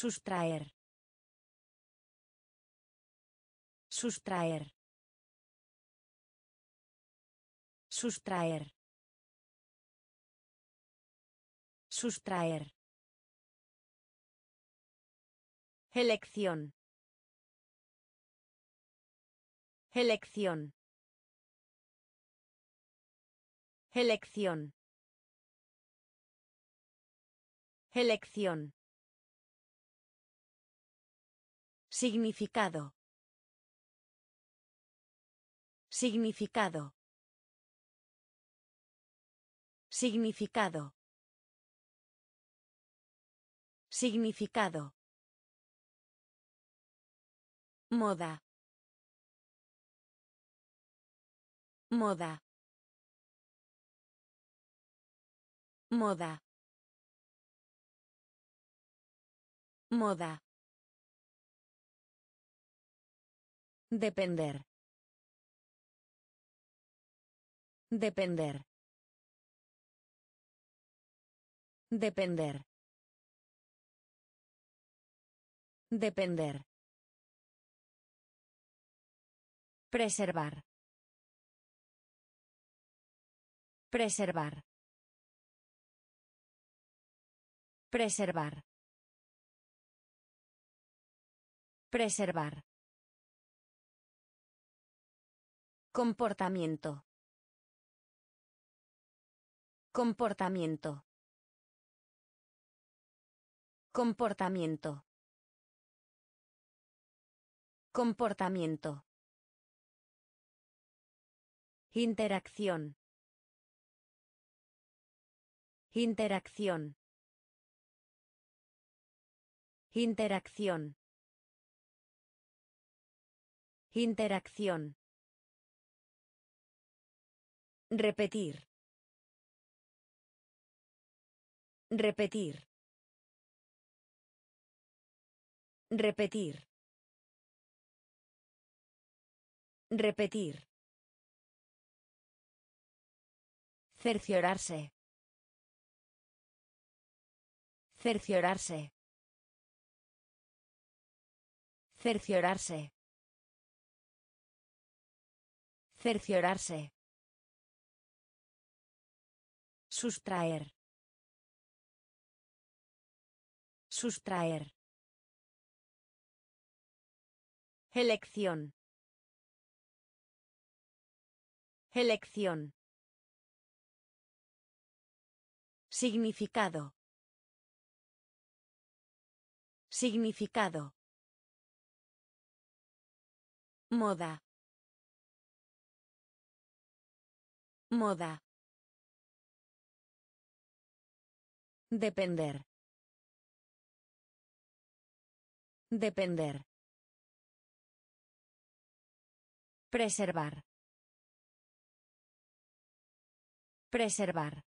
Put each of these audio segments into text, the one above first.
Sustraer. Sustraer. Sustraer. Sustraer. Elección. Elección. Elección. Elección. Significado. Significado. Significado. Significado. Moda. Moda. Moda. Moda. Depender. Depender. Depender. Depender. Preservar. Preservar. Preservar. Preservar. Comportamiento. Comportamiento. Comportamiento. Comportamiento. Interacción. Interacción. Interacción. Interacción. Repetir. Repetir. Repetir. Repetir. Cerciorarse. Cerciorarse. Cerciorarse. Cerciorarse. Sustraer. Sustraer. Elección. Elección. Significado. Significado. Moda. Moda. Depender. Depender. Preservar. Preservar.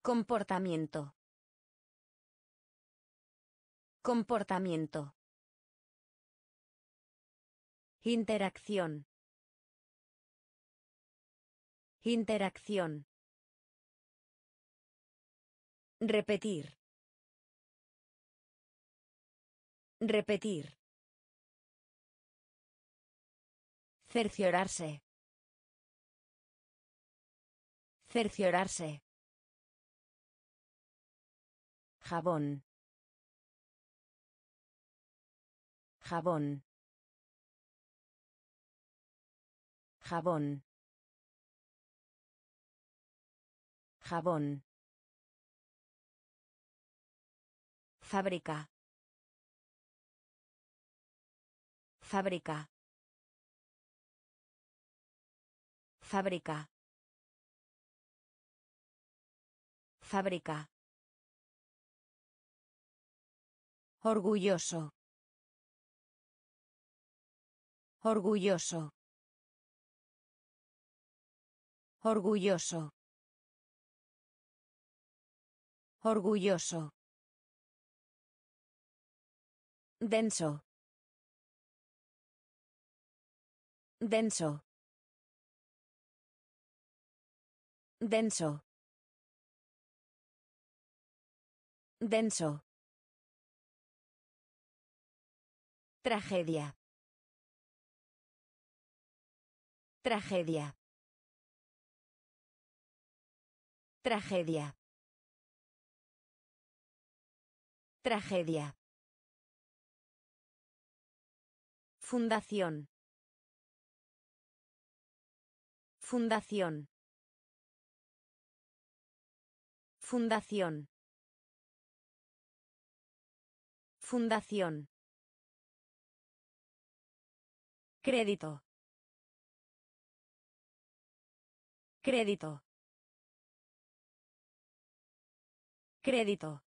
Comportamiento. Comportamiento. Interacción. Interacción. Repetir. Repetir. Cerciorarse. Cerciorarse. Jabón. Jabón. Jabón. Jabón. Fábrica. Fábrica. Fábrica. Fábrica. Orgulloso. Orgulloso. Orgulloso. Orgulloso. Denso. Denso. Denso. Denso. Tragedia. Tragedia. Tragedia. Tragedia. Fundación. Fundación. Fundación. Fundación. Crédito. Crédito. Crédito.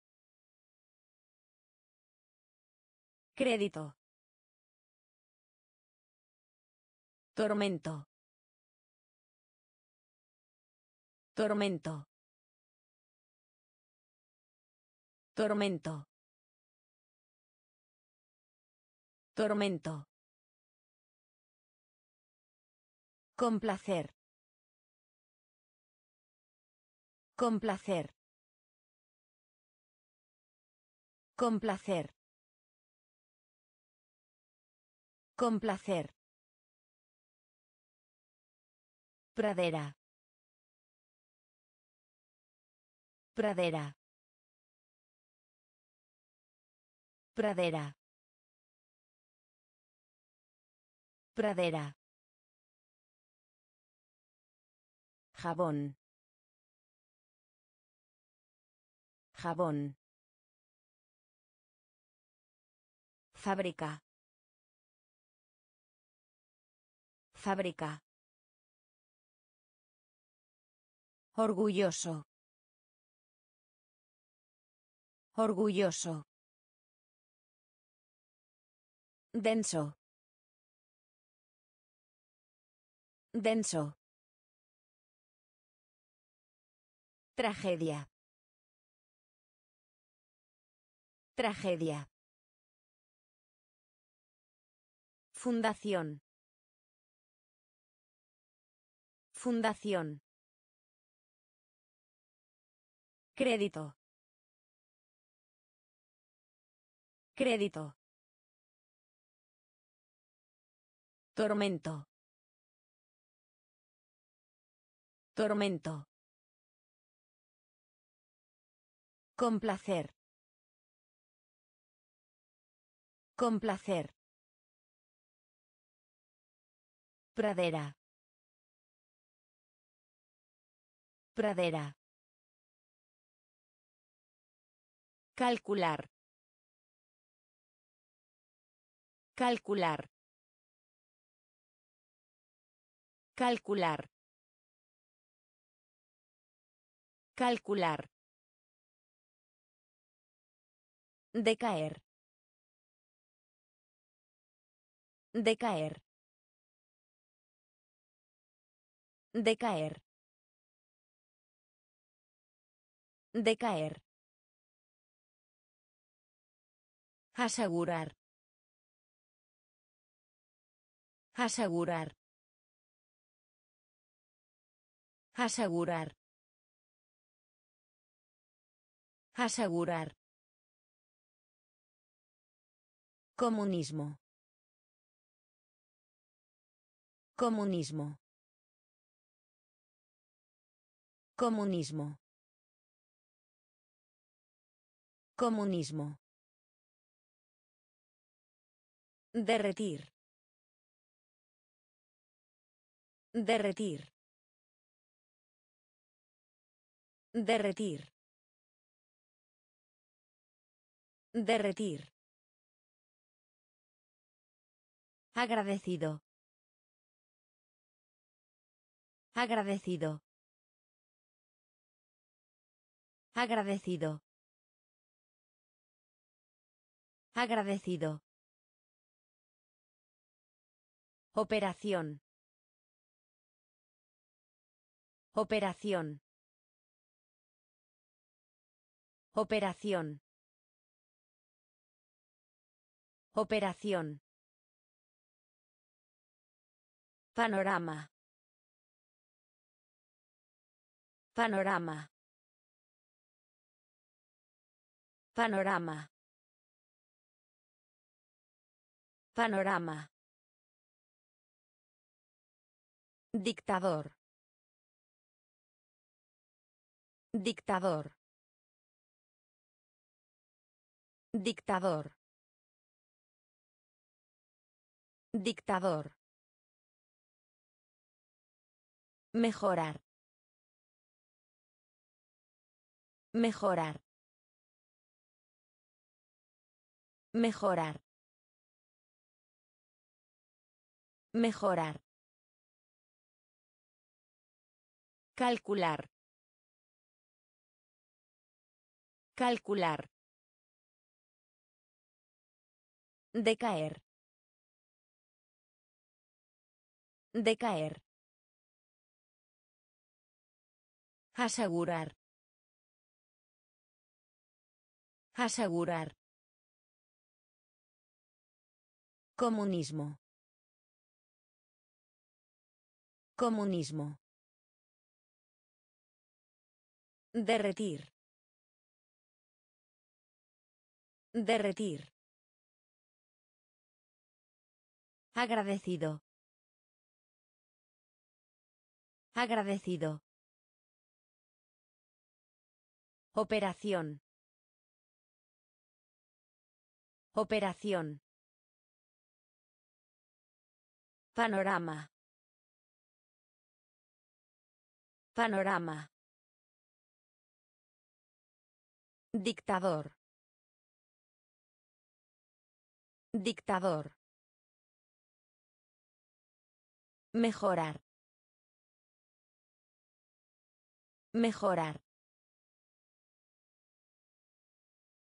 Crédito. Tormento. Tormento. Tormento. Tormento. Complacer. Complacer. Complacer. Complacer. Pradera. Pradera. Pradera. Pradera. Jabón. Jabón. Fábrica. Fábrica. Orgulloso. Orgulloso. Denso. Denso. Tragedia. Tragedia. Fundación. Fundación. Crédito. Crédito. Tormento. Tormento. Complacer. Complacer. Pradera. Pradera. Calcular. Calcular. Calcular. Calcular. Decaer. Decaer. Decaer. Decaer. Asegurar. Asegurar. Asegurar. Asegurar. Comunismo. Comunismo. Comunismo. Comunismo. Derretir. Derretir. Derretir. Derretir. Agradecido. Agradecido. Agradecido. Agradecido. Operación. Operación. Operación. Operación. Panorama. Panorama. Panorama. Panorama. Dictador. Dictador. Dictador. Dictador. Mejorar. Mejorar. Mejorar. Mejorar. Calcular. Calcular. Decaer. Decaer. Asegurar. Asegurar. Comunismo. Comunismo. Derretir. Derretir. Agradecido. Agradecido. Operación. Operación. Panorama. Panorama. Dictador. Dictador. Mejorar. Mejorar.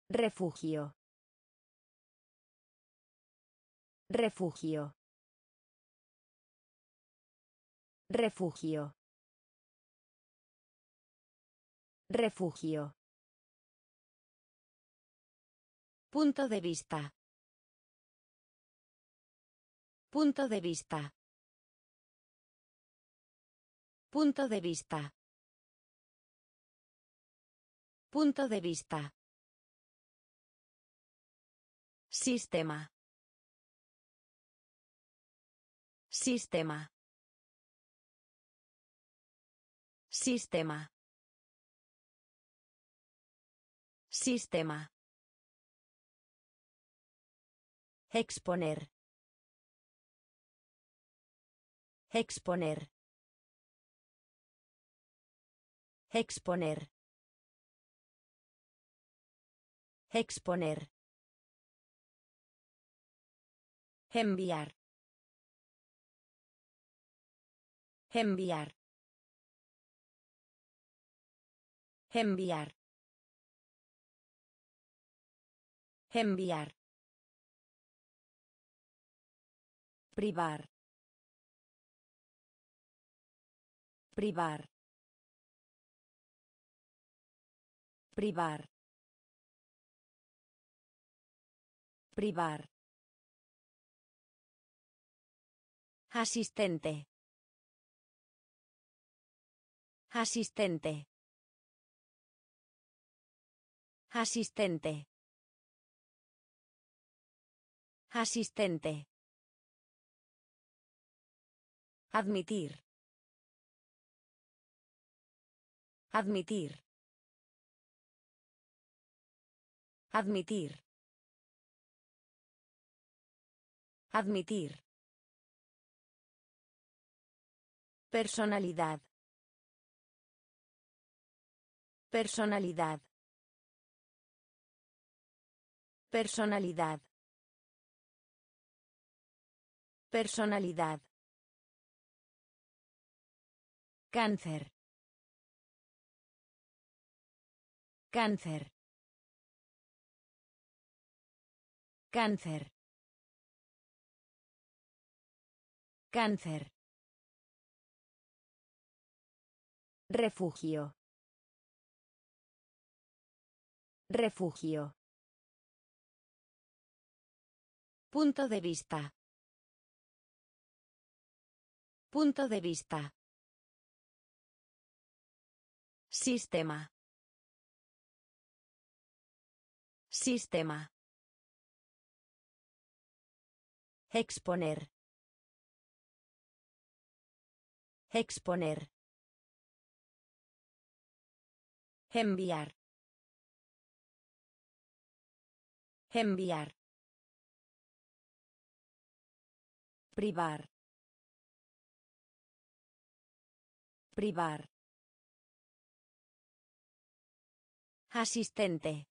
Refugio. Refugio. Refugio. Refugio. Punto de vista. Punto de vista. Punto de vista. Punto de vista. Sistema. Sistema. Sistema. Sistema. Exponer. Exponer. Exponer. Exponer. Enviar. Enviar. Enviar. Enviar. Privar. Privar. Privar. Privar. Asistente. Asistente. Asistente. Asistente. Admitir. Admitir. Admitir. Admitir. Personalidad. Personalidad. Personalidad. Personalidad. Cáncer. Cáncer. Cáncer. Cáncer. Refugio. Refugio. Punto de vista. Punto de vista. Sistema. Sistema. Exponer. Exponer. Enviar. Enviar. Privar. Privar. Asistente.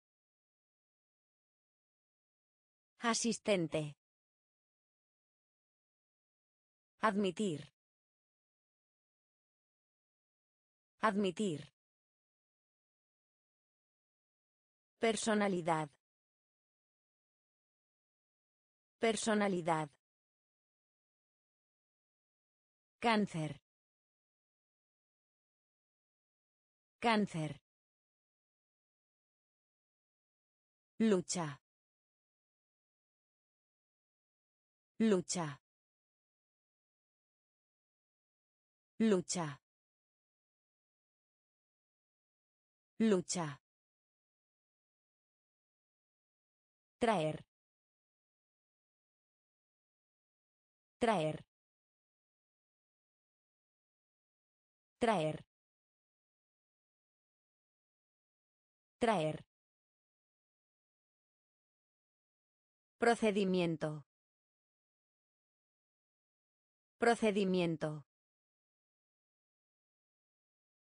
Asistente. Admitir. Admitir. Personalidad. Personalidad. Cáncer. Cáncer. Lucha. Lucha. Lucha. Lucha. Traer. Traer. Traer. Traer. Procedimiento. Procedimiento.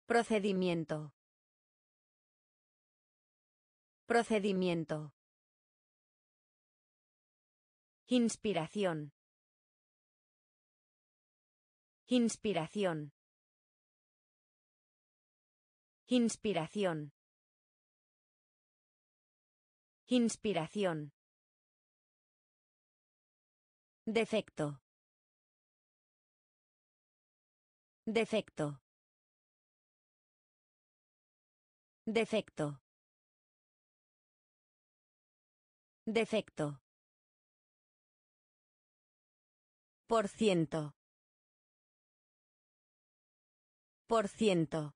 Procedimiento. Procedimiento. Inspiración. Inspiración. Inspiración. Inspiración. Defecto. Defecto. Defecto. Defecto. Por ciento. Por ciento.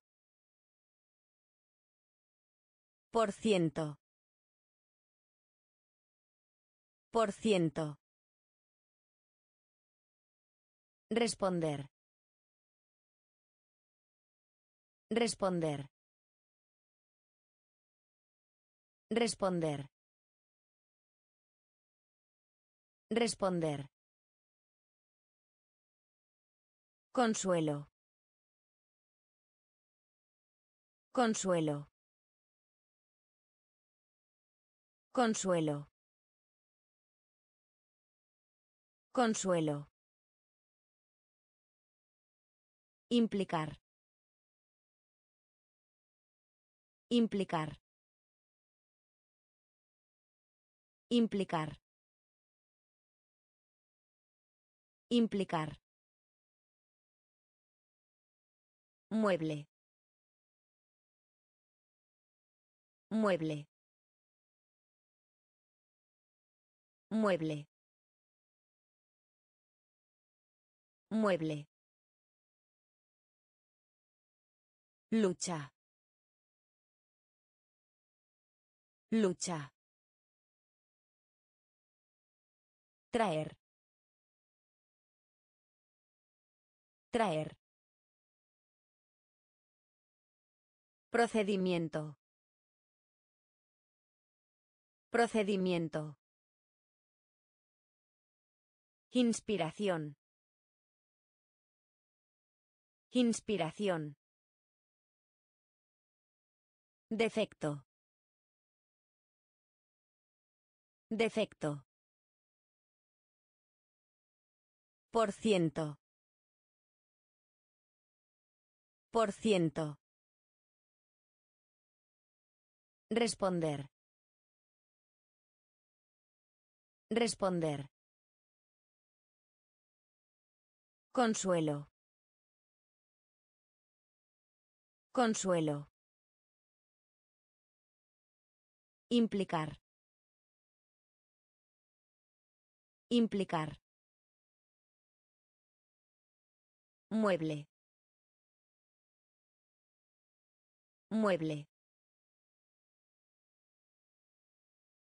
Por ciento. Por ciento. Responder. Responder. Responder. Responder. Consuelo. Consuelo. Consuelo. Consuelo. Implicar. Implicar. Implicar. Implicar. Mueble. Mueble. Mueble. Mueble. Lucha. Lucha. Traer. Traer. Procedimiento. Procedimiento. Inspiración. Inspiración. Defecto. Defecto. Por ciento. Por ciento. Responder. Responder. Consuelo. Consuelo. Implicar. Implicar. Mueble. Mueble.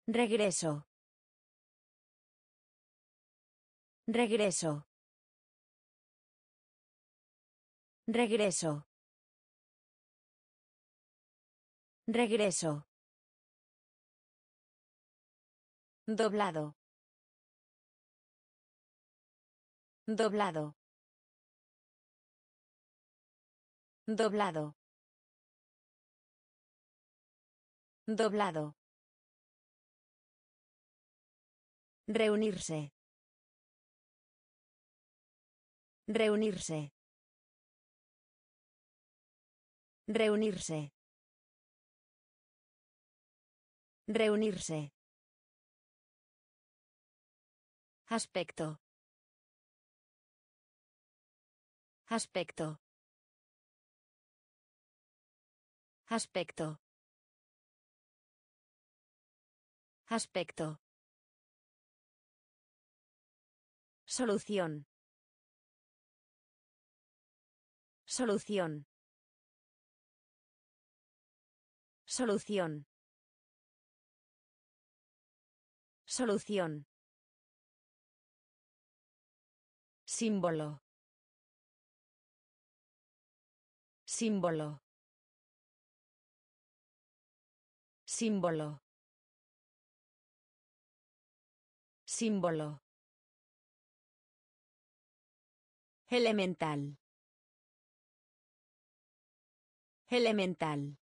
Regreso. Regreso. Regreso. Regreso. Doblado. Doblado. Doblado. Doblado. Reunirse. Reunirse. Reunirse. Reunirse. Aspecto. Aspecto. Aspecto. Aspecto. Solución. Solución. Solución. Solución. Símbolo. Símbolo. Símbolo. Símbolo. Elemental. Elemental.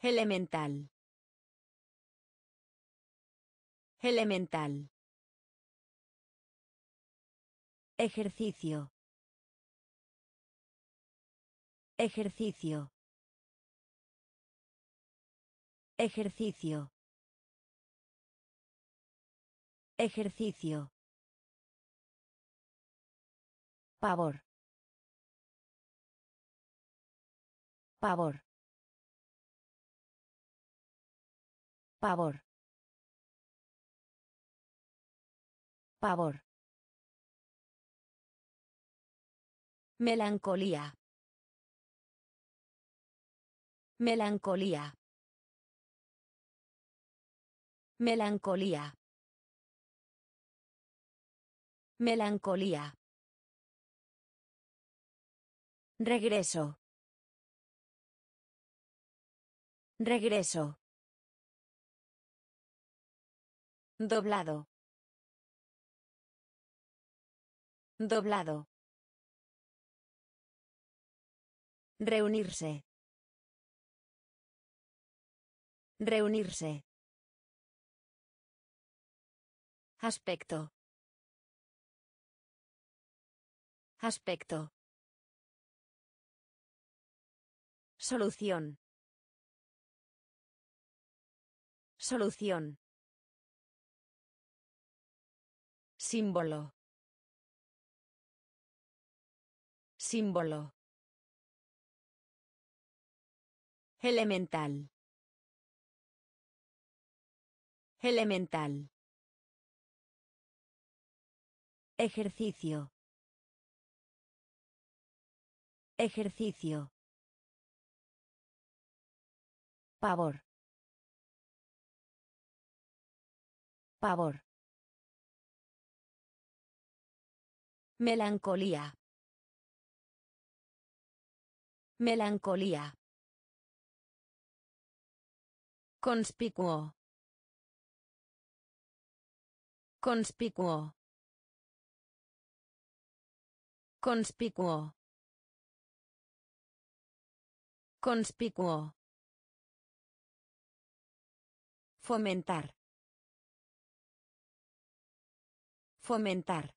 Elemental. Elemental. Ejercicio. Ejercicio. Ejercicio. Ejercicio. Pavor. Pavor. Pavor. Pavor. Melancolía. Melancolía. Melancolía. Melancolía. Regreso. Regreso. Doblado. Doblado. Reunirse. Reunirse. Aspecto. Aspecto. Solución. Solución. Símbolo. Símbolo. Elemental. Elemental. Ejercicio. Ejercicio. Pavor. Pavor. Melancolía. Melancolía. Conspicuo. Conspicuo. Conspicuo. Conspicuo. Fomentar. Fomentar.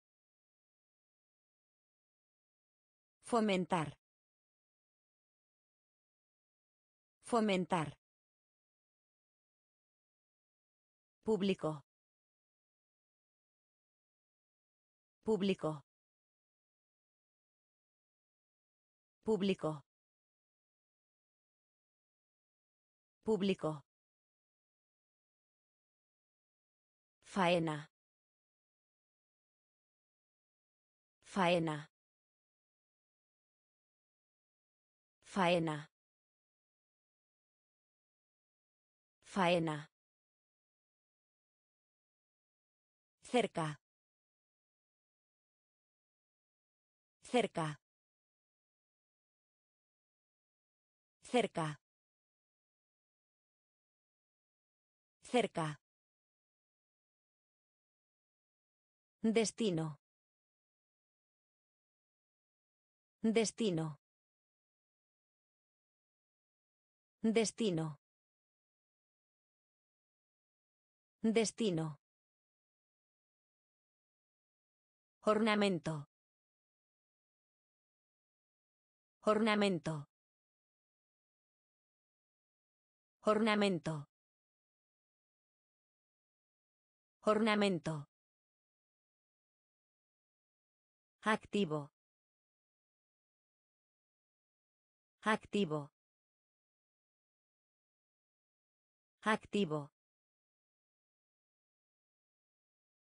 Fomentar. Fomentar. Público. Público. Público. Público. Faena. Faena. Faena. Faena. Cerca. Cerca. Cerca. Cerca. Destino. Destino. Destino. Destino. Ornamento. Ornamento. Ornamento. Ornamento. Activo. Activo. Activo.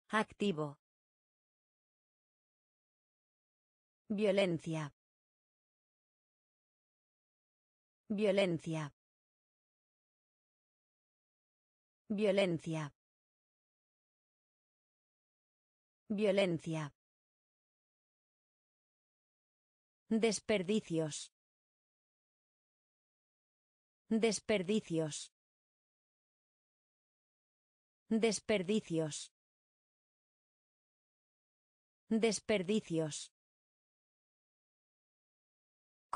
Activo. Violencia. Violencia. Violencia. Violencia. Desperdicios. Desperdicios. Desperdicios. Desperdicios.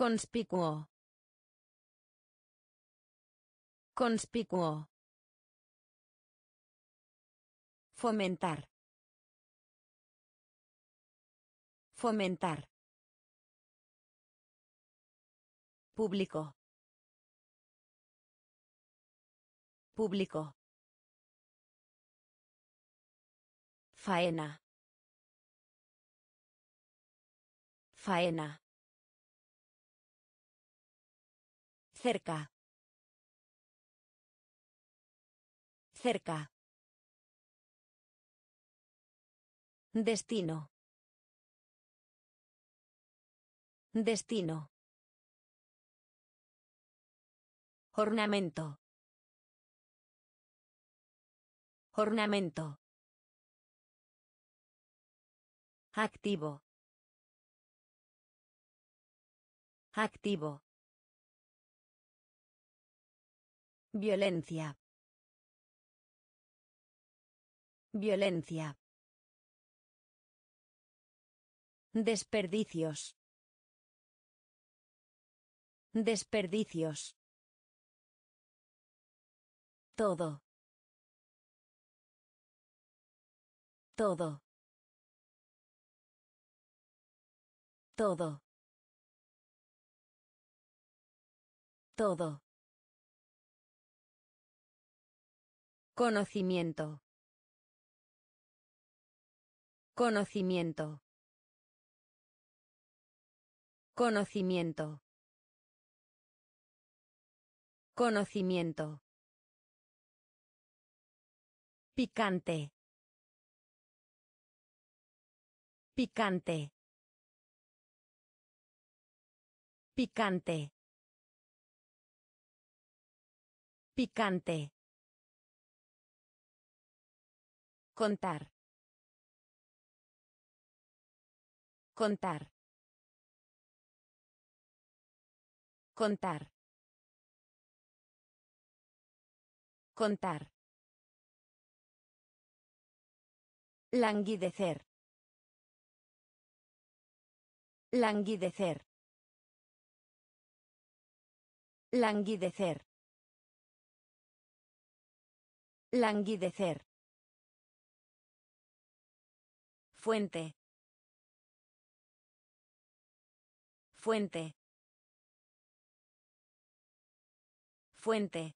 Conspicuo. Conspicuo. Fomentar. Fomentar. Público. Público. Faena. Faena. Cerca. Cerca. Destino. Destino. Ornamento. Ornamento. Activo. Activo. Violencia. Violencia. Desperdicios. Desperdicios. Todo. Todo. Todo. Conocimiento. Conocimiento. Conocimiento. Conocimiento. Picante. Picante. Picante. Picante. Contar. Contar. Contar. Contar. Languidecer. Languidecer. Languidecer. Languidecer. Fuente. Fuente. Fuente.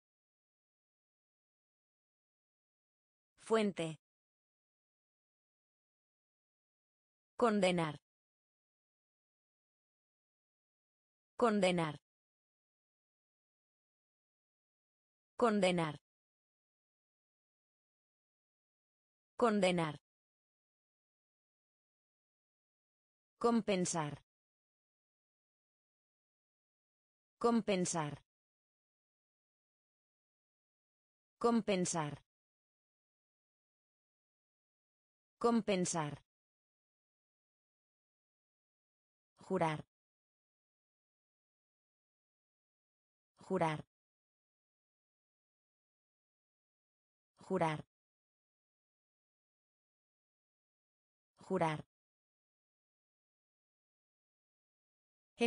Fuente. Condenar. Condenar. Condenar. Condenar. Compensar. Compensar. Compensar. Compensar. Jurar. Jurar. Jurar. Jurar.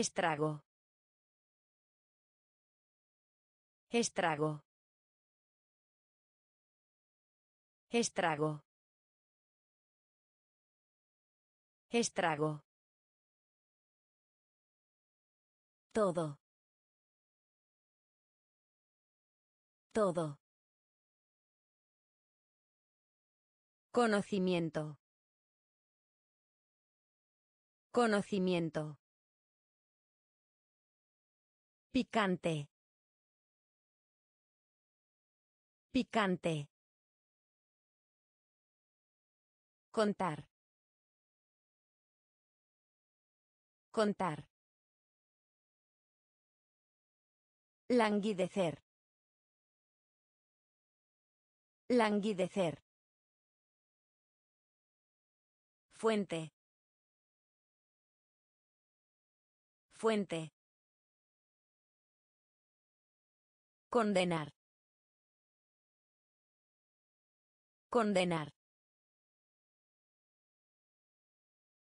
Estrago. Estrago. Estrago. Estrago. Todo. Todo. Conocimiento. Conocimiento. Picante. Picante. Contar. Contar. Languidecer. Languidecer. Fuente. Fuente. Condenar. Condenar.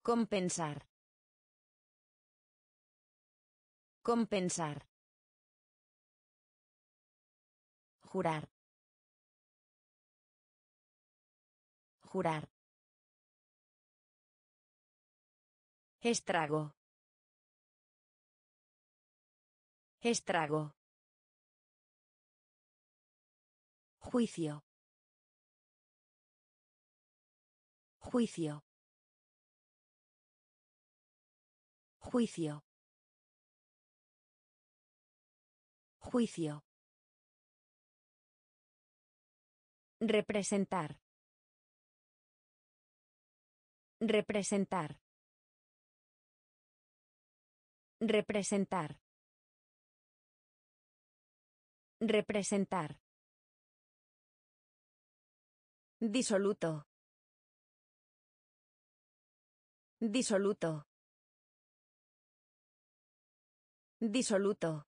Compensar. Compensar. Jurar. Jurar. Estrago. Estrago. Juicio. Juicio. Juicio. Juicio. Representar. Representar. Representar. Representar. Disoluto. Disoluto. Disoluto.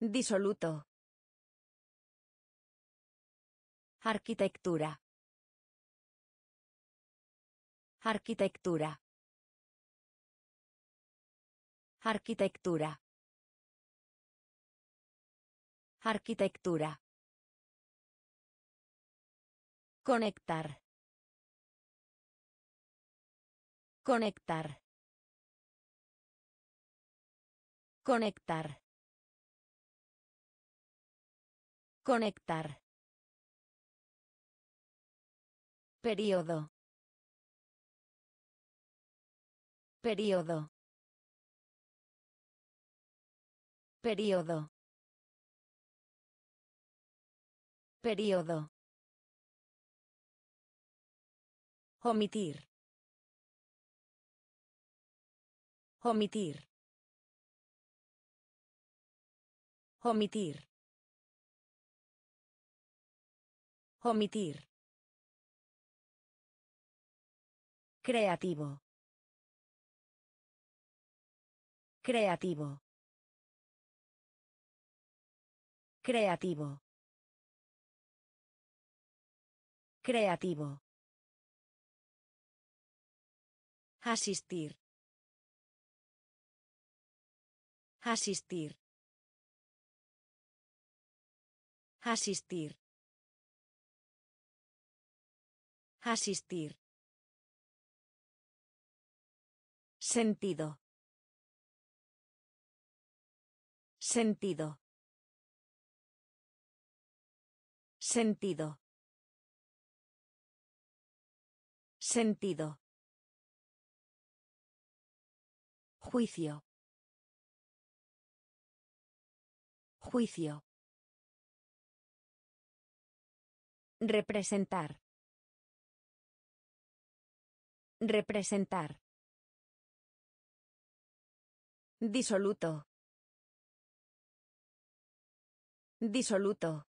Disoluto. Arquitectura. Arquitectura. Arquitectura. Arquitectura. Conectar. Conectar. Conectar. Conectar. Periodo. Periodo. Periodo. Periodo. Omitir. Omitir. Omitir. Omitir. Creativo. Creativo. Creativo. Creativo. Asistir. Asistir. Asistir. Asistir. Sentido. Sentido. Sentido. Sentido. Juicio. Juicio. Representar. Representar. Disoluto. Disoluto.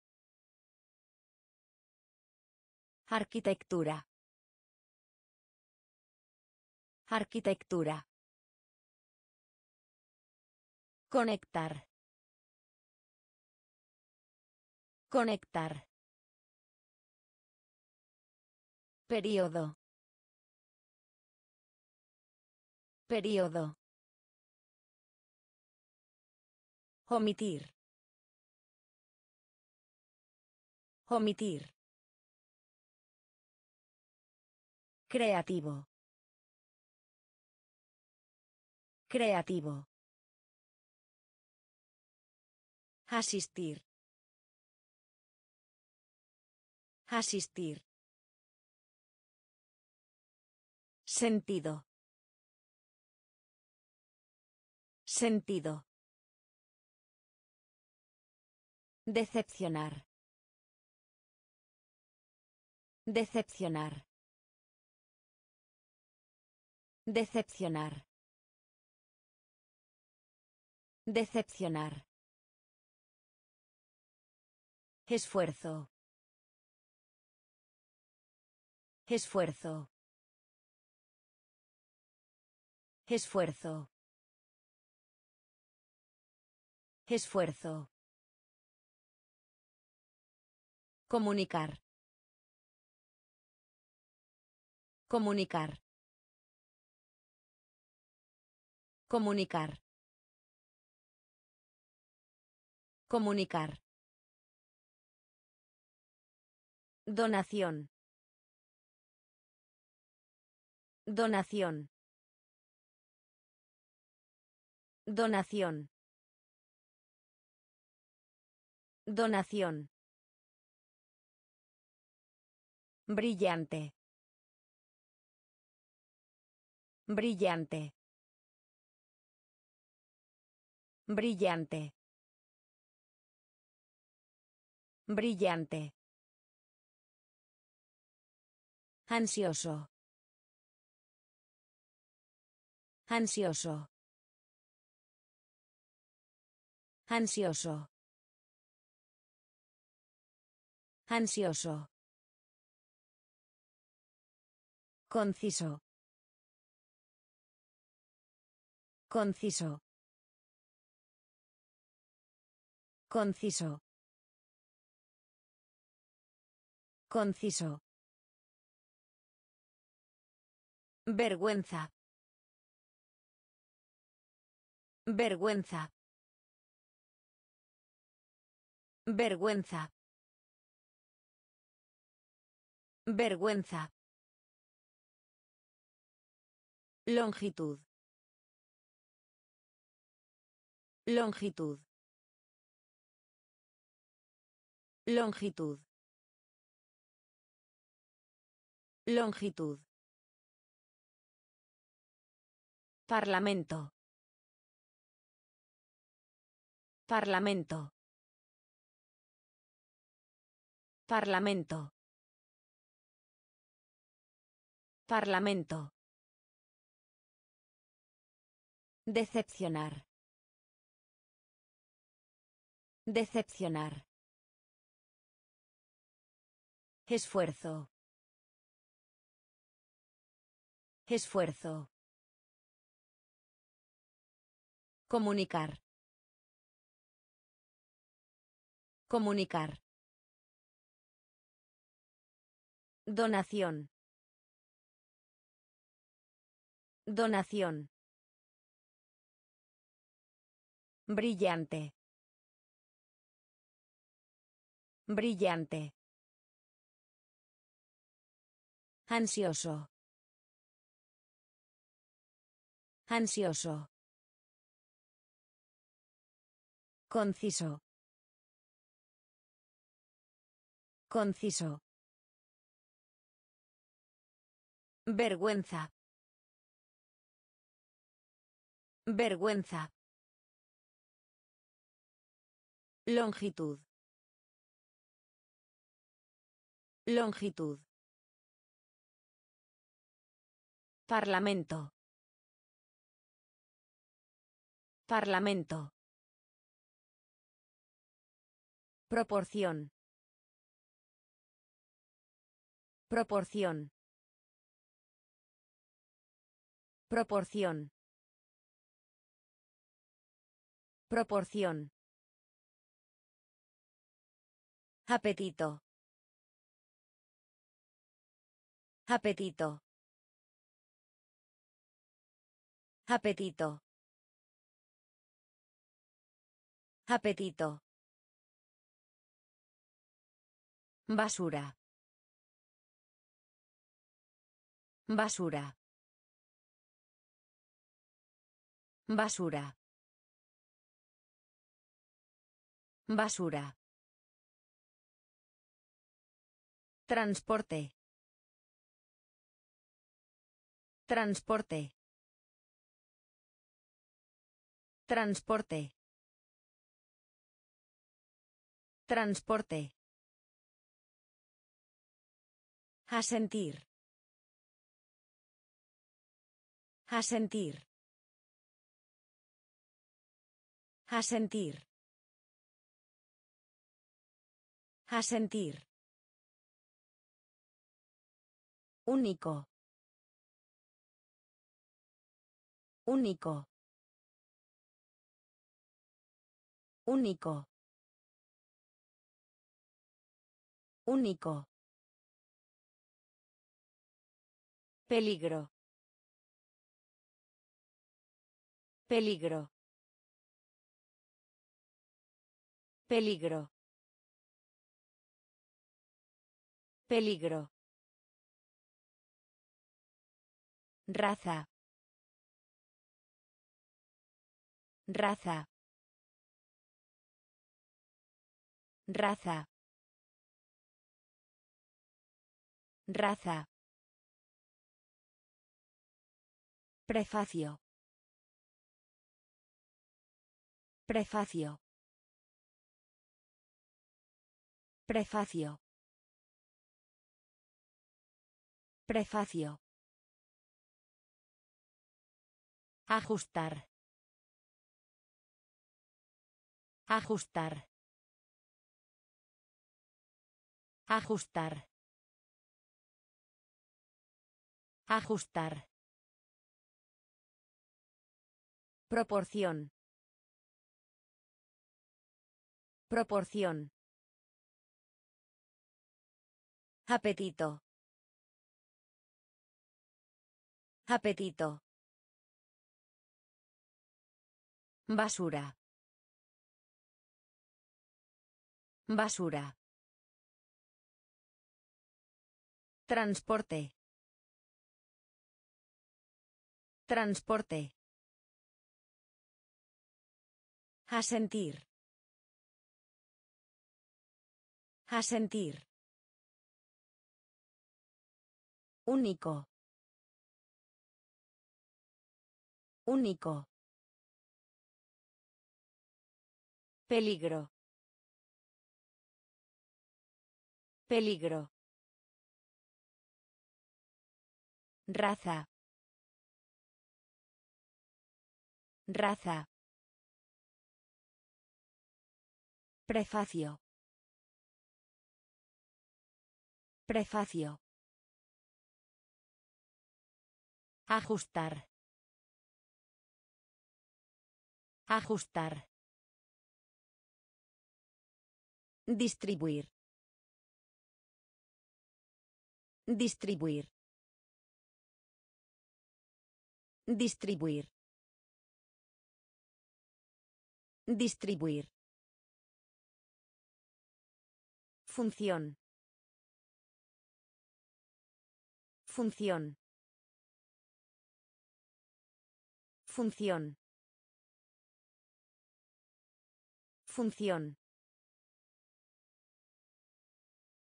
Arquitectura. Arquitectura. Conectar. Conectar. Período. Período. Omitir. Omitir. Creativo. Creativo. Asistir. Asistir. Sentido. Sentido. Decepcionar. Decepcionar. Decepcionar. Decepcionar. Esfuerzo. Esfuerzo. Esfuerzo. Esfuerzo. Comunicar. Comunicar. Comunicar. Comunicar. Donación. Donación. Donación. Donación. Brillante. Brillante. Brillante. Brillante. Ansioso. Ansioso. Ansioso. Ansioso. Conciso. Conciso. Conciso. Conciso. Vergüenza. Vergüenza. Vergüenza. Vergüenza. Longitud. Longitud. Longitud. Longitud. Parlamento. Parlamento. Parlamento. Parlamento. Decepcionar. Decepcionar. Esfuerzo. Esfuerzo. Comunicar. Comunicar. Donación. Donación. Brillante. Brillante. Ansioso. Ansioso. Conciso. Conciso. Vergüenza. Vergüenza. Longitud. Longitud. Parlamento. Parlamento. Proporción. Proporción. Proporción. Proporción. Apetito. Apetito. Apetito. Apetito. Basura. Basura. Basura. Basura. Transporte. Transporte. Transporte. Transporte. Asentir. Asentir. Asentir. Asentir. Único. Único. Único. Único. Peligro. Peligro. Peligro. Peligro. Raza. Raza. Raza. Raza. Prefacio. Prefacio. Prefacio. Prefacio. Ajustar. Ajustar. Ajustar. Ajustar. Proporción. Proporción. Apetito. Apetito. Basura. Basura. Transporte. Transporte. Asentir. Asentir. Único. Único. Peligro. Peligro. Raza. Raza. Prefacio. Prefacio. Ajustar. Ajustar. Distribuir. Distribuir. Distribuir. Distribuir. Función. Función. Función. Función.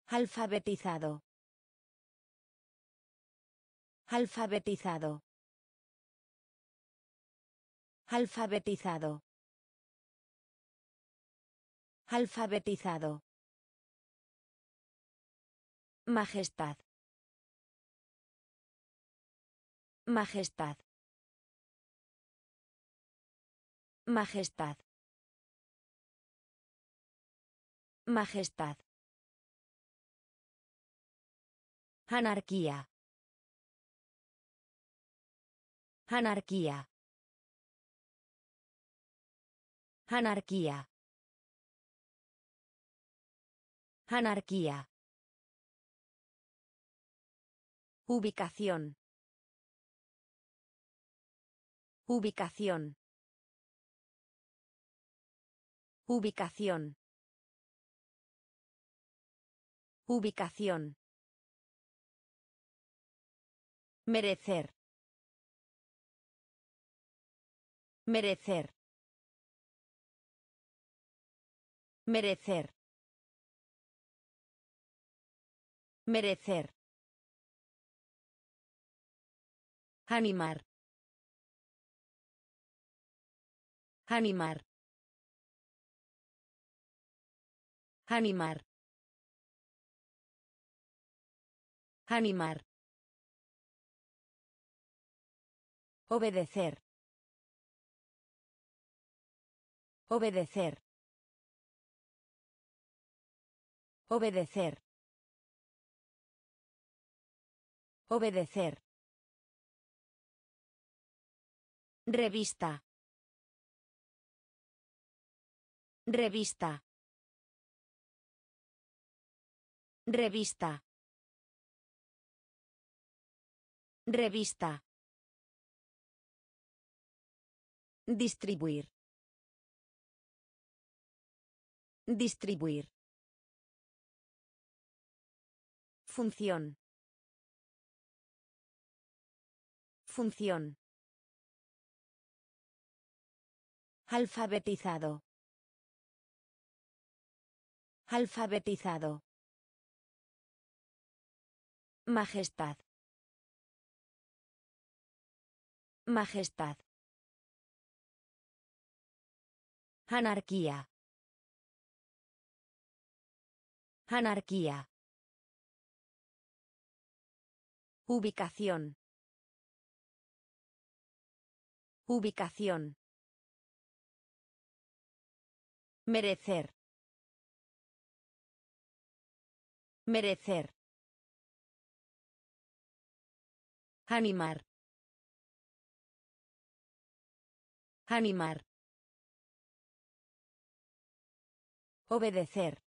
Alfabetizado. Alfabetizado. Alfabetizado. Alfabetizado. Majestad. Majestad. Majestad. Majestad. Anarquía. Anarquía. Anarquía. Anarquía. Ubicación. Ubicación. Ubicación. Ubicación. Merecer. Merecer. Merecer. Merecer. Animar. Animar. Animar. Animar. Obedecer. Obedecer. Obedecer. Obedecer. Revista. Revista. Revista. Revista. Distribuir. Distribuir. Función. Función. Alfabetizado. Alfabetizado. Majestad. Majestad. Anarquía. Anarquía. Ubicación. Ubicación. Merecer. Merecer. Animar. Animar. Obedecer.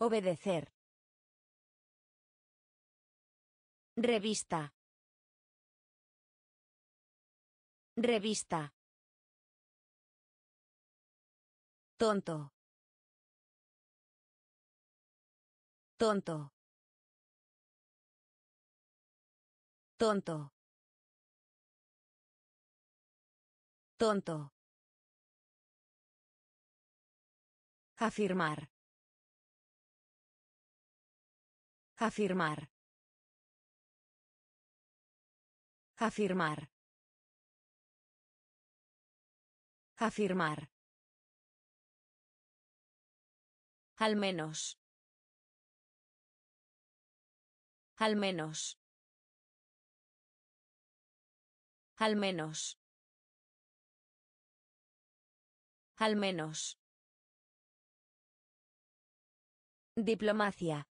Obedecer. Revista. Revista. Tonto. Tonto. Tonto. Tonto. Afirmar. Afirmar. Afirmar. Afirmar. Al menos. Al menos. Al menos. Al menos. Diplomacia.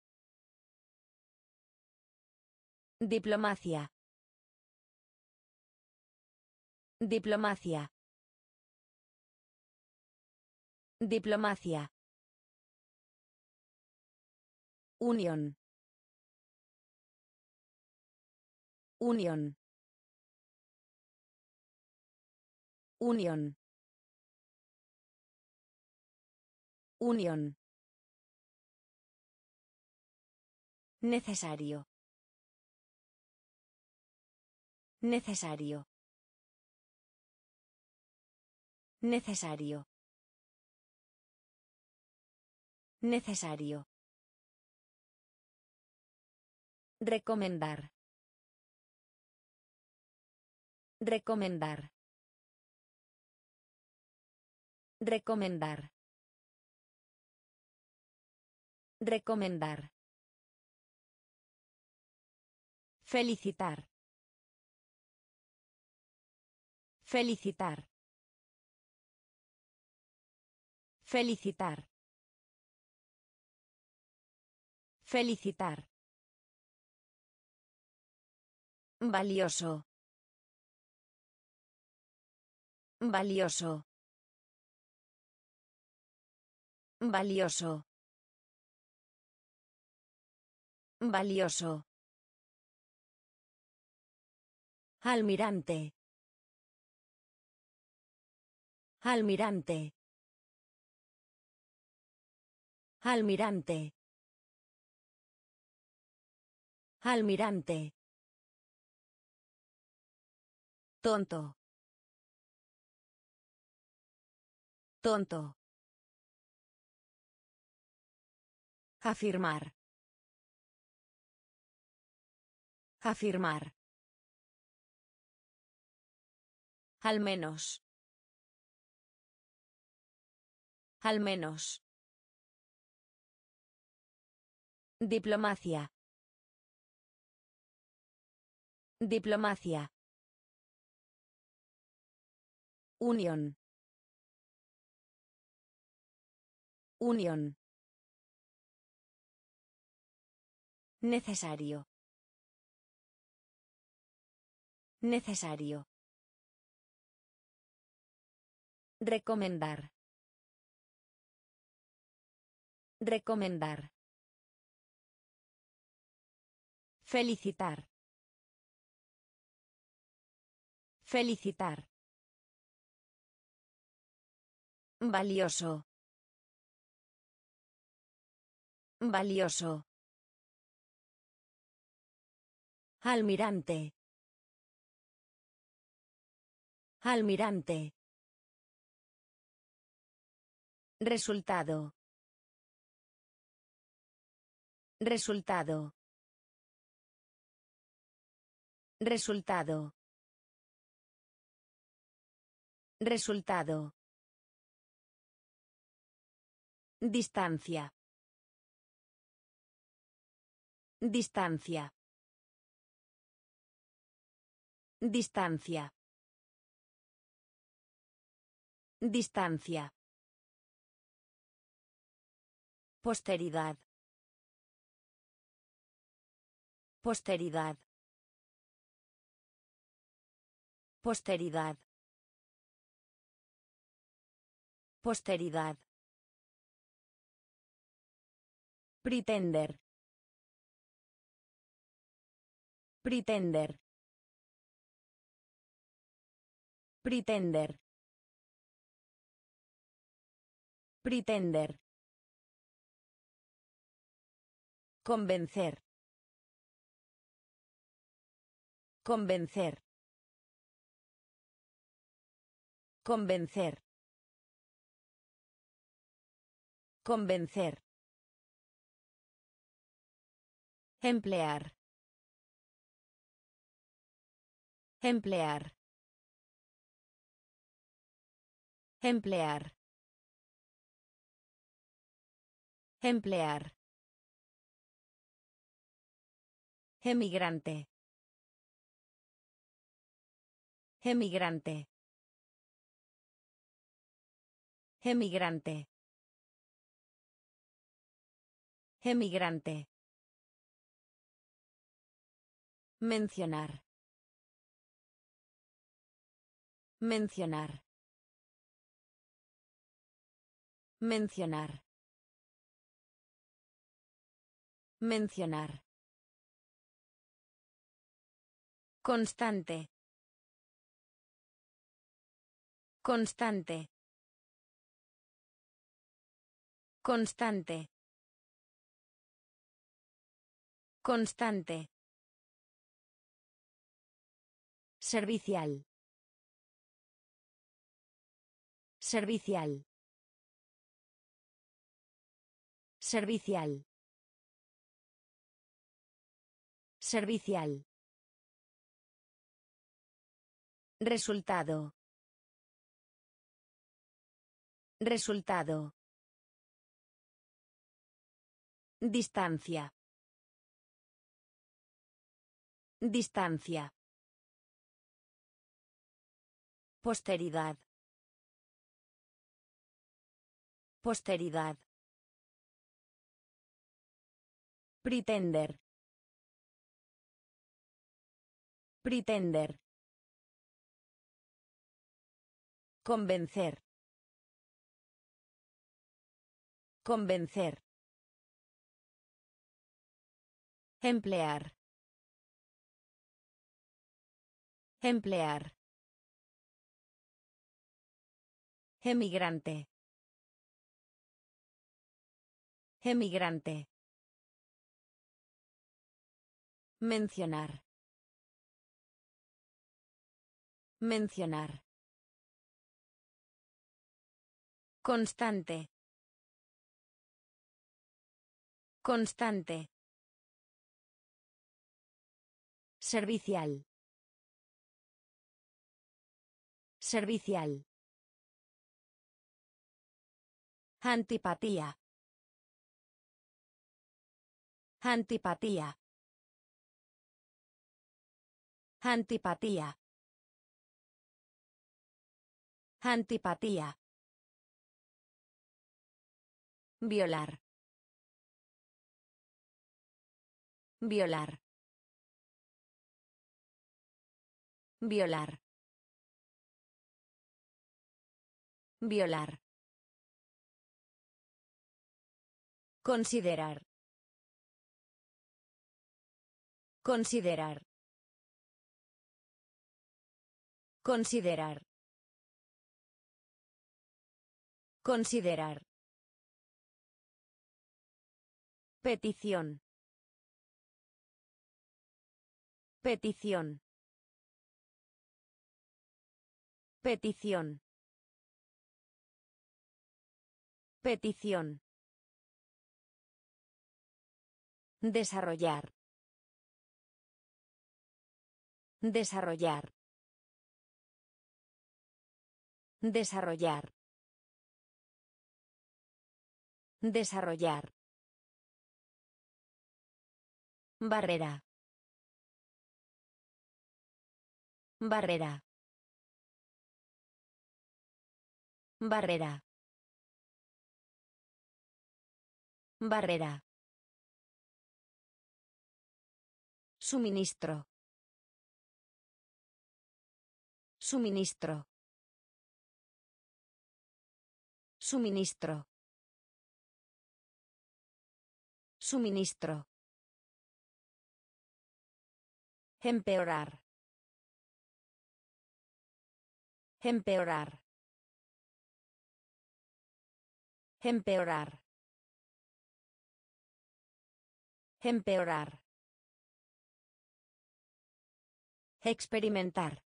Diplomacia. Diplomacia. Diplomacia. Unión. Unión. Unión. Unión. Necesario. Necesario. Necesario. Necesario. Recomendar. Recomendar. Recomendar. Recomendar. Felicitar. Felicitar. Felicitar. Felicitar. Valioso. Valioso. Valioso. Valioso. Almirante. Almirante. Almirante. Almirante. Tonto. Tonto. Afirmar. Afirmar. Al menos. Al menos. Diplomacia. Diplomacia. Unión. Unión. Necesario. Necesario. Recomendar. Recomendar. Felicitar. Felicitar. Valioso. Valioso. Almirante. Almirante. Resultado. Resultado. Resultado. Resultado. Distancia. Distancia. Distancia. Distancia. Posteridad. Posteridad. Posteridad. Posteridad. Pretender. Pretender. Pretender. Pretender. Convencer. Convencer. Convencer. Convencer. Emplear. Emplear. Emplear. Emplear. Emigrante. Emigrante. Emigrante. Emigrante. Mencionar. Mencionar. Mencionar. Mencionar. Constante. Constante. Constante. Constante. Servicial. Servicial. Servicial. Servicial. Resultado. Resultado. Distancia. Distancia. Posteridad. Posteridad. Pretender. Pretender. Convencer. Convencer. Emplear. Emplear. Emigrante. Emigrante. Mencionar. Mencionar. Constante. Constante. Servicial. Servicial. Antipatía. Antipatía. Antipatía. Antipatía. Violar. Violar. Violar. Violar. Considerar. Considerar. Considerar. Considerar. Petición. Petición. Petición. Petición. Desarrollar. Desarrollar. Desarrollar. Desarrollar. Barrera. Barrera. Barrera. Barrera. Suministro. Suministro. Suministro. Suministro. Empeorar. Empeorar. Empeorar. Empeorar. Experimentar.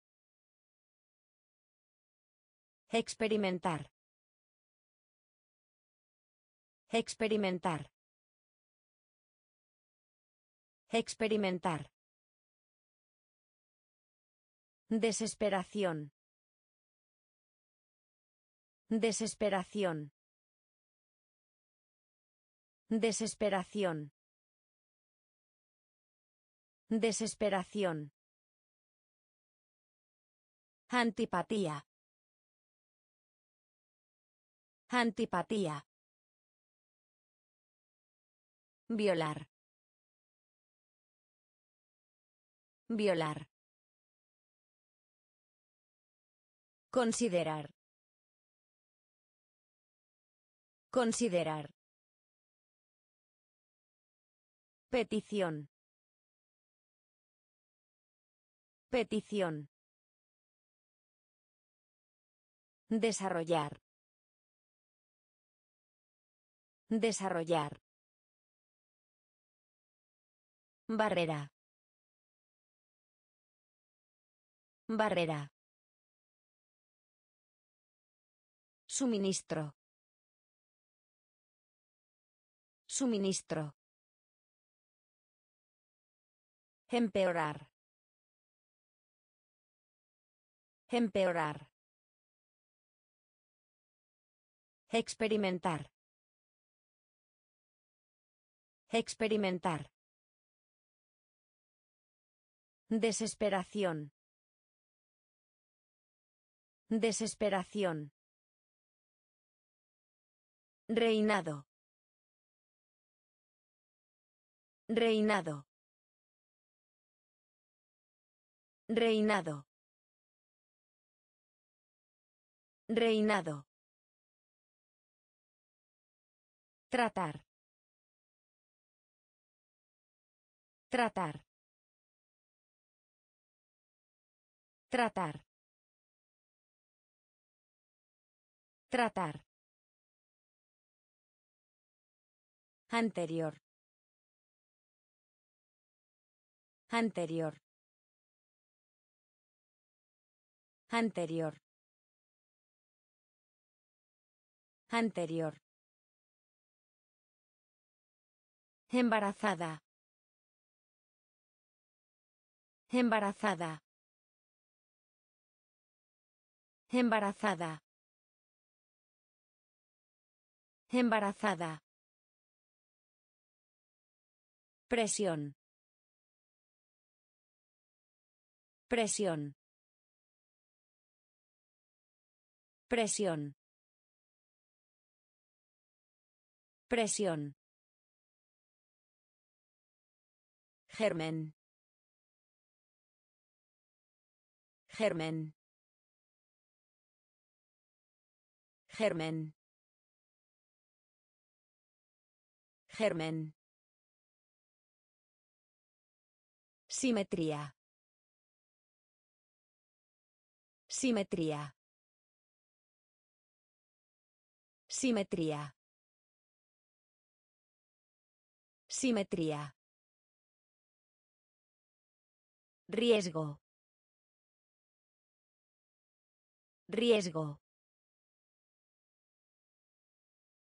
Experimentar. Experimentar. Experimentar. Desesperación. Desesperación. Desesperación. Desesperación. Antipatía. Antipatía. Violar. Violar. Considerar. Considerar. Petición. Petición. Desarrollar. Desarrollar. Barrera. Barrera. Suministro. Suministro. Empeorar. Empeorar. Experimentar. Experimentar. Desesperación. Desesperación. Reinado. Reinado. Reinado. Reinado. Tratar. Tratar. Tratar. Tratar. Anterior. Anterior. Anterior. Anterior. Embarazada. Embarazada. Embarazada. Embarazada. Presión. Presión. Presión. Presión. Germen. Germen. Germen. Germen. Simetría. Simetría. Simetría. Simetría. Riesgo. Riesgo.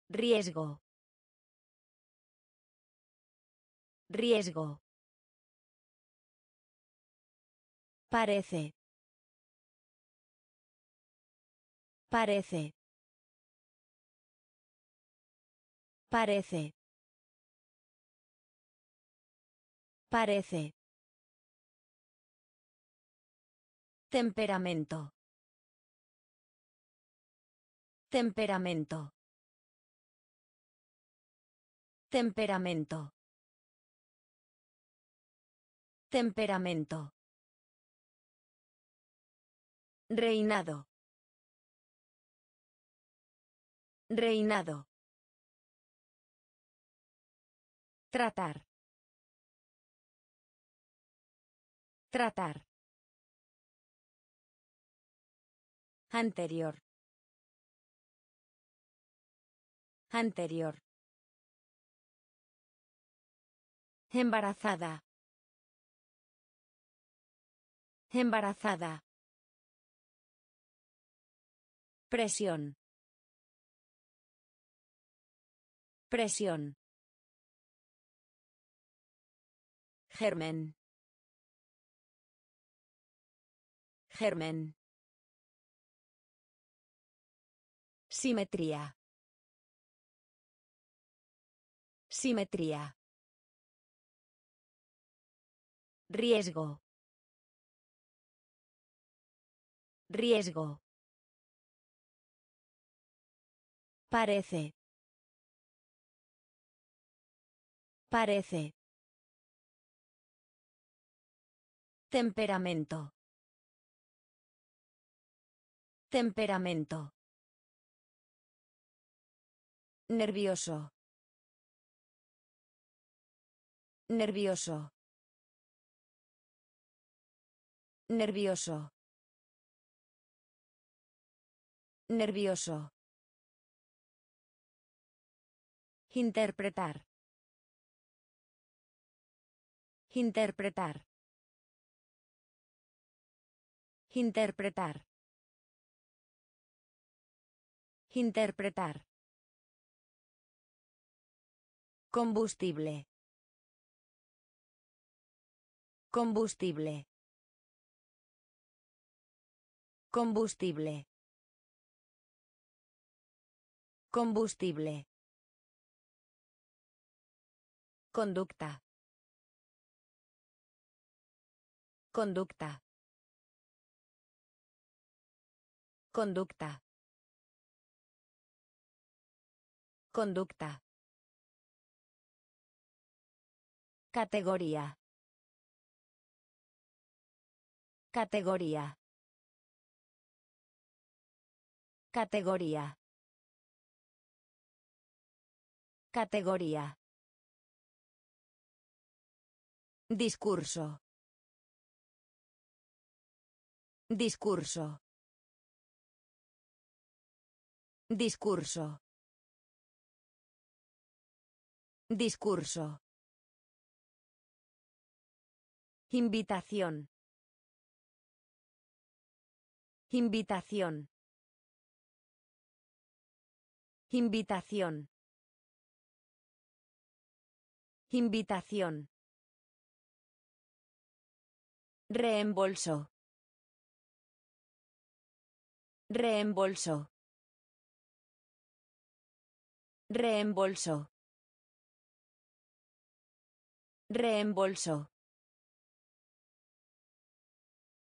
Riesgo. Riesgo. Parece. Parece. Parece. Parece. Temperamento. Temperamento. Temperamento. Temperamento. Reinado. Reinado. Tratar. Tratar. Anterior. Anterior. Embarazada. Embarazada. Presión. Presión. Germen. Germen. Simetría. Simetría. Riesgo. Riesgo. Parece. Parece. Temperamento. Temperamento. Nervioso. Nervioso. Nervioso. Nervioso. Interpretar. Interpretar. Interpretar. Interpretar. Combustible. Combustible. Combustible. Combustible. Conducta. Conducta. Conducta. Conducta. Categoría. Categoría. Categoría. Categoría. Discurso. Discurso. Discurso. Discurso. Invitación. Invitación. Invitación. Invitación. Reembolso. Reembolso. Reembolso. Reembolso.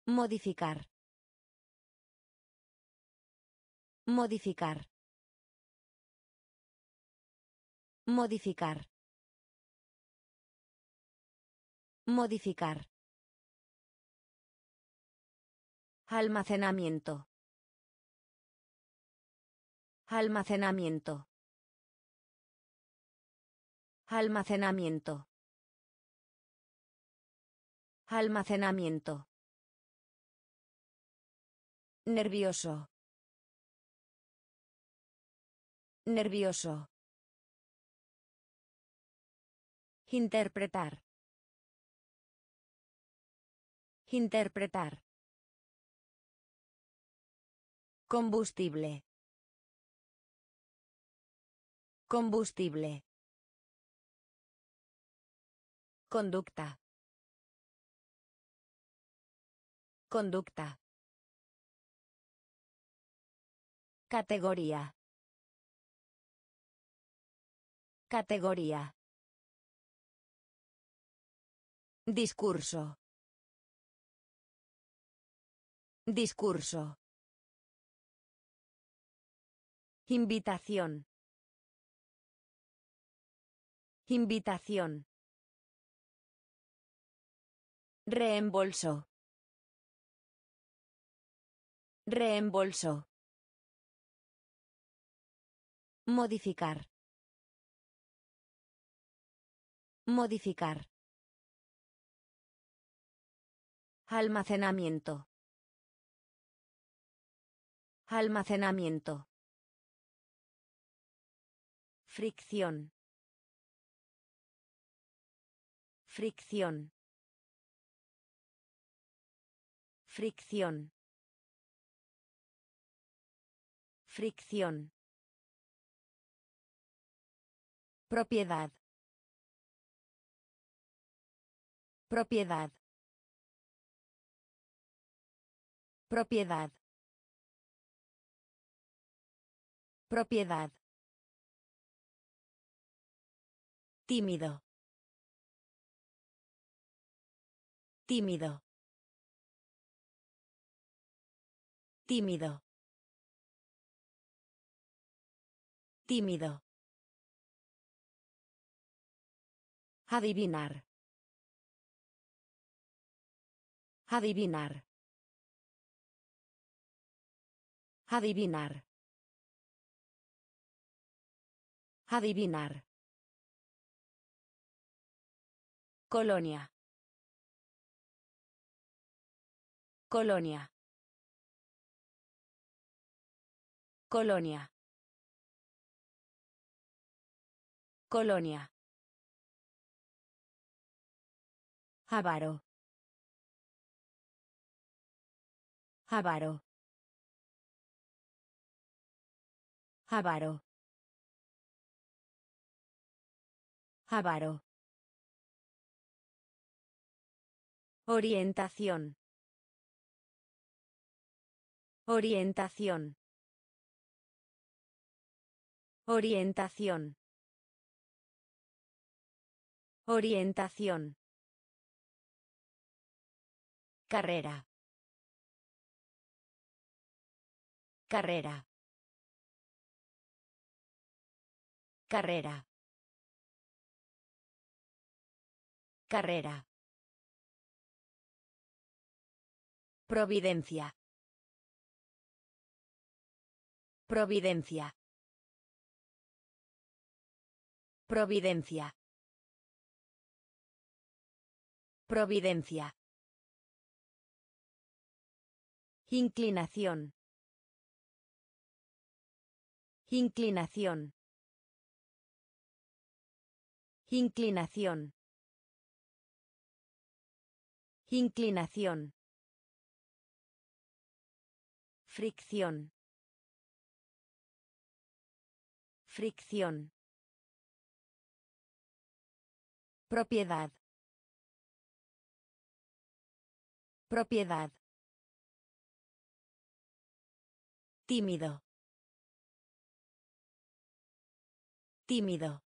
Modificar. Modificar. Modificar. Modificar. Almacenamiento. Almacenamiento. Almacenamiento. Almacenamiento. Nervioso. Nervioso. Interpretar. Interpretar. Combustible. Combustible. Conducta. Conducta. Categoría. Categoría. Discurso. Discurso. Invitación. Invitación. Reembolso. Reembolso. Modificar. Modificar. Almacenamiento. Almacenamiento. Fricción. Fricción. Fricción. Fricción. Propiedad. Propiedad. Propiedad. Propiedad. Tímido. Tímido. Tímido. Tímido. Adivinar. Adivinar. Adivinar. Adivinar. Colonia. Colonia. Colonia. Colonia. Avaro. Avaro. Avaro. Avaro. Orientación. Orientación. Orientación. Orientación. Carrera. Carrera. Carrera. Carrera. Providencia. Providencia. Providencia. Providencia. Inclinación. Inclinación. Inclinación. Inclinación. Fricción. Fricción. Propiedad. Propiedad. Tímido. Tímido.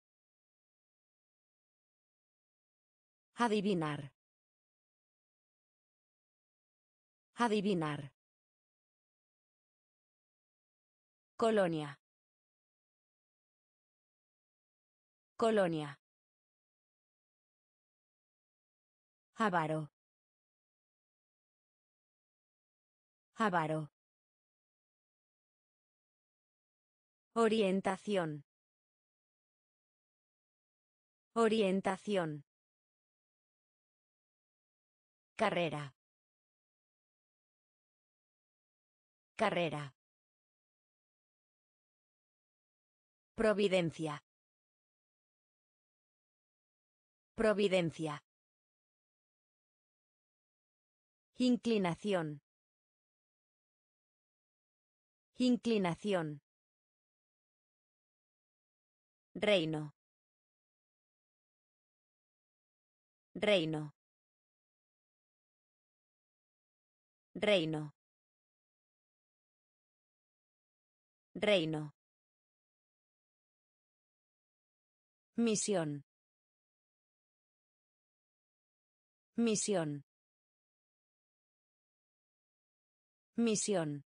Adivinar. Adivinar. Colonia. Colonia. Avaro. Avaro. Orientación. Orientación. Carrera. Carrera. Providencia. Providencia. Inclinación. Inclinación. Reino. Reino. Reino. Reino. Misión. Misión. Misión.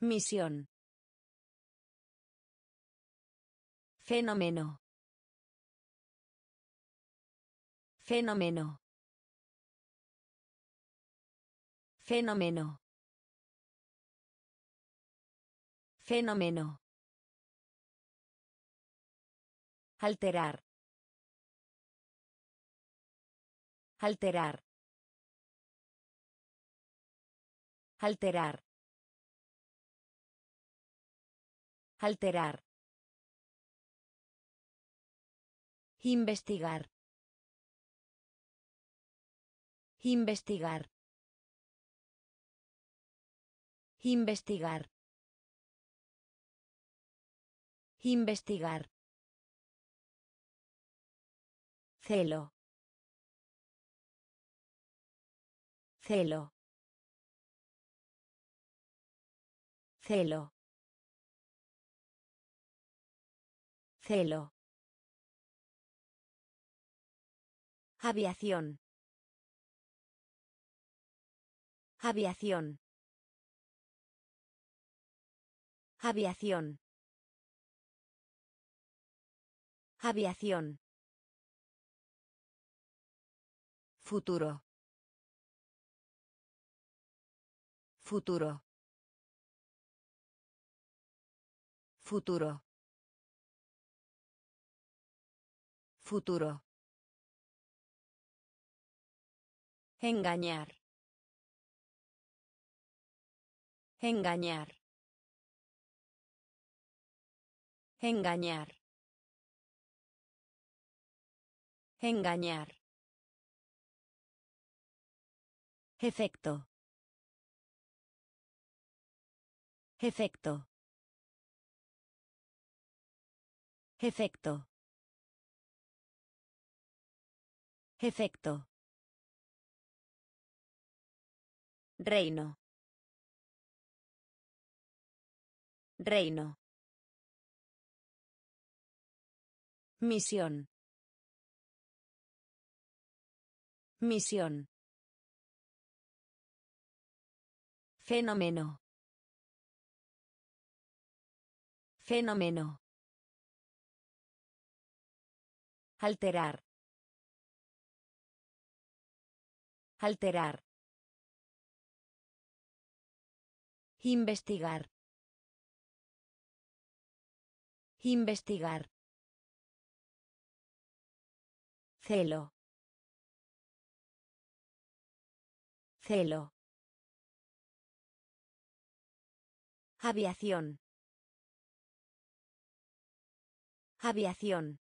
Misión. Fenómeno. Fenómeno. Fenómeno. Fenómeno. Alterar. Alterar. Alterar. Alterar. Investigar. Investigar. Investigar. Investigar. Celo. Celo. Celo. Celo. Aviación. Aviación. Aviación. Aviación. Futuro. Futuro. Futuro. Futuro. Engañar. Engañar. Engañar. Engañar. Efecto. Efecto. Efecto. Efecto. Reino. Reino. Misión. Misión. Fenómeno. Fenómeno. Alterar. Alterar. Investigar. Investigar. Celo. Celo. Aviación. Aviación.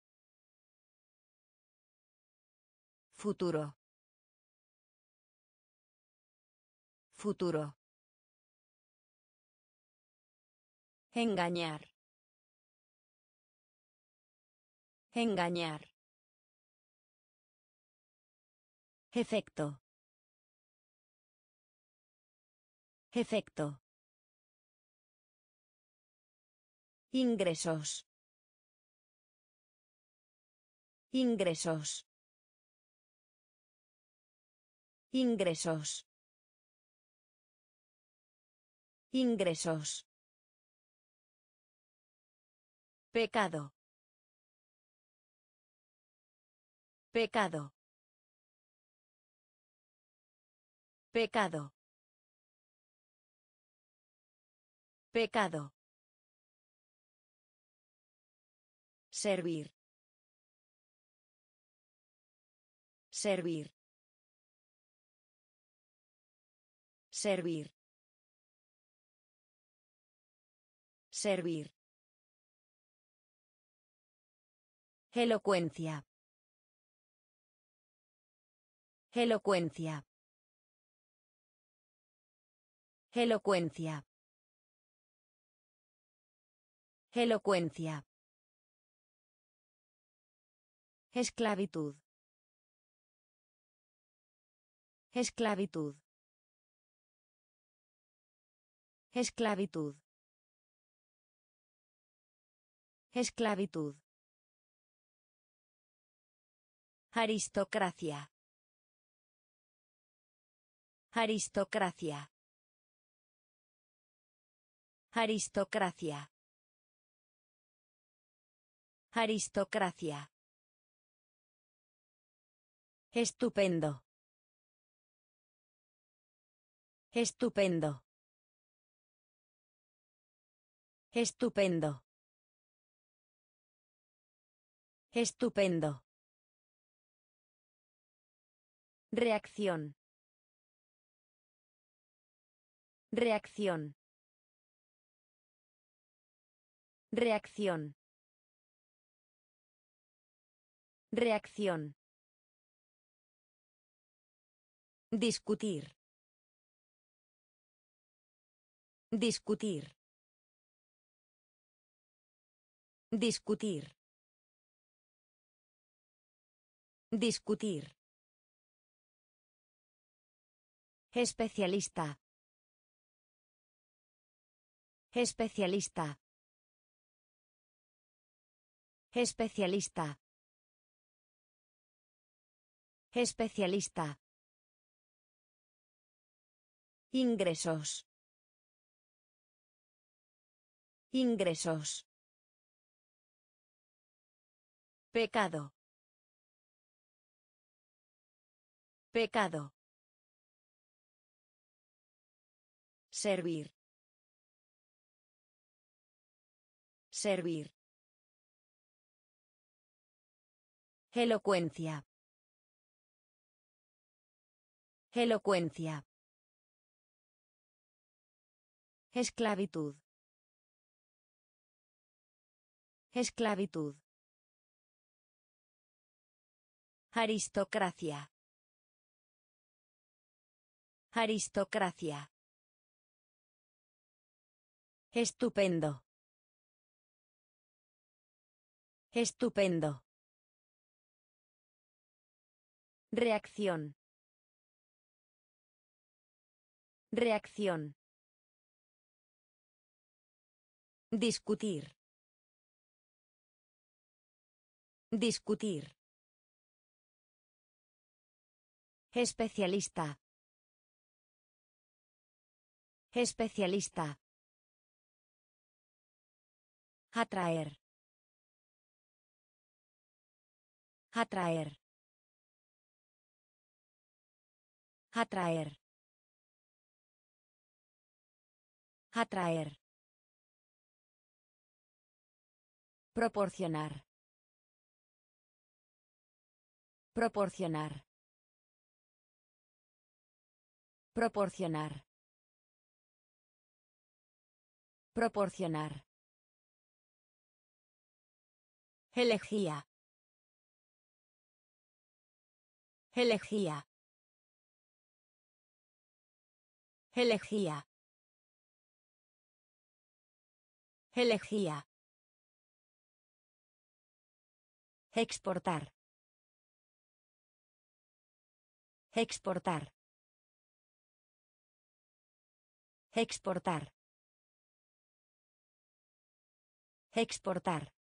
Futuro. Futuro. Engañar. Engañar. Efecto. Efecto. Ingresos. Ingresos. Ingresos. Ingresos. Pecado. Pecado. Pecado. Pecado. Servir. Servir. Servir. Servir. Elocuencia. Elocuencia. Elocuencia. Elocuencia. Esclavitud. Esclavitud. Esclavitud. Esclavitud. Aristocracia. Aristocracia. Aristocracia. Aristocracia. Estupendo. Estupendo. Estupendo. Estupendo. Reacción. Reacción. Reacción. Reacción. Discutir. Discutir. Discutir. Discutir. Especialista. Especialista. Especialista. Especialista. Ingresos. Ingresos. Pecado. Pecado. Servir. Servir. Elocuencia. Elocuencia. Esclavitud. Esclavitud. Aristocracia. Aristocracia. Estupendo. Estupendo. Reacción. Reacción. Discutir. Discutir. Especialista. Especialista. Atraer. Atraer. Atraer. Atraer. Proporcionar. Proporcionar. Proporcionar. Proporcionar. Elegía. Elegía. Elegía. Elegía. Exportar. Exportar. Exportar. Exportar.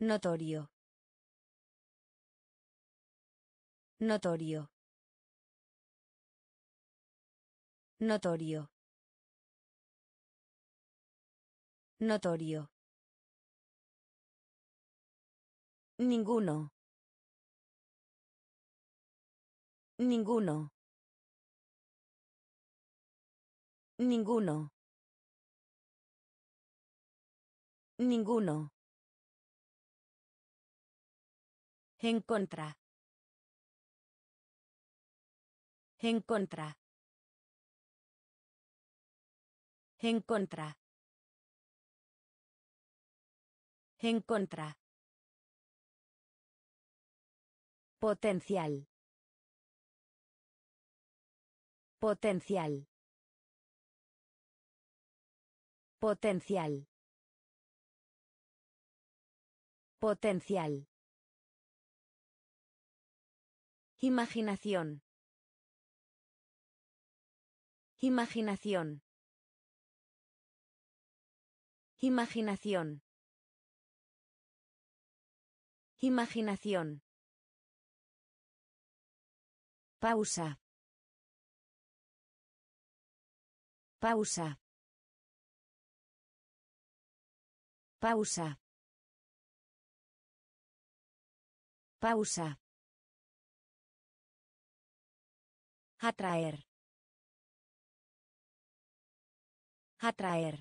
Notorio. Notorio. Notorio. Notorio. Ninguno. Ninguno. Ninguno. Ninguno. En contra. En contra. En contra. En contra. Potencial. Potencial. Potencial. Potencial. Imaginación. Imaginación. Imaginación. Imaginación. Pausa. Pausa. Pausa. Pausa. Atraer. Atraer.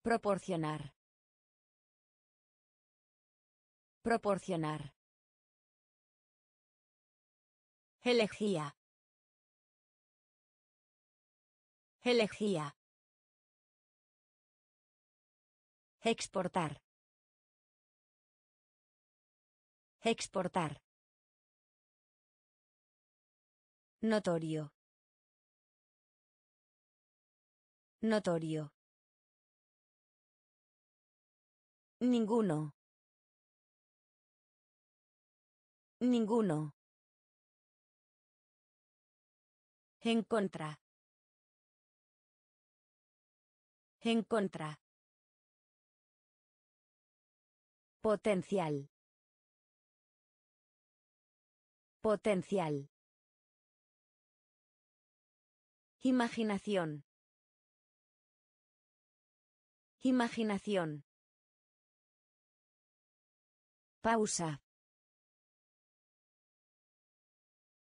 Proporcionar. Proporcionar. Elegía. Elegía. Exportar. Exportar. Notorio. Notorio. Ninguno. Ninguno. En contra. En contra. Potencial. Potencial. Imaginación. Imaginación. Pausa.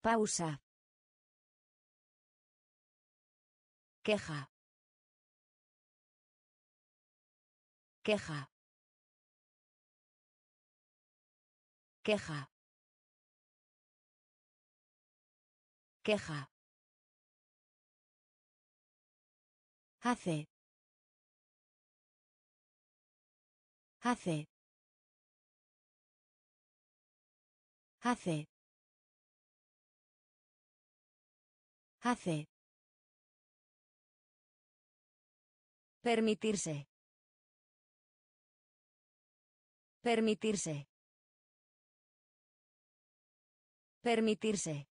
Pausa. Queja. Queja. Queja. Queja. Hace. Hace. Hace. Hace. Permitirse. Permitirse. Permitirse.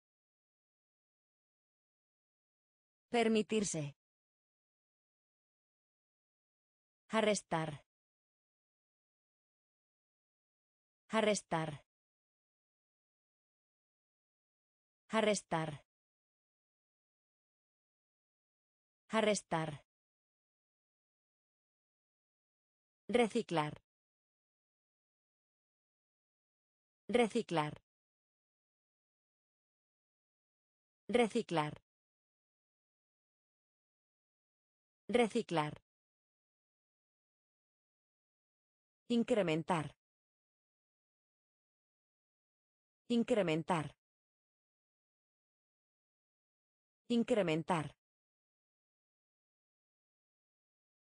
Permitirse. Arrestar. Arrestar. Arrestar. Arrestar. Reciclar. Reciclar. Reciclar. Reciclar. Incrementar. Incrementar. Incrementar.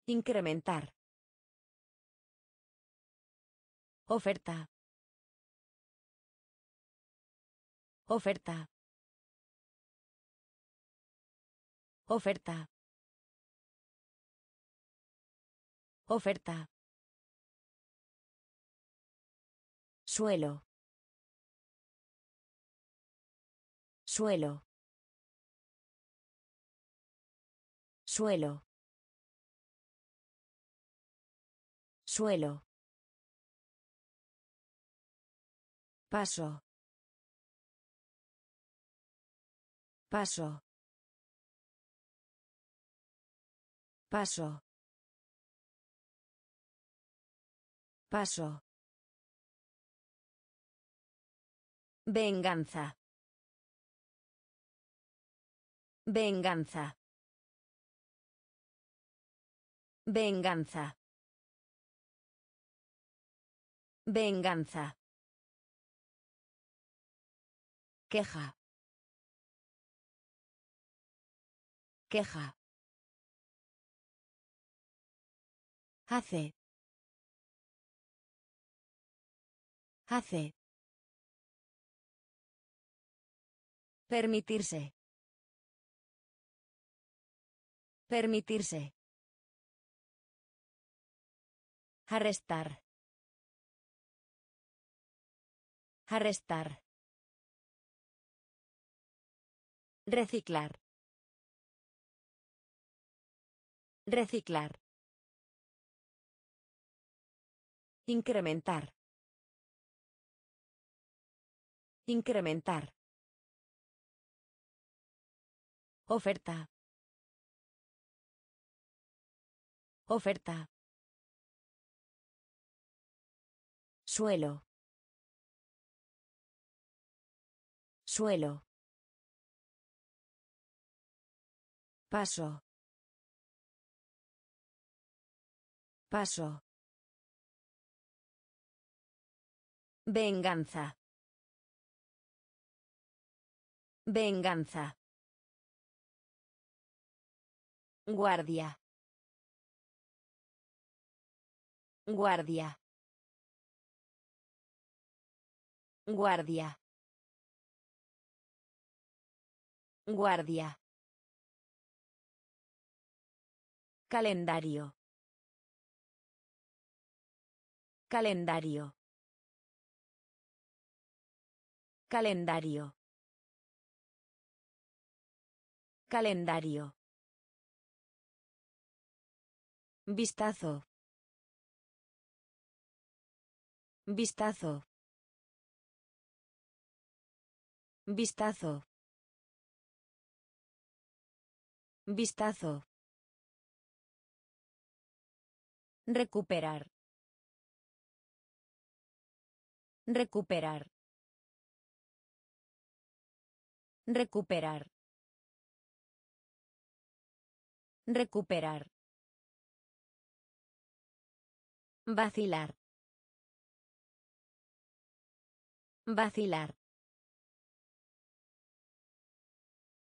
Incrementar. Oferta. Oferta. Oferta. Oferta. Suelo. Suelo. Suelo. Suelo. Paso. Paso. Paso. Paso. Venganza. Venganza. Venganza. Venganza. Queja. Queja. Hace. Hace. Permitirse. Permitirse. Arrestar. Arrestar. Reciclar. Reciclar. Incrementar. Incrementar. Oferta. Oferta. Suelo. Suelo. Paso. Paso. Venganza. Venganza. Guardia. Guardia. Guardia. Guardia. Calendario. Calendario. Calendario. Calendario. Vistazo. Vistazo. Vistazo. Vistazo. Recuperar. Recuperar. Recuperar. Recuperar. Vacilar. Vacilar.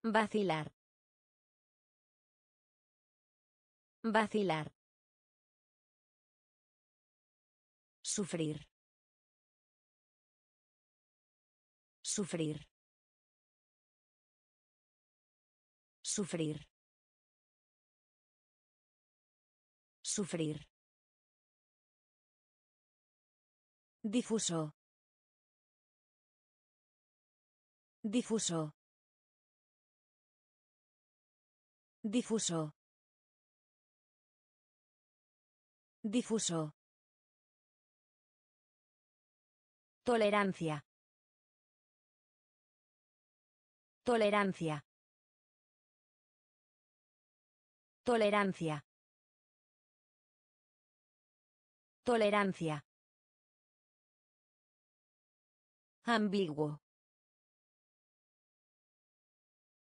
Vacilar. Vacilar. Sufrir. Sufrir. Sufrir. Sufrir. Difuso. Difuso. Difuso. Difuso. Tolerancia. Tolerancia. Tolerancia. Tolerancia. Ambiguo.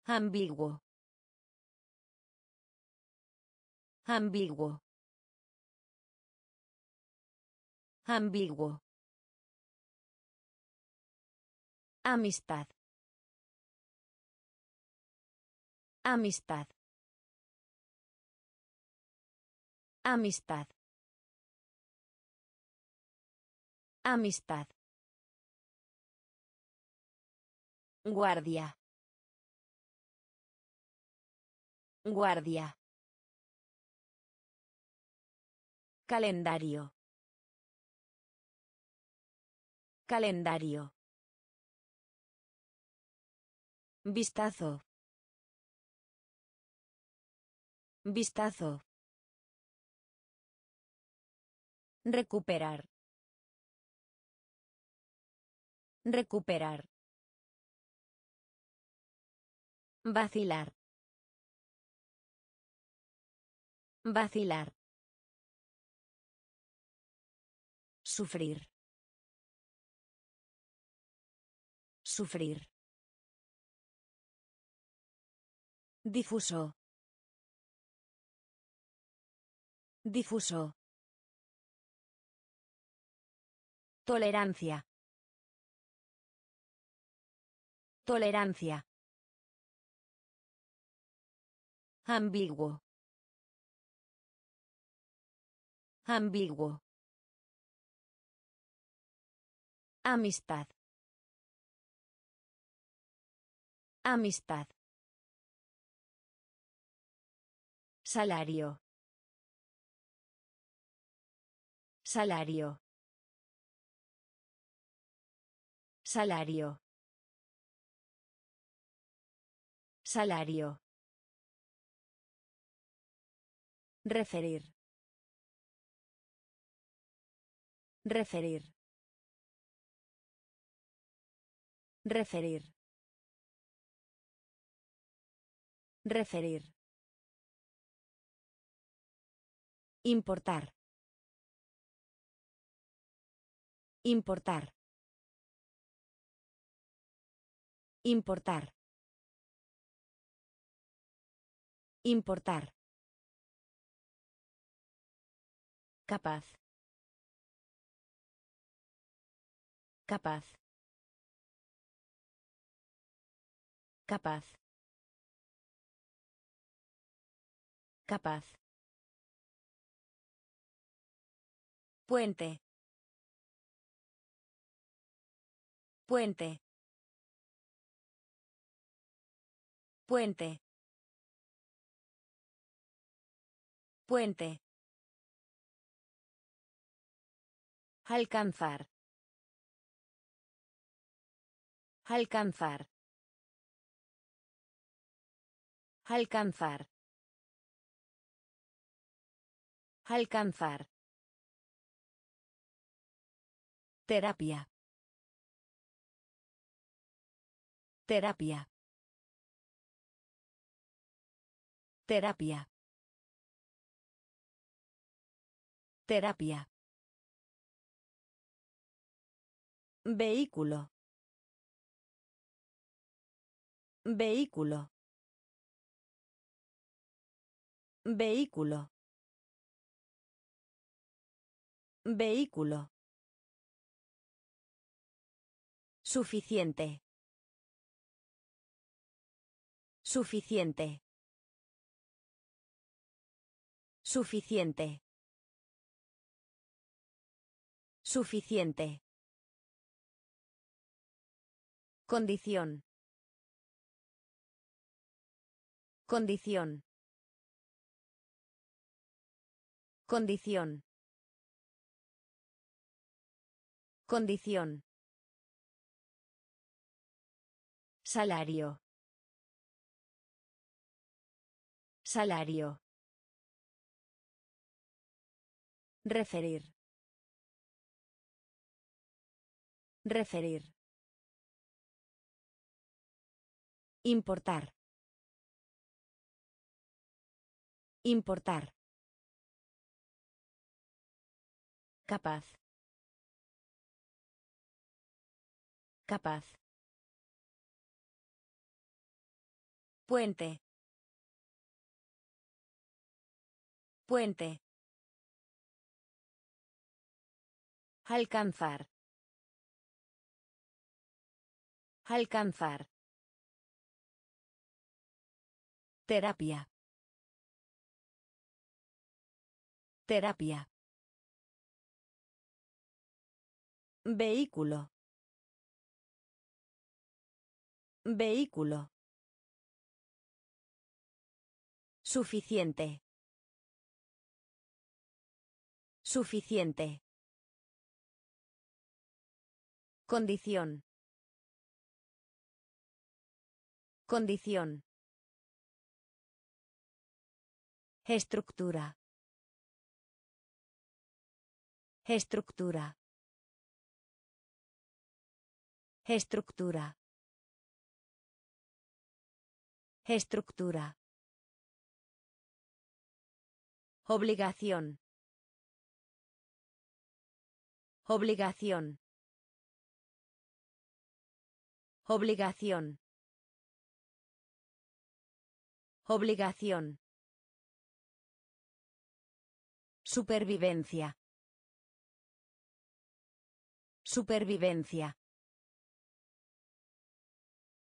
Ambiguo. Ambiguo. Ambiguo. Amistad. Amistad. Amistad. Amistad. Guardia. Guardia. Calendario. Calendario. Vistazo. Vistazo. Recuperar. Recuperar. Vacilar. Vacilar. Sufrir. Sufrir. Difuso. Difuso. Tolerancia. Tolerancia. Ambiguo. Amistad. Amistad. Salario. Salario. Salario. Salario. Referir. Referir. Referir. Referir. Importar. Importar. Importar. Importar. Capaz. Capaz. Capaz. Capaz. Puente. Puente. Puente. Puente. Alcanzar. Alcanzar. Alcanzar. Alcanzar. Terapia. Terapia. Terapia. Terapia. Vehículo. Vehículo. Vehículo. Vehículo. Suficiente. Suficiente. Suficiente. Suficiente. Condición. Condición. Condición. Condición. Salario. Salario. Referir. Referir. Importar. Importar. Capaz. Capaz. Puente. Puente. Alcanzar. Alcanzar. Terapia. Terapia. Vehículo. Vehículo. Suficiente. Suficiente. Condición. Condición. Estructura. Estructura. Estructura. Estructura. Obligación. Obligación. Obligación. Obligación. Supervivencia. Supervivencia.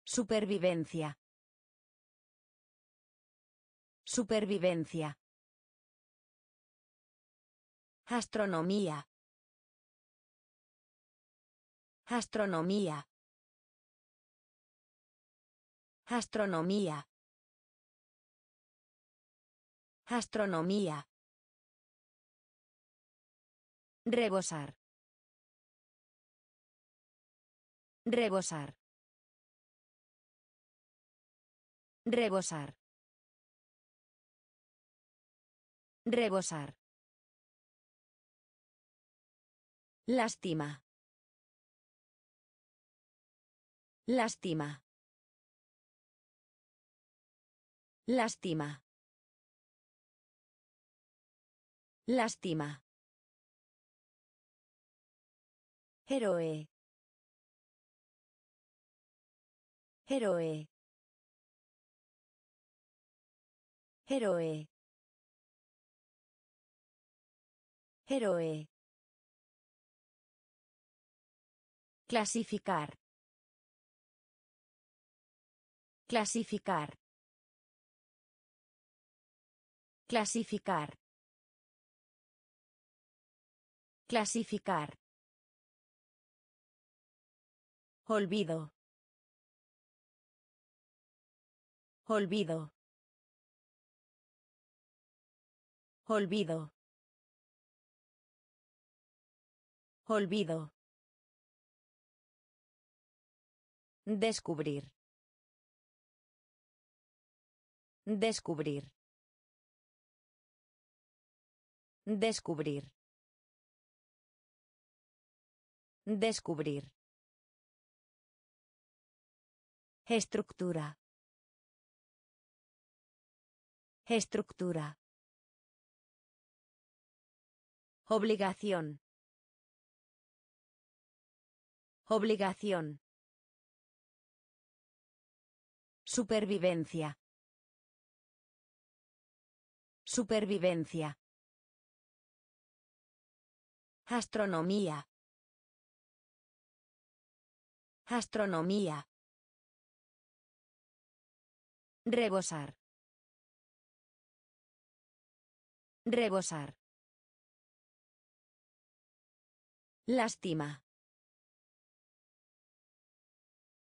Supervivencia. Supervivencia. Astronomía. Astronomía. Astronomía. Astronomía. Rebosar. Rebosar. Rebosar. Rebosar. Lástima. Lástima. Lástima. Lástima. Héroe. Héroe. Héroe. Héroe. Clasificar. Clasificar. Clasificar. Clasificar. Olvido. Olvido. Olvido. Olvido. Descubrir. Descubrir. Descubrir. Descubrir. Estructura. Estructura. Obligación. Obligación. Supervivencia. Supervivencia. Astronomía. Astronomía. Rebosar. Rebosar. Lástima.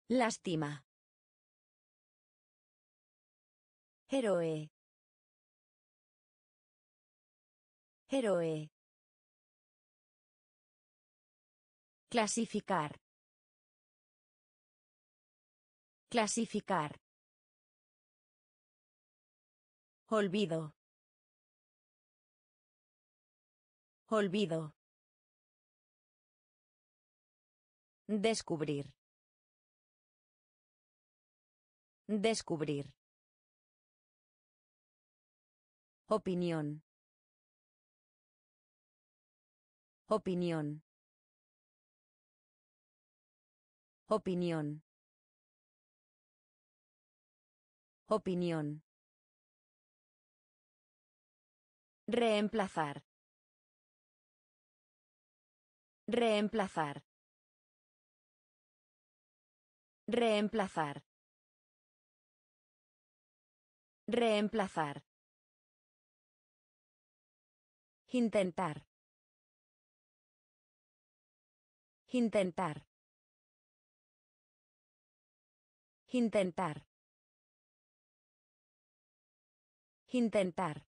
Lástima. Héroe. Héroe. Clasificar. Clasificar. Olvido. Olvido. Descubrir. Descubrir. Opinión. Opinión. Opinión. Opinión. Reemplazar. Reemplazar. Reemplazar. Reemplazar. Intentar. Intentar. Intentar. Intentar.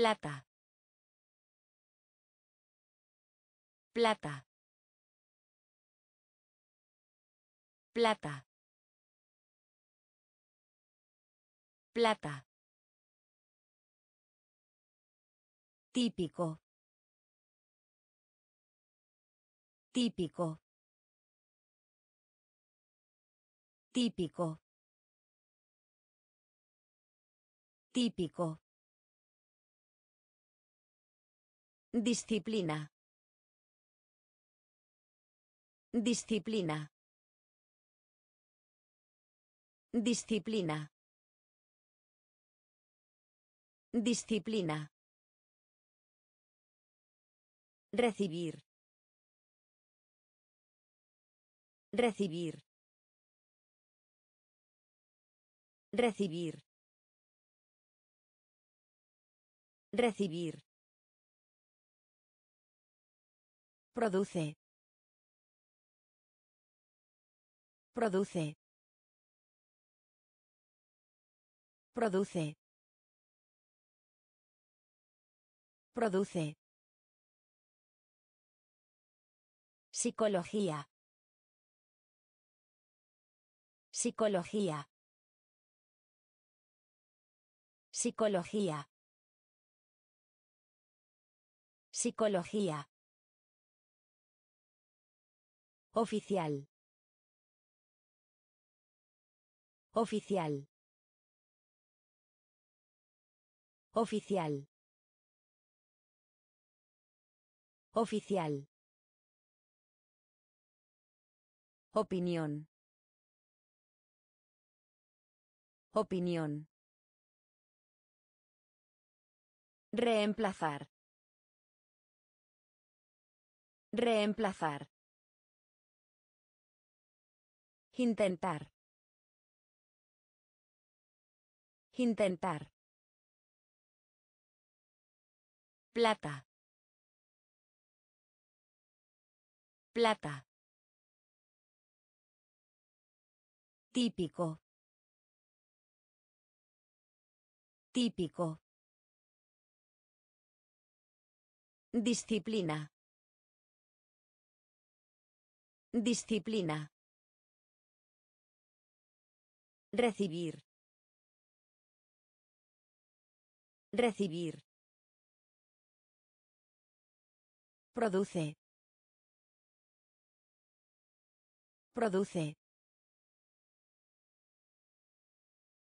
Plata. Plata. Plata. Plata. Típico. Típico. Típico. Típico. Disciplina. Disciplina. Disciplina. Disciplina. Recibir. Recibir. Recibir. Recibir. Produce. Produce. Produce. Produce. Psicología. Psicología. Psicología. Psicología. Oficial. Oficial. Oficial. Oficial. Opinión. Opinión. Reemplazar. Reemplazar. Intentar. Intentar. Plata. Plata. Típico. Típico. Disciplina. Disciplina. Recibir. Recibir. Produce. Produce.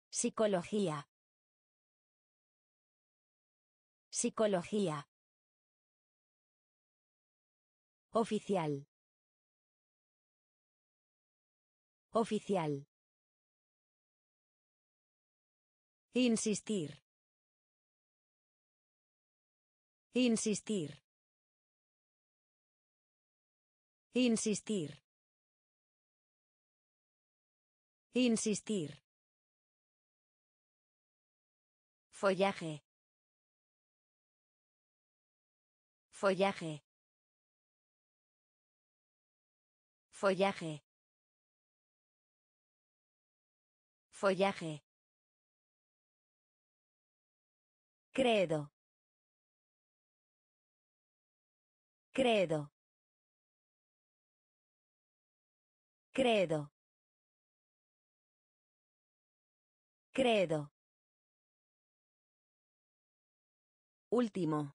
Psicología. Psicología. Oficial. Oficial. Insistir. Insistir. Insistir. Insistir. Follaje. Follaje. Follaje. Follaje. Credo. Credo. Credo. Credo. Último.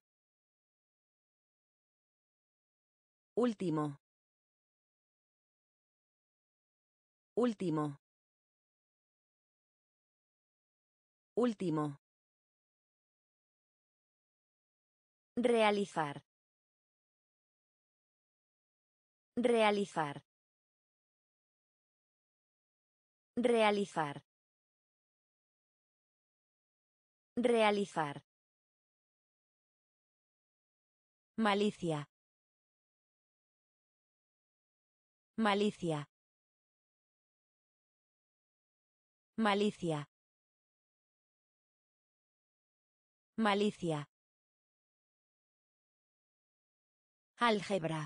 Último. Último. Último. Realizar. Realizar. Realizar. Realizar. Malicia. Malicia. Malicia. Malicia. Álgebra.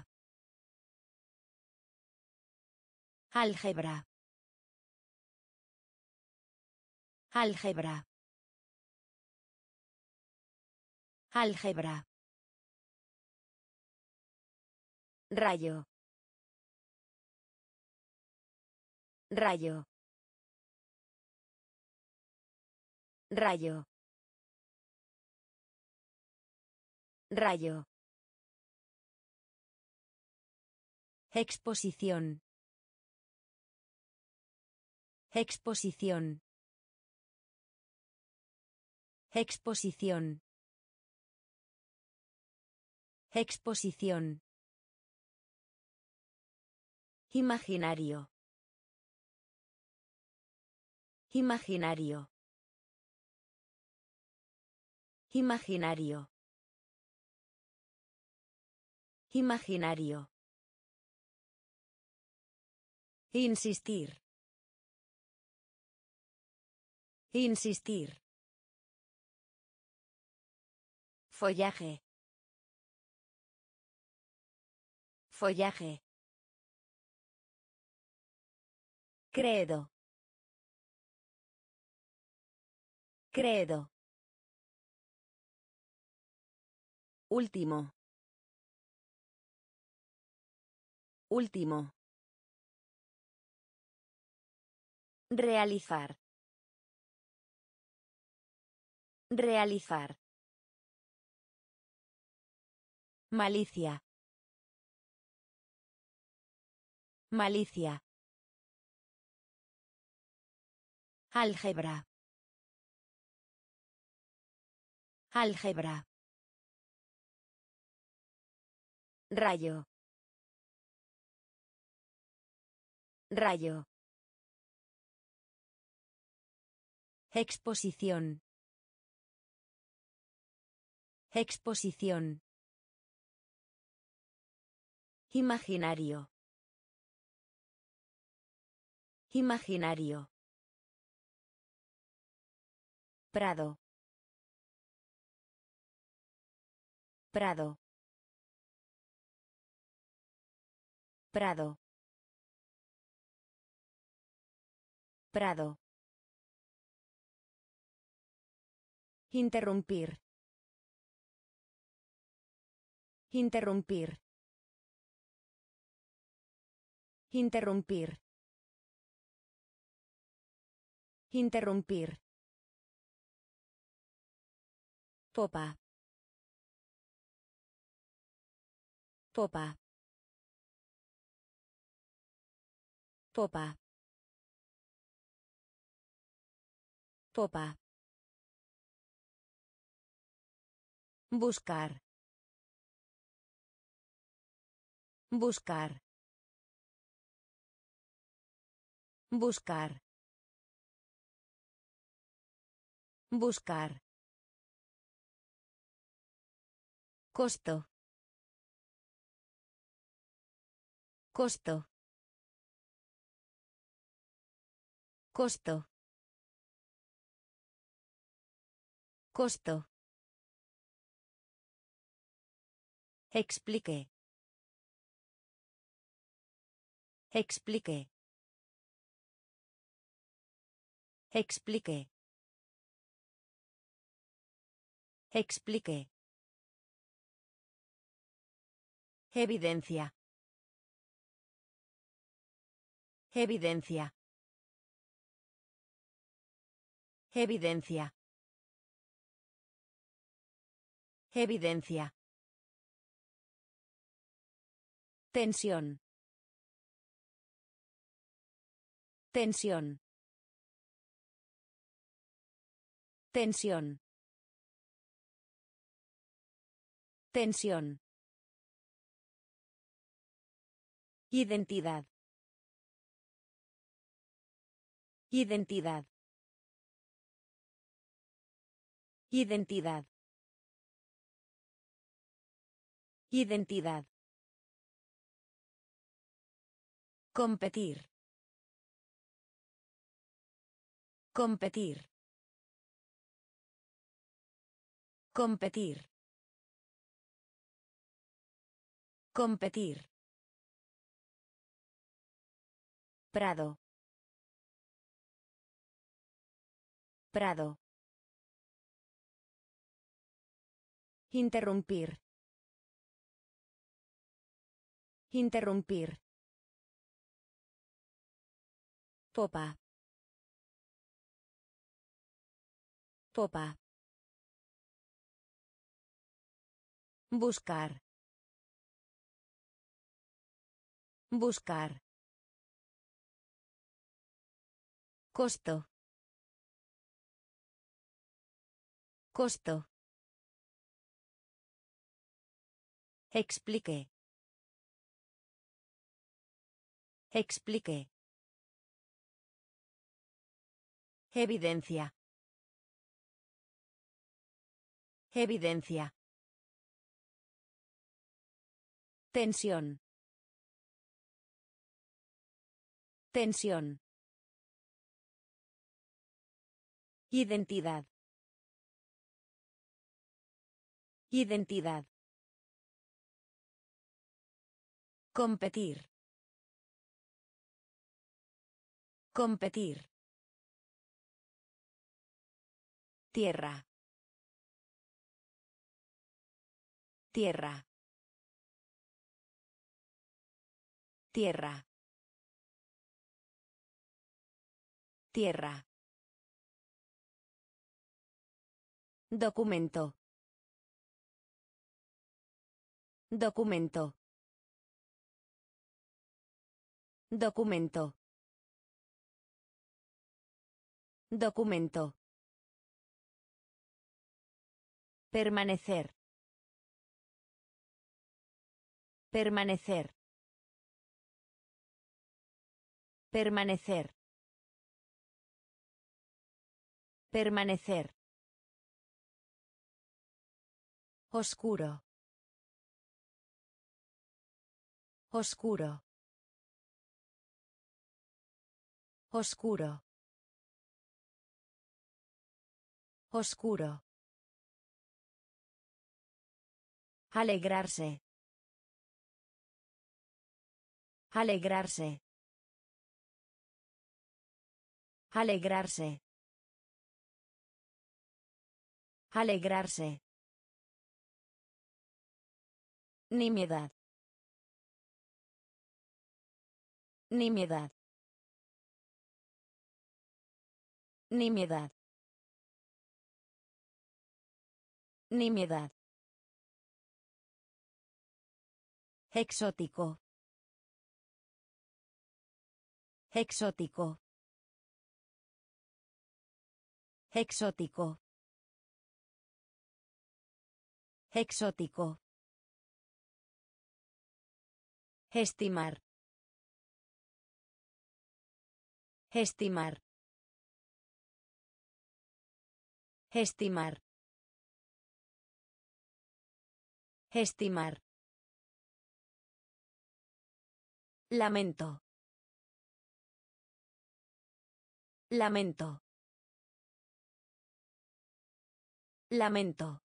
Álgebra. Álgebra. Álgebra. Rayo. Rayo. Rayo. Rayo. Exposición. Exposición. Exposición. Exposición. Imaginario. Imaginario. Imaginario. Imaginario. Insistir. Insistir. Follaje. Follaje. Credo. Credo. Último. Último. Realizar. Realizar. Malicia. Malicia. Álgebra. Álgebra. Rayo. Rayo. Exposición. Exposición. Imaginario. Imaginario. Prado. Prado. Prado. Prado. Interrumpir. Interrumpir. Interrumpir. Interrumpir. Popa. Popa. Popa. Popa. Buscar. Buscar. Buscar. Buscar. Costo. Costo. Costo. Costo. Explique. Explique. Explique. Explique. Evidencia. Evidencia. Evidencia. Evidencia. Tensión. Tensión. Tensión. Tensión. Identidad. Identidad. Identidad. Identidad. Competir. Competir. Competir. Competir. Prado. Prado. Interrumpir. Interrumpir. Popa. Popa. Buscar. Buscar. Costo. Costo. Explique. Explique. Evidencia. Evidencia. Tensión. Tensión. Identidad. Identidad. Competir. Competir. Tierra. Tierra. Tierra. Tierra. Documento. Documento. Documento. Documento. Permanecer. Permanecer. Permanecer. Permanecer. Oscuro. Oscuro. Oscuro. Oscuro. Alegrarse. Alegrarse. Alegrarse. Alegrarse. Nimiedad. Nimiedad. Nimiedad. Nimiedad. Exótico. Exótico. Exótico. Exótico. Estimar. Estimar. Estimar. Estimar. Lamento. Lamento. Lamento.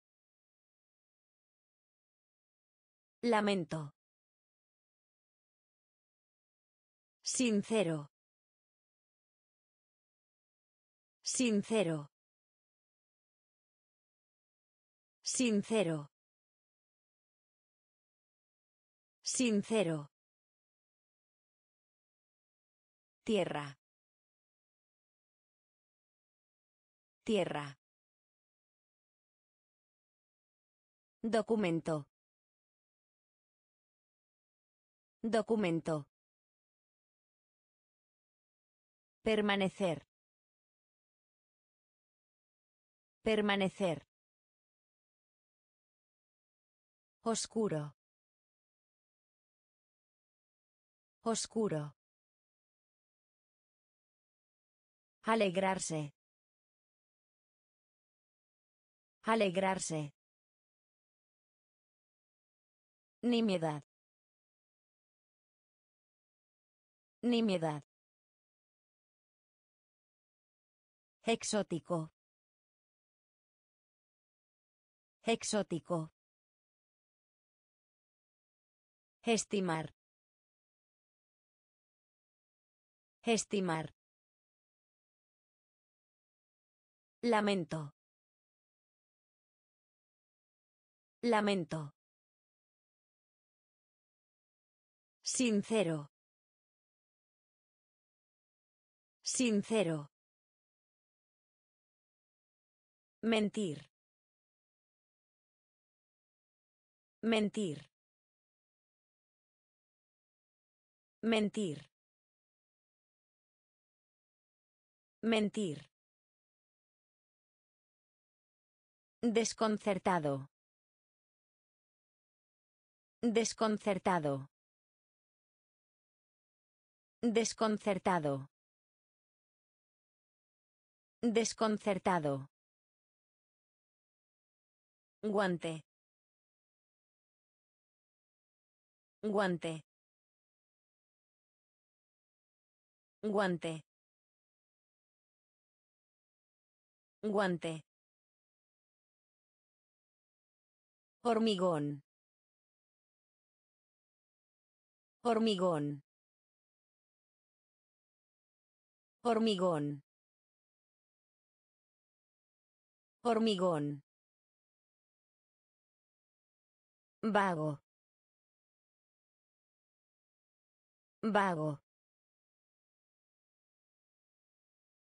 Lamento. Sincero. Sincero. Sincero. Sincero. Tierra. Tierra. Documento. Documento. Permanecer. Permanecer. Oscuro. Oscuro. Alegrarse. Alegrarse. Nimiedad. Nimiedad. Exótico. Exótico. Estimar. Estimar. Lamento. Lamento. Sincero. Sincero. Mentir. Mentir. Mentir. Mentir. Desconcertado. Desconcertado. Desconcertado. Desconcertado. Guante. Guante. Guante. Guante. Hormigón. Hormigón. Hormigón. Hormigón. Vago. Vago.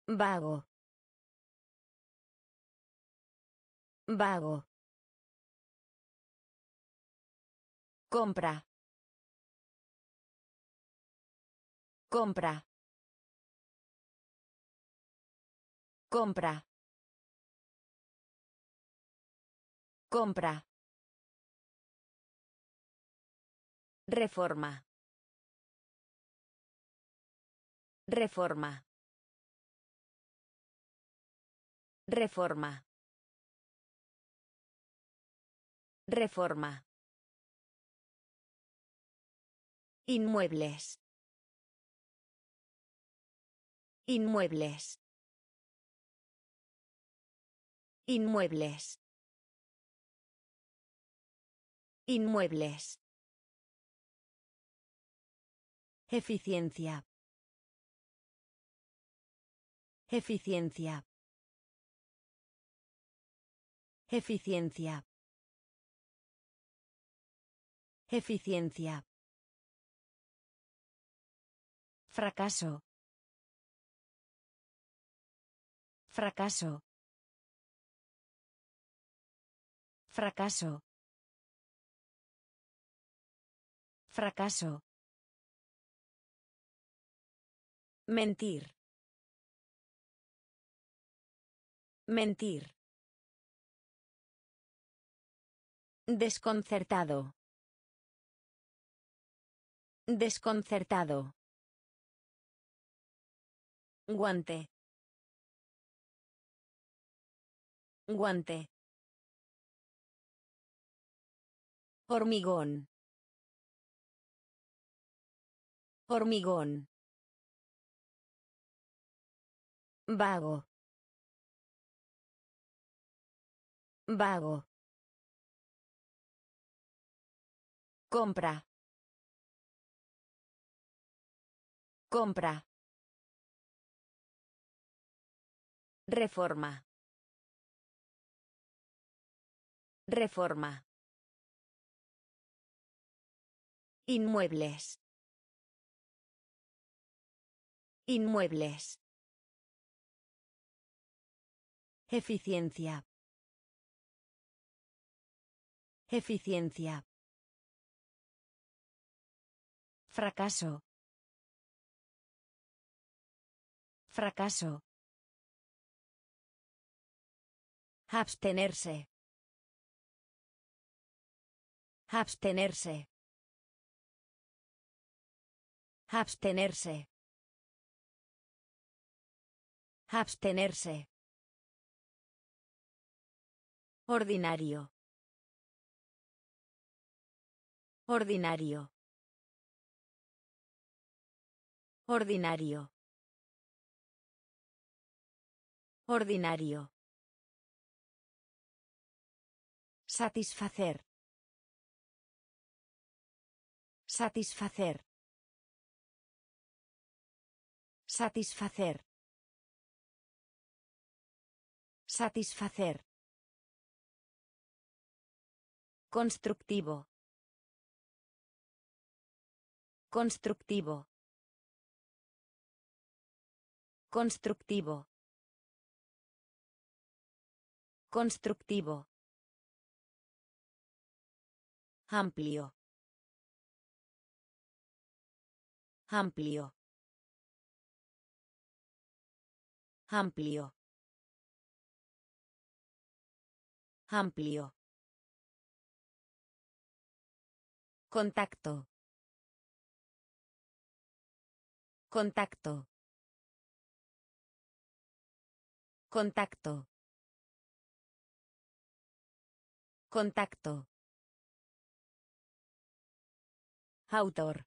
Vago. Vago. Compra. Compra. Compra. Compra. Reforma. Reforma. Reforma. Reforma. Inmuebles. Inmuebles. Inmuebles. Inmuebles. Eficiencia. Eficiencia. Eficiencia. Eficiencia. Fracaso. Fracaso. Fracaso. Fracaso. Mentir. Mentir. Desconcertado. Desconcertado. Guante. Guante. Hormigón. Hormigón. Vago. Vago. Compra. Compra. Reforma. Reforma. Inmuebles. Inmuebles. Eficiencia. Eficiencia. Fracaso. Fracaso. Abstenerse. Abstenerse. Abstenerse. Abstenerse. Ordinario. Ordinario. Ordinario. Ordinario. Satisfacer. Satisfacer. Satisfacer. Satisfacer. Constructivo. Constructivo. Constructivo. Constructivo. Amplio. Amplio. Amplio. Amplio. Contacto. Contacto. Contacto. Contacto. Autor.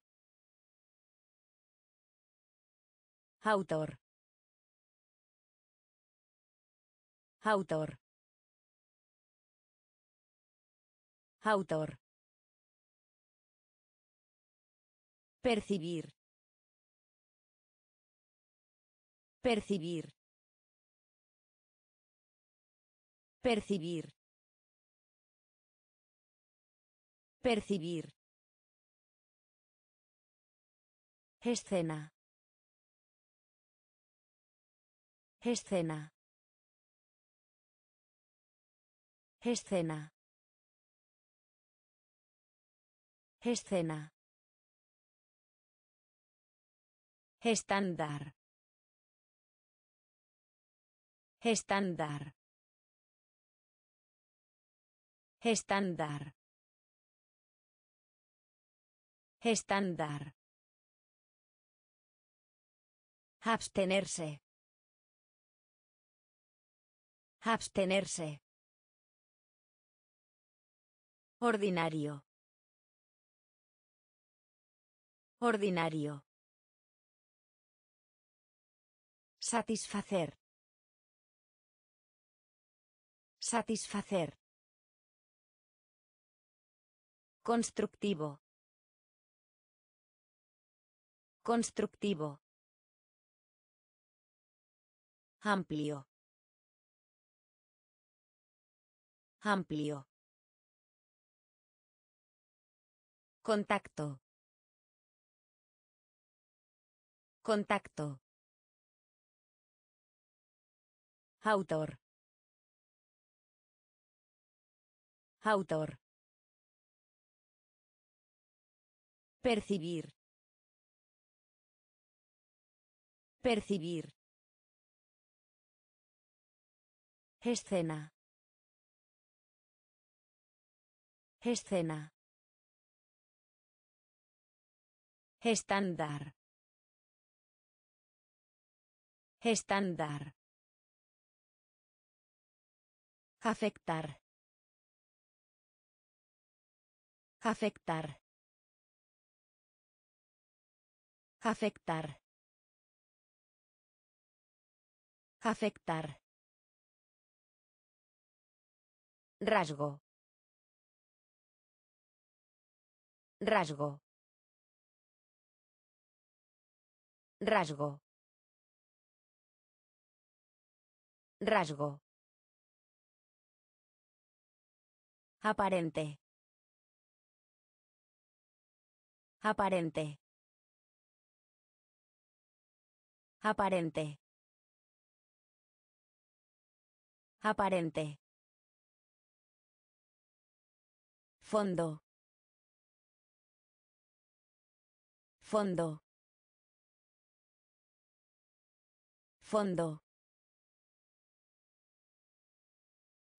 Autor. Autor. Autor. Percibir. Percibir. Percibir. Percibir. Escena. Escena. Escena. Escena. Estándar. Estándar. Estándar. Estándar. Abstenerse. Abstenerse. Ordinario. Ordinario. Satisfacer. Satisfacer. Constructivo. Constructivo. Amplio. Amplio. Contacto. Contacto. Autor. Autor. Percibir. Percibir. Escena. Escena. Estándar. Estándar. Afectar. Afectar. Afectar. Afectar. Rasgo. Rasgo. Rasgo. Rasgo. Aparente. Aparente. Aparente. Aparente. Fondo. Fondo. Fondo.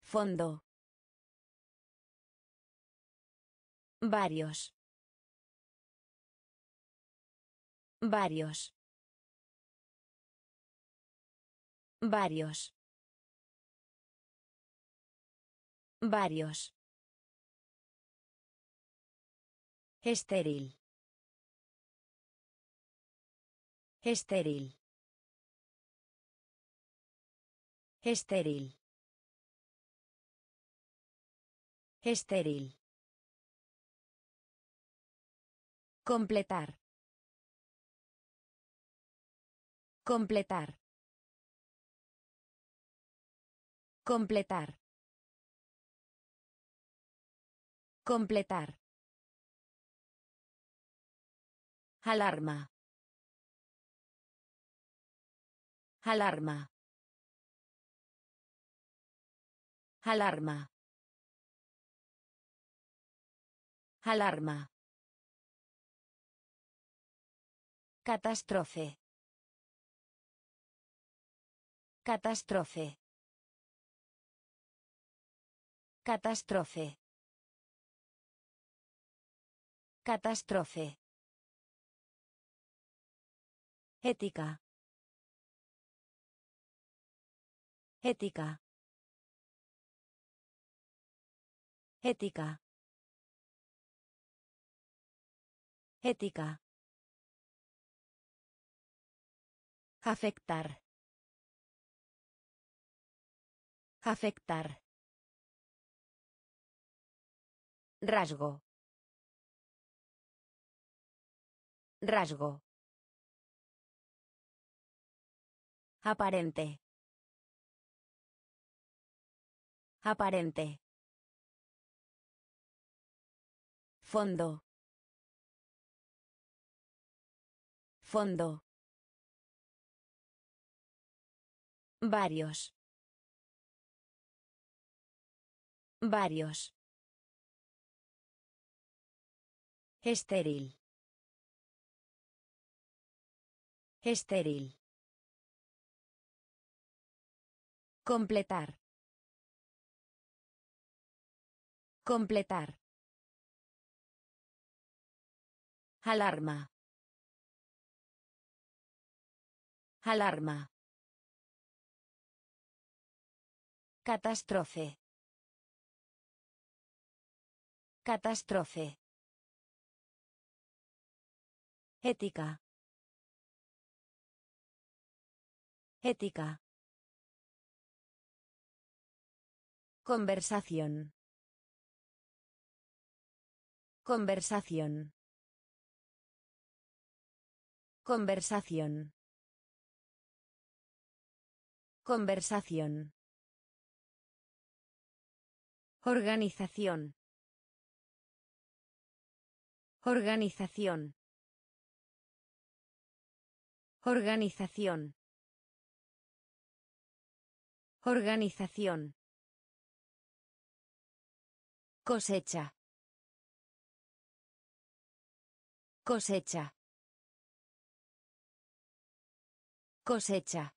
Fondo. Varios. Varios. Varios. Varios. Estéril. Estéril. Estéril. Estéril. Completar. Completar. Completar. Completar. Alarma. Alarma. Alarma. Alarma. Catástrofe. Catástrofe. Catástrofe. Catástrofe. Ética. Ética. Ética. Ética. Afectar. Afectar. Rasgo. Rasgo. Aparente. Aparente. Fondo. Fondo. Varios. Varios. Estéril. Estéril. Completar. Completar. Alarma. Alarma. Catástrofe. Catástrofe. Ética. Ética. Conversación. Conversación. Conversación. Conversación. Organización. Organización. Organización. Organización. Cosecha. Cosecha. Cosecha.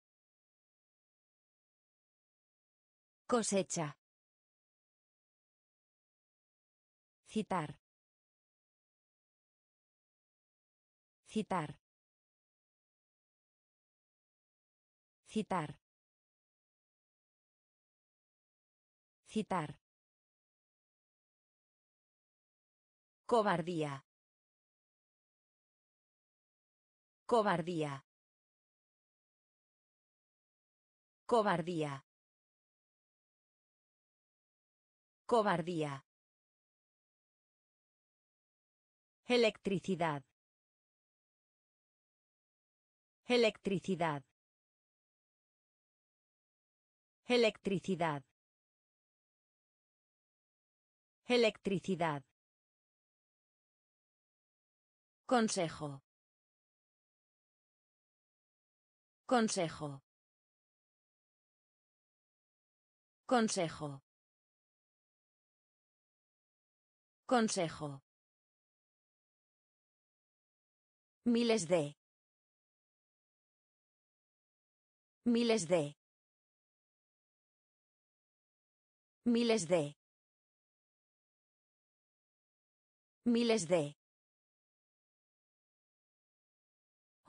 Cosecha. Citar. Citar. Citar. Citar. Cobardía. Cobardía. Cobardía. Cobardía. Electricidad. Electricidad. Electricidad. Electricidad. Consejo. Consejo. Consejo. Consejo. Miles de. Miles de. Miles de. Miles de.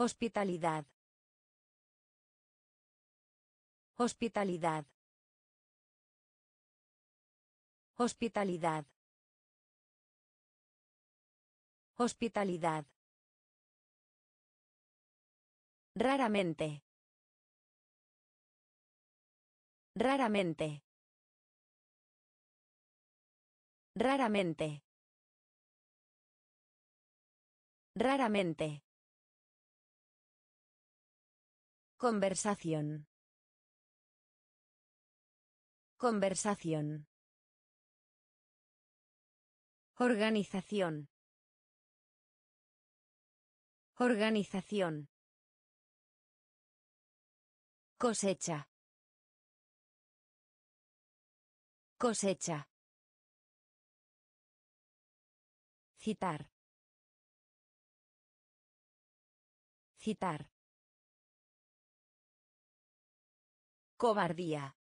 Hospitalidad. Hospitalidad. Hospitalidad. Hospitalidad. Raramente. Raramente. Raramente. Raramente. Conversación. Conversación. Organización. Organización. Cosecha. Cosecha. Citar. Citar. Cobardía.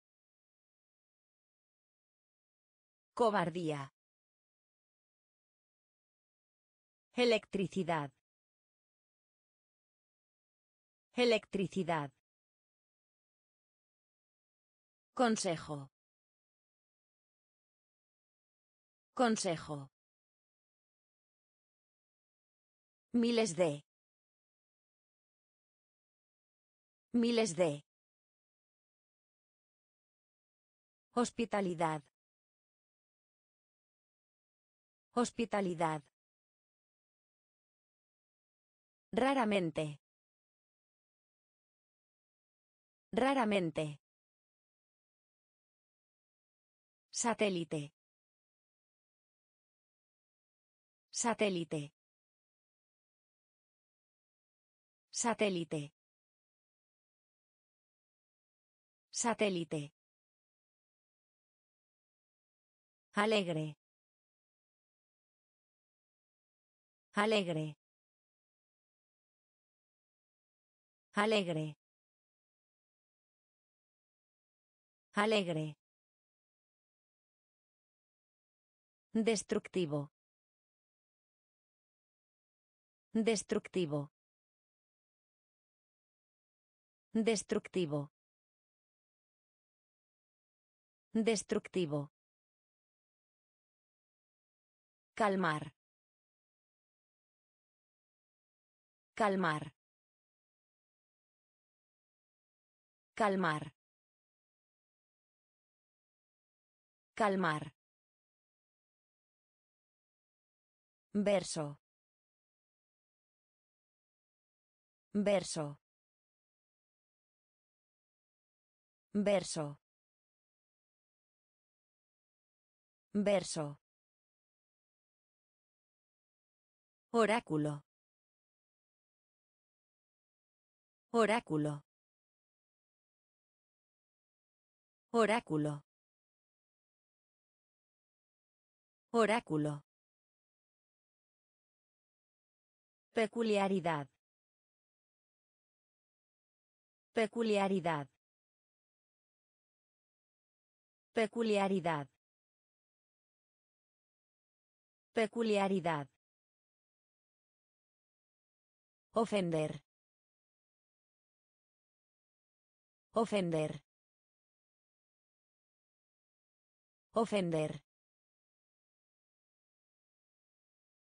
Cobardía. Electricidad. Electricidad. Consejo. Consejo. Miles de. Miles de. Hospitalidad. Hospitalidad. Raramente. Raramente. Satélite. Satélite. Satélite. Satélite. Alegre. Alegre. Alegre. Alegre. Destructivo. Destructivo. Destructivo. Destructivo. Calmar. Calmar. Calmar. Calmar. Verso. Verso. Verso. Verso. Oráculo. Oráculo. Oráculo. Oráculo. Peculiaridad. Peculiaridad. Peculiaridad. Peculiaridad. Ofender. Ofender. Ofender.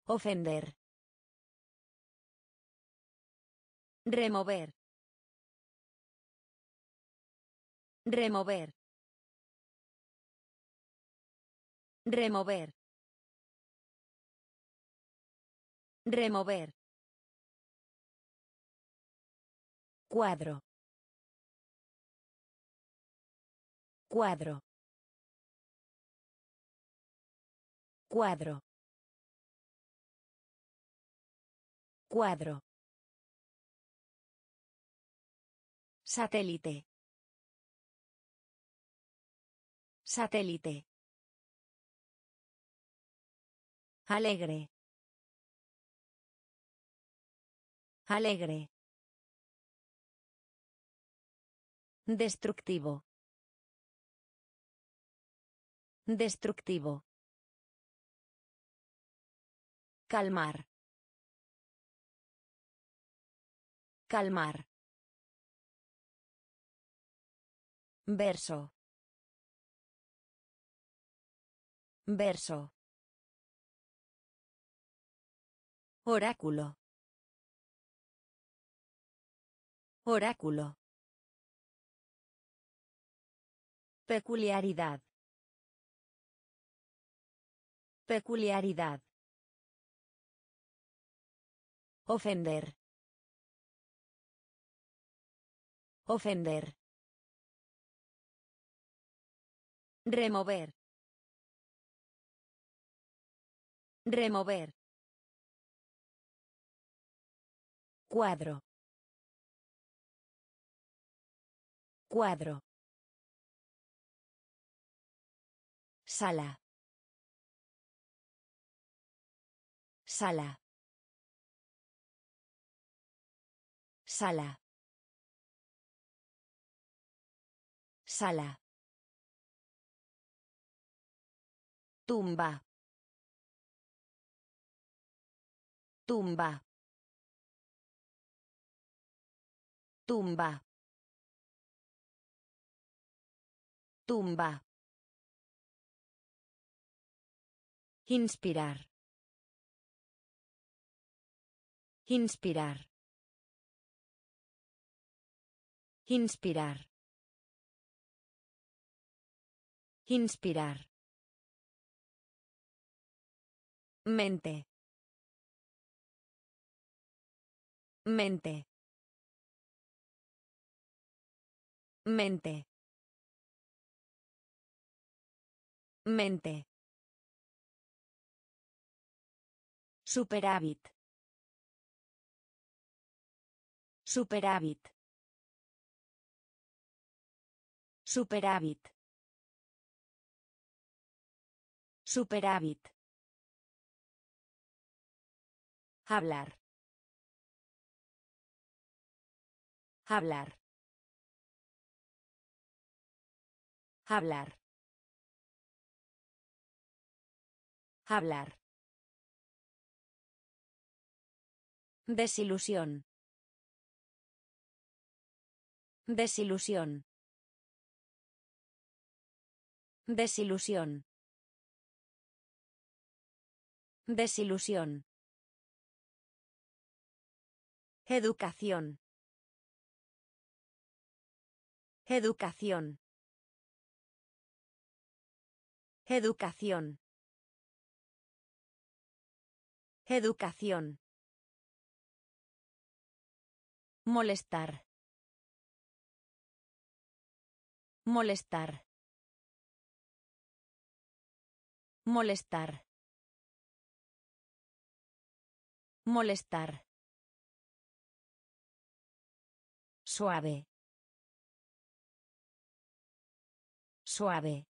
Ofender. Remover. Remover. Remover. Remover. Cuadro. Cuadro. Cuadro. Cuadro. Satélite. Satélite. Alegre. Alegre. Destructivo. Destructivo. Calmar. Calmar. Verso. Verso. Oráculo. Oráculo. Peculiaridad. Peculiaridad. Ofender. Ofender. Remover. Remover. Cuadro. Cuadro. Sala. Sala. Sala. Sala. Tumba. Tumba. Tumba. Tumba. Inspirar. Inspirar. Inspirar. Inspirar. Mente. Mente. Mente. Mente. Superávit. Superávit. Superávit. Superávit. Hablar. Hablar. Hablar. Hablar. Desilusión. Desilusión. Desilusión. Desilusión. Educación. Educación. Educación. Educación. Molestar. Molestar. Molestar. Molestar. Suave. Suave.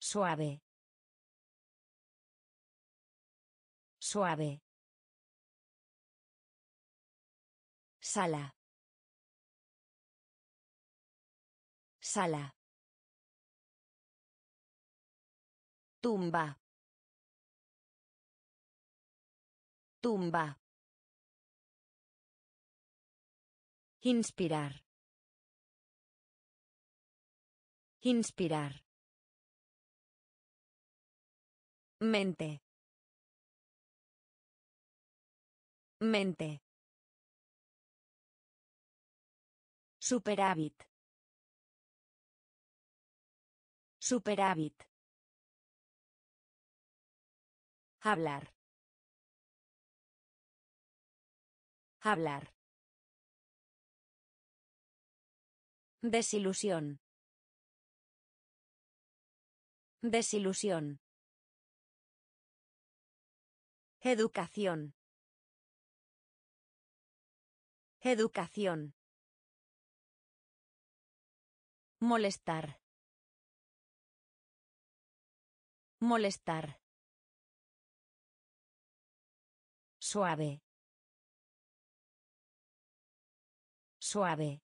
Suave. Suave. Sala. Sala. Tumba. Tumba. Inspirar. Inspirar. Mente. Mente. Superávit. Superávit. Hablar. Hablar. Desilusión. Desilusión. Educación. Educación. Molestar. Molestar. Suave. Suave.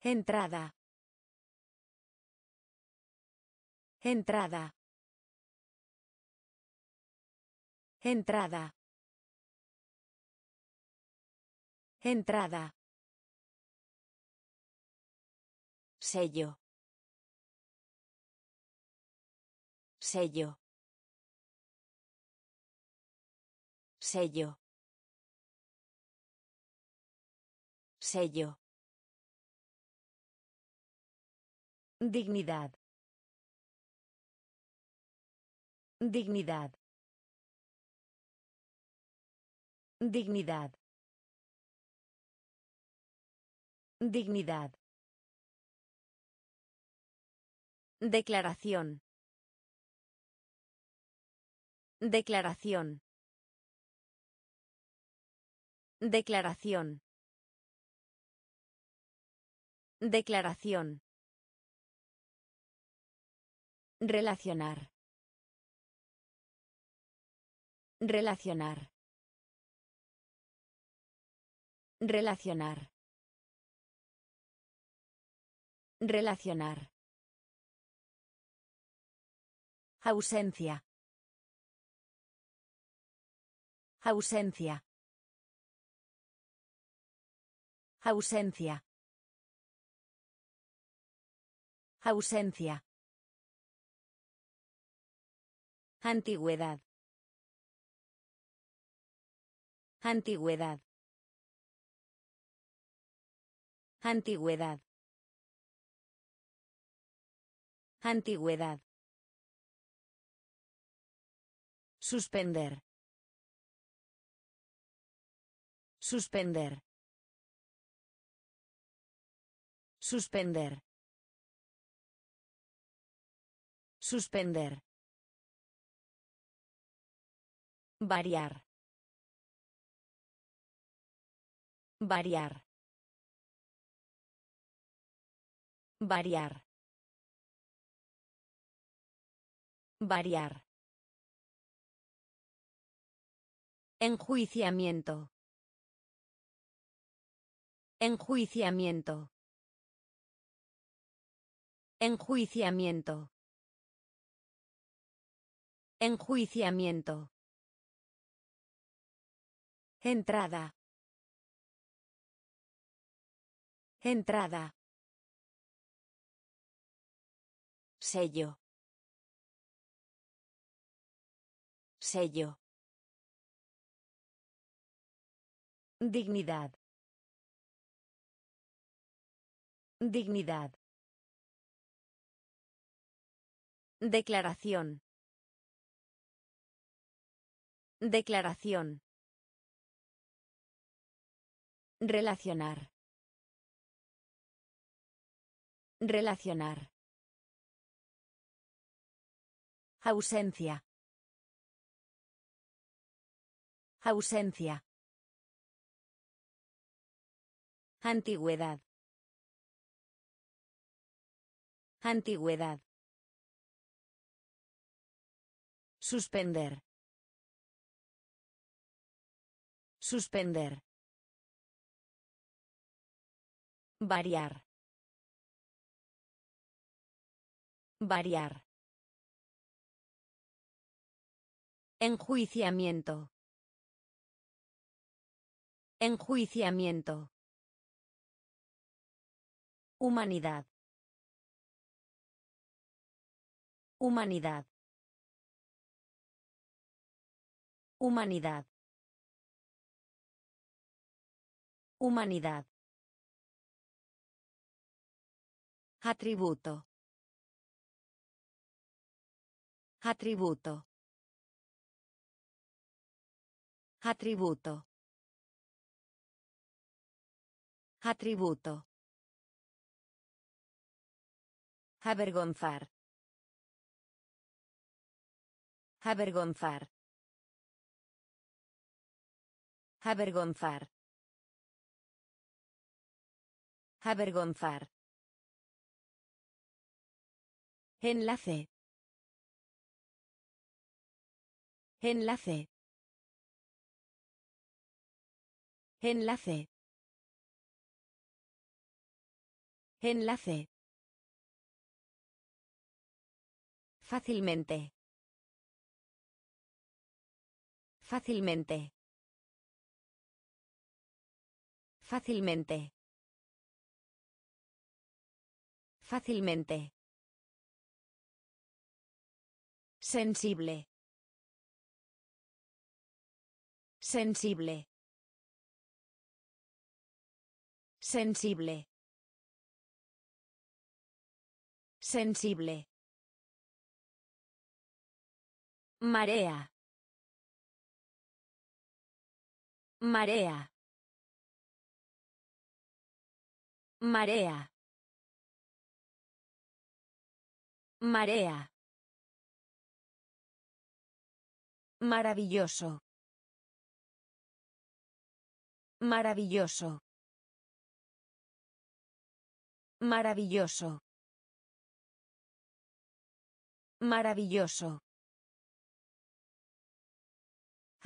Entrada. Entrada. Entrada. Entrada. Sello. Sello. Sello. Sello. Dignidad. Dignidad. Dignidad. Dignidad. Declaración. Declaración. Declaración. Declaración. Relacionar. Relacionar. Relacionar. Relacionar. Ausencia. Ausencia. Ausencia. Ausencia. Antigüedad. Antigüedad. Antigüedad. Antigüedad. Suspender. Suspender. Suspender. Suspender. Variar. Variar. Variar. Variar. Enjuiciamiento. Enjuiciamiento. Enjuiciamiento. Enjuiciamiento. Entrada. Entrada. Sello. Sello. Dignidad. Dignidad. Declaración. Declaración. Relacionar. Relacionar. Ausencia. Ausencia. Antigüedad. Antigüedad. Suspender. Suspender. Variar. Variar. Enjuiciamiento. Enjuiciamiento. Humanidad. Humanidad. Humanidad. Humanidad. Atributo. Atributo. Atributo. Atributo. Avergonzar. Avergonzar. Avergonzar. Avergonzar. Enlace. Enlace. Enlace. Enlace. Fácilmente. Fácilmente. Fácilmente. Fácilmente. Sensible. Sensible. Sensible. Sensible. Marea. Marea. Marea. Marea. Maravilloso. Maravilloso. Maravilloso. Maravilloso.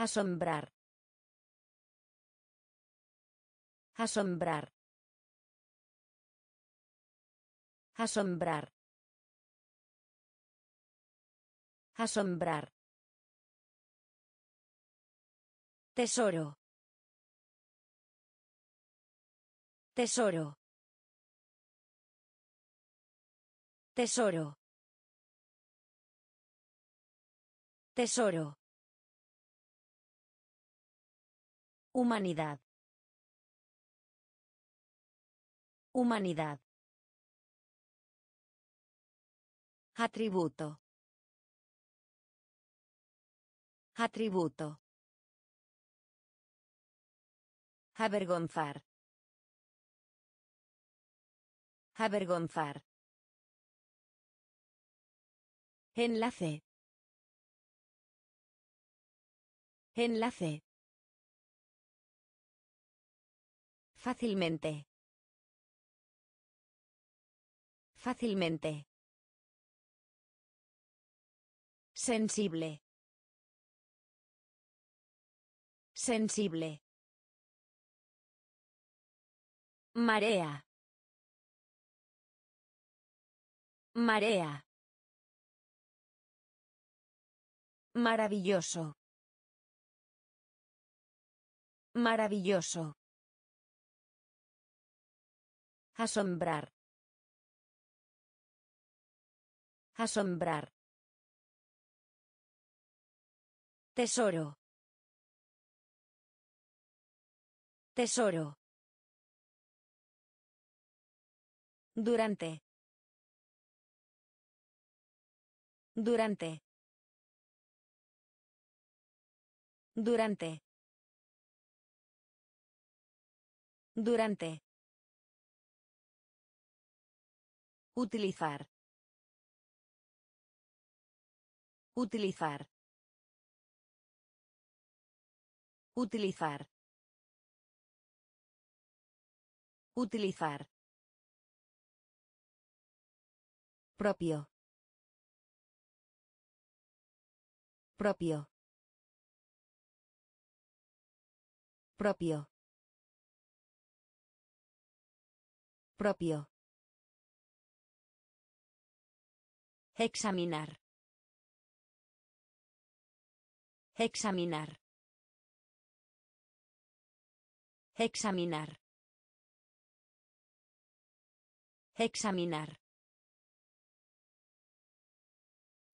Asombrar. Asombrar. Asombrar. Asombrar. Tesoro. Tesoro. Tesoro. Tesoro. Humanidad. Humanidad. Atributo. Atributo. Avergonzar. Avergonzar. Enlace. Enlace. Fácilmente. Fácilmente. Sensible. Sensible. Marea. Marea. Maravilloso. Maravilloso. Asombrar. Asombrar. Tesoro. Tesoro. Durante. Durante. Durante. Durante. Utilizar. Utilizar. Utilizar. Utilizar. Propio. Propio. Propio. Propio. Examinar. Examinar. Examinar. Examinar.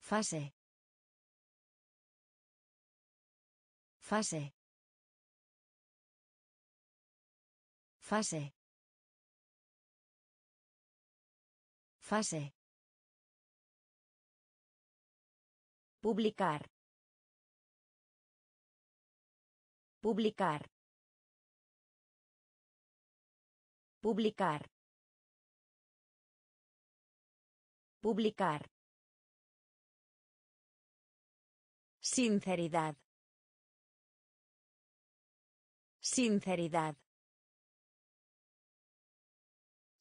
Fase. Fase. Fase. Fase. Publicar. Publicar. Publicar. Publicar. Sinceridad. Sinceridad.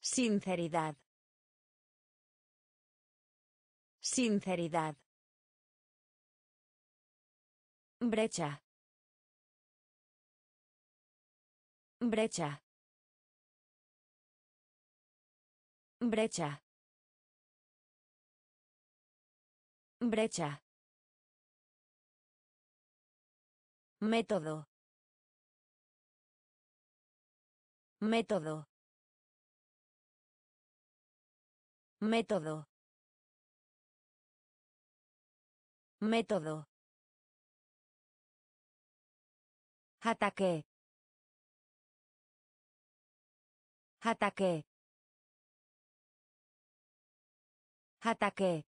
Sinceridad. Sinceridad. Brecha. Brecha. Brecha. Brecha. Método. Método. Método. Método. Ataque. Ataque. Ataque.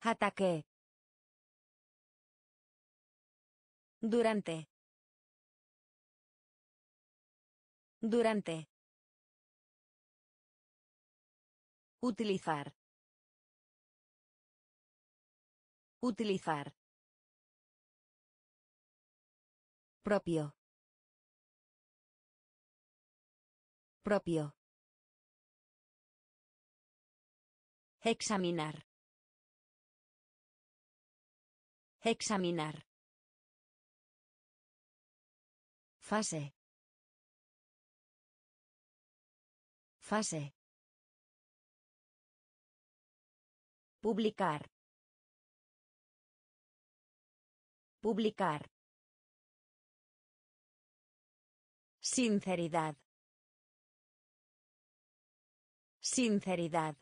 Ataque. Durante. Durante. Utilizar. Utilizar. Propio. Propio. Examinar. Examinar. Fase. Fase. Publicar. Publicar. Sinceridad. Sinceridad.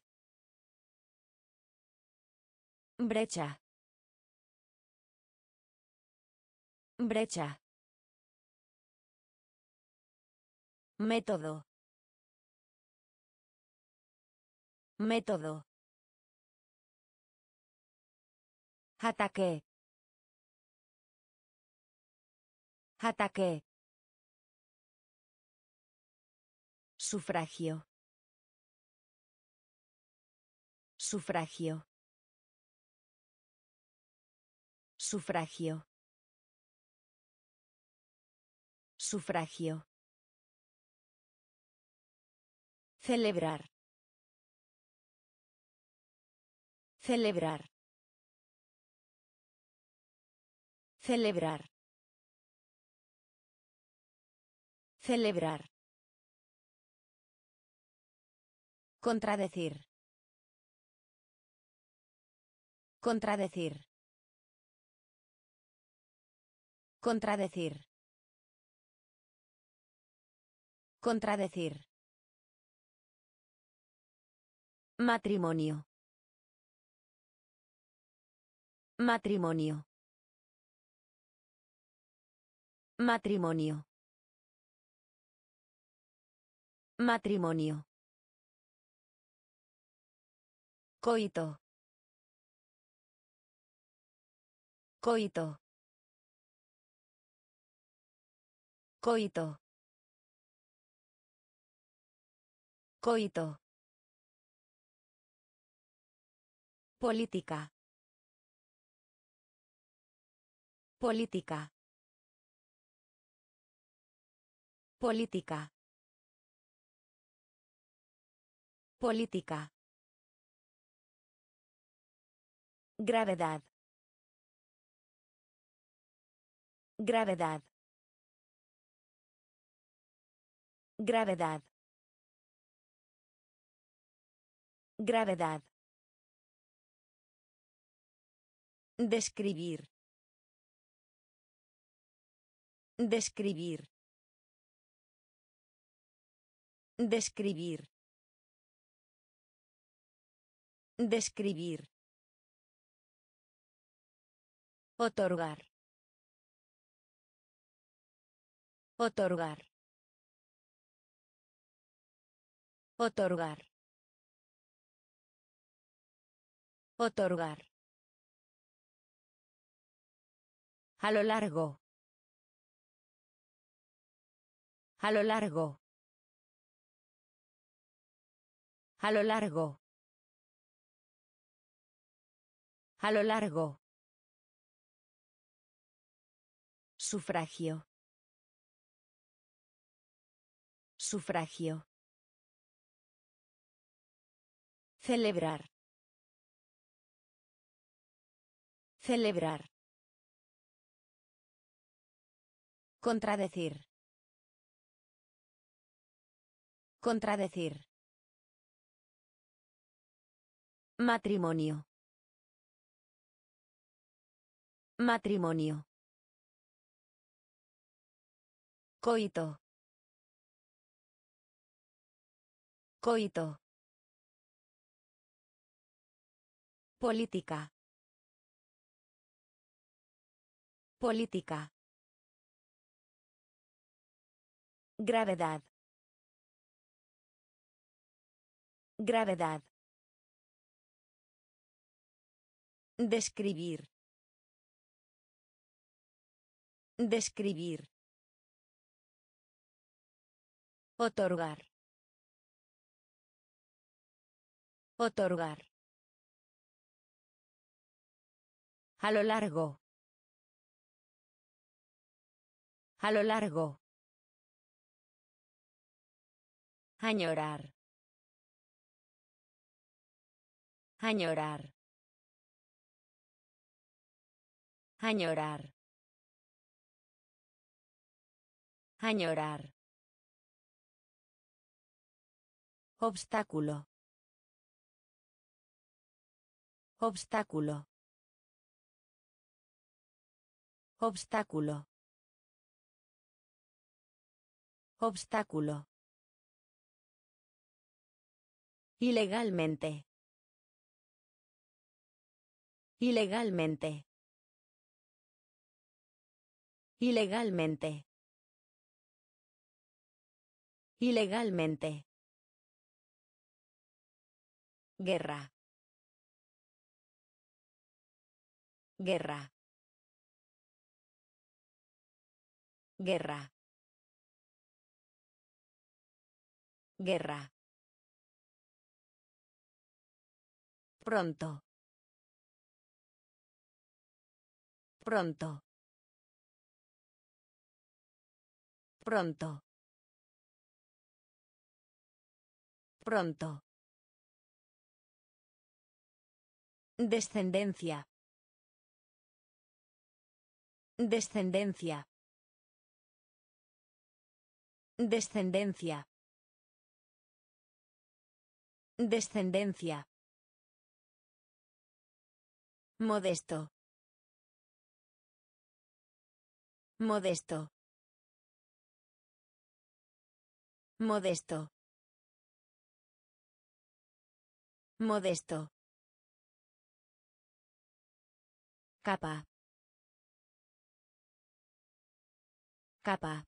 Brecha. Brecha. Método. Método. Ataque. Ataque. Sufragio. Sufragio. Sufragio. Sufragio. Celebrar. Celebrar. Celebrar. Celebrar. Contradecir. Contradecir. Contradecir. Contradecir. Matrimonio. Matrimonio. Matrimonio. Matrimonio. Coito. Coito. Coito. Coito. Política. Política. Política. Política. Gravedad. Gravedad. Gravedad. Gravedad. Describir. Describir. Describir. Describir. Otorgar. Otorgar. Otorgar. Otorgar. A lo largo. A lo largo. A lo largo. A lo largo. Sufragio. Sufragio. Celebrar. Celebrar. Contradecir. Contradecir. Matrimonio. Matrimonio. Coito. Coito. Política. Política. Gravedad. Gravedad. Describir. Describir. Otorgar. Otorgar. A lo largo. A lo largo. Añorar. Añorar. Añorar. Añorar. Obstáculo. Obstáculo. Obstáculo. Obstáculo. Ilegalmente. Ilegalmente. Ilegalmente. Ilegalmente. Guerra. Guerra. Guerra. Guerra. Pronto. Pronto. Pronto. Pronto. Descendencia. Descendencia. Descendencia. Descendencia. Modesto. Modesto. Modesto. Modesto. Capa. Capa.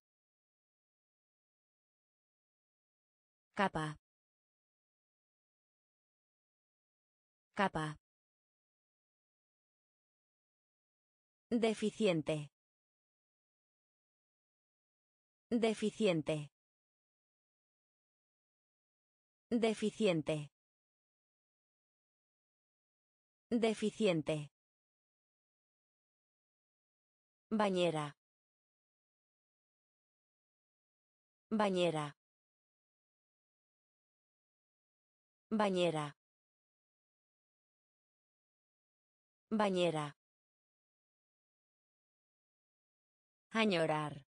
Capa. Capa. Deficiente. Deficiente. Deficiente. Deficiente. Bañera. Bañera. Bañera. Bañera. Añorar.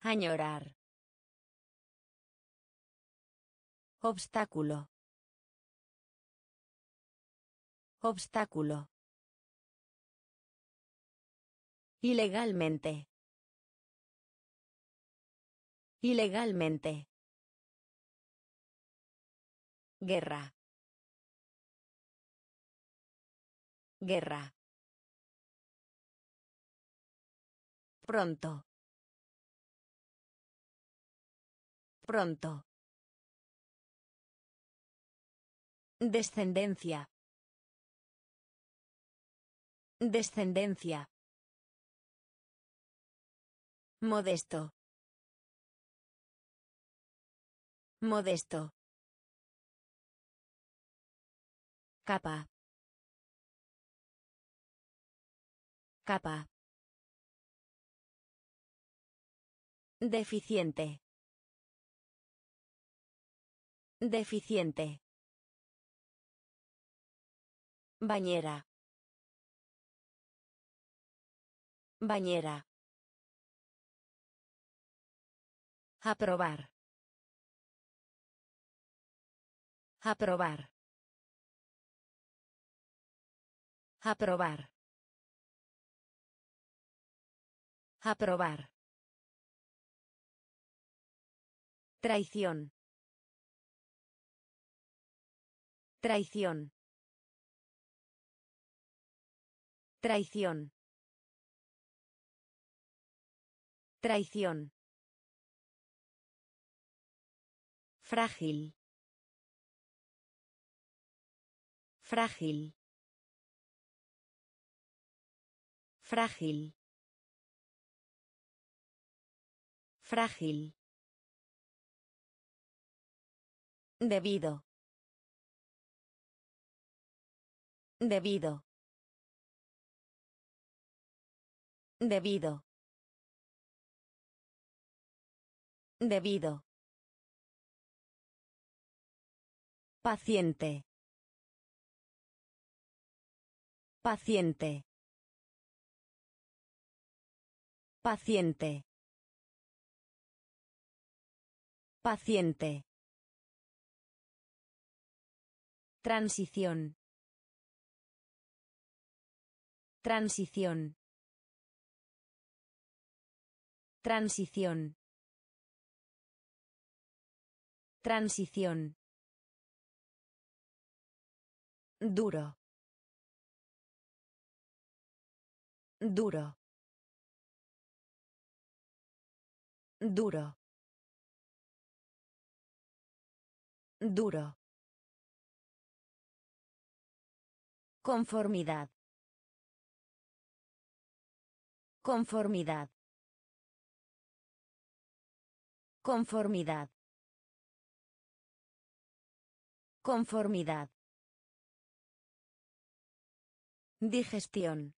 Añorar. Obstáculo. Obstáculo. Ilegalmente. Ilegalmente. Guerra. Guerra. Pronto. Pronto. Descendencia. Descendencia. Modesto. Modesto. Capa. Capa. Deficiente. Deficiente. Bañera. Bañera. Aprobar. Aprobar. Aprobar. Aprobar. Traición. Traición. Traición. Traición. Frágil. Frágil. Frágil. Frágil. Debido. Debido. Debido. Debido. Paciente. Paciente. Paciente. Paciente. Transición. Transición. Transición. Transición. Duro. Duro. Duro. Duro. Conformidad. Conformidad. Conformidad. Conformidad. Digestión.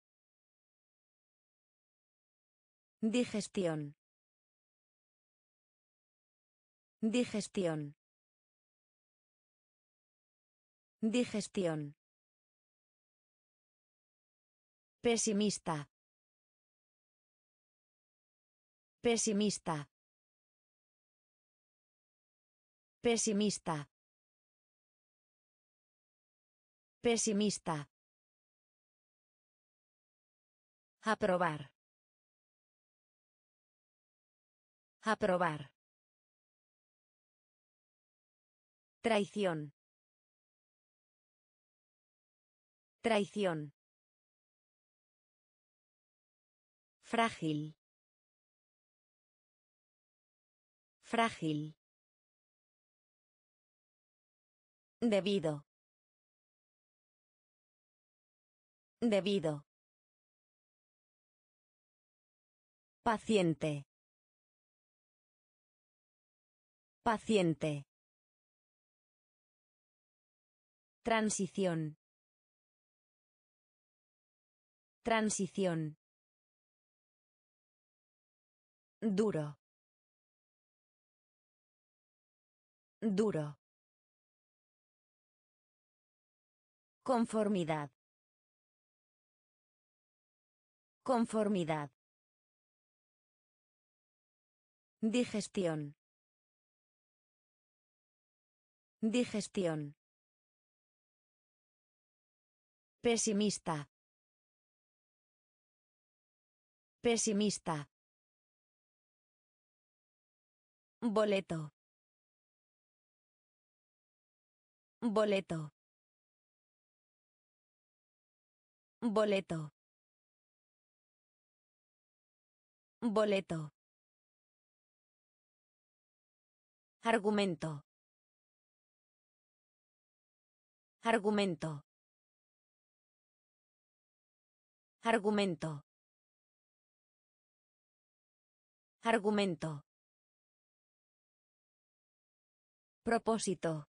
Digestión. Digestión. Digestión. Pesimista. Pesimista. Pesimista. Pesimista. Aprobar. Aprobar. Traición. Traición. Frágil. Frágil. Debido. Debido. Paciente. Paciente. Transición. Transición. Duro. Duro. Conformidad. Conformidad. Digestión. Digestión. Pesimista. Pesimista. Boleto. Boleto. Boleto. Boleto. Argumento. Argumento. Argumento. Argumento. Propósito.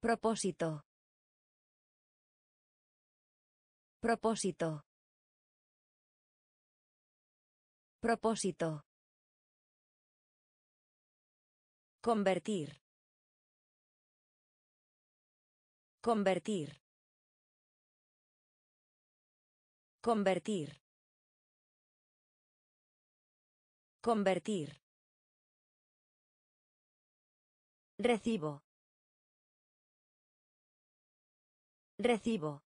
Propósito. Propósito. Propósito. Convertir. Convertir. Convertir. Convertir. Recibo. Recibo.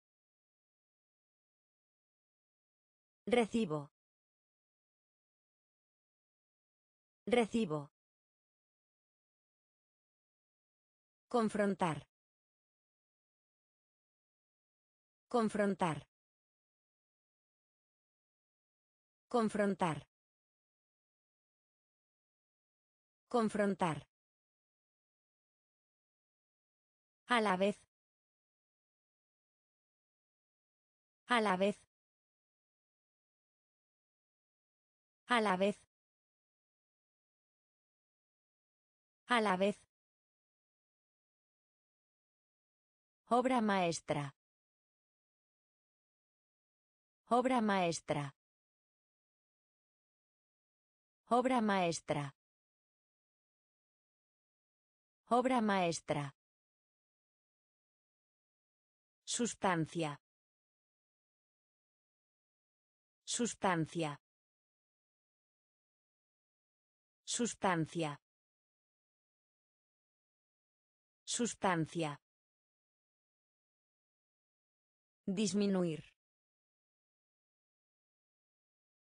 Recibo. Recibo. Confrontar. Confrontar. Confrontar. Confrontar. A la vez. A la vez. A la vez. A la vez. Obra maestra. Obra maestra. Obra maestra. Obra maestra. Sustancia. Sustancia. Sustancia. Sustancia. Disminuir.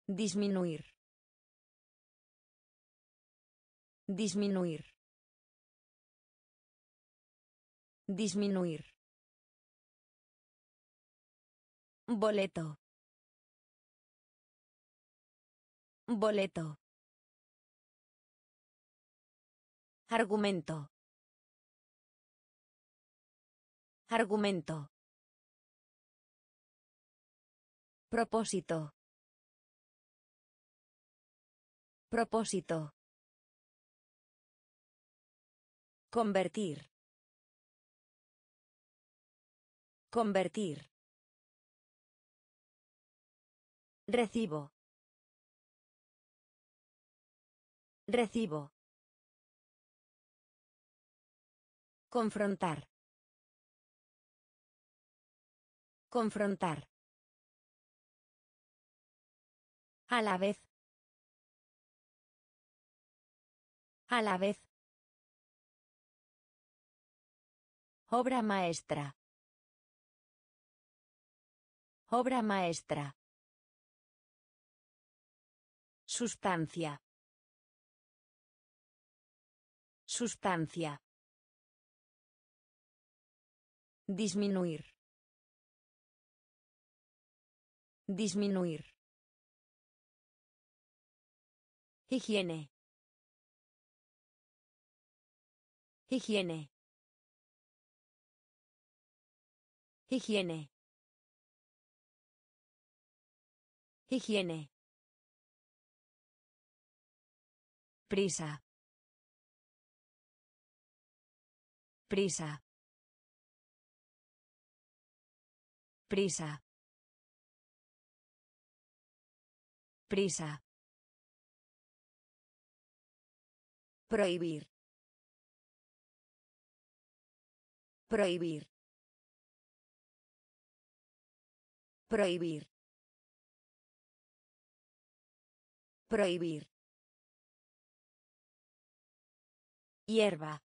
Disminuir. Disminuir. Disminuir. Boleto. Boleto. Argumento. Argumento. Propósito. Propósito. Convertir. Convertir. Recibo. Recibo. Confrontar. Confrontar. A la vez. A la vez. Obra maestra. Obra maestra. Sustancia. Sustancia. Disminuir. Disminuir. Higiene. Higiene. Higiene. Higiene. Prisa. Prisa. Prisa. Prisa. Prohibir. Prohibir. Prohibir. Prohibir. Hierba.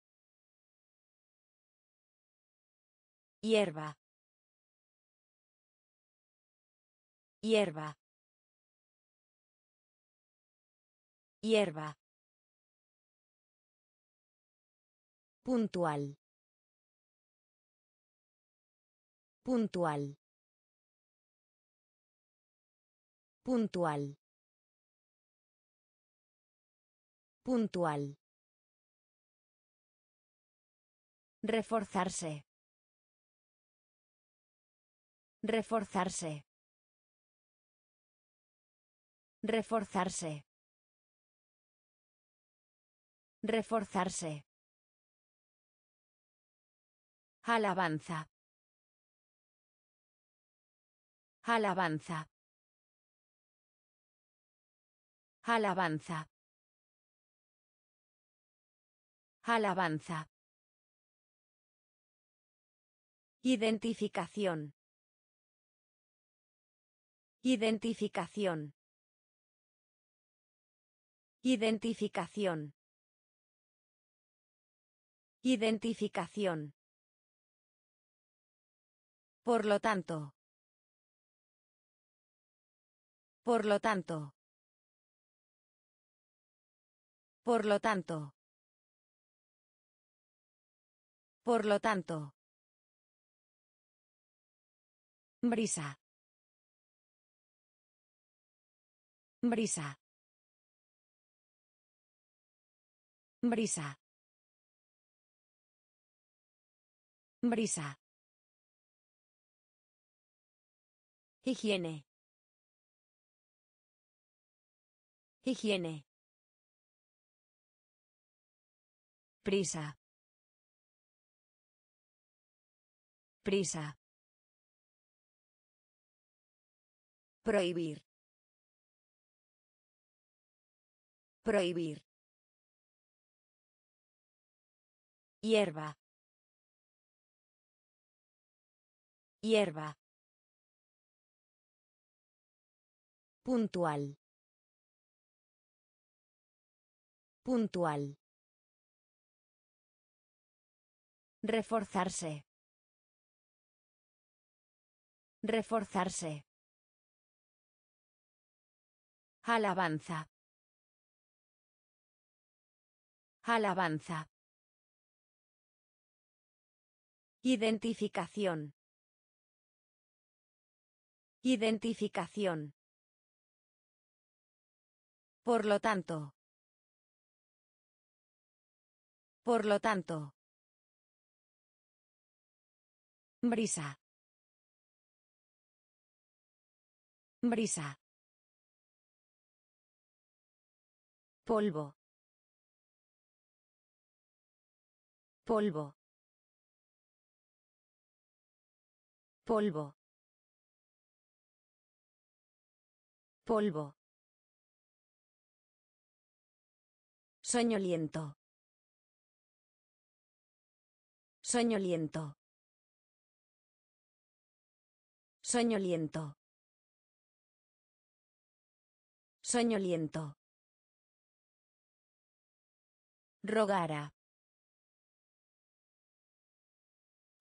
Hierba. Hierba. Hierba. Puntual. Puntual. Puntual. Puntual. Reforzarse. Reforzarse. Reforzarse. Reforzarse. Alabanza. Alabanza. Alabanza. Alabanza. Identificación. Identificación. Identificación. Identificación. Por lo tanto. Por lo tanto. Por lo tanto. Por lo tanto. Brisa. Brisa. Brisa. Brisa. Higiene. Higiene. Prisa. Prisa. Prohibir. Prohibir. Hierba. Hierba. Puntual. Puntual. Reforzarse. Reforzarse. Alabanza. Alabanza. Identificación. Identificación. Por lo tanto. Por lo tanto. Brisa. Brisa. Polvo. Polvo. Polvo. Polvo. Soñoliento. Soñoliento. Soñoliento. Soñoliento. Rogara.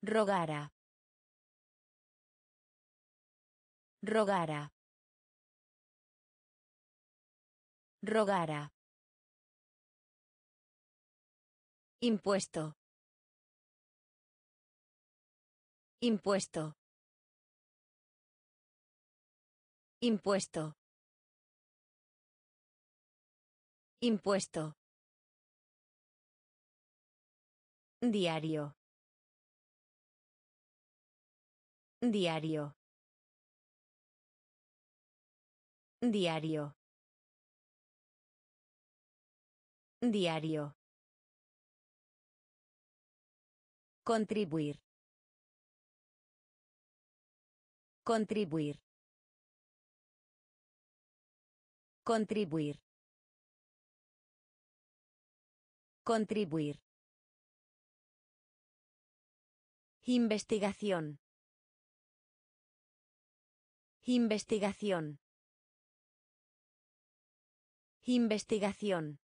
Rogara. Rogara. Rogara. Impuesto. Impuesto. Impuesto. Impuesto. Diario. Diario. Diario. Diario. Contribuir. Contribuir. Contribuir. Contribuir. Investigación. Investigación. Investigación.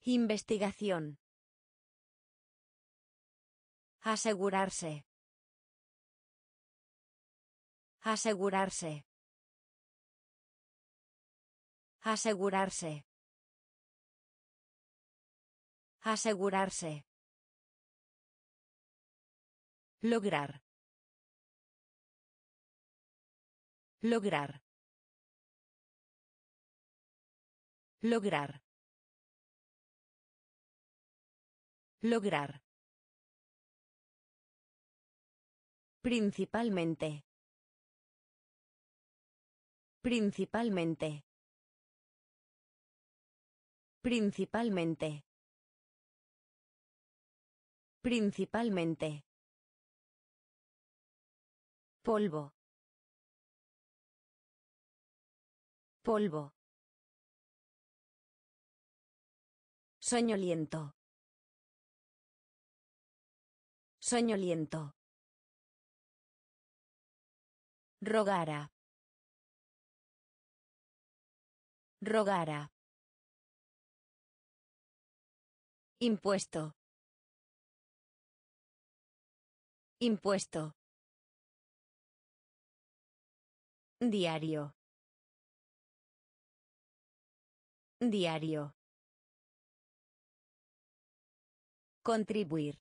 Investigación. Asegurarse. Asegurarse. Asegurarse. Asegurarse. Lograr. Lograr. Lograr. Lograr. Principalmente. Principalmente. Principalmente. Principalmente. Polvo. Polvo. Soñoliento. Soñoliento. Rogara. Rogara. Impuesto. Impuesto. Diario. Diario. Contribuir.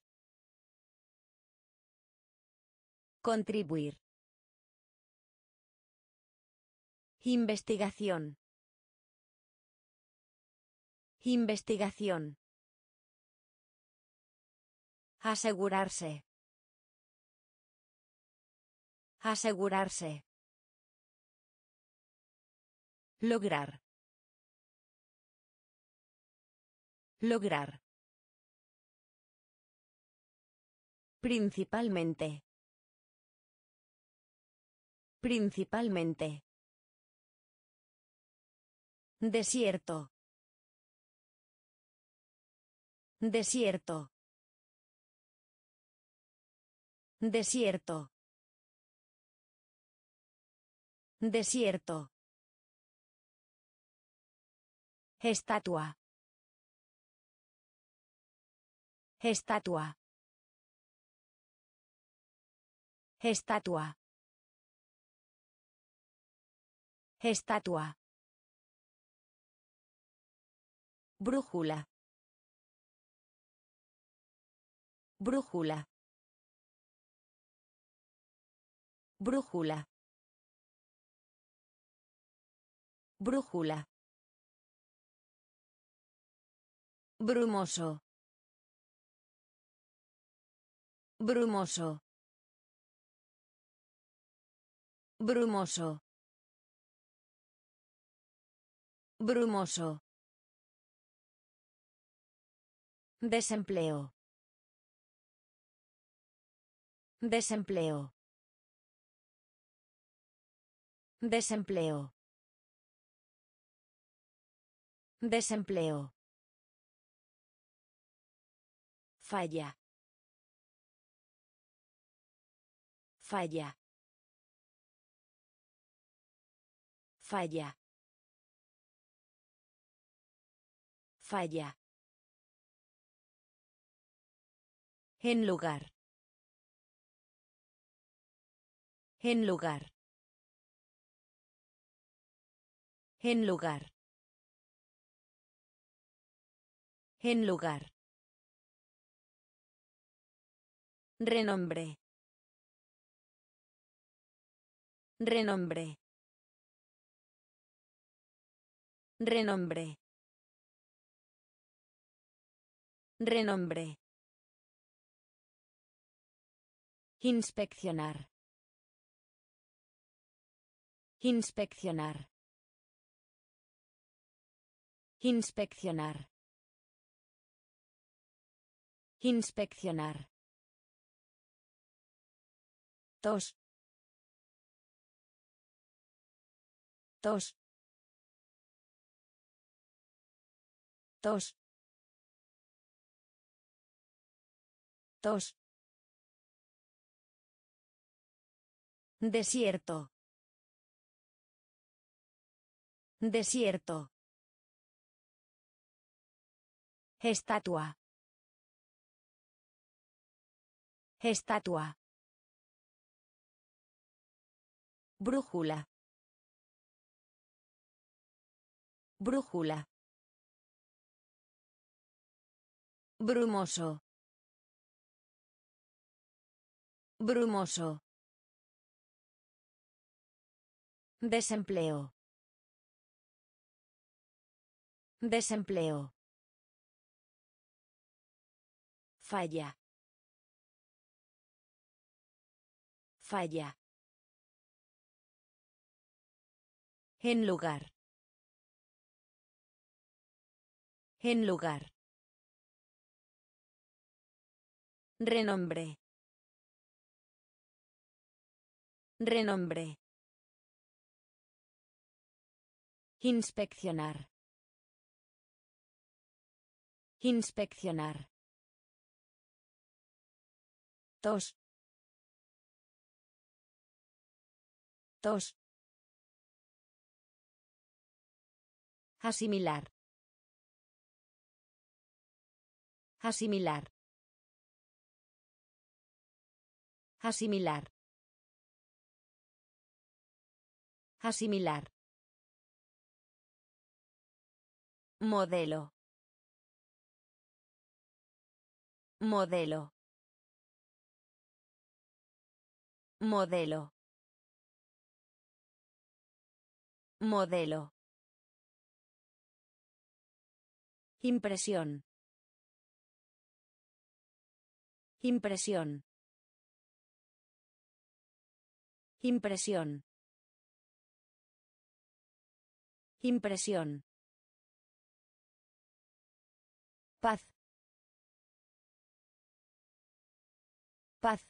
Contribuir. Investigación. Investigación. Asegurarse. Asegurarse. Lograr. Lograr. Principalmente. Principalmente. Desierto. Desierto. Desierto. Desierto. Estatua. Estatua. Estatua. Estatua. Brújula. Brújula. Brújula. Brújula. Brumoso. Brumoso. Brumoso. Brumoso. Desempleo. Desempleo. Desempleo. Desempleo. Falla. Falla. Falla. Falla. En lugar. En lugar. En lugar. En lugar. Renombre. Renombre. Renombre. Renombre. Inspeccionar. Inspeccionar. Inspeccionar. Inspeccionar. Tos. Tos. Tos. Tos. Desierto. Desierto. Estatua. Estatua. Brújula. Brújula. Brumoso. Brumoso. Desempleo. Desempleo. Falla. Falla. En lugar. En lugar. Renombre. Renombre. Inspeccionar. Inspeccionar. Tos. Tos. Asimilar. Asimilar. Asimilar. Asimilar. Modelo. Modelo. Modelo. Modelo. Impresión. Impresión. Impresión. Impresión. Paz. Paz.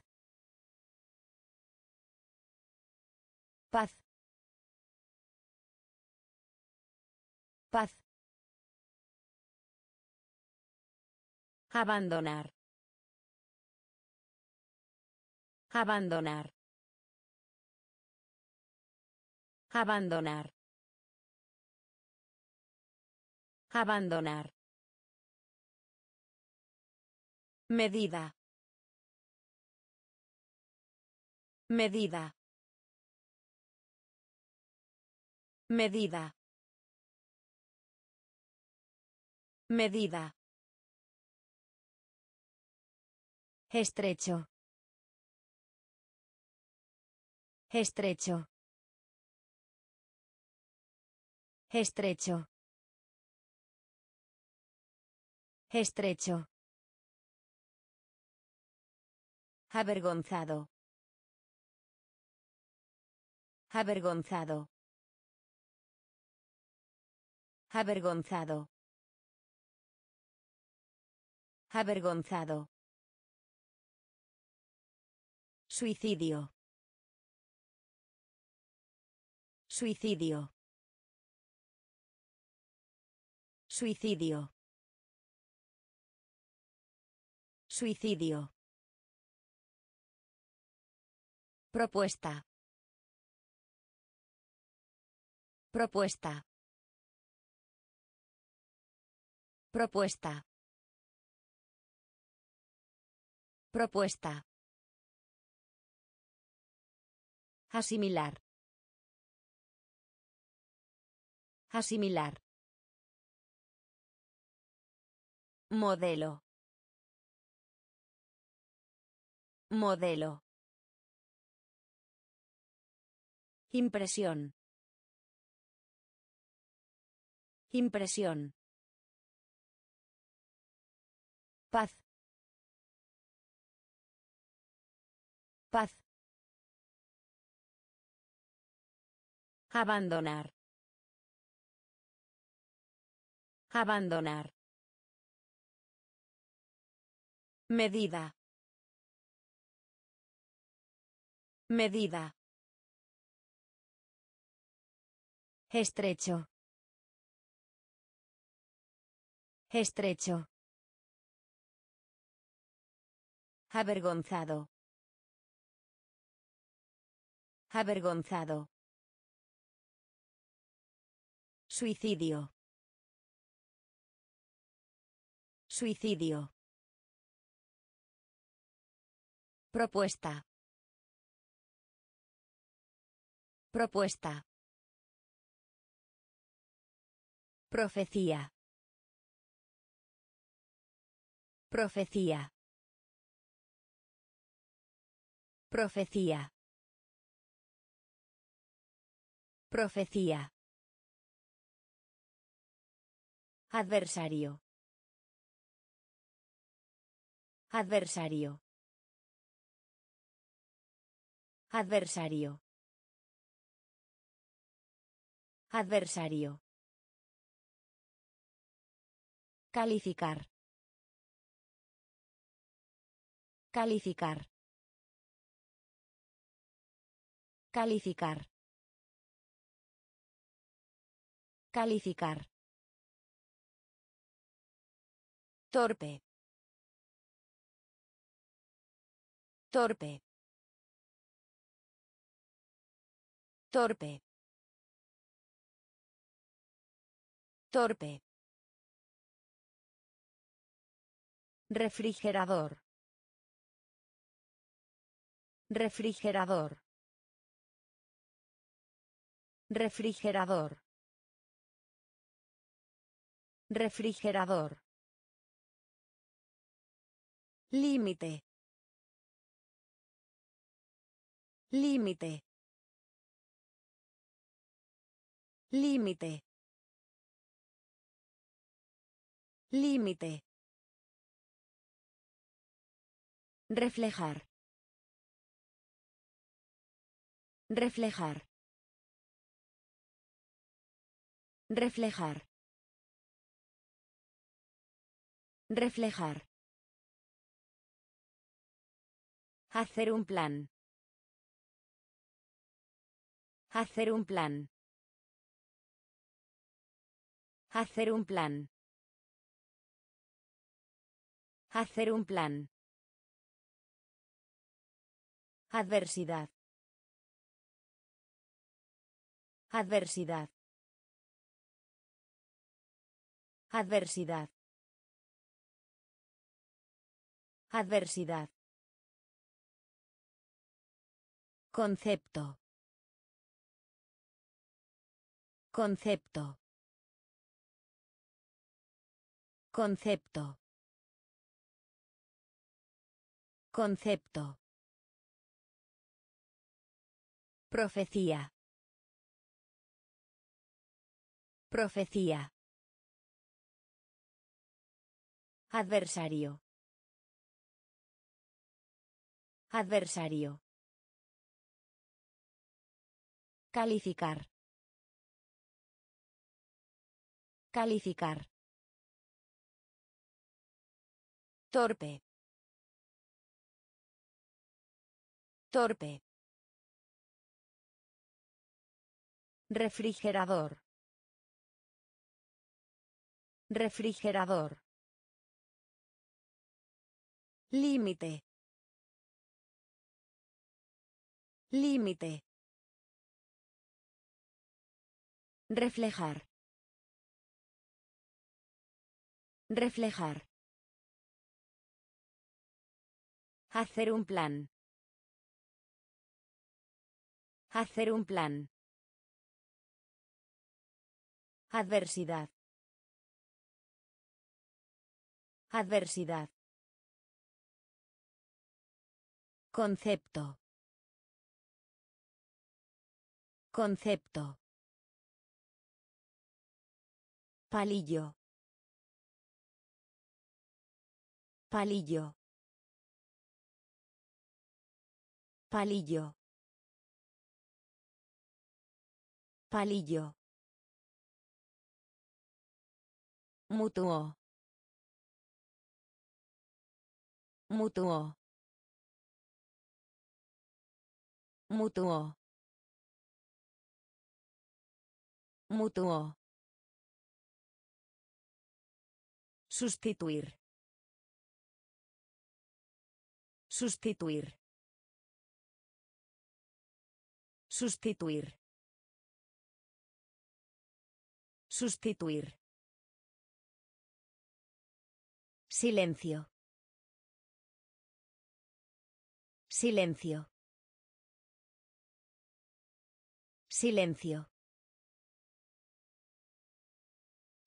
Paz. Paz. Abandonar. Abandonar. Abandonar. Abandonar. Medida. Medida. Medida. Medida. Estrecho. Estrecho. Estrecho. Estrecho. Avergonzado. Avergonzado. Avergonzado. Avergonzado. Suicidio. Suicidio. Suicidio. Suicidio. Propuesta. Propuesta. Propuesta. Propuesta. Asimilar. Asimilar. Modelo. Modelo. Impresión. Impresión. Paz. Paz. Abandonar. Abandonar. Medida. Medida. Estrecho. Estrecho. Avergonzado. Avergonzado. Suicidio. Suicidio. Propuesta. Propuesta. Profecía. Profecía. Profecía. Profecía. Adversario. Adversario. Adversario. Adversario. Calificar. Calificar. Calificar. Calificar. Torpe. Torpe. Torpe. Torpe. Refrigerador. Refrigerador. Refrigerador. Refrigerador. Límite. Límite. Límite. Límite. Reflejar. Reflejar. Reflejar. Reflejar. Hacer un plan. Hacer un plan. Hacer un plan. Hacer un plan. Adversidad. Adversidad. Adversidad. Adversidad. Concepto. Concepto. Concepto. Concepto. Profecía. Profecía. Adversario. Adversario. Calificar. Calificar. Torpe. Torpe. Refrigerador. Refrigerador. Límite. Límite. Reflejar. Reflejar. Hacer un plan. Hacer un plan. Adversidad. Adversidad. Concepto. Concepto. Palillo. Palillo. Palillo. Palillo. Mutuo. Mutuo. Mutuo. Mutuo. Sustituir. Sustituir. Sustituir. Sustituir. Silencio. Silencio. Silencio.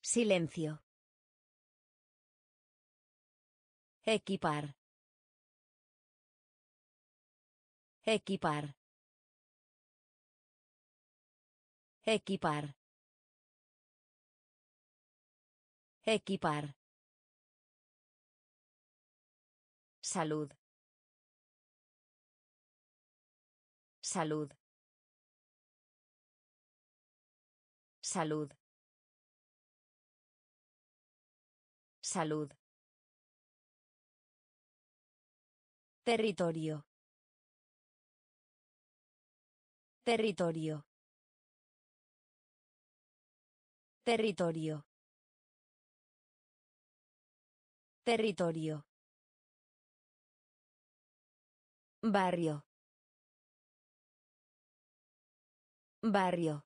Silencio. Equipar. Equipar. Equipar. Equipar. Salud. Salud. Salud. Salud. Territorio. Territorio. Territorio. Territorio. Barrio. Barrio.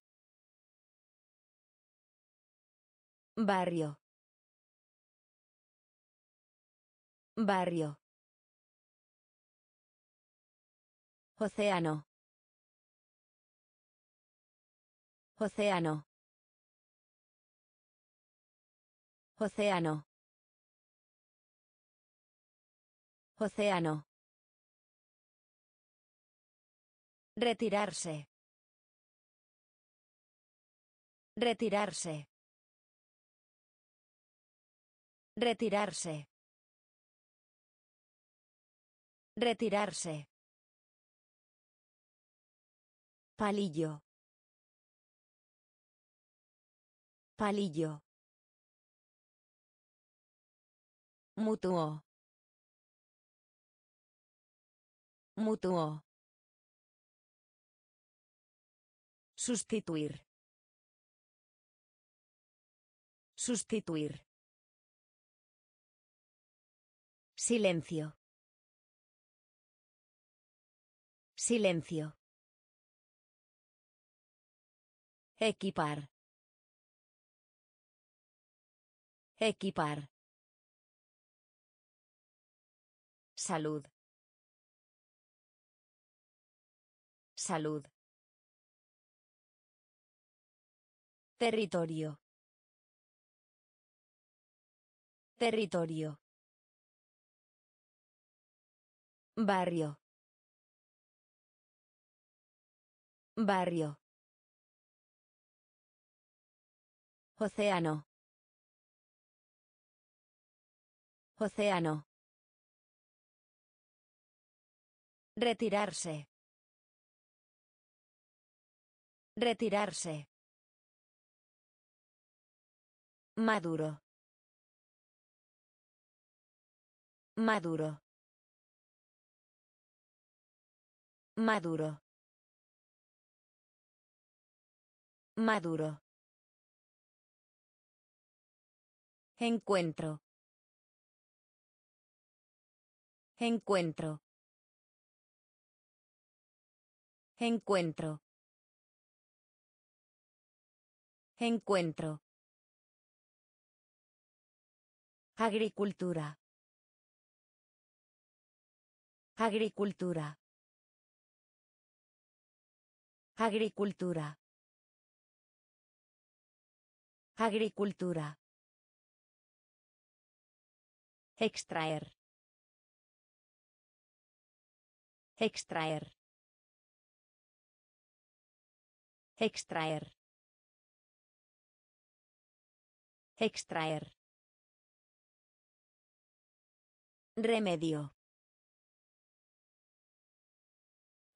Barrio. Barrio. Océano. Océano. Océano. Océano. Retirarse. Retirarse. Retirarse. Retirarse. Palillo. Palillo. Mutuo. Mutuo. Sustituir. Sustituir. Silencio. Silencio. Equipar. Equipar. Salud. Salud. Territorio. Territorio. Barrio. Barrio. Océano. Océano. Retirarse. Retirarse. Maduro. Maduro. Maduro. Maduro. Encuentro. Encuentro. Encuentro. Encuentro. Agricultura. Agricultura. Agricultura. Agricultura. Extraer. Extraer. Extraer. Extraer. Remedio.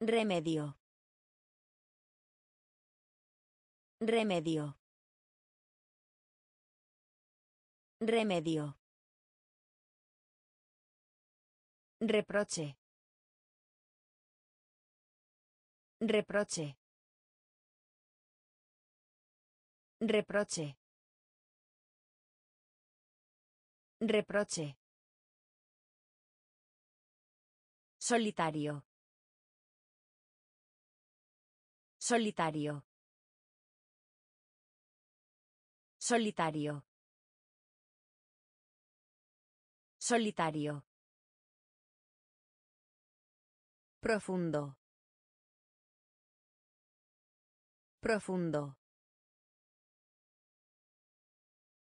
Remedio. Remedio. Remedio. Reproche. Reproche. Reproche. Reproche. Solitario. Solitario. Solitario. Solitario. Profundo. Profundo.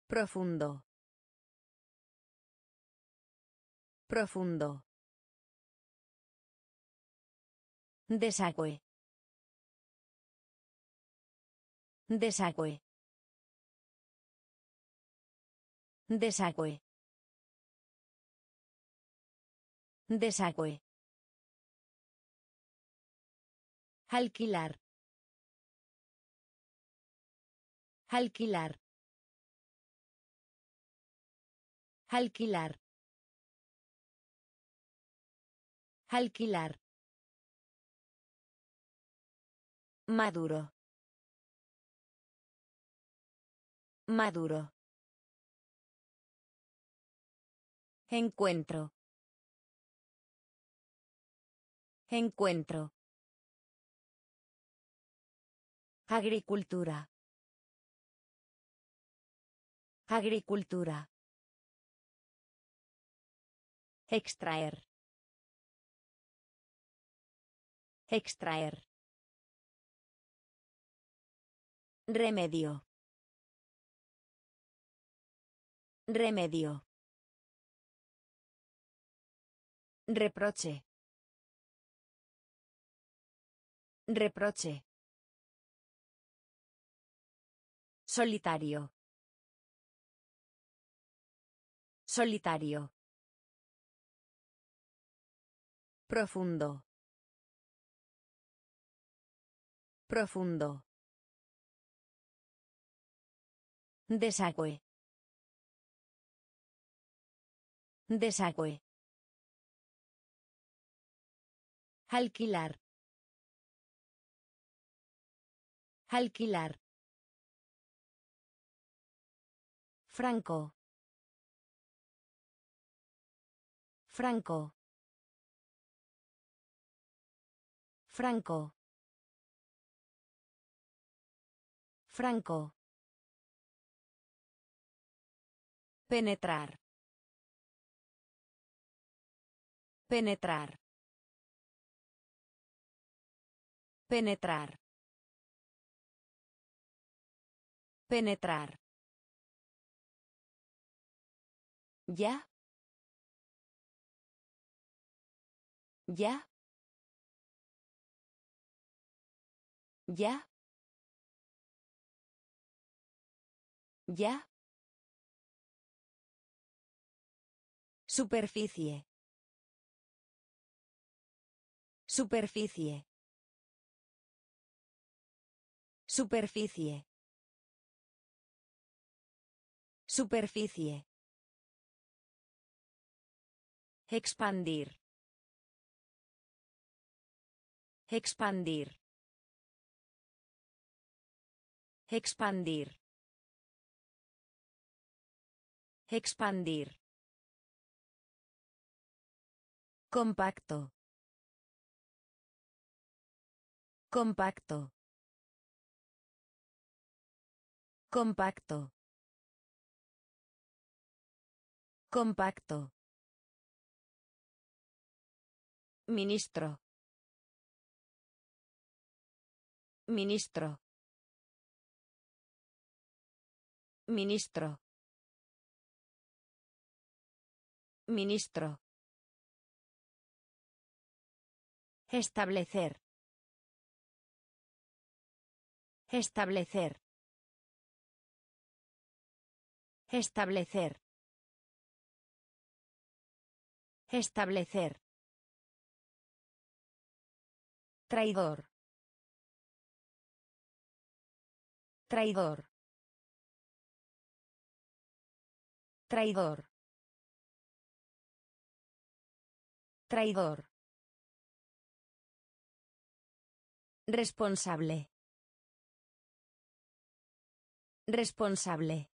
Profundo. Profundo. Desagüe. Desagüe. Desagüe. Desagüe. Alquilar. Alquilar. Alquilar. Alquilar. Maduro. Maduro. Encuentro. Encuentro. Agricultura. Agricultura. Extraer. Extraer. Remedio. Remedio. Reproche. Reproche. Solitario. Solitario. Profundo. Profundo. Desagüe. Desagüe. Alquilar. Alquilar. Franco. Franco. Franco. Franco. Penetrar. Penetrar. Penetrar. Penetrar. Ya. Ya. Ya. Ya. Superficie. Superficie. Superficie. Superficie. Expandir. Expandir. Expandir. Expandir. Compacto. Compacto. Compacto. Compacto. Ministro. Ministro. Ministro. Ministro. Establecer. Establecer. Establecer. Establecer. Traidor. Traidor. Traidor. Traidor. Responsable. Responsable.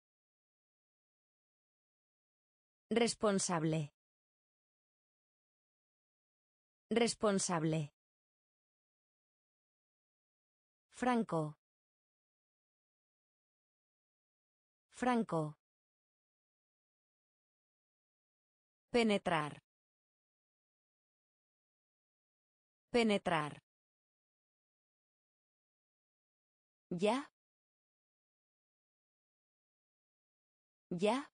Responsable. Responsable. Franco. Franco. Penetrar. Penetrar. Ya. Ya.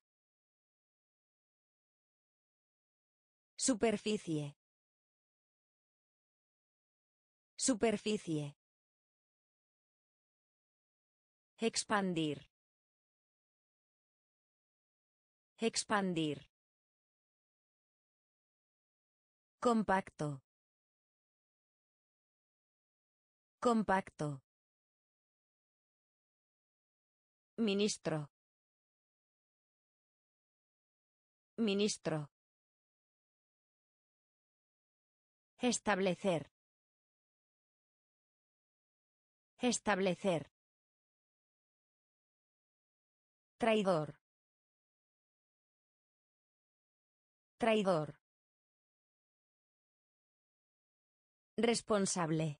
Superficie. Superficie. Expandir. Expandir. Compacto. Compacto. Ministro. Ministro. Establecer. Establecer. Traidor. Traidor. Responsable.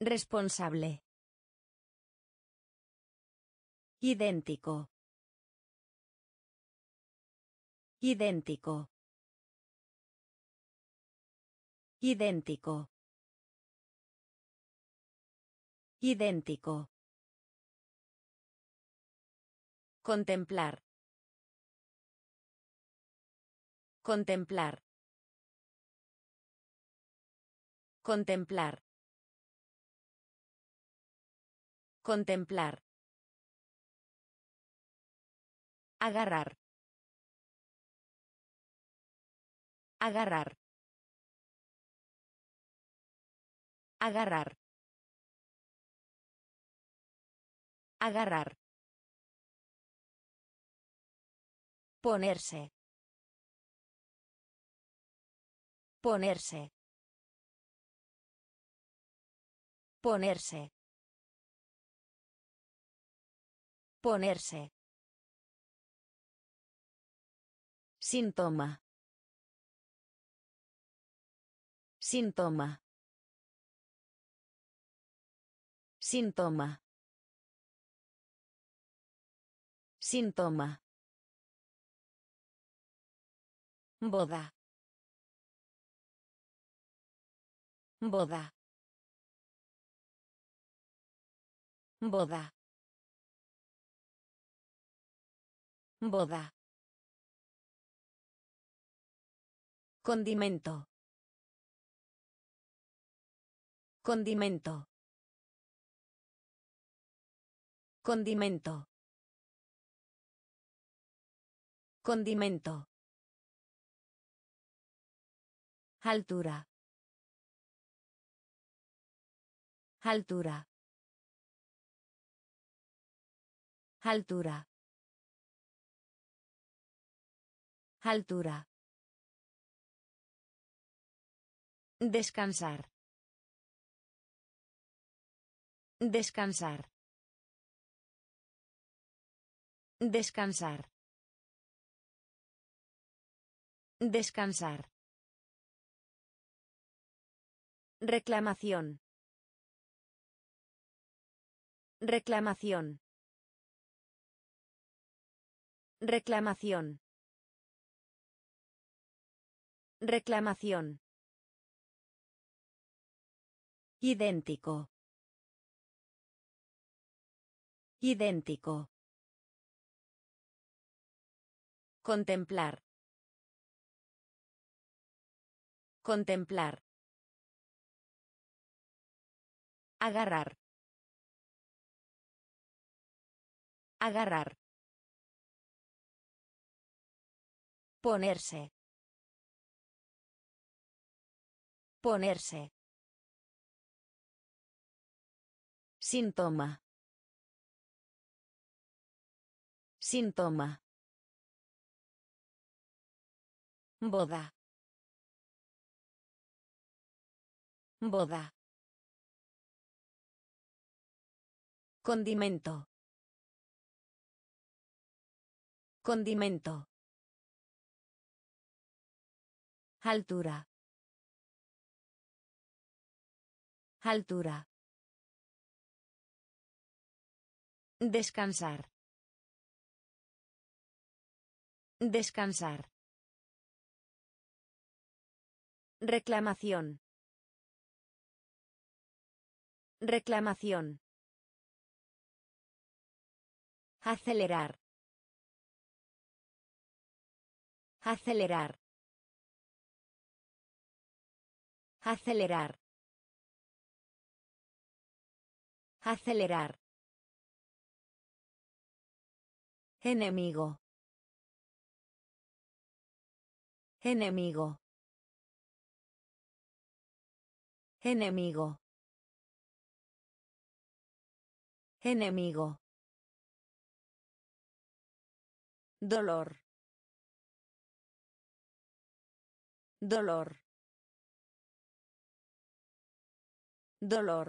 Responsable. Idéntico. Idéntico. Idéntico. Idéntico. Contemplar. Contemplar. Contemplar. Contemplar. Agarrar. Agarrar. Agarrar. Agarrar. Ponerse. Ponerse. Ponerse. Ponerse. Síntoma. Síntoma. Síntoma. Síntoma. Boda. Boda. Boda. Boda. Condimento. Condimento. Condimento. Condimento. Altura. Altura. Altura. Altura. Descansar. Descansar. Descansar. Descansar. Reclamación. Reclamación. Reclamación. Reclamación. Idéntico. Idéntico. Contemplar. Contemplar. Agarrar. Agarrar. Ponerse. Ponerse. Síntoma. Síntoma. Boda. Boda. Condimento. Condimento. Altura. Altura. Descansar. Descansar. Reclamación. Reclamación. Acelerar. Acelerar. Acelerar. Acelerar. Enemigo. Enemigo. Enemigo. Enemigo. Dolor. Dolor. Dolor.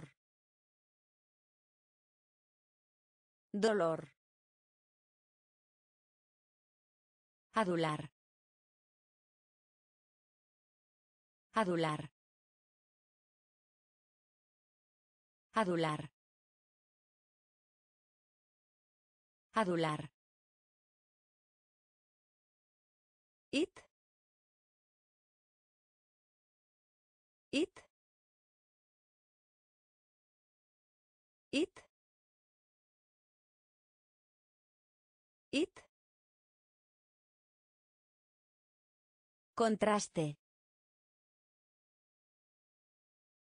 Dolor. Adular. Adular. Adular. Adular. It. It. It. It. Contraste.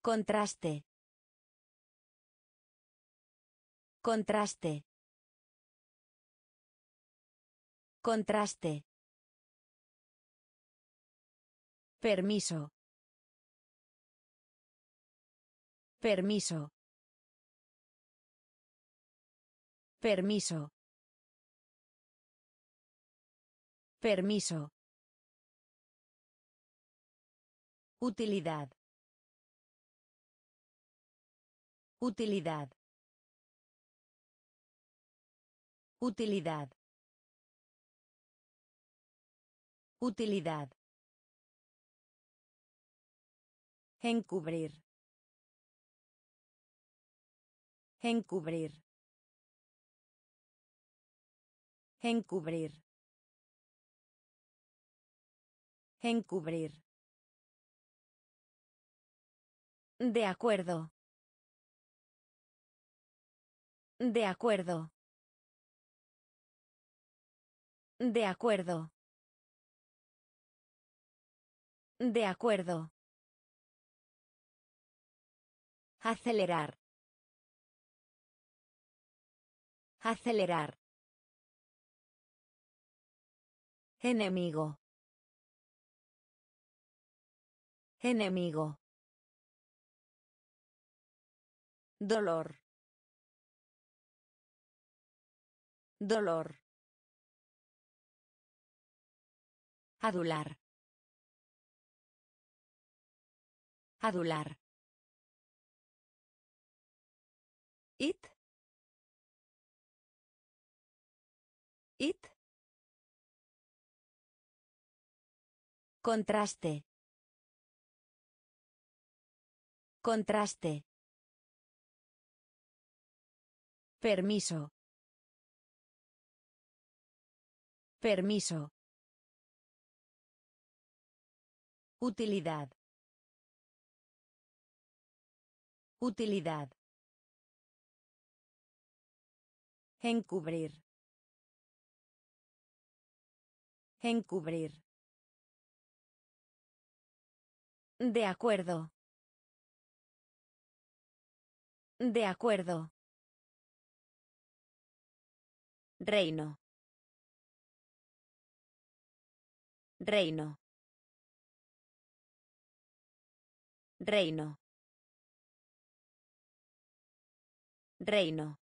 Contraste. Contraste. Contraste. Permiso. Permiso. Permiso. Permiso. Utilidad. Utilidad. Utilidad. Utilidad. Encubrir. Encubrir. Encubrir. Encubrir. De acuerdo. De acuerdo. De acuerdo. De acuerdo. Acelerar. Acelerar. Enemigo. Enemigo. Dolor. Dolor. Adular. Adular. It. It. Contraste. Contraste. Permiso. Permiso. Utilidad. Utilidad. Encubrir. Encubrir. De acuerdo. De acuerdo. Reino. Reino. Reino. Reino.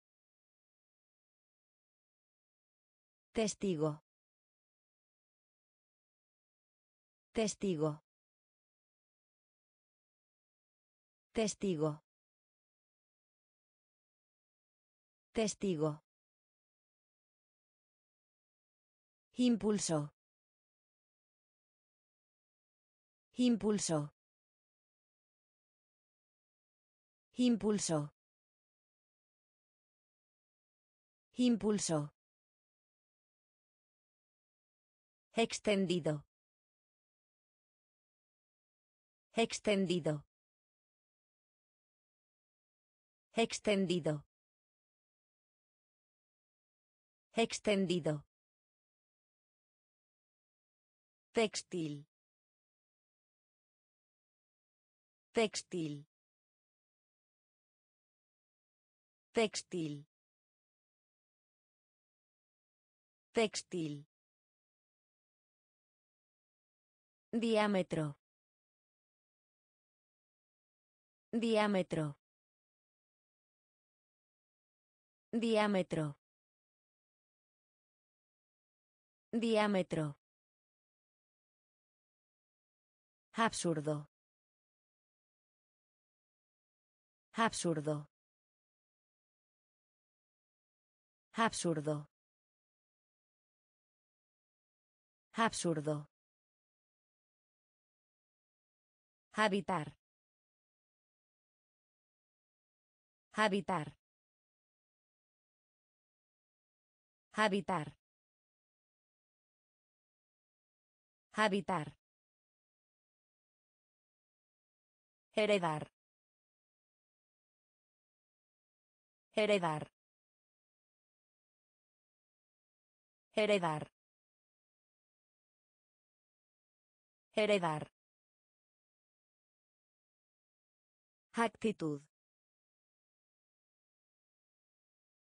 Testigo. Testigo. Testigo. Testigo. Impulso. Impulso. Impulso. Impulso. Extendido. Extendido. Extendido. Extendido. Textil. Textil. Textil. Textil. Diámetro. Diámetro. Diámetro. Diámetro. Absurdo. Absurdo. Absurdo. Absurdo. Habitar. Habitar. Habitar. Habitar. Heredar. Heredar. Heredar. Heredar. Actitud.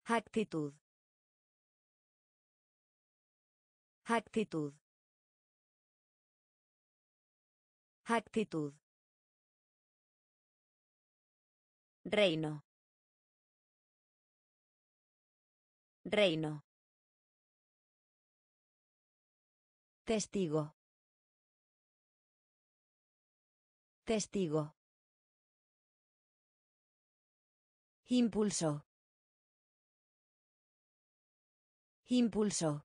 Actitud. Actitud. Actitud. Reino. Reino. Testigo. Testigo. Impulso. Impulso.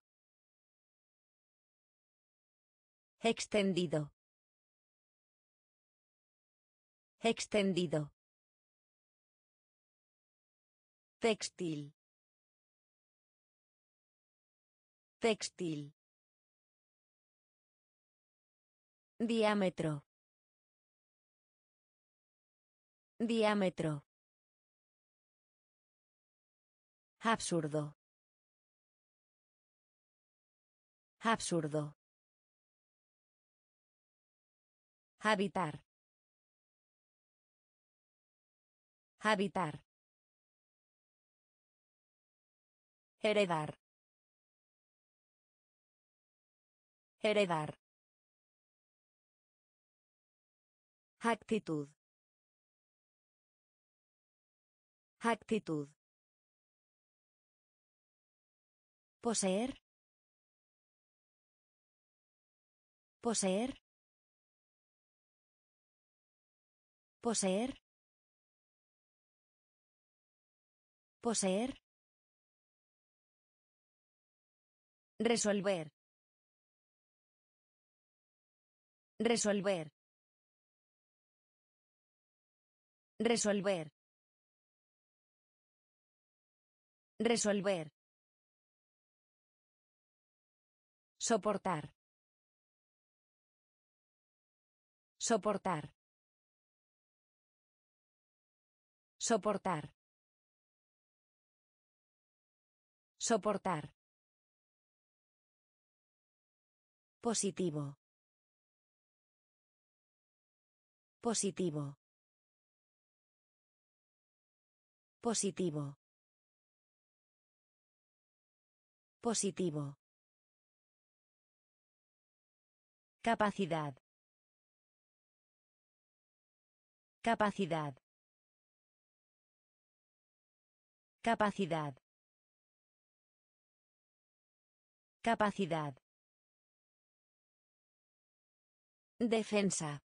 Extendido. Extendido. Textil. Textil. Diámetro. Diámetro. Absurdo. Absurdo. Habitar. Habitar. Heredar. Heredar. Actitud. Actitud. Poseer. Poseer. Poseer. Poseer. Resolver. Resolver. Resolver. Resolver. Soportar. Soportar. Soportar. Soportar. Positivo. Positivo. Positivo. Positivo. Capacidad. Capacidad. Capacidad. Capacidad. Defensa.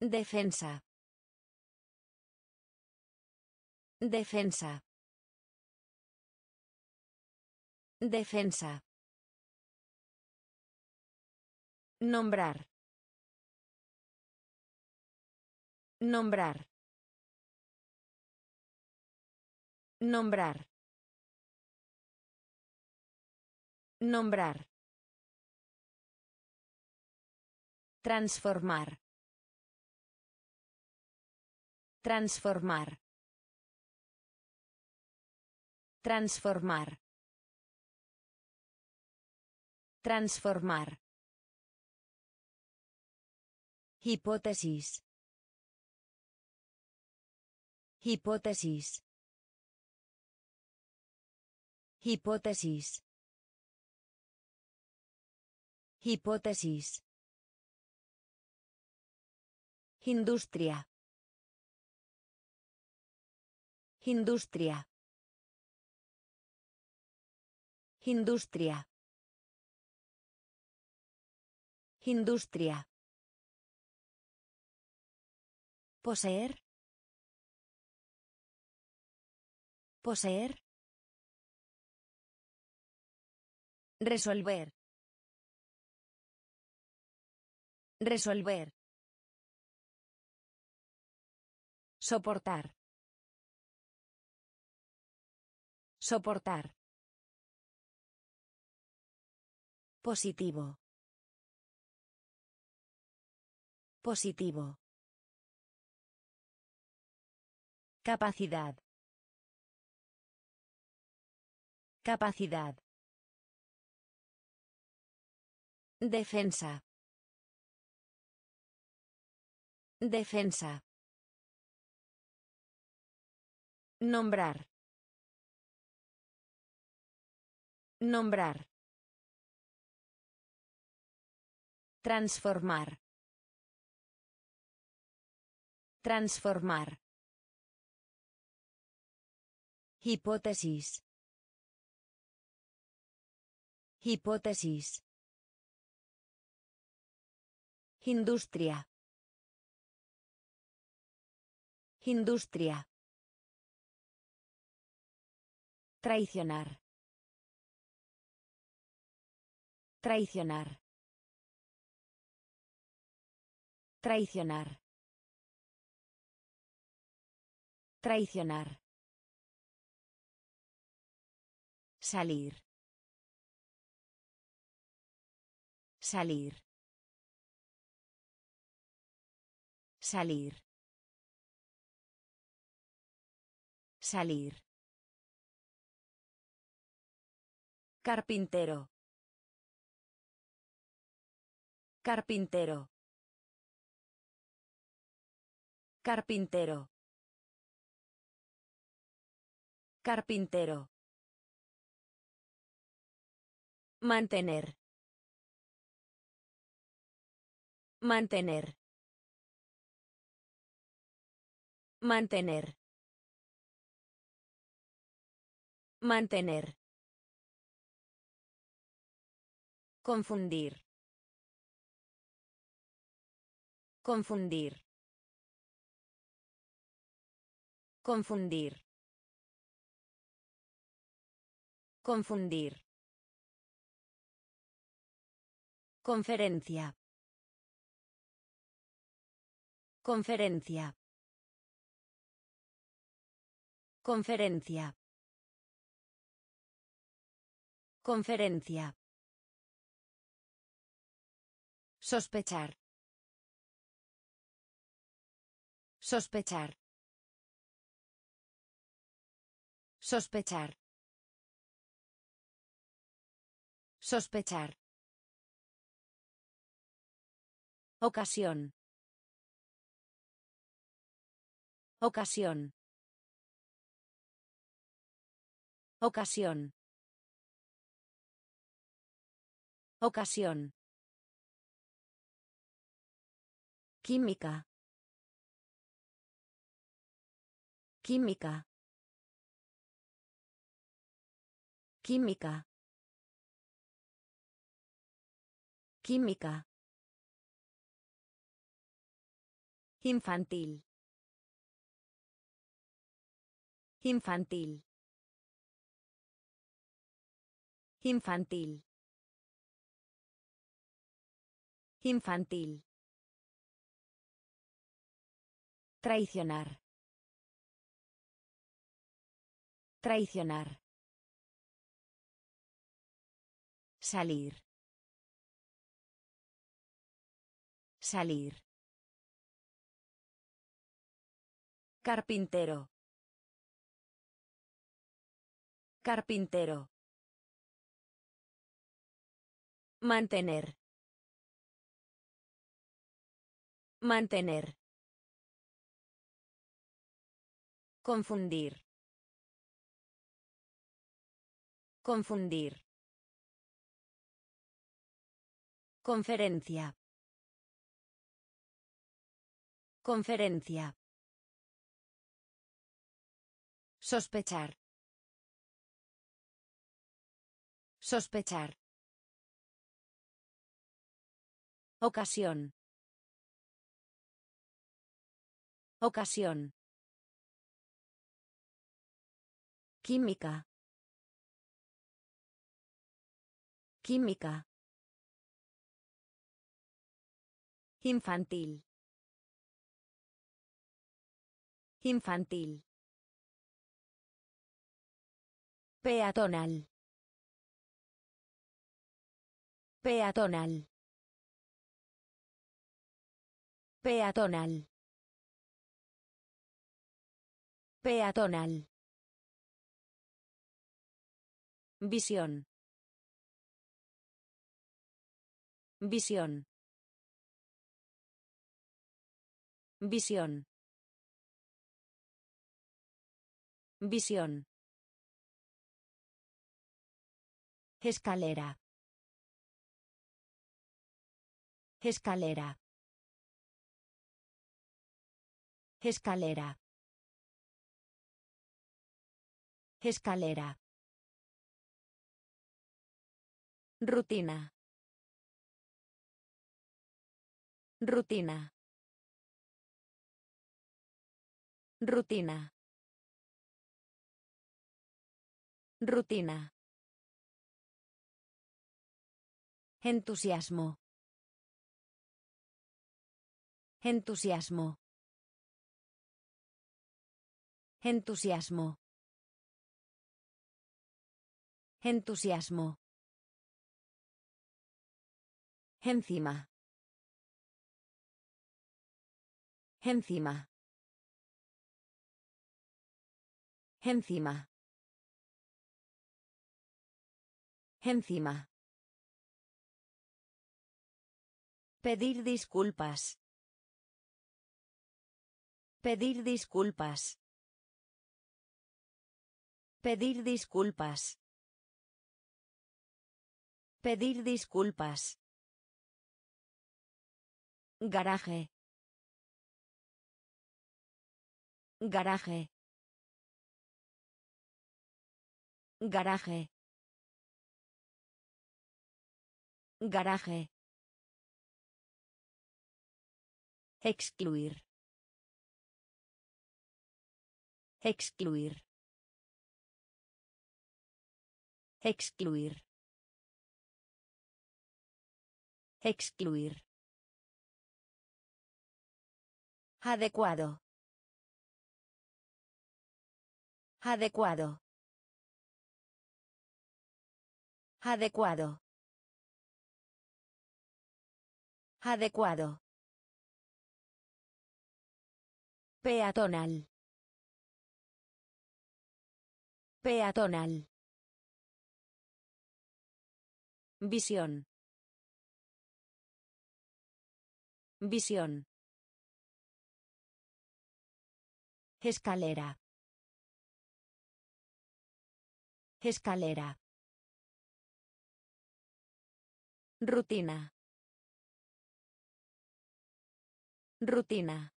Defensa. Defensa. Defensa. Nombrar. Nombrar. Nombrar. Nombrar. Transformar. Transformar. Transformar. Transformar. Hipótesis. Hipótesis. Hipótesis. Hipótesis. Industria. Industria. Industria. Industria. Poseer. Poseer. Resolver. Resolver. Soportar. Soportar. Positivo. Positivo. Capacidad. Capacidad. Defensa. Defensa. Nombrar. Nombrar. Transformar. Transformar. Hipótesis. Hipótesis. Industria. Industria. Traicionar. Traicionar. Traicionar. Traicionar. Salir. Salir. Salir. Salir. Carpintero. Carpintero. Carpintero. Carpintero. Mantener. Mantener. Mantener. Mantener. Confundir. Confundir. Confundir. Confundir. Conferencia. Conferencia. Conferencia. Conferencia. Sospechar. Sospechar. Sospechar. Sospechar. Ocasión. Ocasión. Ocasión. Ocasión. Química. Química. Química. Química. Infantil. Infantil. Infantil. Infantil. Traicionar. Traicionar. Salir. Salir. Carpintero. Carpintero. Mantener. Mantener. Confundir. Confundir. Conferencia. Conferencia. Sospechar. Sospechar. Ocasión. Ocasión. Química. Química. Infantil. Infantil. Peatonal. Peatonal. Peatonal. Peatonal. Visión. Visión. Visión. Visión. Escalera. Escalera. Escalera. Escalera. Rutina. Rutina. Rutina. Rutina. Entusiasmo. Entusiasmo. Entusiasmo. Entusiasmo. Encima. Encima. Encima. Encima. Pedir disculpas. Pedir disculpas. Pedir disculpas. Pedir disculpas. Garaje. Garaje. Garaje. Garaje. Excluir. Excluir. Excluir. Excluir. Adecuado. Adecuado. Adecuado. Adecuado. Peatonal. Peatonal. Visión. Visión. Escalera. Escalera. Rutina. Rutina.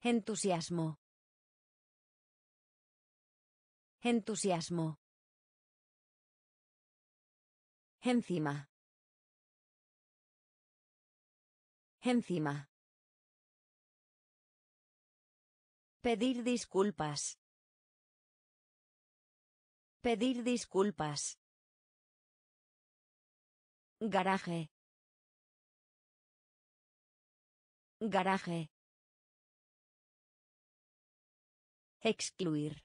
Entusiasmo. Entusiasmo. Encima. Encima. Pedir disculpas. Pedir disculpas. Garaje. Garaje. Excluir.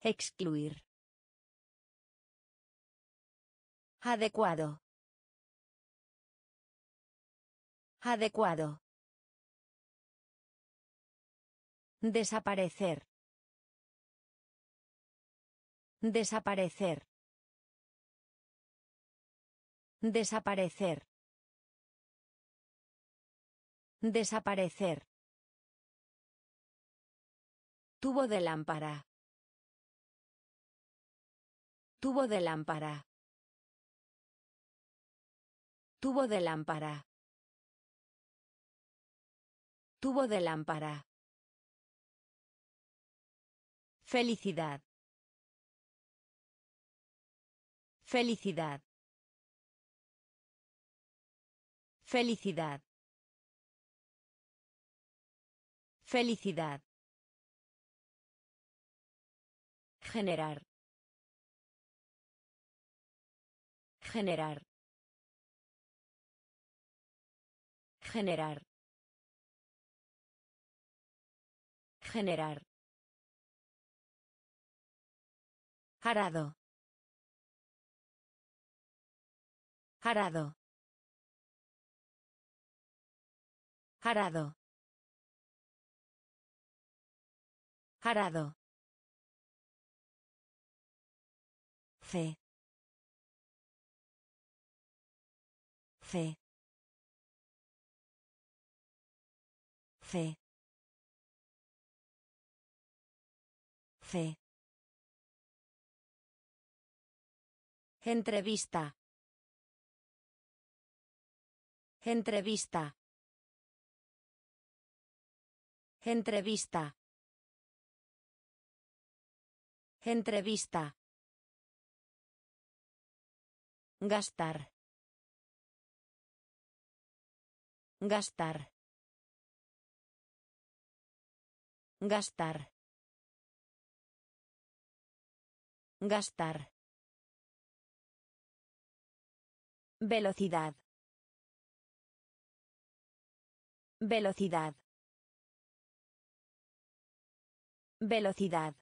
Excluir. Adecuado. Adecuado. Desaparecer. Desaparecer. Desaparecer. Desaparecer. Tubo de lámpara. Tubo de lámpara. Tubo de lámpara. Tubo de lámpara. Felicidad. Felicidad. Felicidad. Felicidad. Generar. Generar. Generar. Generar. Arado. Arado. Arado. Arado. Fe. Fe. Fe. Fe. Entrevista. Entrevista. Entrevista. Entrevista. Gastar. Gastar. Gastar. Gastar. Velocidad. Velocidad. Velocidad.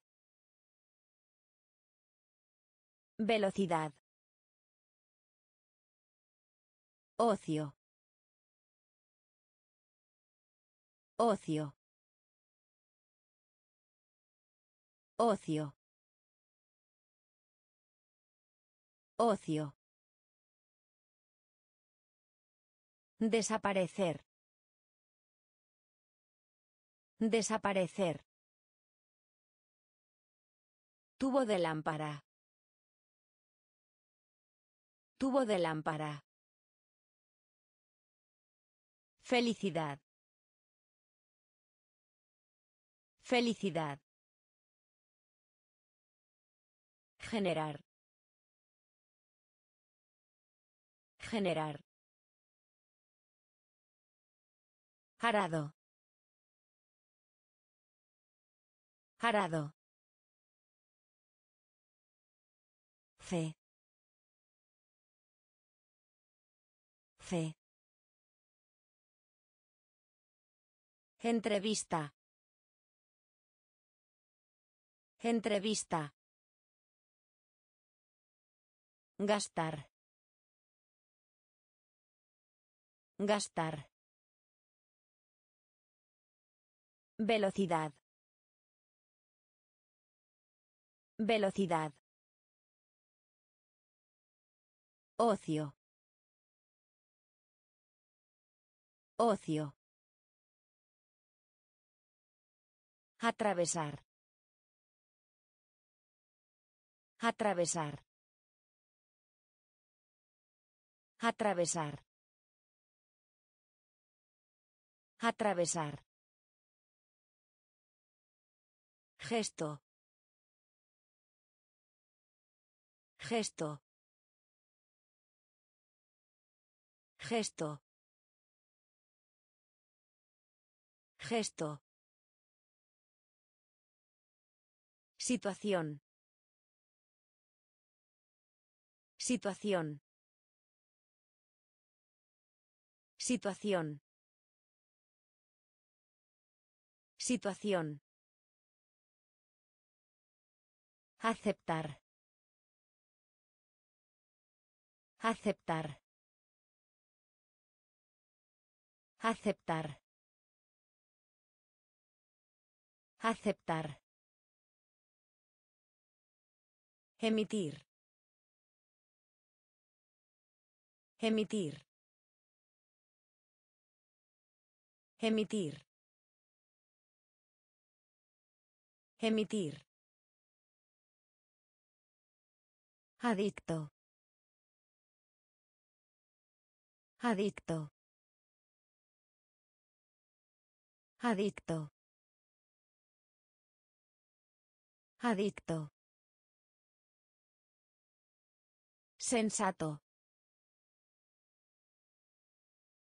Velocidad. Ocio. Ocio. Ocio. Ocio. Desaparecer. Desaparecer. Tubo de lámpara. Tubo de lámpara. Felicidad. Felicidad. Generar. Generar. Arado. Arado. Fe. Fe. Entrevista. Entrevista. Gastar. Gastar. Velocidad. Velocidad. Ocio. Ocio. Atravesar. Atravesar. Atravesar. Atravesar. Gesto. Gesto. Gesto. Gesto. Situación. Situación. Situación. Situación. Aceptar. Aceptar. Aceptar. Aceptar. Emitir. Emitir. Emitir. Emitir. Adicto. Adicto. Adicto. Adicto. Sensato.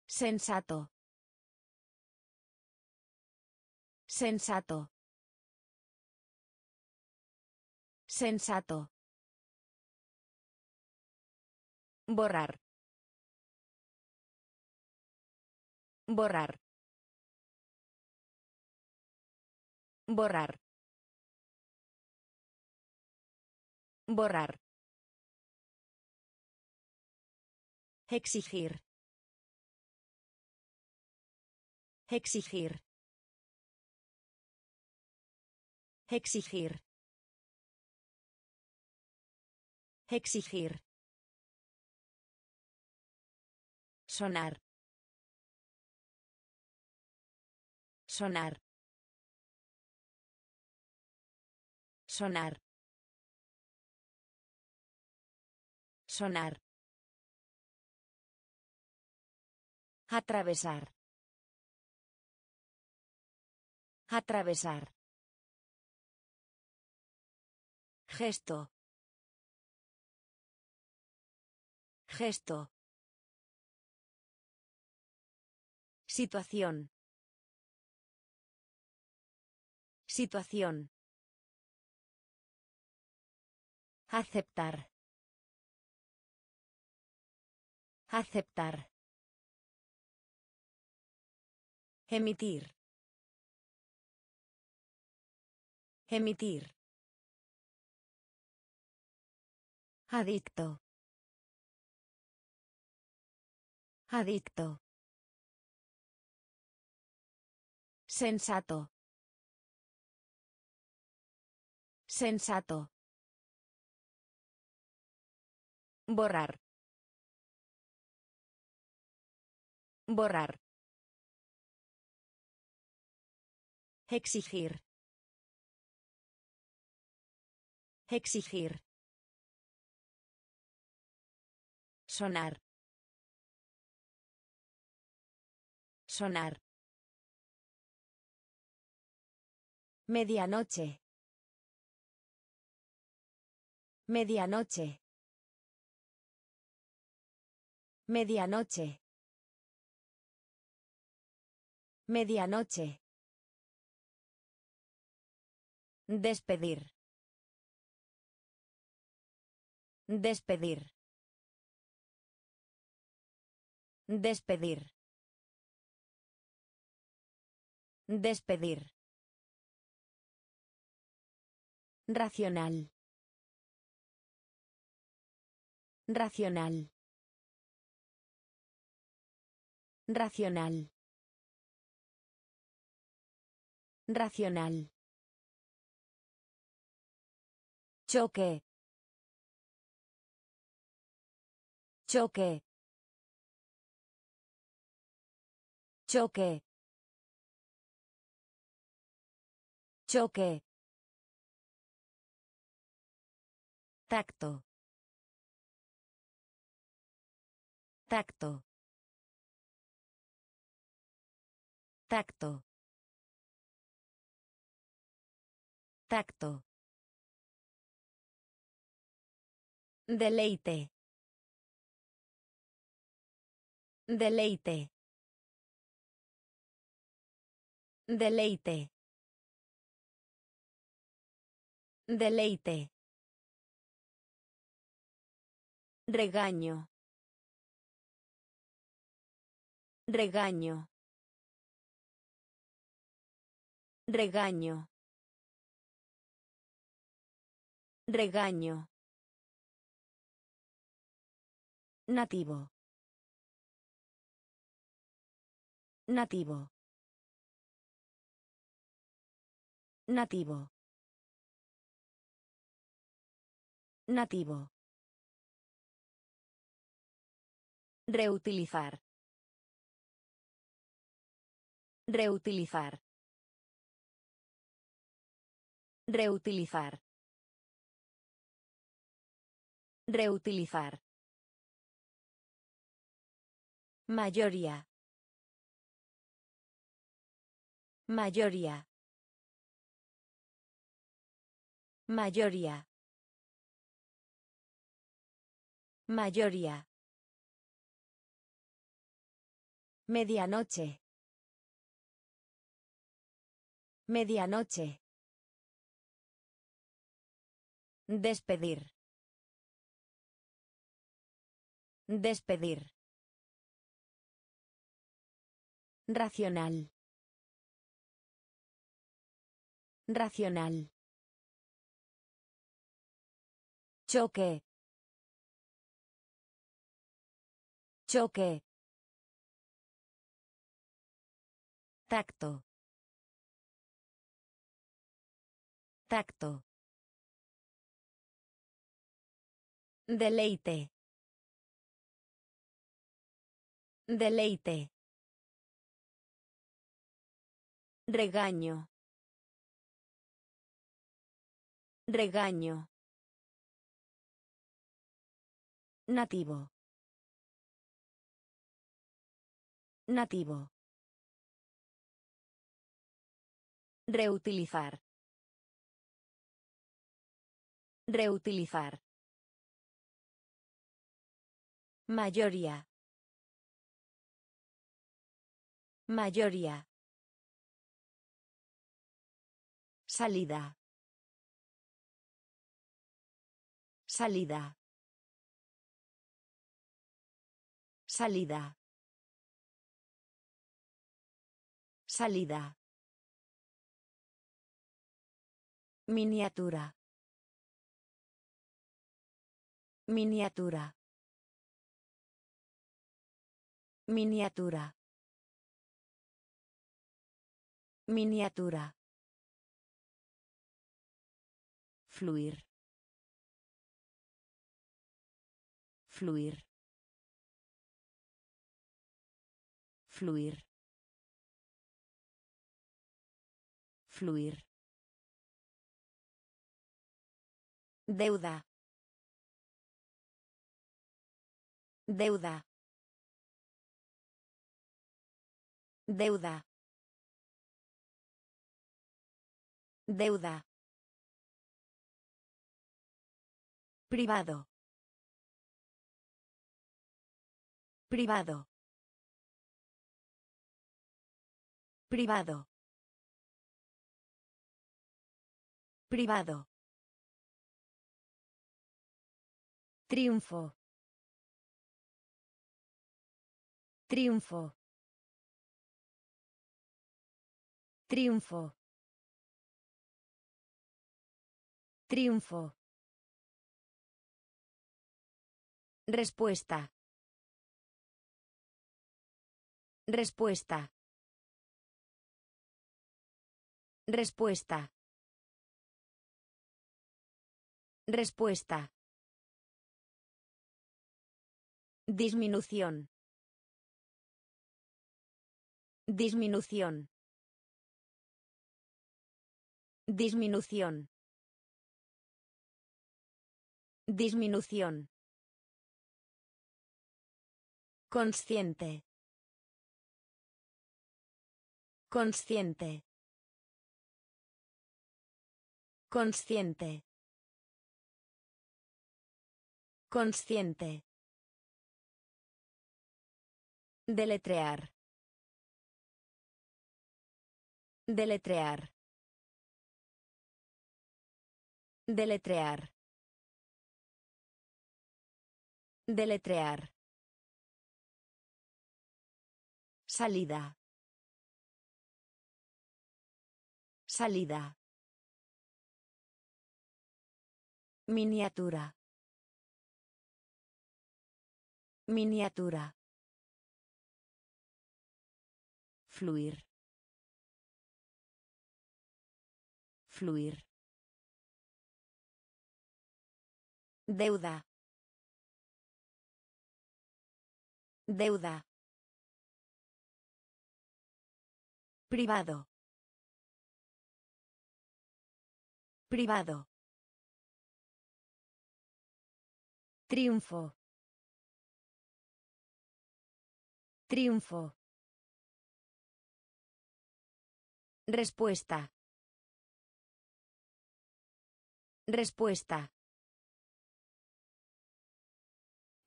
Sensato. Sensato. Sensato. Borrar. Borrar. Borrar. Borrar. Exigir. Exigir. Exigir. Exigir. Sonar. Sonar. Sonar. Sonar. Atravesar. Atravesar. Gesto. Gesto. Situación. Situación. Aceptar. Aceptar. Emitir. Emitir. Adicto. Adicto. Sensato. Sensato. Borrar. Borrar. Exigir. Exigir. Sonar. Sonar. Medianoche. Medianoche. Medianoche. Medianoche. Despedir. Despedir. Despedir. Despedir. Racional. Racional. Racional. Racional. Choque. Choque. Choque. Choque. Tacto. Tacto. Tacto. Tacto. Deleite. Deleite. Deleite. Deleite. Regaño. Regaño. Regaño. Regaño. Nativo. Nativo. Nativo. Nativo. Reutilizar. Reutilizar. Reutilizar. Reutilizar. Mayoría. Mayoría. Mayoría. Mayoría. Medianoche. Medianoche. Despedir. Despedir. Racional. Racional. Choque. Choque. Tacto. Tacto. Deleite. Deleite. Regaño. Regaño. Nativo. Nativo. Reutilizar. Reutilizar. Mayoría. Mayoría. Salida. Salida. Salida. Salida. Miniatura. Miniatura. Miniatura. Miniatura. Fluir. Fluir. Fluir. Fluir. Deuda. Deuda. Deuda. Deuda. Privado. Privado. Privado. Privado. Triunfo. Triunfo. Triunfo. Triunfo. Respuesta. Respuesta. Respuesta. Respuesta. Disminución. Disminución. Disminución. Disminución. Consciente. Consciente. Consciente. Consciente. Deletrear. Deletrear. Deletrear. Deletrear. Salida. Salida. Miniatura. Miniatura. Fluir. Fluir. Deuda. Deuda. Privado. Privado. Triunfo. Triunfo. Respuesta. Respuesta.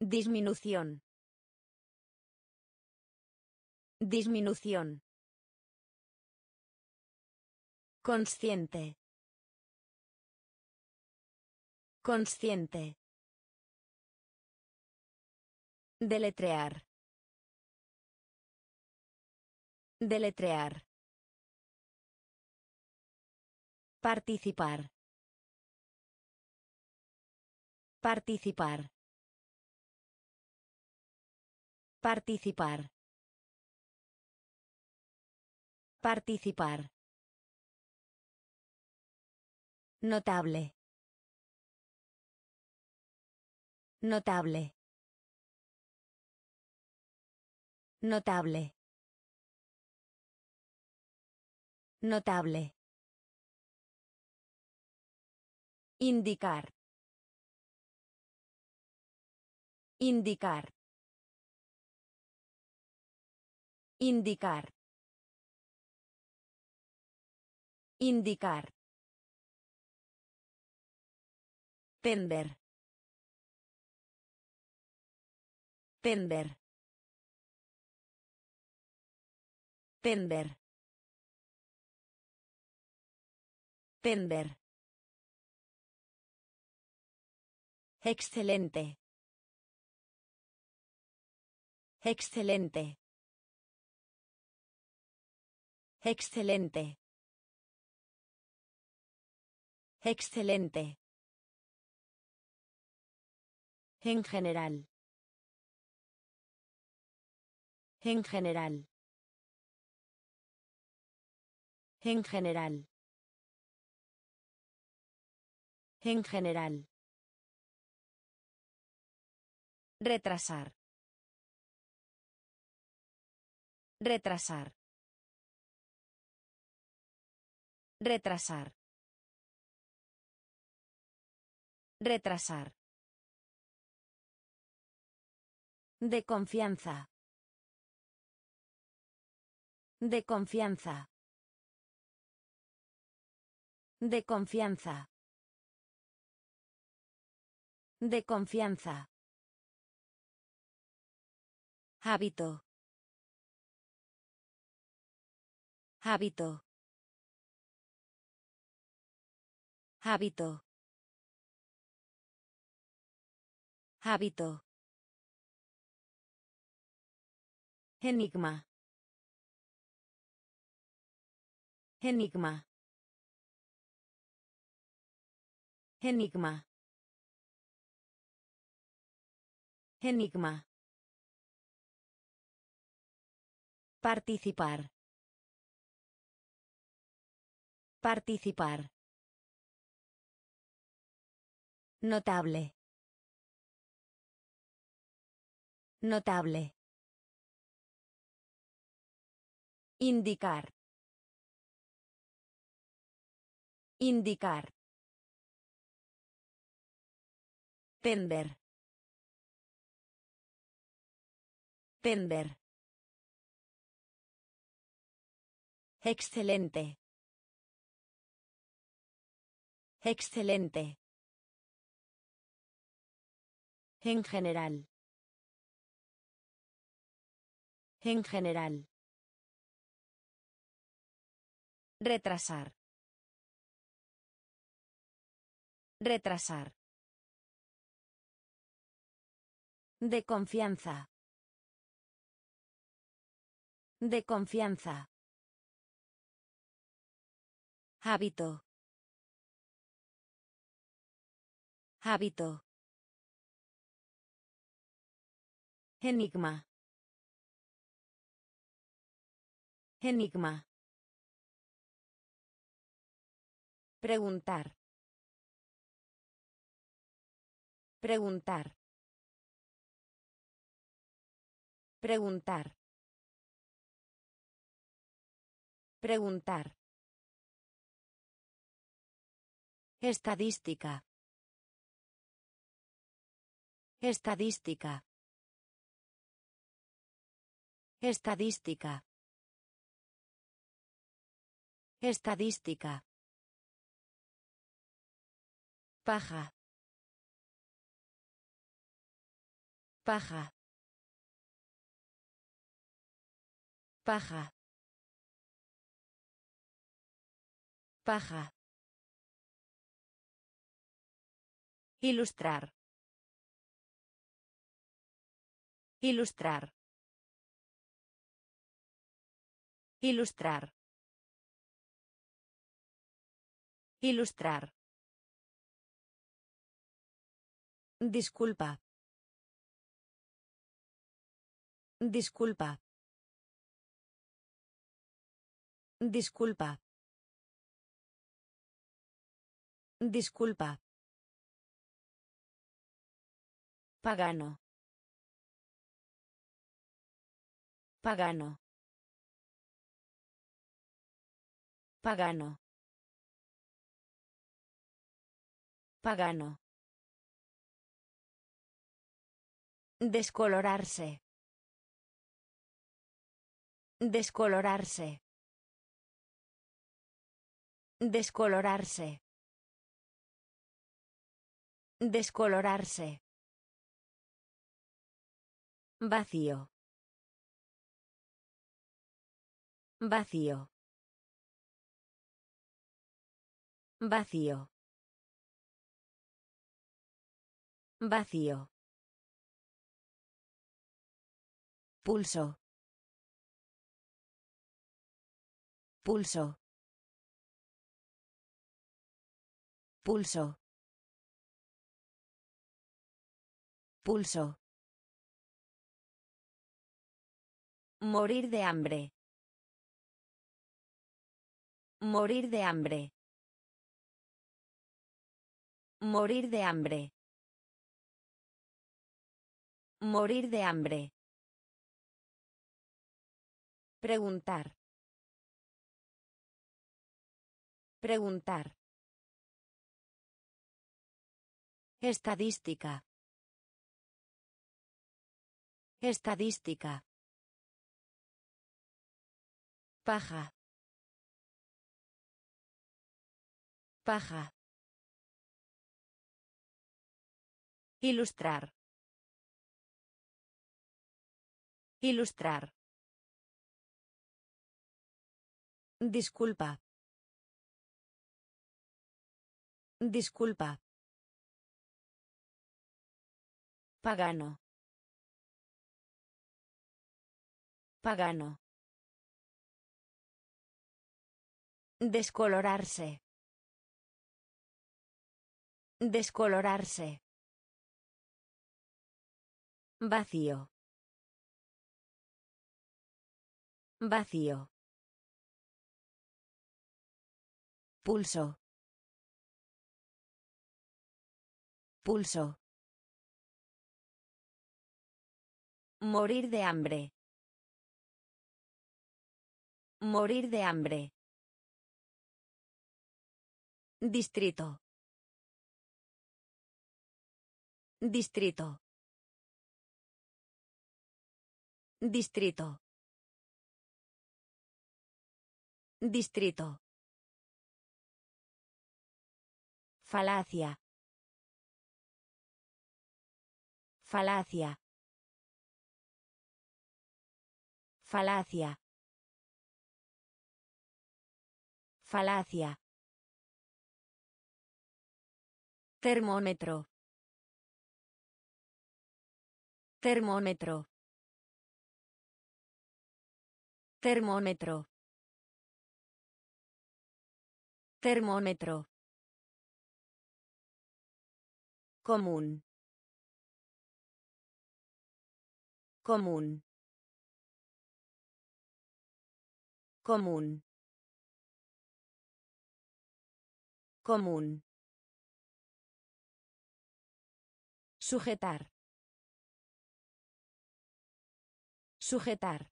Disminución. Disminución. Consciente. Consciente. Deletrear. Deletrear. Participar. Participar. Participar. Participar. Notable. Notable. Notable. Notable. Indicar. Indicar. Indicar. Indicar. Pender. Pender. Pender. Pender. Excelente. Excelente. Excelente. Excelente. En general. En general. En general. En general. Retrasar. Retrasar. Retrasar. Retrasar. De confianza. De confianza. De confianza. De confianza. Hábito. Hábito. Hábito. Hábito. Enigma. Enigma. Enigma. Enigma. Participar. Participar. Notable. Notable. Indicar. Indicar. Pender. Pender. Excelente. Excelente. En general. En general. Retrasar. Retrasar. De confianza. De confianza. Hábito. Hábito. Enigma. Enigma. Preguntar. Preguntar. Preguntar. Preguntar. Estadística. Estadística. Estadística. Estadística. Paja. Paja. Paja. Paja. Ilustrar. Ilustrar. Ilustrar. Ilustrar. Disculpa. Disculpa. Disculpa. Disculpa. Pagano. Pagano. Pagano. Pagano. Descolorarse. Descolorarse. Descolorarse. Descolorarse. Vacío. Vacío. Vacío. Vacío. Pulso. Pulso. Pulso. Pulso. Morir de hambre. Morir de hambre. Morir de hambre. Morir de hambre. Preguntar. Preguntar. Estadística. Estadística. Paja. Paja. Ilustrar. Ilustrar. Disculpa. Disculpa. Pagano. Pagano. Descolorarse. Descolorarse. Vacío. Vacío. Pulso. Pulso. Morir de hambre. Morir de hambre. Distrito. Distrito. Distrito. Distrito. Falacia. Falacia. Falacia. Falacia. Termómetro. Termómetro. Termómetro. Termómetro. Común. Común. Común. Común. Sujetar. Sujetar.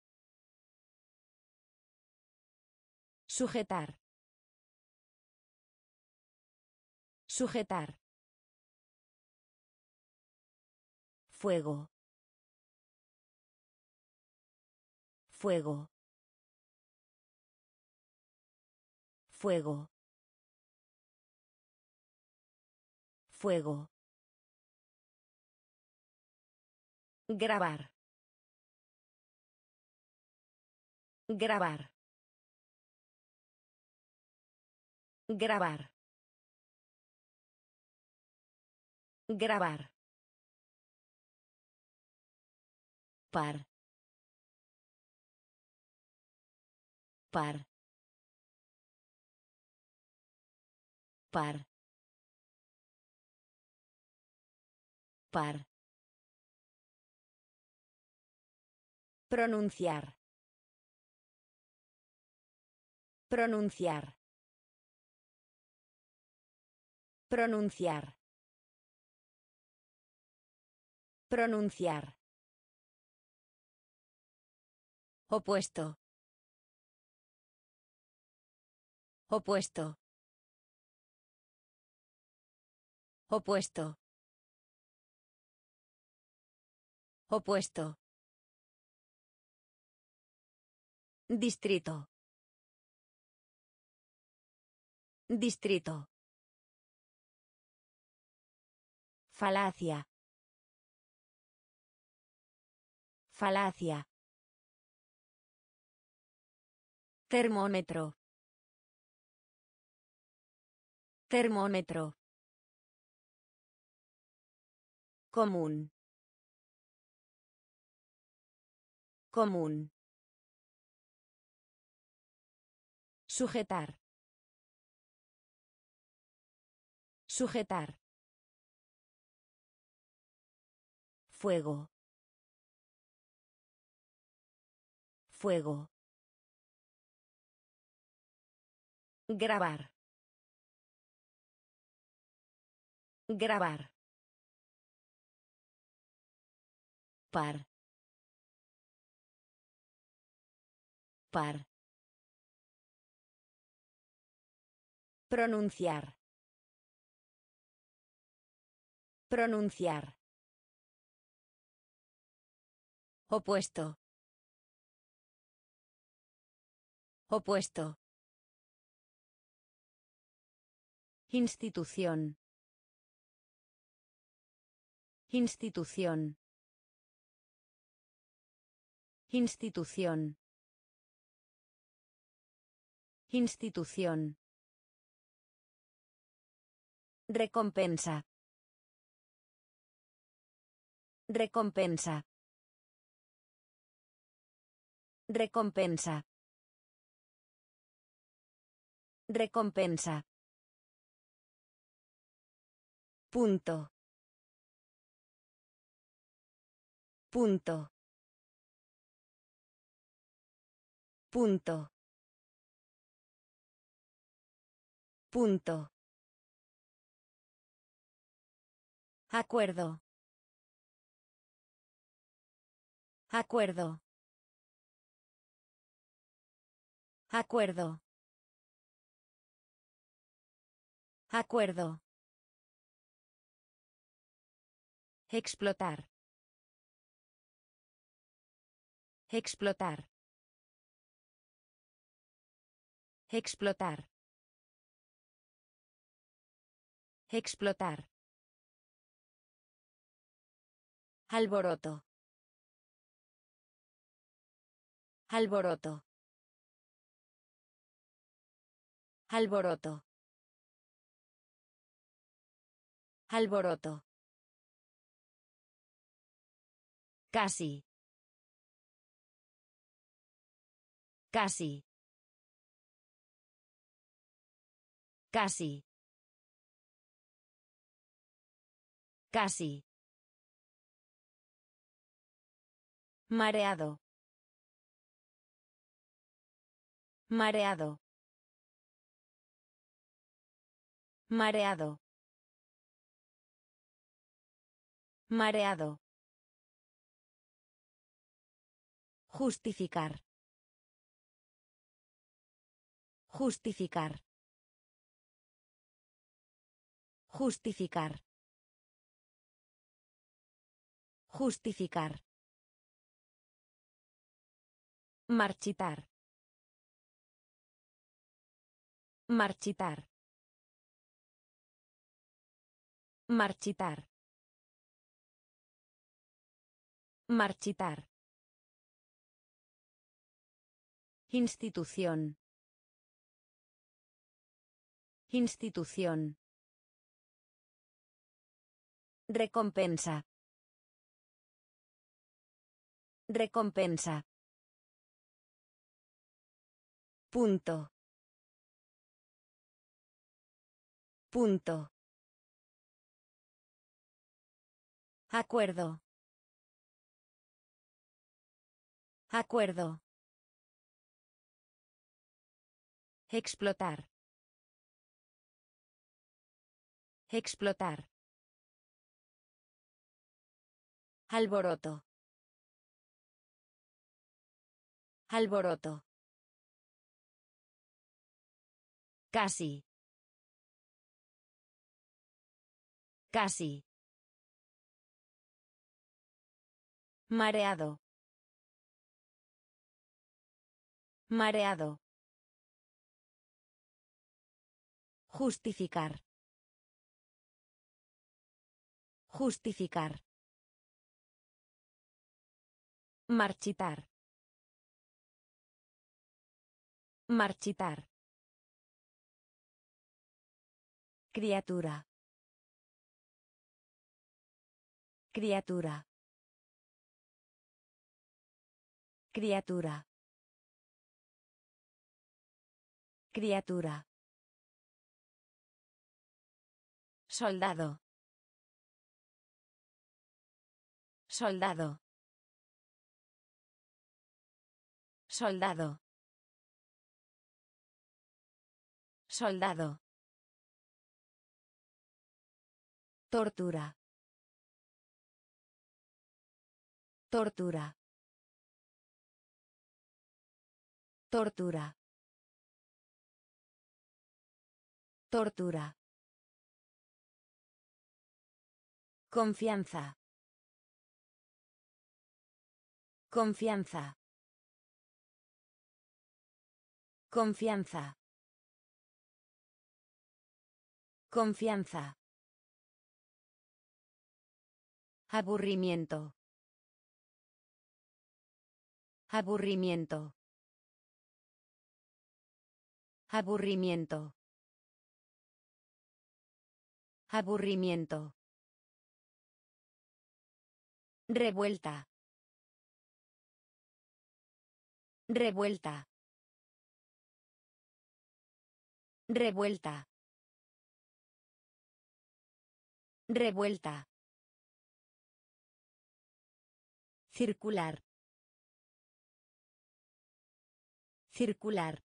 Sujetar. Sujetar. Fuego. Fuego. Fuego. Fuego. Grabar. Grabar. Grabar. Grabar. Par. Par. Par. Par. Pronunciar. Pronunciar. Pronunciar. Pronunciar. Opuesto. Opuesto. Opuesto. Opuesto. Distrito. Distrito. Falacia. Falacia. Termómetro. Termómetro. Común. Común. Sujetar. Sujetar. Fuego. Fuego. Grabar. Grabar. Par. Par. Pronunciar. Pronunciar. Opuesto. Opuesto. Institución. Institución. Institución. Institución. Recompensa. Recompensa. Recompensa. Recompensa. Punto. Punto. Punto. Punto. Acuerdo. Acuerdo. Acuerdo. Acuerdo. Explotar. Explotar. Explotar. Explotar. Alboroto. Alboroto. Alboroto. Alboroto. Casi. Casi. Casi. Casi. Mareado. Mareado. Mareado. Mareado. Justificar. Justificar. Justificar. Justificar. Marchitar. Marchitar. Marchitar. Marchitar. Institución. Institución. Recompensa. Recompensa. Punto. Punto. Acuerdo. Acuerdo. Explotar. Explotar. Alboroto. Alboroto. Casi. Casi. Mareado. Mareado. Justificar. Justificar. Marchitar. Marchitar. Criatura. Criatura. Criatura. Criatura. Soldado. Soldado. Soldado. Soldado. Tortura. Tortura. Tortura. Tortura. Confianza. Confianza. Confianza. Confianza. Aburrimiento. Aburrimiento. Aburrimiento. Aburrimiento. Revuelta. Revuelta. Revuelta. Revuelta. Circular. Circular.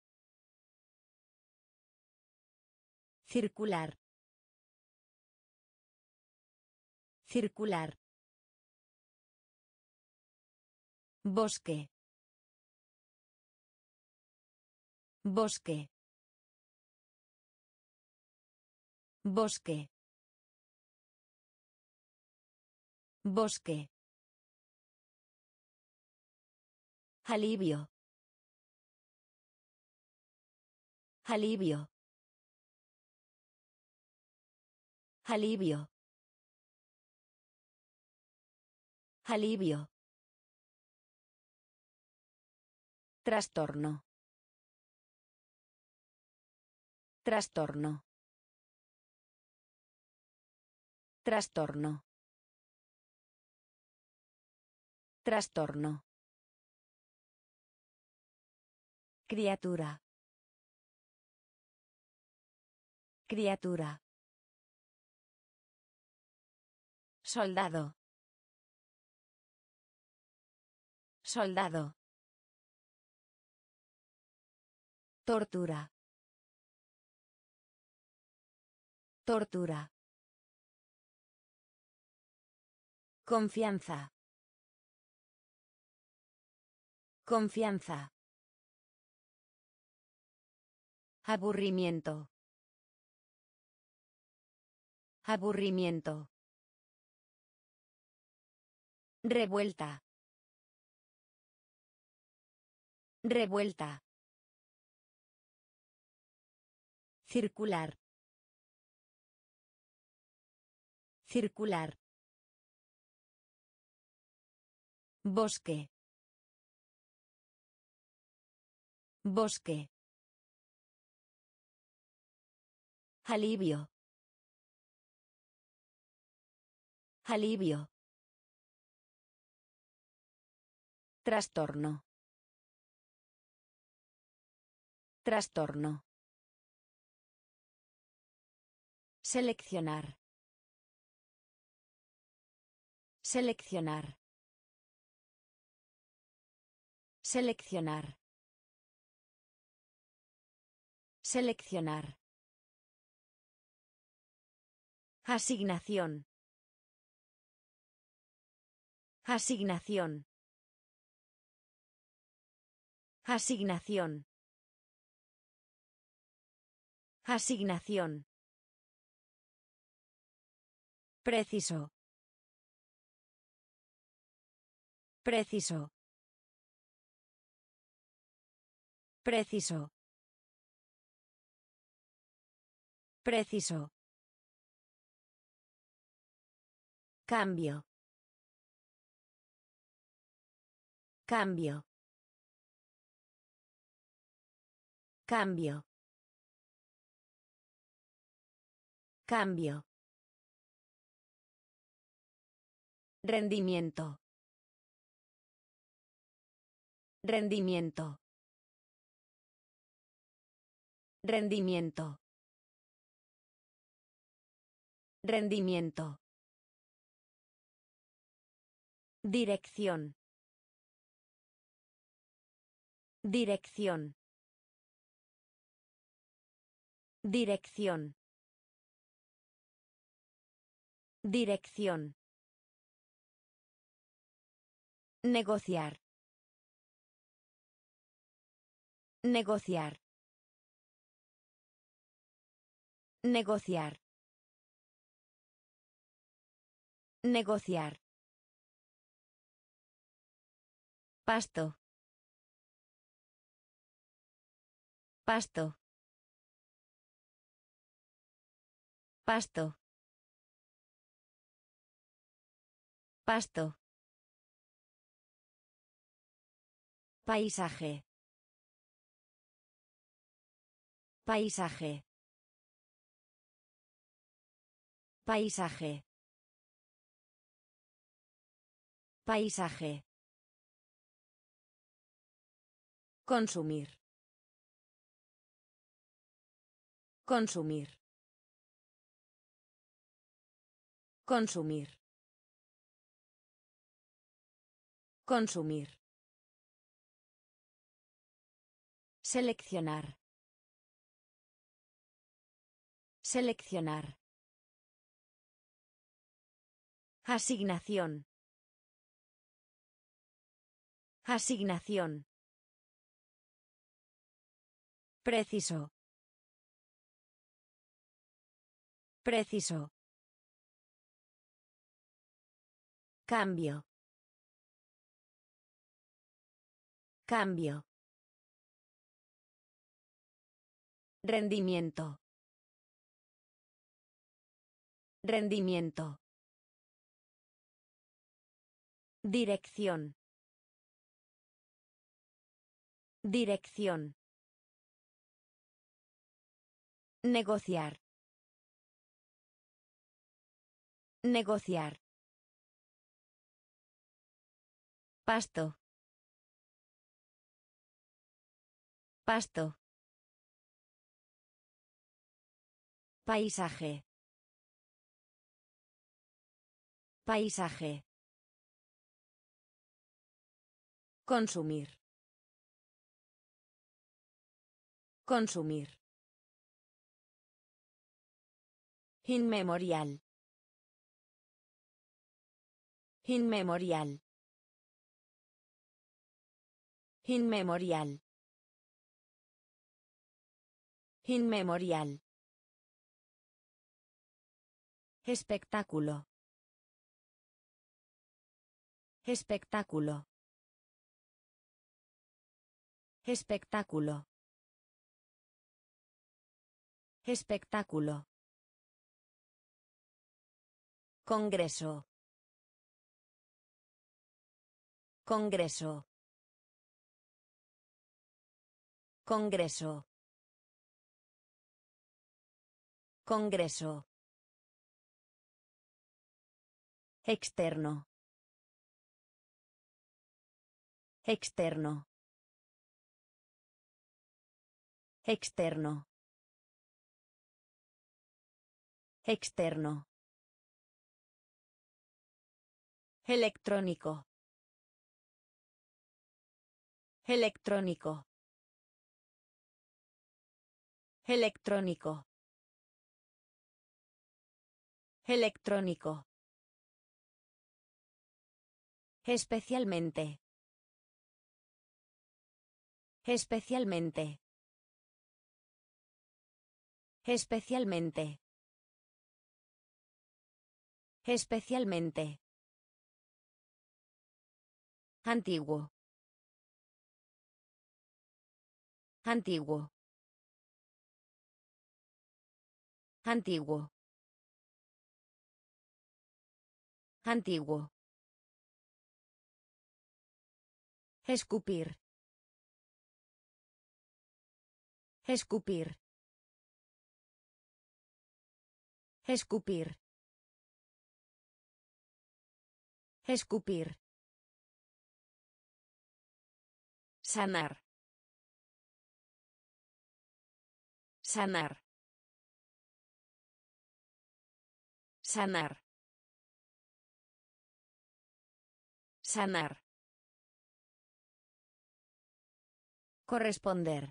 Circular. Circular. Bosque. Bosque. Bosque. Bosque. Alivio. Alivio. Alivio. Alivio. Trastorno. Trastorno. Trastorno. Trastorno. Criatura. Criatura. Soldado. Soldado. Tortura. Tortura. Confianza. Confianza. Aburrimiento. Aburrimiento. Revuelta. Revuelta. Circular. Circular. Bosque. Bosque. Alivio. Alivio. Trastorno. Trastorno. Seleccionar. Seleccionar. Seleccionar. Seleccionar. Asignación. Asignación. Asignación. Asignación. Preciso. Preciso. Preciso. Preciso. Cambio. Cambio. Cambio. Cambio. Rendimiento. Rendimiento. Rendimiento. Rendimiento. Dirección. Dirección. Dirección. Dirección. Negociar. Negociar. Negociar. Negociar. Pasto. Pasto. Pasto. Pasto. Paisaje. Paisaje. Paisaje. Paisaje. Consumir. Consumir. Consumir. Consumir. Seleccionar. Seleccionar. Asignación. Asignación. Preciso. Preciso. Cambio. Cambio. Rendimiento. Rendimiento. Dirección. Dirección. Negociar. Negociar. Pasto. Pasto. Paisaje. Paisaje. Consumir. Consumir. Inmemorial. Inmemorial. Inmemorial. Inmemorial. Espectáculo. Espectáculo. Espectáculo. Espectáculo. Congreso. Congreso. Congreso. Congreso. Externo. Externo. Externo. Externo. Electrónico. Electrónico. Electrónico. Electrónico. Especialmente. Especialmente. Especialmente. Especialmente. Antiguo. Antiguo. Antiguo. Antiguo. Escupir. Escupir. Escupir. Escupir. Sanar. Sanar. Sanar. Sanar. Corresponder.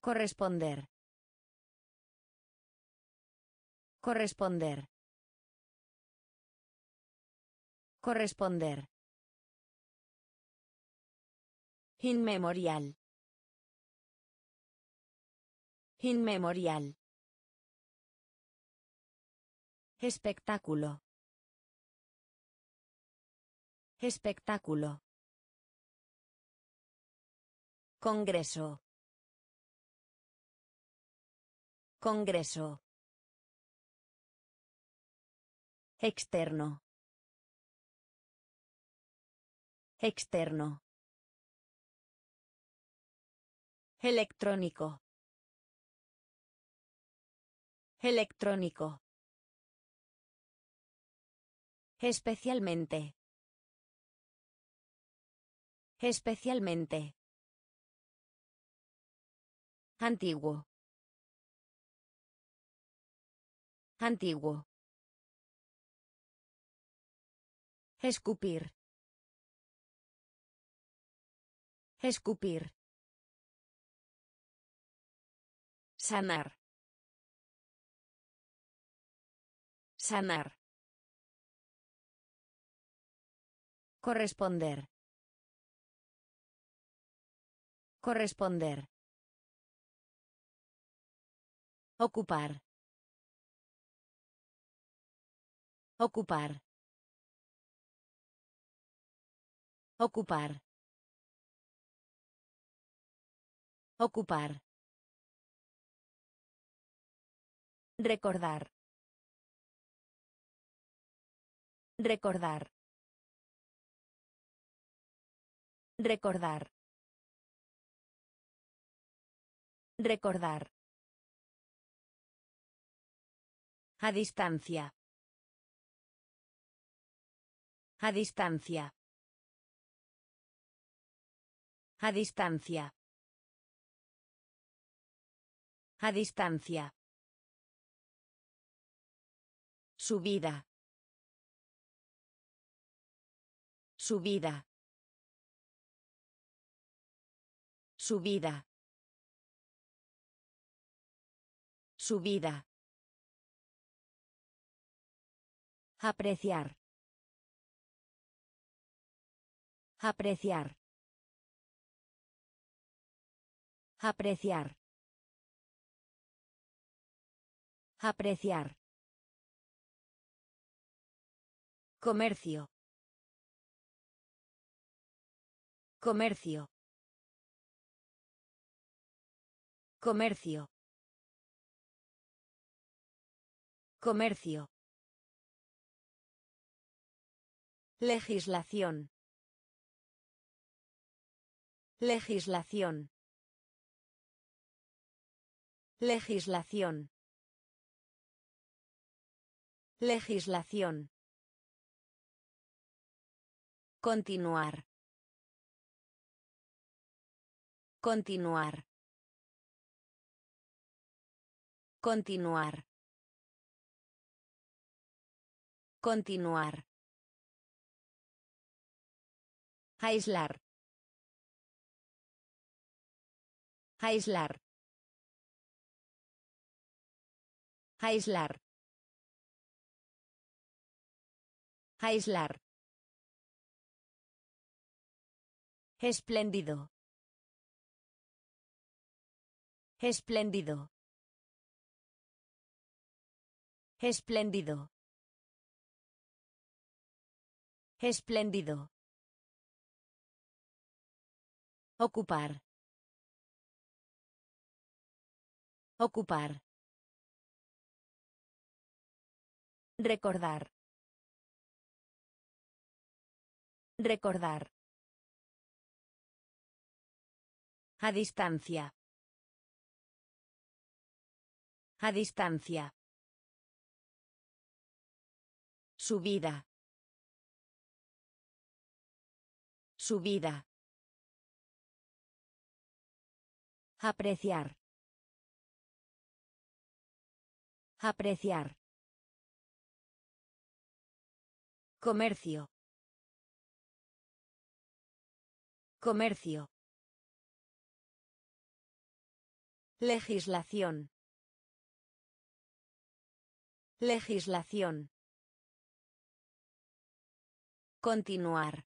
Corresponder. Corresponder. Corresponder. Inmemorial. Inmemorial. Espectáculo. Espectáculo. Congreso. Congreso. Externo. Externo. Electrónico. Electrónico. Especialmente. Especialmente. Antiguo. Antiguo. Escupir. Escupir. Sanar. Sanar. Corresponder. Corresponder. Ocupar. Ocupar. Ocupar. Ocupar. Recordar. Recordar. Recordar. Recordar. A distancia. A distancia. A distancia. A distancia. Subida. Subida. Subida. Subida. Apreciar. Apreciar. Apreciar. Apreciar. Comercio. Comercio. Comercio. Comercio. Legislación. Legislación. Legislación. Legislación. Continuar. Continuar. Continuar. Continuar. Aislar. Aislar. Aislar. Aislar. Espléndido. Espléndido. Espléndido. Espléndido. Ocupar. Ocupar. Recordar. Recordar. A distancia. A distancia. Subida. Subida. Apreciar. Apreciar. Comercio. Comercio. Legislación. Legislación. Continuar.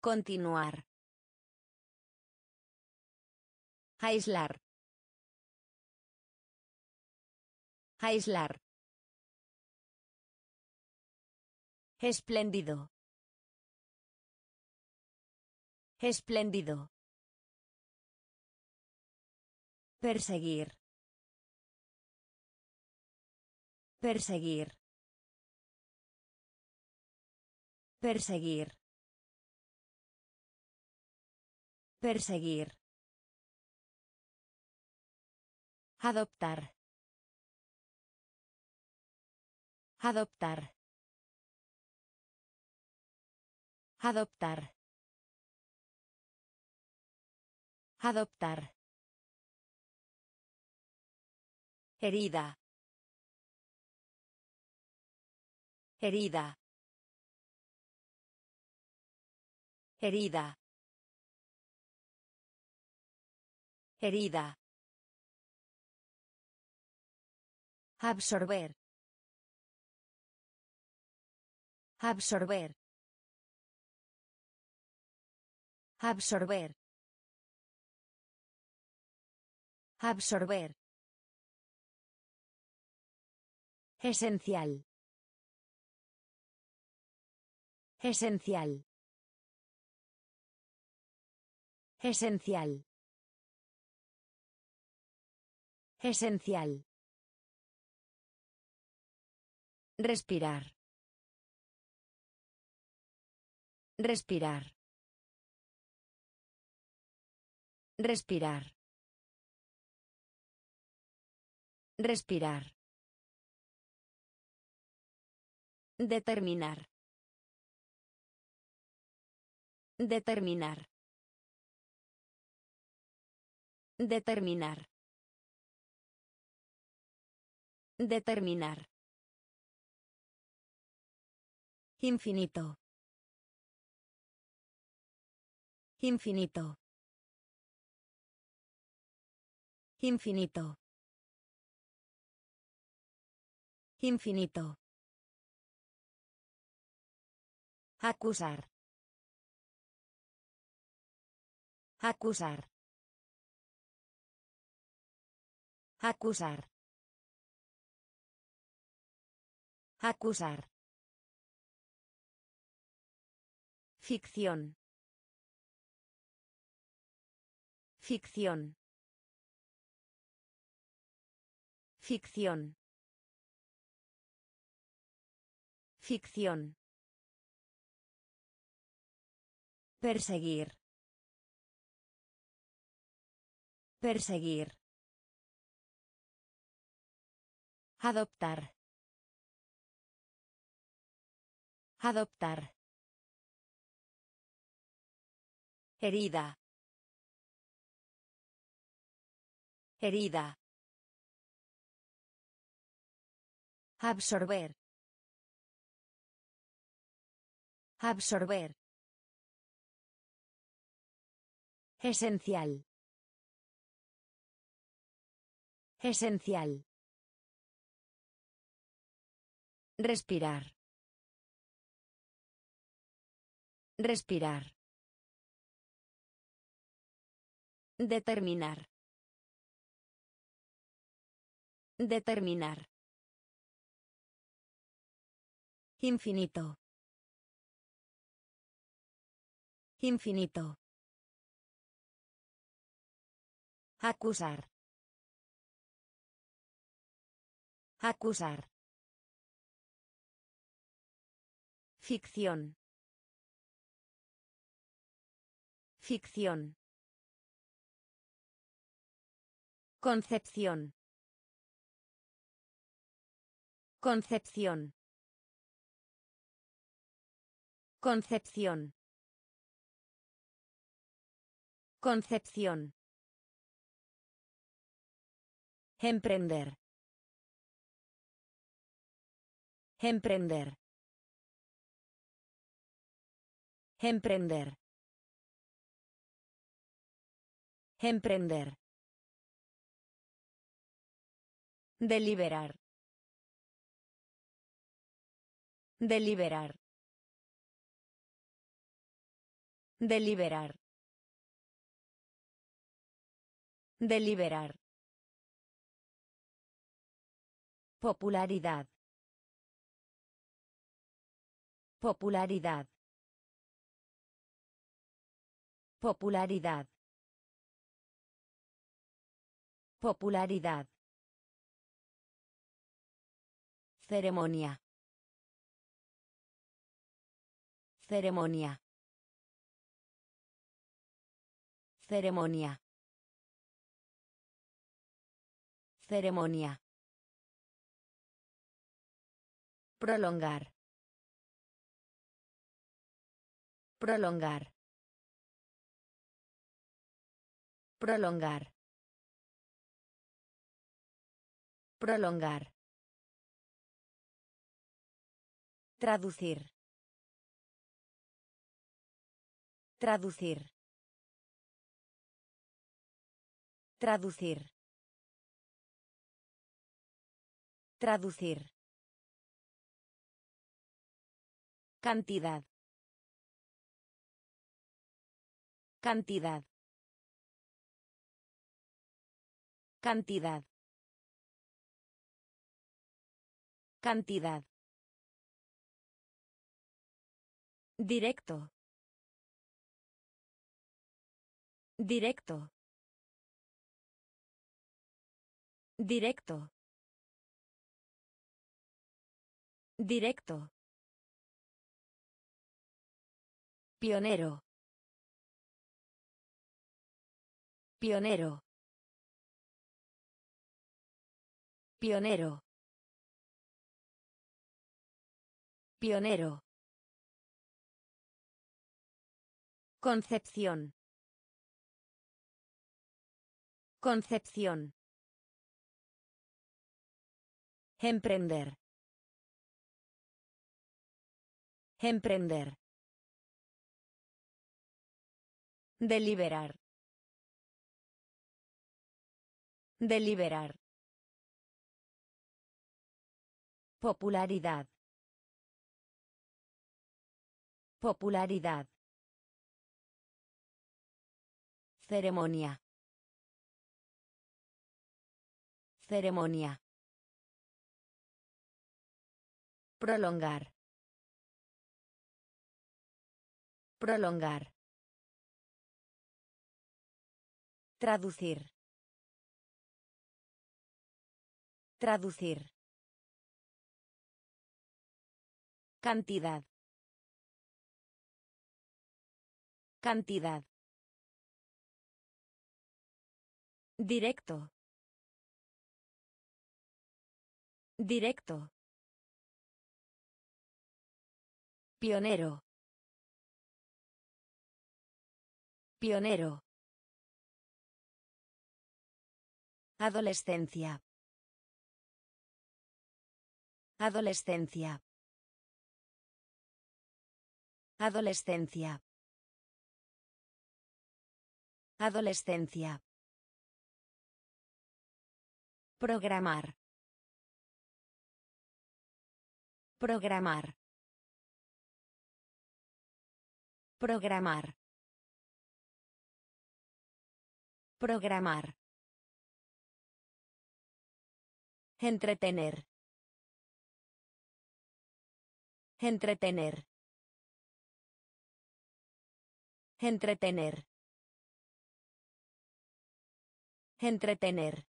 Continuar. Aislar. Aislar. Espléndido. Espléndido. Perseguir. Perseguir. Perseguir. Perseguir. Adoptar. Adoptar. Adoptar. Adoptar. Herida. Herida. Herida. Herida. Absorber. Absorber. Absorber. Absorber. Esencial. Esencial. Esencial. Esencial. Respirar. Respirar. Respirar. Respirar. Determinar. Determinar. Determinar. Determinar. Infinito. Infinito. Infinito. Infinito. Acusar. Acusar. Acusar. Acusar. Ficción. Ficción. Ficción. Ficción. Perseguir. Perseguir. Adoptar. Adoptar. Herida. Herida. Absorber. Absorber. Esencial. Esencial. Respirar. Respirar. Determinar. Determinar. Infinito. Infinito. Acusar. Acusar. Ficción. Ficción. Concepción. Concepción. Concepción. Concepción. Emprender. Emprender. Emprender. Emprender. Deliberar. Deliberar. Deliberar. Deliberar. Popularidad. Popularidad. Popularidad. Popularidad. Ceremonia. Ceremonia. Ceremonia. Ceremonia. Prolongar. Prolongar. Prolongar. Prolongar. Traducir. Traducir. Traducir. Traducir. Cantidad. Cantidad. Cantidad. Cantidad. Directo. Directo. Directo. Directo. Pionero. Pionero. Pionero. Pionero. Concepción. Concepción. Emprender. Emprender. Deliberar. Deliberar. Popularidad. Popularidad. Ceremonia. Ceremonia. Prolongar. Prolongar. Traducir. Traducir. Cantidad. Cantidad. Directo. Directo. Pionero. Pionero. Adolescencia. Adolescencia. Adolescencia. Adolescencia. Programar. Programar. Programar. Programar. Entretener. Entretener. Entretener. Entretener.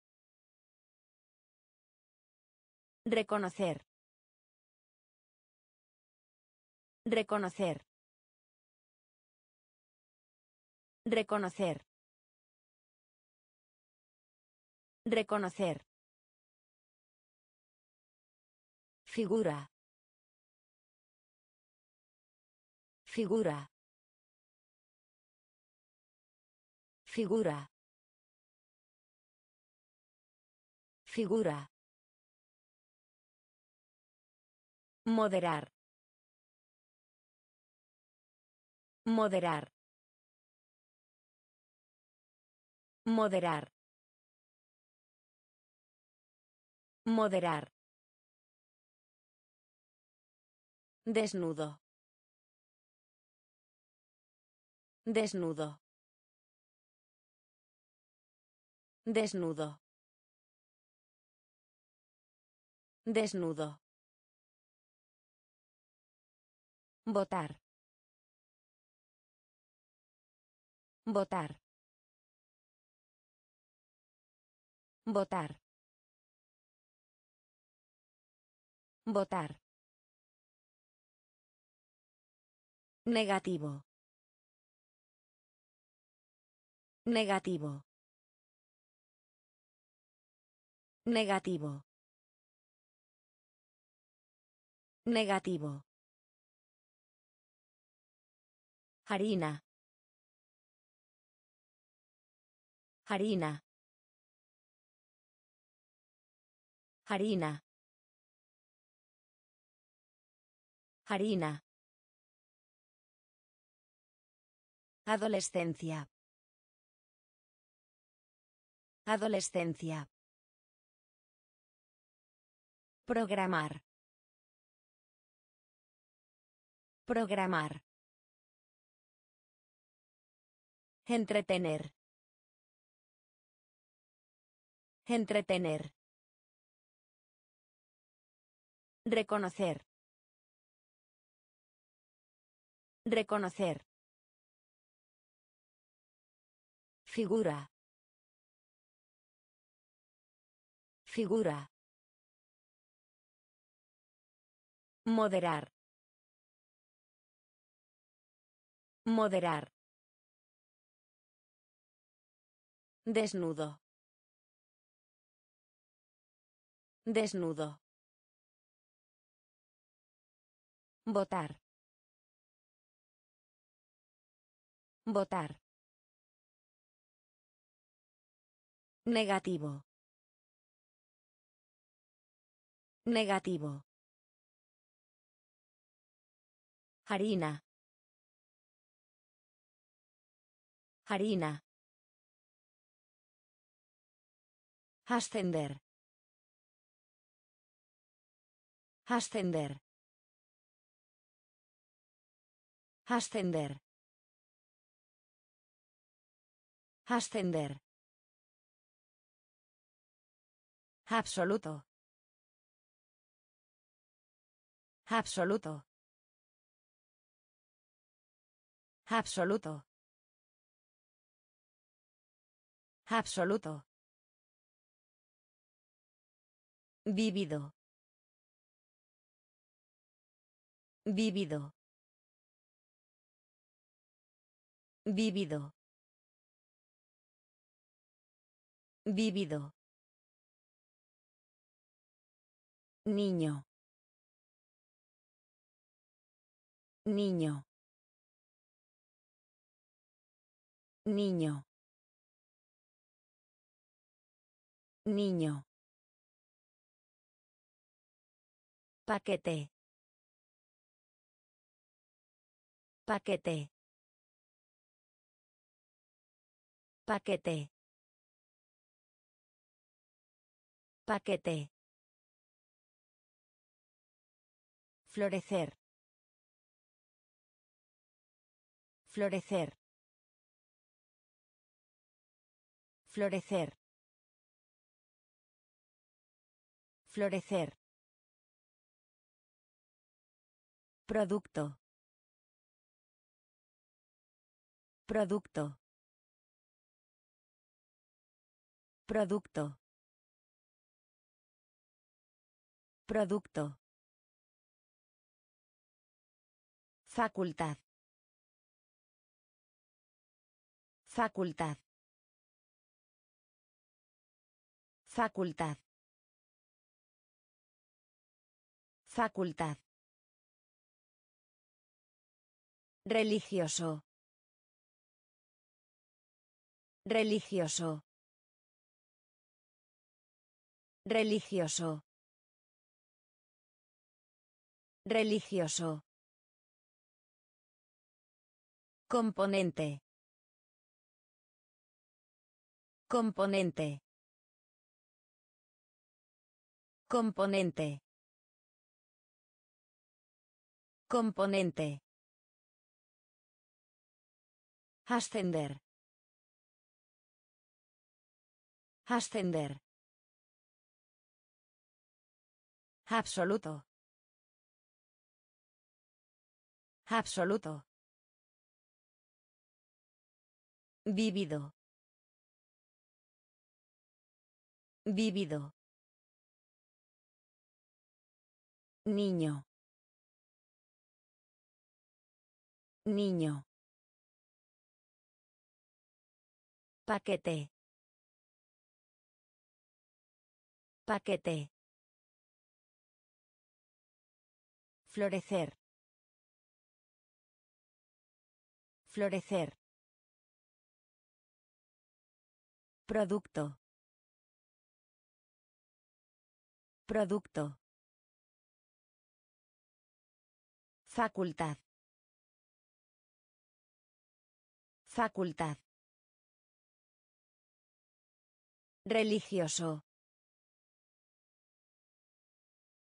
Reconocer. Reconocer. Reconocer. Reconocer. Figura. Figura. Figura. Figura. Moderar. Moderar. Moderar. Moderar. Desnudo. Desnudo. Desnudo. Desnudo. Votar. Votar. Votar. Votar. Negativo. Negativo. Negativo. Negativo. Harina. Harina. Harina. Harina. Adolescencia. Adolescencia. Programar. Programar. Entretener. Entretener. Reconocer. Reconocer. Figura. Figura. Moderar. Moderar. Desnudo. Desnudo. Votar. Votar. Negativo. Negativo. Harina. Harina. Ascender. Ascender. Ascender. Ascender. Absoluto. Absoluto. Absoluto. Absoluto. Vívido. Vívido. Vívido. Vívido. Niño. Niño. Niño. Niño. Paquete. Paquete. Paquete. Paquete. Florecer. Florecer. Florecer. Florecer. Producto. Producto. Producto. Producto. Facultad. Facultad. Facultad. Facultad. Religioso. Religioso. Religioso. Religioso. Componente. Componente. Componente. Componente. Ascender. Ascender. Absoluto. Absoluto. Vívido. Vívido. Niño. Niño. Paquete. Paquete. Florecer. Florecer. Producto. Producto. Facultad. Facultad. Religioso.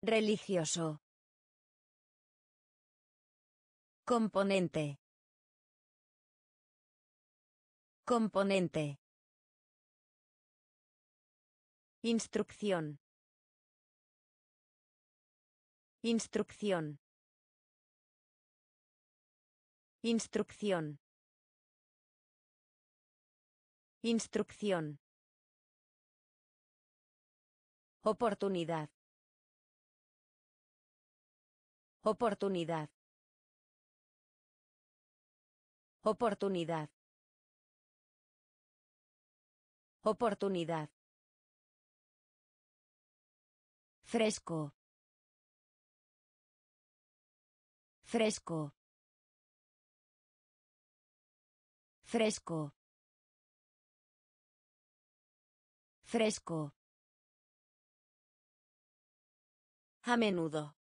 Religioso. Componente. Componente. Instrucción. Instrucción. Instrucción. Instrucción. Oportunidad. Oportunidad. Oportunidad. Oportunidad. Fresco. Fresco. Fresco. Fresco. A menudo.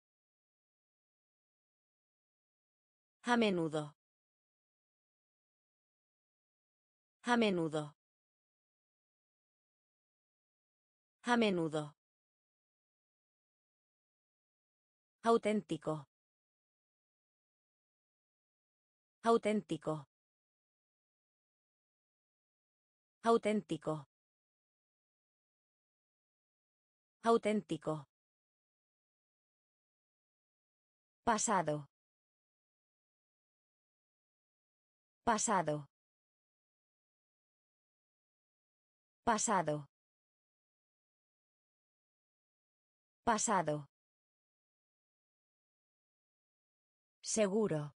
A menudo. A menudo. A menudo. Auténtico. Auténtico. Auténtico. Auténtico. Pasado. Pasado. Pasado. Pasado. Seguro.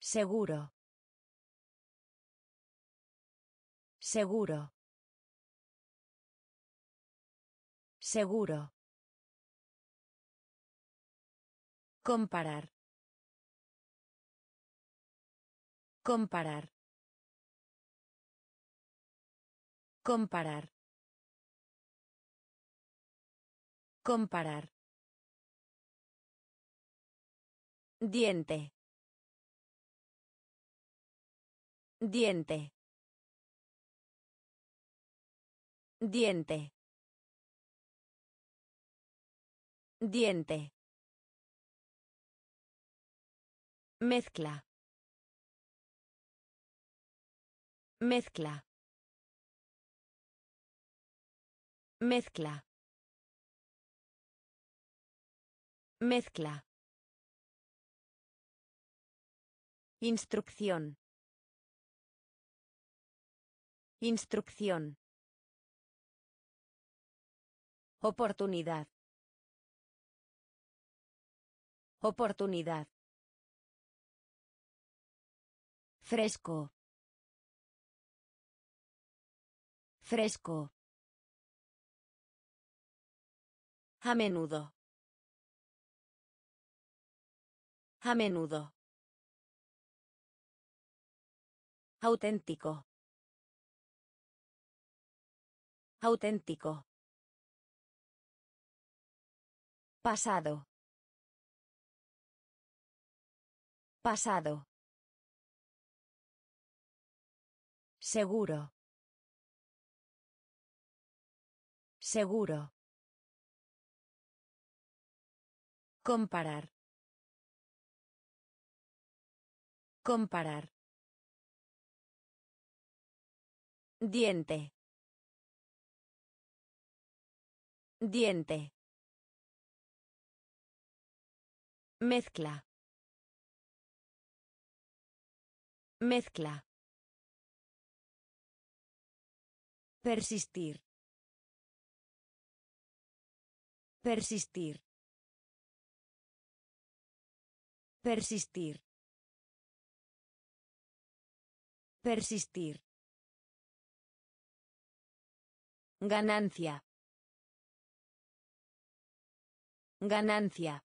Seguro. Seguro. Seguro. Comparar. Comparar. Comparar. Comparar. Diente. Diente. Diente. Diente. Mezcla. Mezcla. Mezcla. Mezcla. Instrucción. Instrucción. Oportunidad. Oportunidad. Fresco. Fresco. A menudo. A menudo. Auténtico. Auténtico. Pasado. Pasado. Seguro. Seguro. Comparar. Comparar. Diente. Diente. Mezcla. Mezcla. Persistir. Persistir. Persistir. Persistir. Ganancia. Ganancia.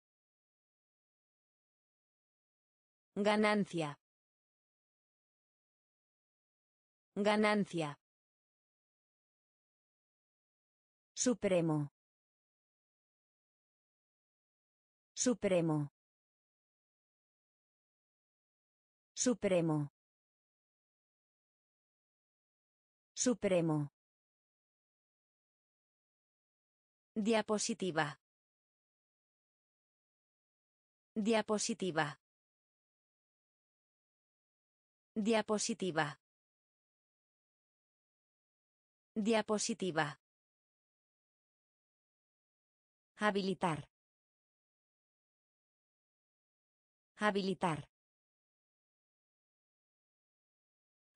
Ganancia. Ganancia. Supremo. Supremo. Supremo. Supremo. Diapositiva. Diapositiva. Diapositiva. Diapositiva. Habilitar. Habilitar.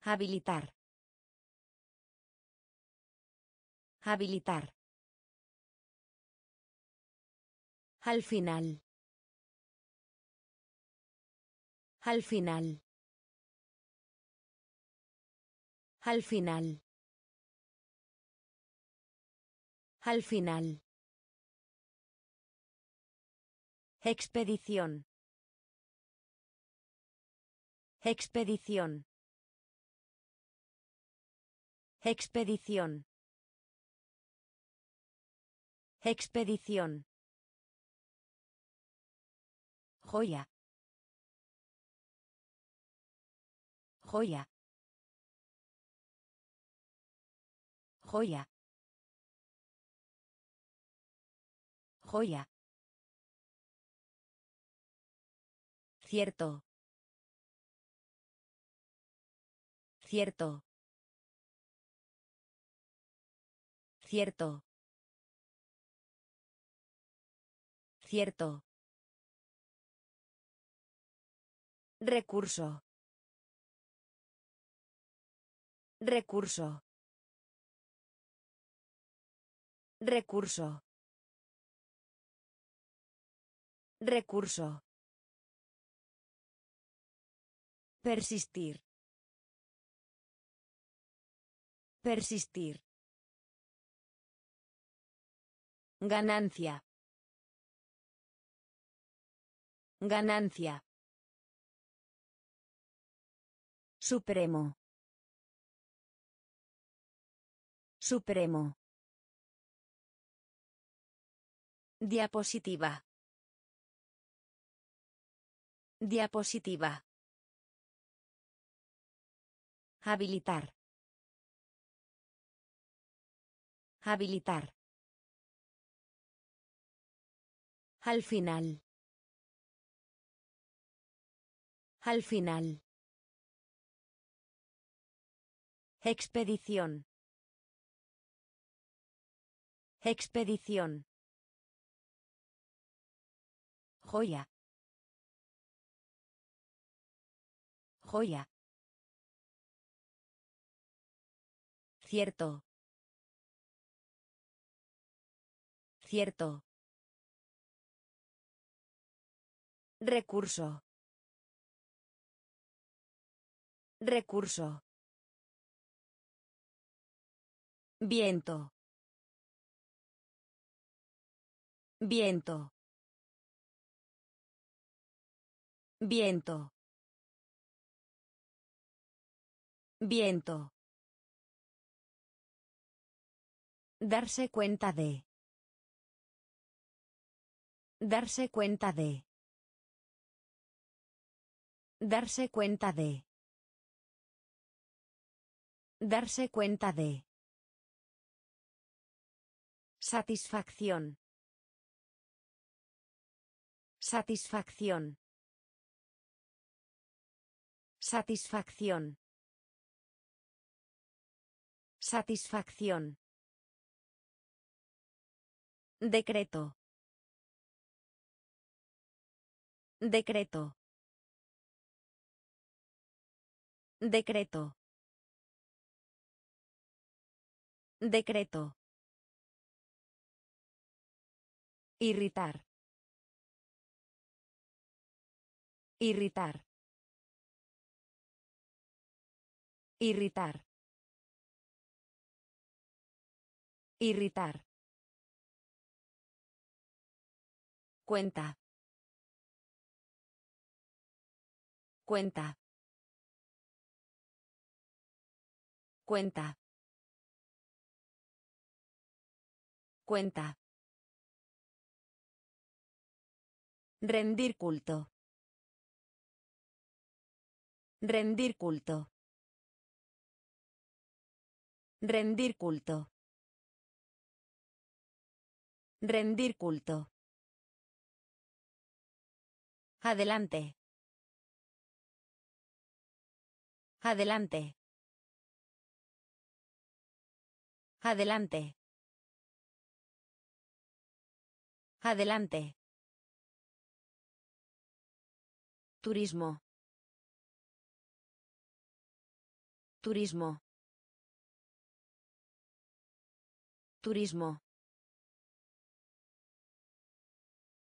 Habilitar. Habilitar. Al final. Al final. Al final. Al final. Expedición. Expedición. Expedición. Expedición. Joya. Joya. Joya. Joya. Cierto. Cierto. Cierto. Cierto. Recurso. Recurso. Recurso. Recurso. Persistir. Persistir. Ganancia. Ganancia. Supremo. Supremo. Diapositiva. Diapositiva. Habilitar. Habilitar. Al final. Al final. Expedición. Expedición. Joya. Joya. Cierto. Cierto. Recurso. Recurso. Viento. Viento. Viento. Viento. Darse cuenta de. Darse cuenta de. Darse cuenta de. Darse cuenta de. Satisfacción. Satisfacción. Satisfacción. Satisfacción. Decreto. Decreto. Decreto. Decreto. Irritar. Irritar. Irritar. Irritar. Cuenta. Cuenta. Cuenta. Cuenta. Rendir culto. Rendir culto. Rendir culto. Rendir culto. Adelante. Adelante. Adelante. Adelante. Turismo. Turismo. Turismo.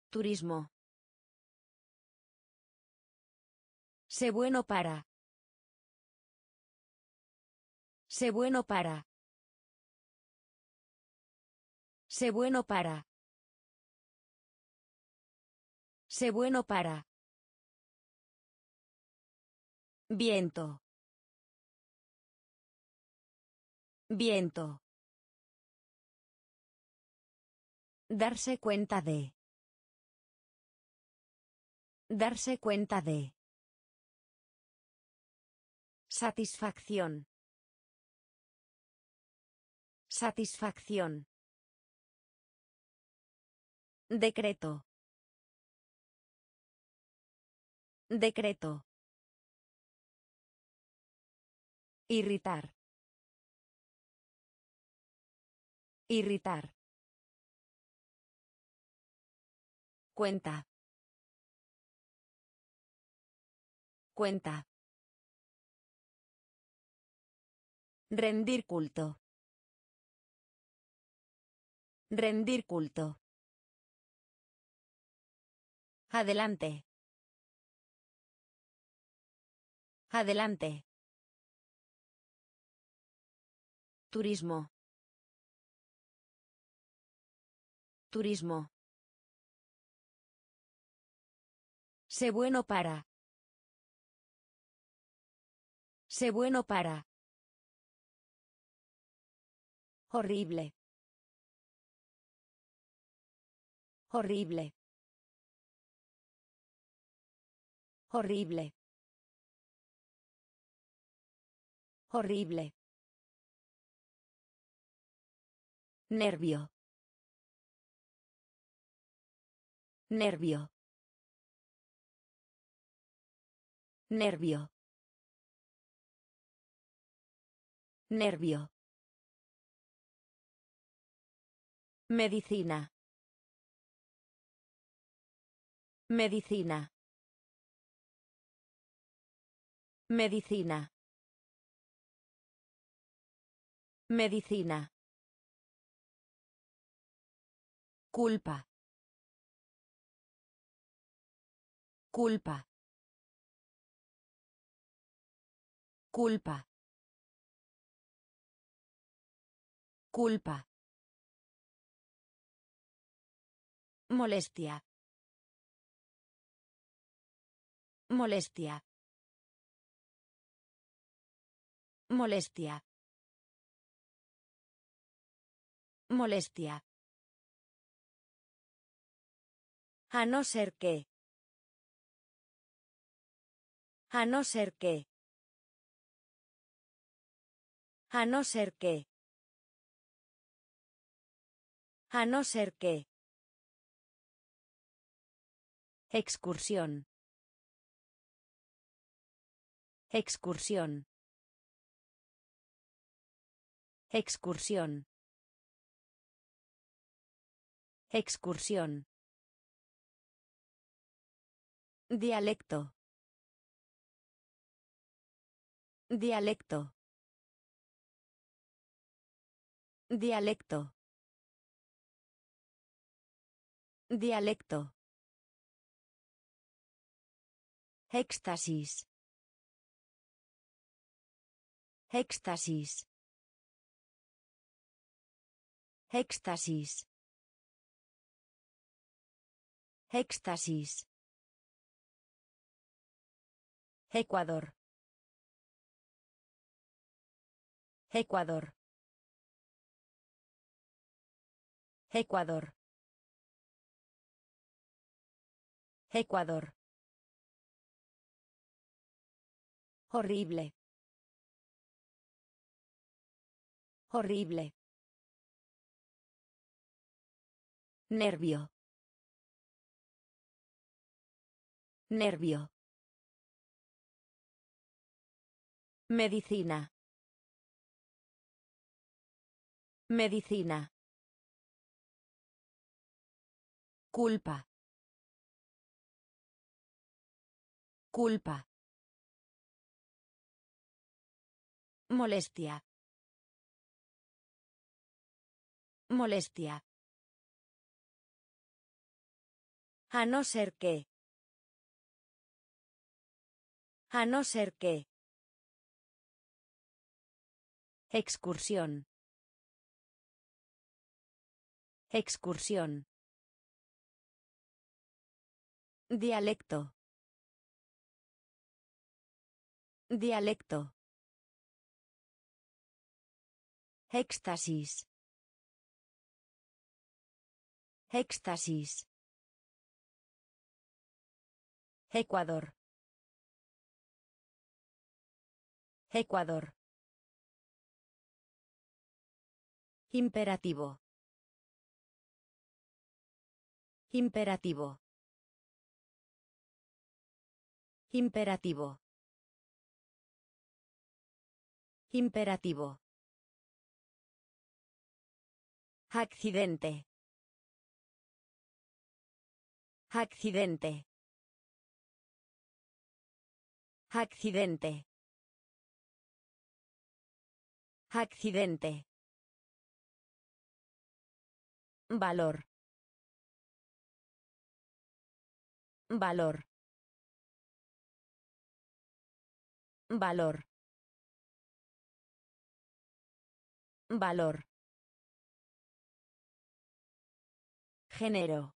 Turismo. Sé bueno para. Sé bueno para. Sé bueno para. Sé bueno para. Viento. Viento. Darse cuenta de. Darse cuenta de. Satisfacción. Satisfacción. Decreto. Decreto. Irritar. Irritar. Cuenta. Cuenta. Rendir culto. Rendir culto. Adelante. Adelante. Turismo. Turismo. Sé bueno para. Sé bueno para. Horrible. Horrible. Horrible. Horrible. Nervio. Nervio. Nervio. Nervio. Medicina. Medicina. Medicina. Medicina. Culpa. Culpa. Culpa. Culpa. Molestia. Molestia. Molestia. Molestia. A no ser que. A no ser que. A no ser que. A no ser que. Excursión. Excursión. Excursión. Excursión. Dialecto. Dialecto. Dialecto. Dialecto. Éxtasis. Éxtasis. Éxtasis. Éxtasis. Ecuador. Ecuador. Ecuador. Ecuador. Horrible. Horrible. Nervio. Nervio. Medicina. Medicina. Culpa. Culpa. Molestia. Molestia. A no ser que. A no ser que. Excursión. Excursión. Dialecto. Dialecto. Éxtasis. Éxtasis. Ecuador. Ecuador. Imperativo. Imperativo. Imperativo. Imperativo. Accidente. Accidente. Accidente. Accidente. Valor. Valor. Valor. Valor. Género.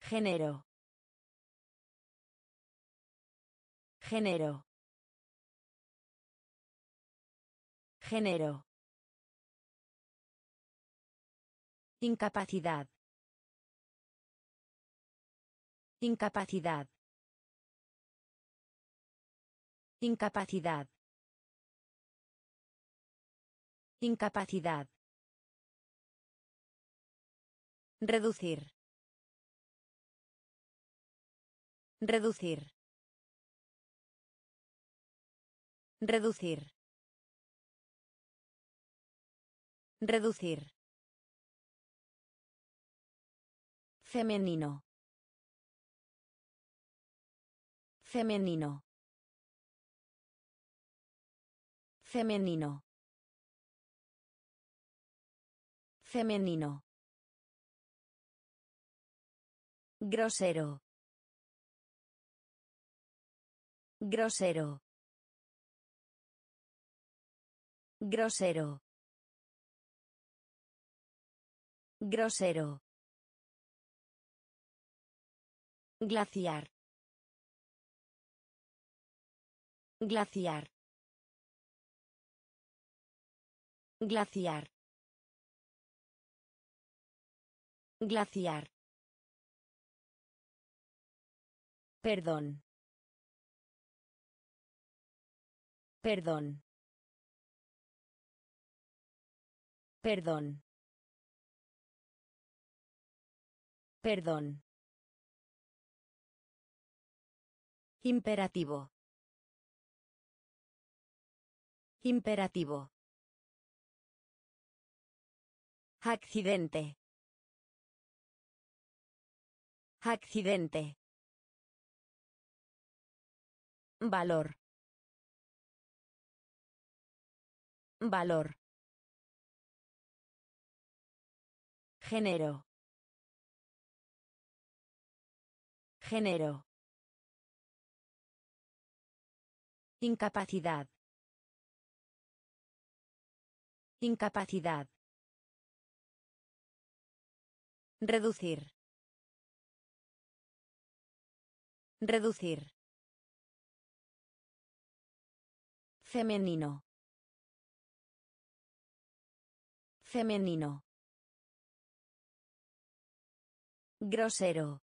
Género. Género. Género. Incapacidad. Incapacidad. Incapacidad. Incapacidad. Reducir. Reducir. Reducir. Reducir. Femenino. Femenino. Femenino. Femenino. Grosero. Grosero. Grosero. Grosero. Glaciar. Glaciar. Glaciar. Glaciar. Perdón. Perdón. Perdón. Perdón. Imperativo. Imperativo. Accidente. Accidente. Valor. Valor. Género. Género. Incapacidad. Incapacidad. Reducir. Reducir. Femenino. Femenino. Grosero.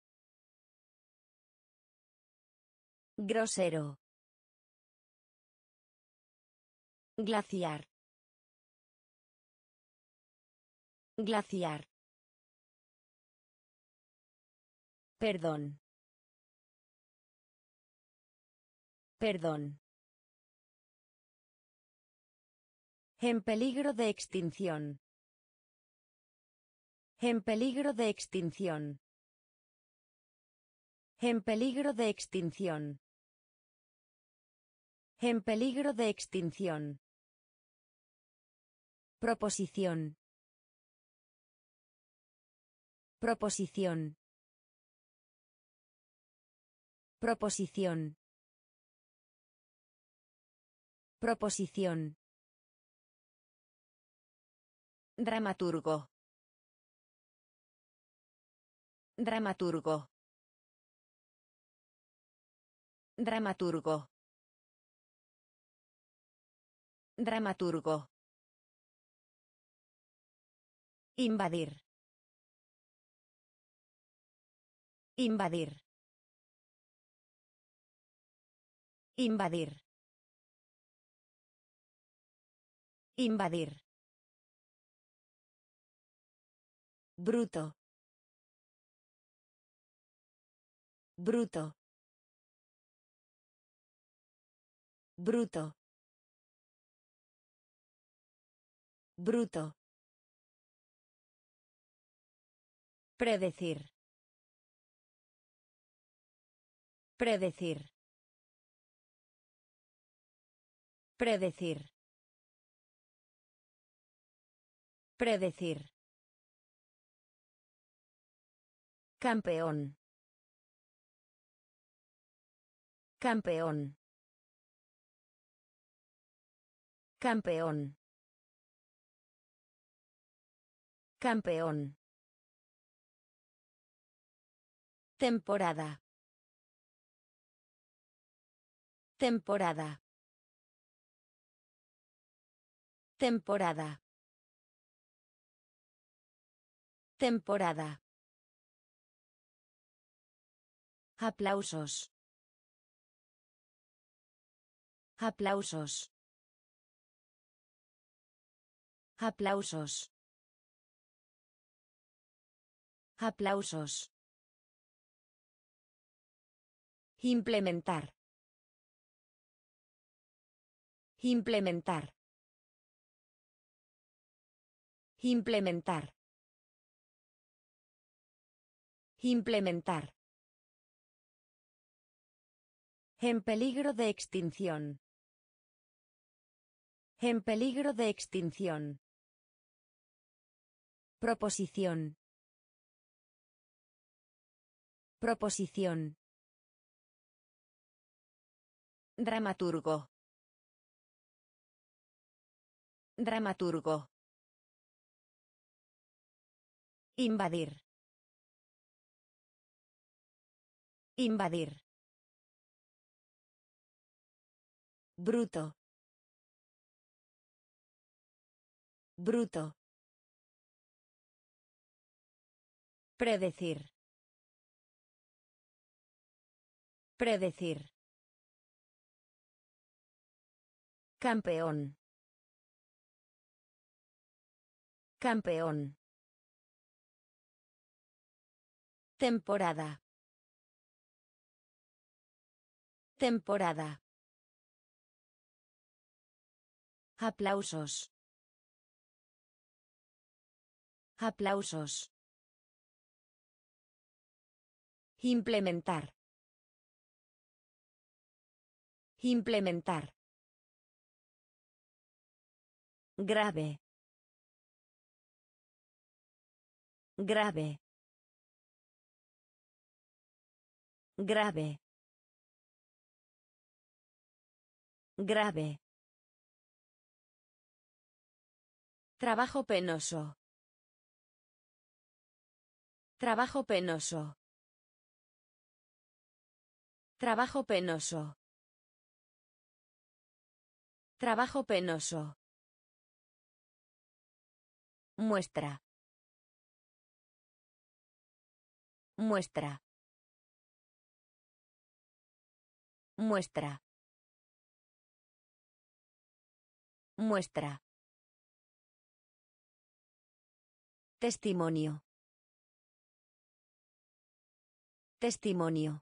Grosero. Glaciar. Glaciar. Perdón. Perdón. En peligro de extinción. En peligro de extinción. En peligro de extinción. En peligro de extinción. Proposición. Proposición. Proposición. Proposición. Dramaturgo. Dramaturgo. Dramaturgo. Dramaturgo. Invadir. Invadir. Invadir. Invadir. Bruto. Bruto. Bruto. Bruto. Predecir. Predecir. Predecir. Predecir. Campeón. Campeón. Campeón. Campeón. Temporada. Temporada. Temporada. Temporada. Aplausos. Aplausos. Aplausos. Aplausos. Implementar. Implementar. Implementar. Implementar. En peligro de extinción. En peligro de extinción. Proposición. Proposición. Dramaturgo. Dramaturgo. Invadir. Invadir. Bruto. Bruto. Predecir. Predecir. Campeón. Campeón. Temporada. Temporada. Aplausos. Aplausos. Implementar. Implementar. Grave. Grave. Grave. Grave. Trabajo penoso. Trabajo penoso. Trabajo penoso. Trabajo penoso. Muestra. Muestra. Muestra. Muestra. Testimonio. Testimonio.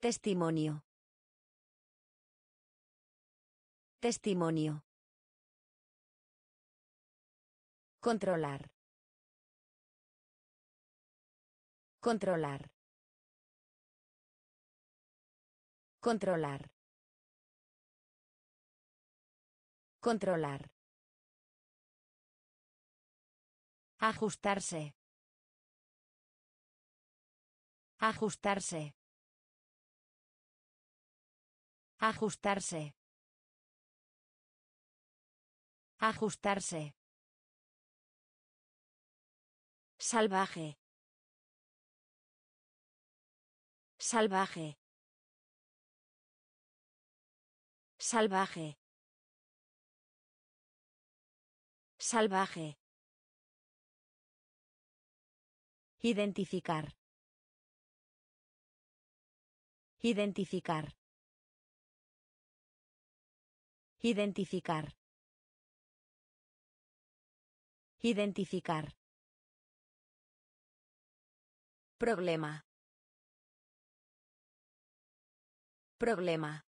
Testimonio. Testimonio. Controlar. Controlar. Controlar. Controlar. Ajustarse. Ajustarse. Ajustarse. Ajustarse. Salvaje. Salvaje. Salvaje. Salvaje. Identificar. Identificar. Identificar. Identificar. Problema. Problema.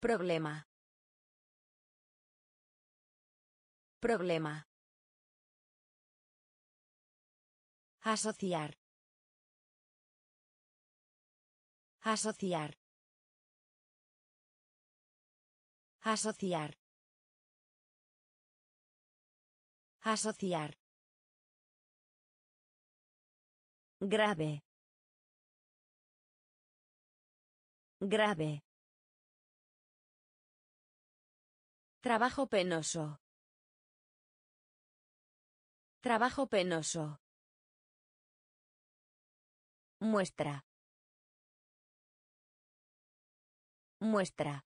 Problema. Problema. Asociar. Asociar. Asociar. Asociar. Grave. Grave. Trabajo penoso. Trabajo penoso. Muestra. Muestra.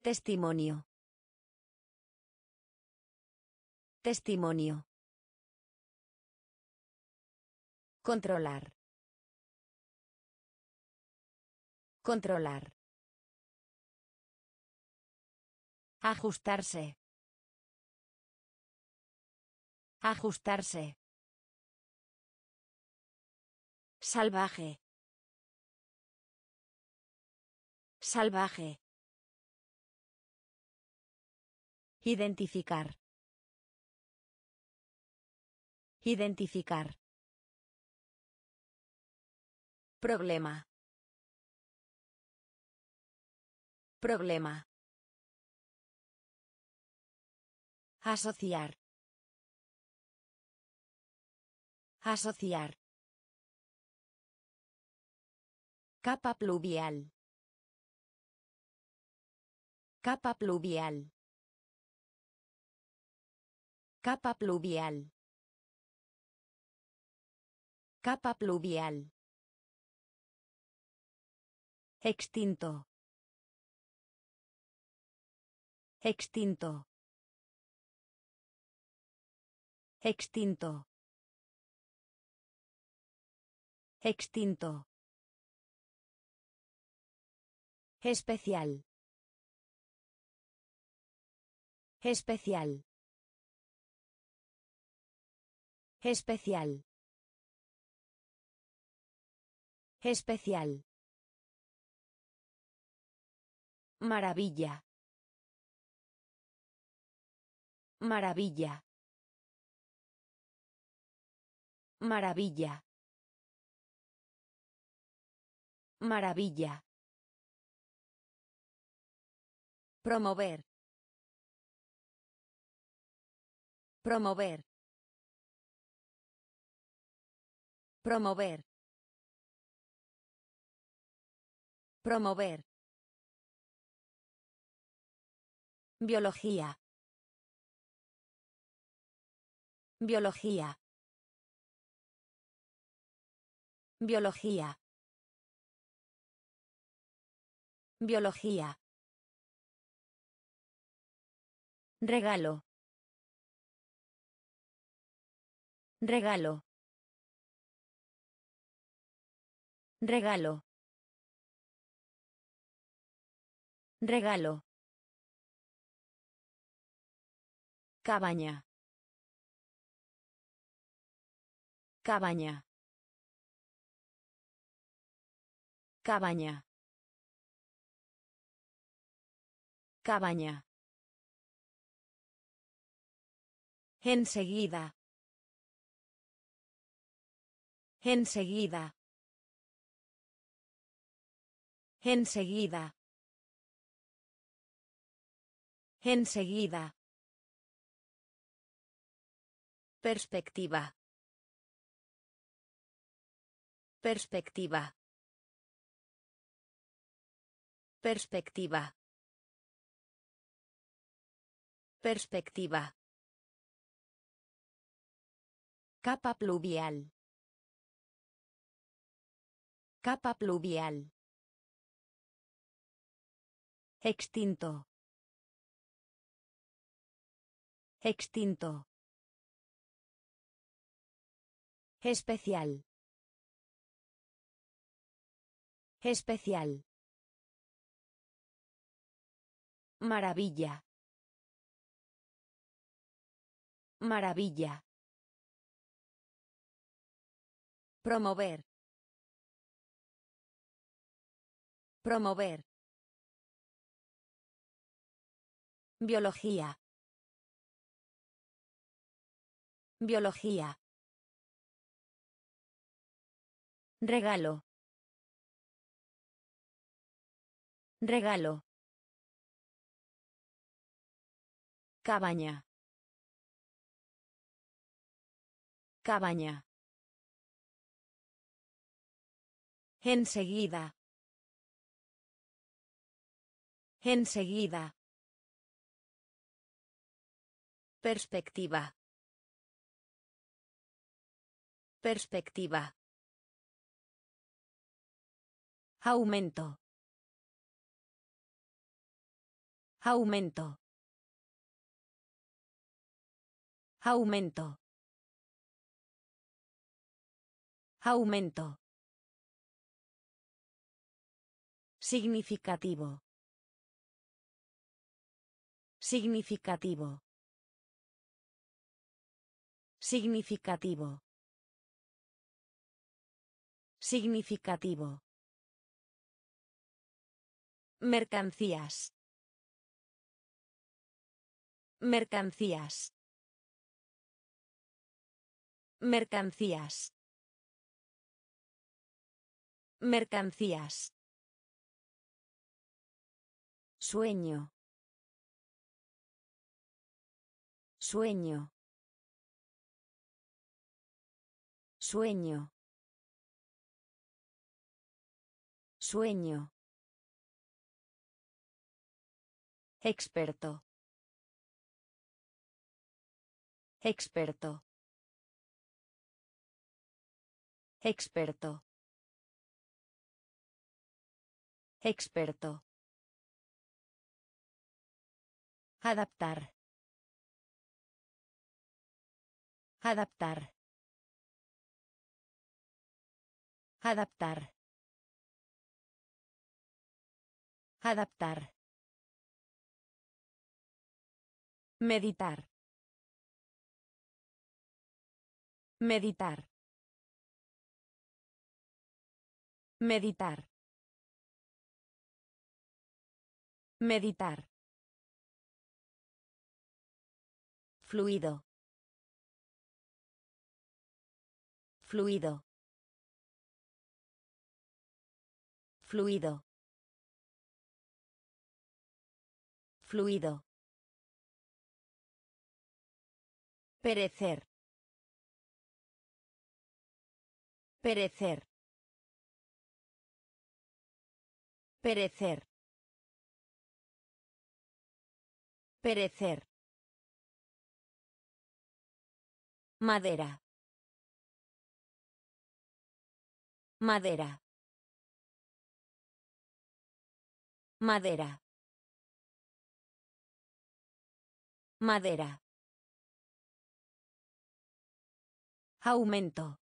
Testimonio. Testimonio. Controlar. Controlar. Ajustarse. Ajustarse. Salvaje. Salvaje. Identificar. Identificar. Problema. Problema. Asociar. Asociar. Capa pluvial. Capa pluvial. Capa pluvial. Capa pluvial. Extinto. Extinto. Extinto. Extinto. Especial. Especial. Especial. Especial. Maravilla. Maravilla. Maravilla. Maravilla. Promover. Promover. Promover. Promover. Biología. Biología. Biología. Biología. Regalo. Regalo. Regalo. Regalo. Cabaña. Cabaña. Cabaña. Cabaña. Enseguida. Enseguida. Enseguida. Enseguida. Perspectiva. Perspectiva. Perspectiva. Perspectiva. Capa pluvial. Capa pluvial. Extinto. Extinto. Especial. Especial. Maravilla. Maravilla. Promover. Promover. Biología. Biología. Regalo. Regalo. Cabaña. Cabaña. Enseguida. Enseguida. Perspectiva. Perspectiva. Aumento. Aumento. Aumento. Aumento. Significativo. Significativo. Significativo. Significativo. Mercancías. Mercancías. Mercancías. Mercancías. Sueño. Sueño. Sueño. Sueño. Experto. Experto. Experto. Experto. Adaptar. Adaptar. Adaptar. Adaptar. Meditar. Meditar. Meditar. Meditar. Fluido. Fluido. Fluido. Fluido. Perecer. Perecer. Perecer. Perecer. Madera. Madera. Madera. Madera. Aumento.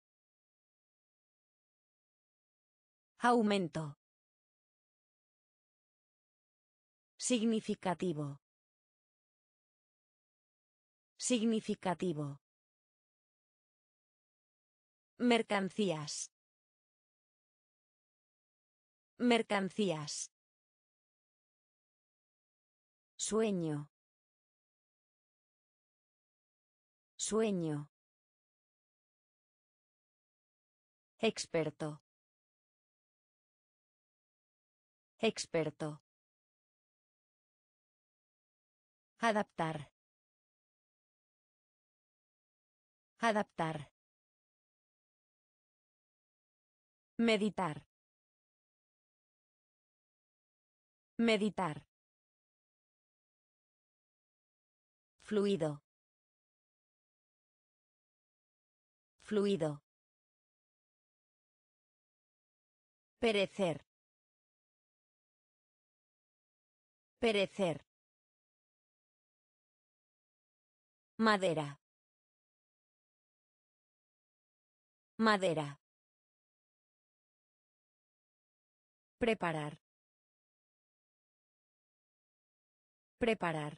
Aumento. Significativo. Significativo. Mercancías. Mercancías. Sueño. Sueño. Experto. Experto. Adaptar. Adaptar. Meditar. Meditar. Fluido. Fluido. Perecer. Perecer. Madera. Madera. Preparar. Preparar.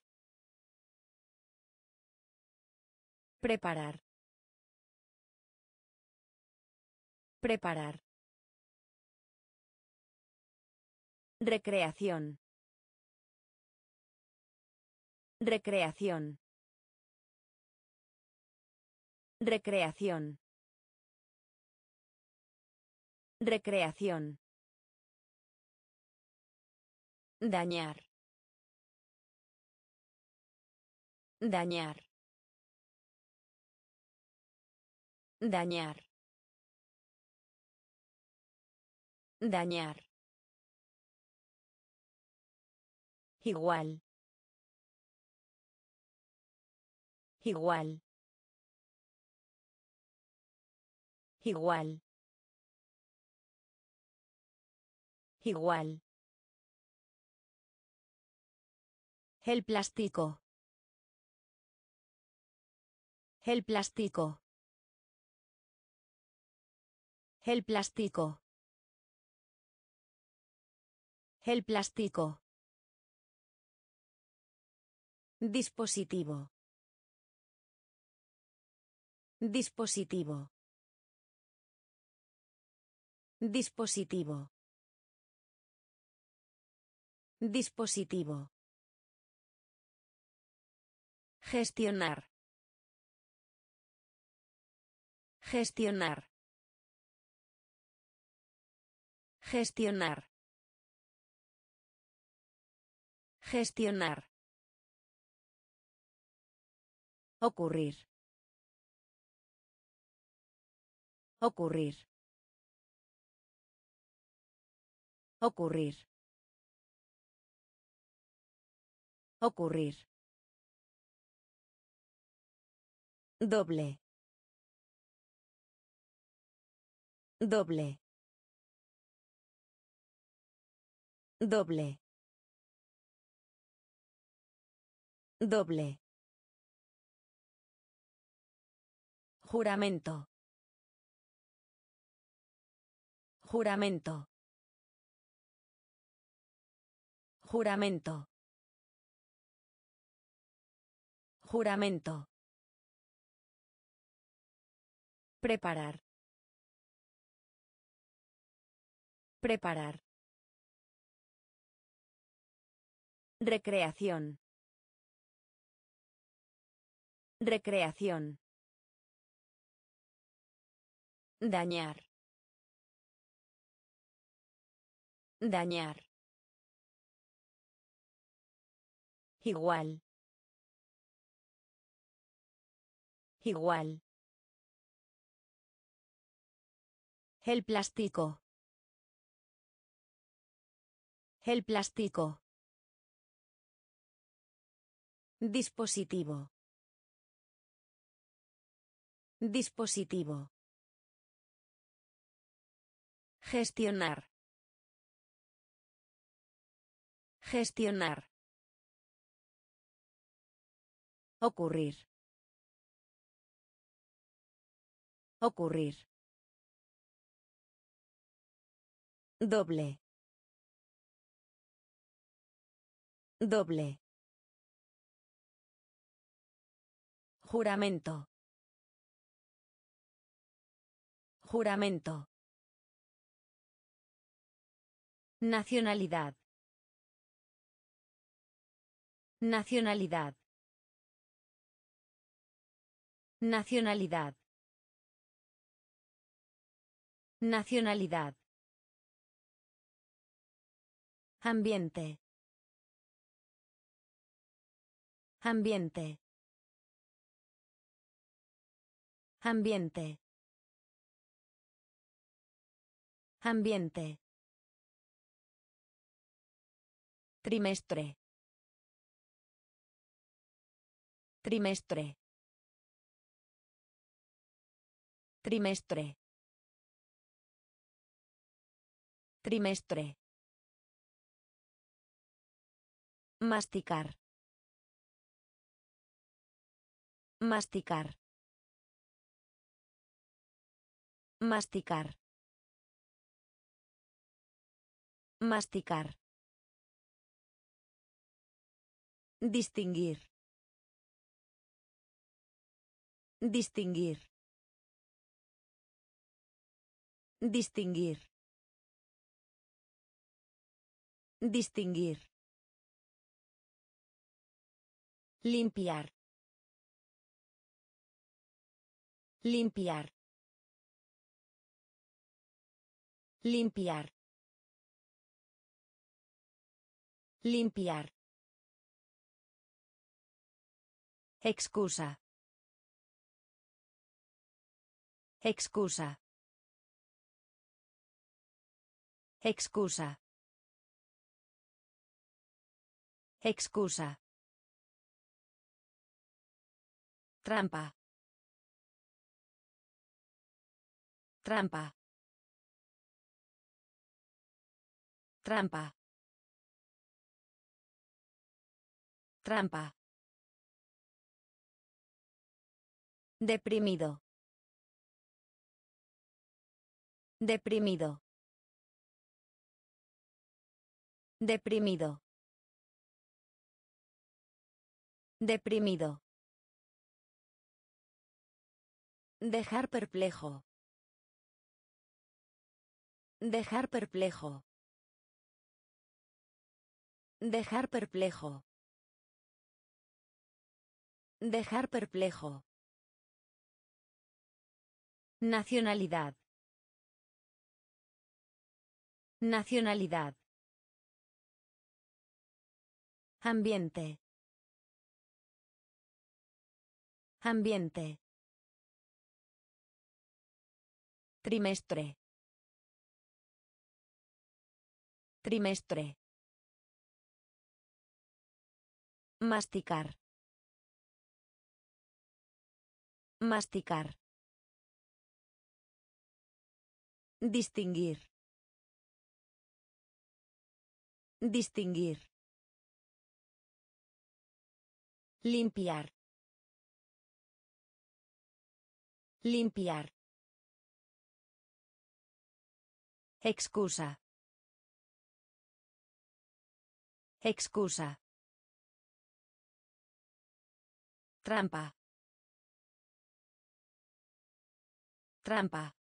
Preparar. Preparar. Recreación. Recreación. Recreación. Recreación. Dañar. Dañar. Dañar. Dañar. Igual. Igual. Igual. Igual. El plástico. El plástico. El plástico. El plástico. Dispositivo. Dispositivo. Dispositivo. Dispositivo. Gestionar. Gestionar. Gestionar. Gestionar. Ocurrir. Ocurrir. Ocurrir. Ocurrir. Doble. Doble. Doble. Doble. Juramento. Juramento. Juramento. Juramento. Preparar. Preparar. Recreación. Recreación. Dañar. Dañar. Igual. Igual. El plástico. El plástico. Dispositivo. Dispositivo. Gestionar. Gestionar. Ocurrir. Ocurrir. Doble. Doble. Juramento. Juramento. Nacionalidad. Nacionalidad. Nacionalidad. Nacionalidad. Ambiente. Ambiente. Ambiente. Ambiente. Trimestre. Trimestre. Trimestre. Trimestre. Masticar. Masticar. Masticar. Masticar. Distinguir. Distinguir. Distinguir. Distinguir. Limpiar. Limpiar. Limpiar. Limpiar. Excusa. Excusa. Excusa. Excusa. Trampa. Trampa. Trampa. Trampa. Deprimido. Deprimido. Deprimido. Deprimido. Dejar perplejo. Dejar perplejo. Dejar perplejo. Dejar perplejo. Nacionalidad. Nacionalidad. Ambiente. Ambiente. Trimestre. Trimestre. Masticar. Masticar. Distinguir. Distinguir. Limpiar. Limpiar. Excusa. Excusa. Trampa. Trampa.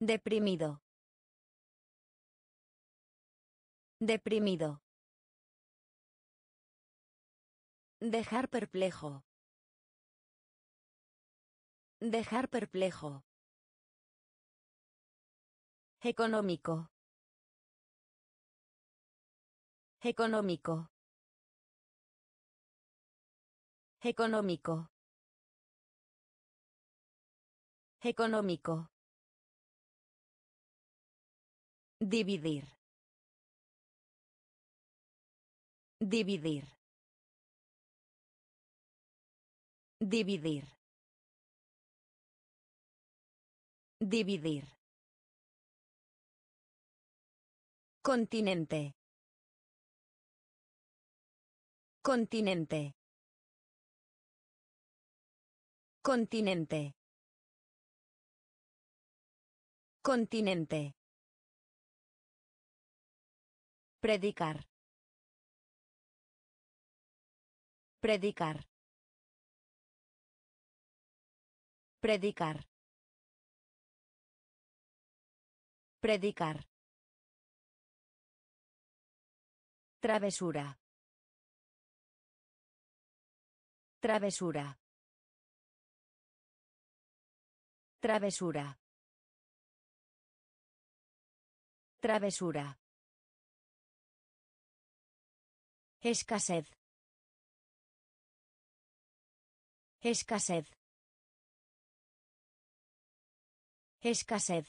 Deprimido. Deprimido. Dejar perplejo. Dejar perplejo. Económico. Económico. Económico. Económico. Dividir. Dividir. Dividir. Dividir. Continente. Continente. Continente. Continente. Predicar. Predicar. Predicar. Predicar. Travesura. Travesura. Travesura. Travesura. Escasez. Escasez. Escasez.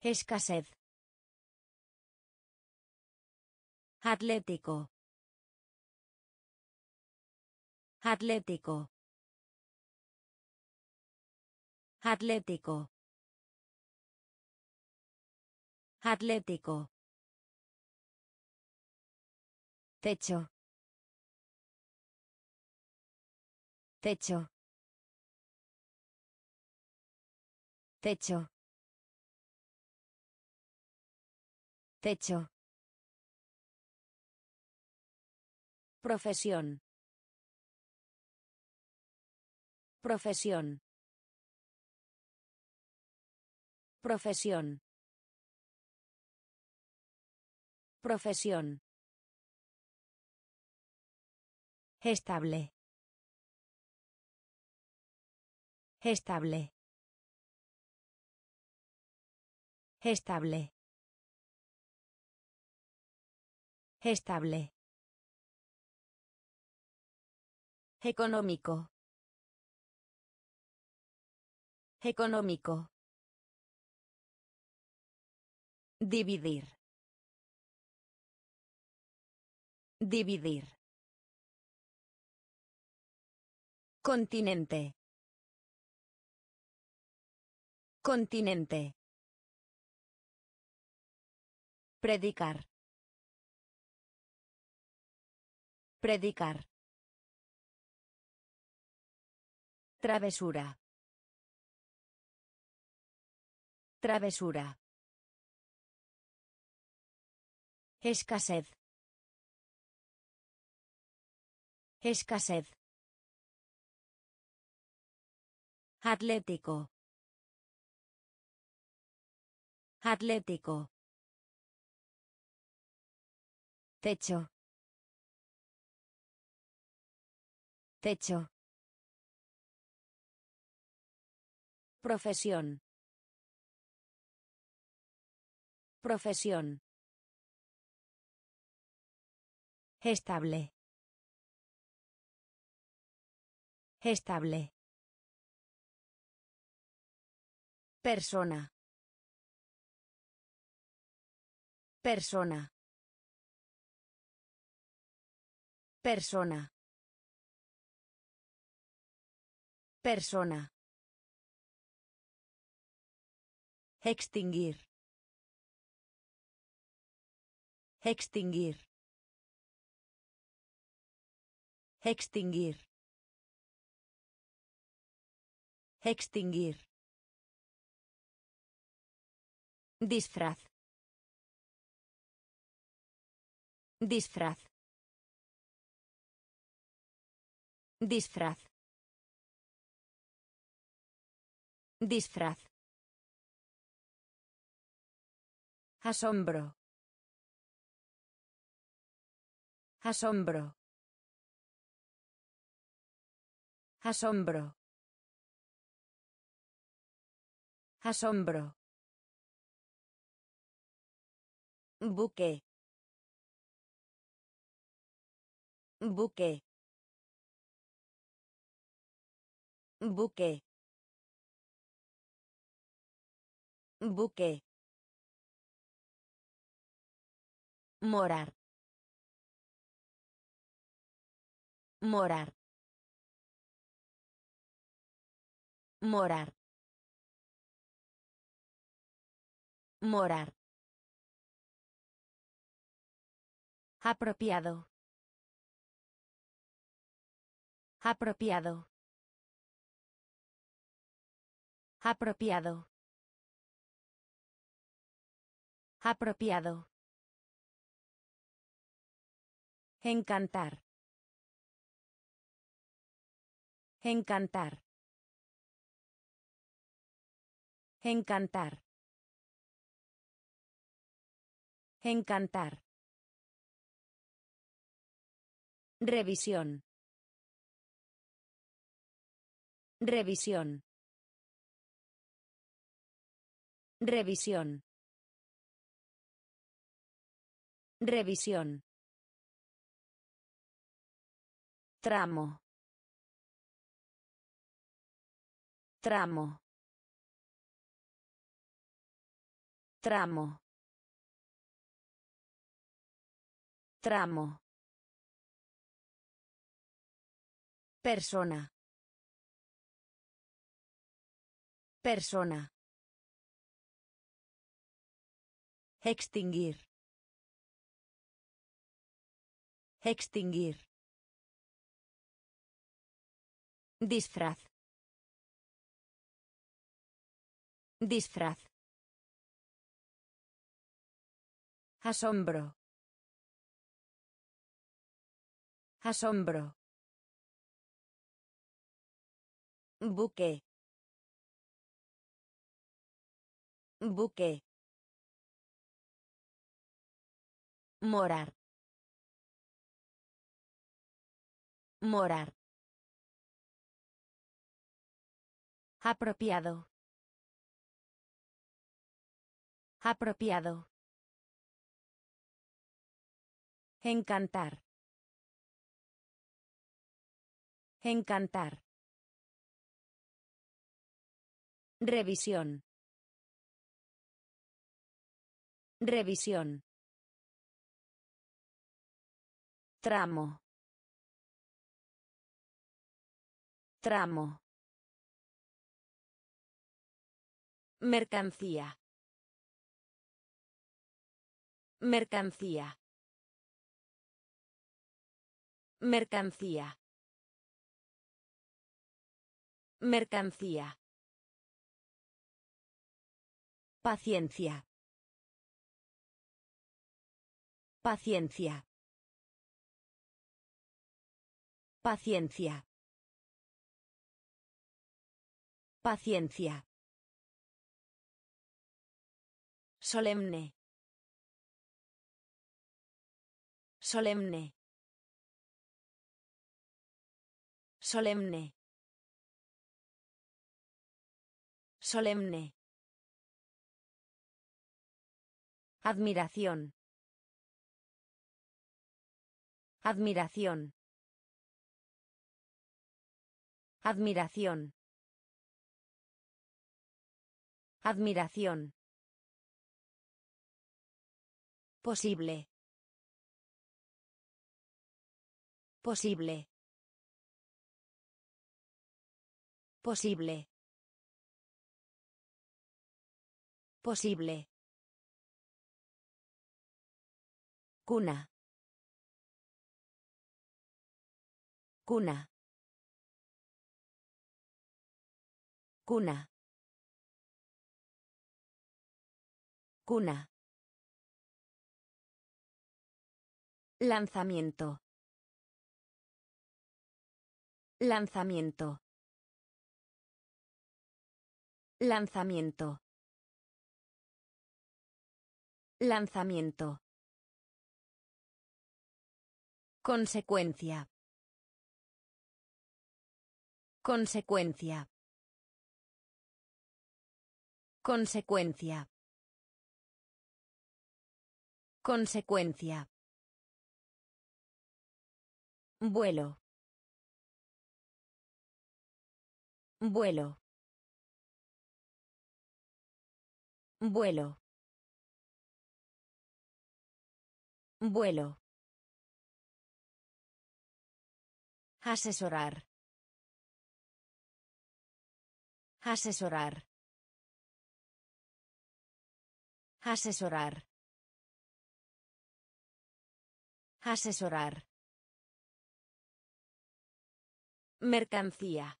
Escasez. Atlético. Atlético. Atlético. Atlético. Techo. Techo. Techo. Techo. Profesión. Profesión. Profesión. Profesión. Estable. Estable. Estable. Estable. Económico. Económico. Dividir. Dividir. Continente. Continente. Predicar. Predicar. Travesura. Travesura. Escasez. Escasez. Atlético. Atlético. Techo. Techo. Profesión. Profesión. Estable. Estable. Persona. Persona. Persona. Persona. Extinguir. Extinguir. Extinguir. Extinguir. Disfraz. Disfraz. Disfraz. Disfraz. Asombro. Asombro. Asombro. Asombro. Buque. Buque. Buque. Buque. Morar. Morar. Morar. Morar. Apropiado. Apropiado. Apropiado. Apropiado. Encantar. Encantar. Encantar. Encantar. Revisión. Revisión. Revisión. Revisión. Tramo. Tramo. Tramo. Tramo. Persona. Persona. Extinguir. Extinguir. Disfraz. Disfraz. Asombro. Asombro. Buque. Buque. Morar. Morar. Apropiado. Apropiado. Encantar. Encantar. Revisión. Revisión. Tramo. Tramo. Mercancía. Mercancía. Mercancía. Mercancía. Paciencia. Paciencia. Paciencia. Paciencia. Solemne. Solemne. Solemne. Solemne. Admiración. Admiración. Admiración. Admiración. Posible. Posible. Posible. Posible. Cuna. Cuna. Cuna. Cuna. Lanzamiento. Lanzamiento. Lanzamiento. Lanzamiento. Consecuencia. Consecuencia. Consecuencia. Consecuencia. Vuelo. Vuelo. Vuelo. Vuelo. Asesorar. Asesorar. Asesorar. Asesorar. Mercancía.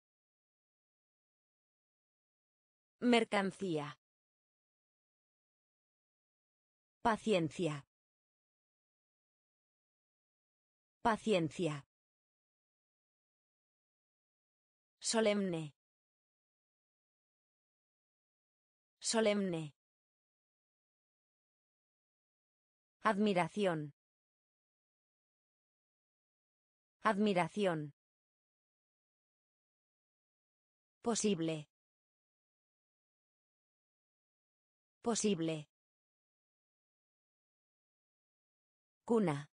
Mercancía. Paciencia. Paciencia. Solemne. Solemne. Admiración. Admiración. Posible. Posible. Cuna.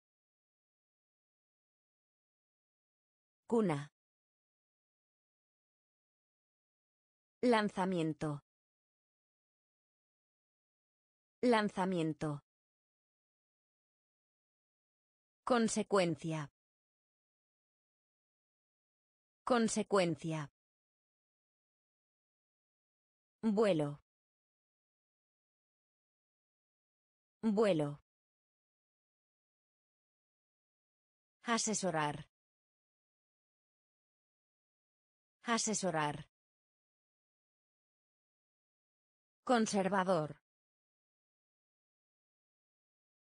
Cuna. Lanzamiento. Lanzamiento. Consecuencia. Consecuencia. Vuelo. Vuelo. Asesorar. Asesorar. Conservador.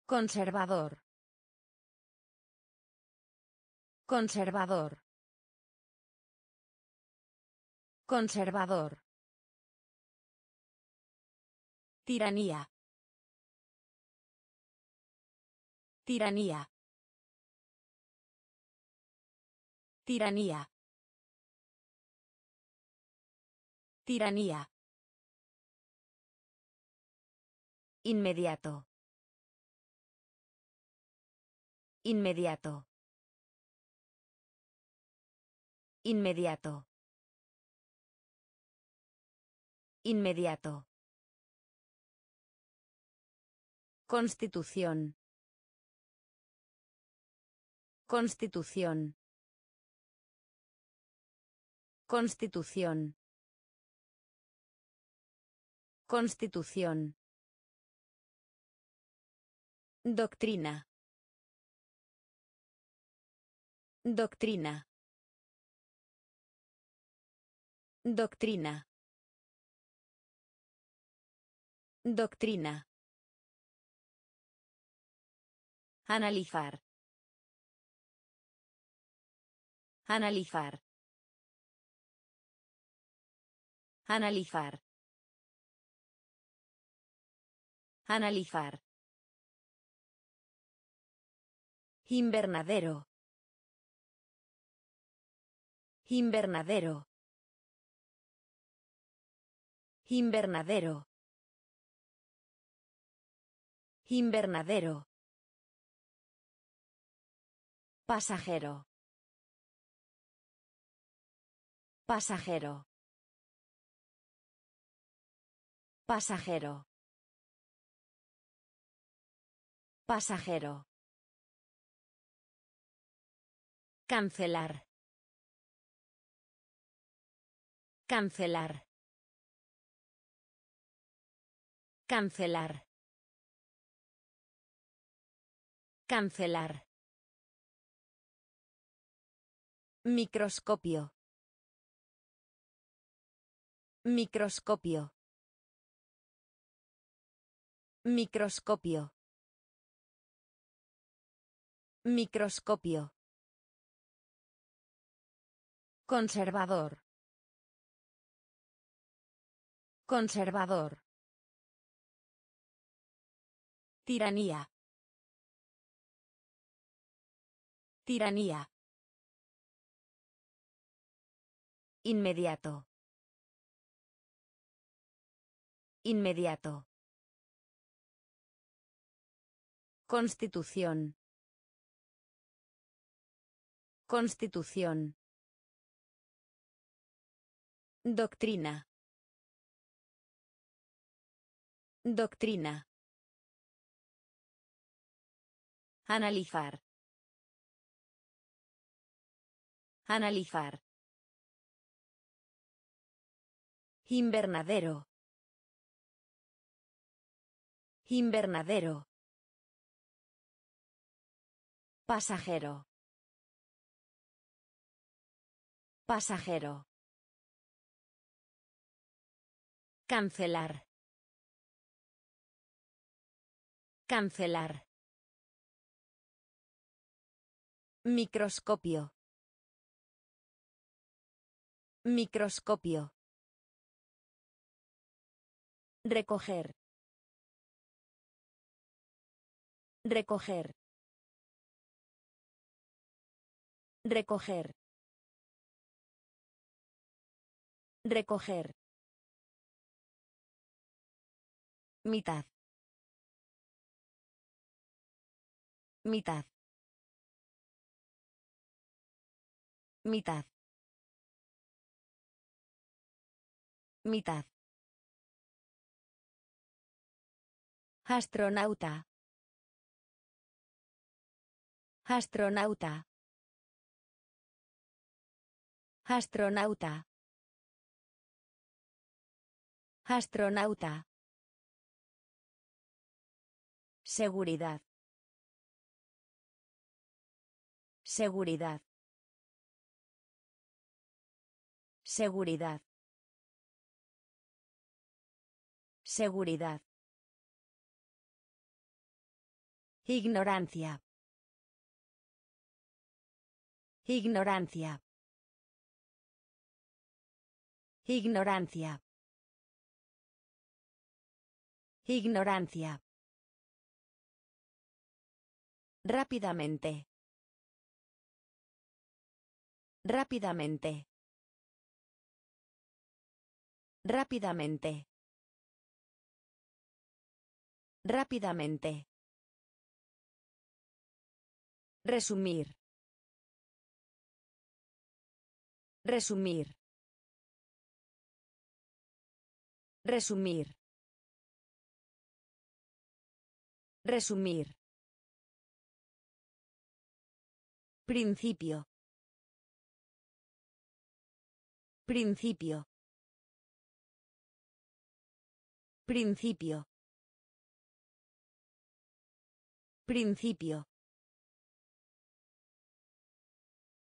Conservador. Conservador. Conservador. Tiranía. Tiranía. Tiranía. Tiranía. Inmediato. Inmediato. Inmediato. Inmediato. Constitución. Constitución. Constitución. Constitución. Doctrina. Doctrina. Doctrina. Doctrina. Analizar. Analizar. Analizar. Analizar. Invernadero. Invernadero. Invernadero. Invernadero. Pasajero. Pasajero. Pasajero. Pasajero. Cancelar. Cancelar. Cancelar. Cancelar. Microscopio. Microscopio. Microscopio. Microscopio. Conservador. Conservador. Tiranía. Tiranía. Inmediato. Inmediato. Constitución. Constitución. Doctrina. Doctrina. Analizar. Analizar. Invernadero. Invernadero. Pasajero. Pasajero. Cancelar. Cancelar. Microscopio. Microscopio. Recoger. Recoger. Recoger. Recoger. Mitad. Mitad. Mitad. Mitad. Astronauta. Astronauta. Astronauta. Astronauta. Seguridad. Seguridad. Seguridad. Seguridad. Ignorancia. Ignorancia. Ignorancia. Ignorancia. Rápidamente. Rápidamente. Rápidamente. Rápidamente. Resumir. Resumir. Resumir. Resumir. Principio. Principio. Principio. Principio.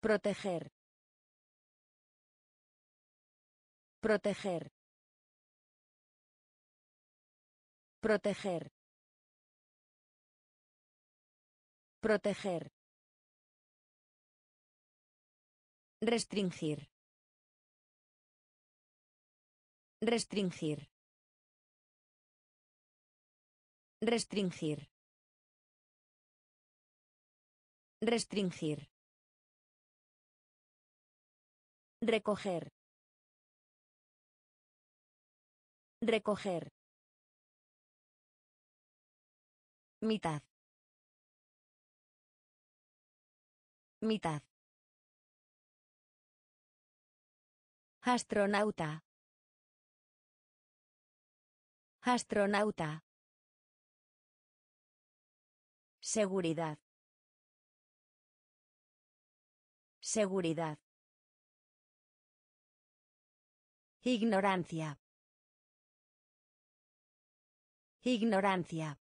Proteger. Proteger. Proteger. Proteger. Restringir. Restringir. Restringir. Restringir. Recoger. Recoger. Mitad. Mitad. Astronauta. Astronauta. Seguridad. Seguridad. Ignorancia. Ignorancia.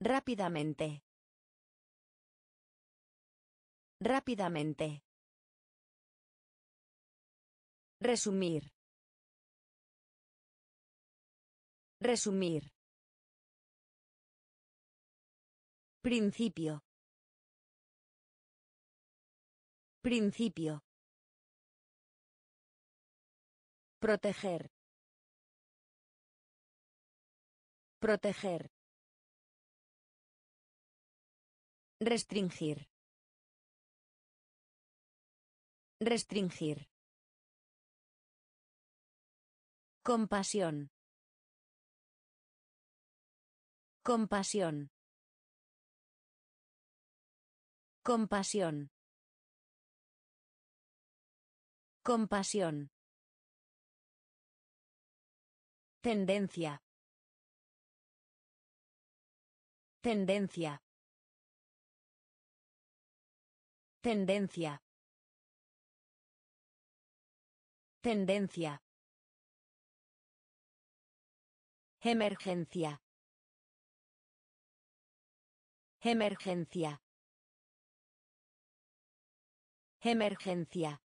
Rápidamente. Rápidamente. Resumir. Resumir. Principio. Principio. Proteger. Proteger. Restringir. Restringir. Compasión. Compasión. Compasión. Compasión. Tendencia. Tendencia. Tendencia. Tendencia. Emergencia. Emergencia. Emergencia.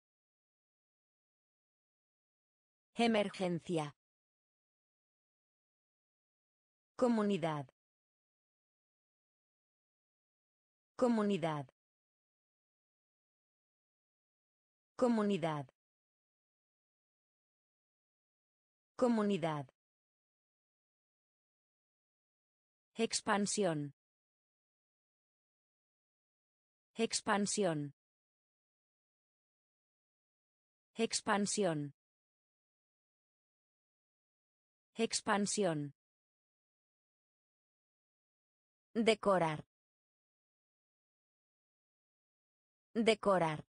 Emergencia. Comunidad. Comunidad. Comunidad. Comunidad. Expansión. Expansión. Expansión. Expansión. Decorar. Decorar.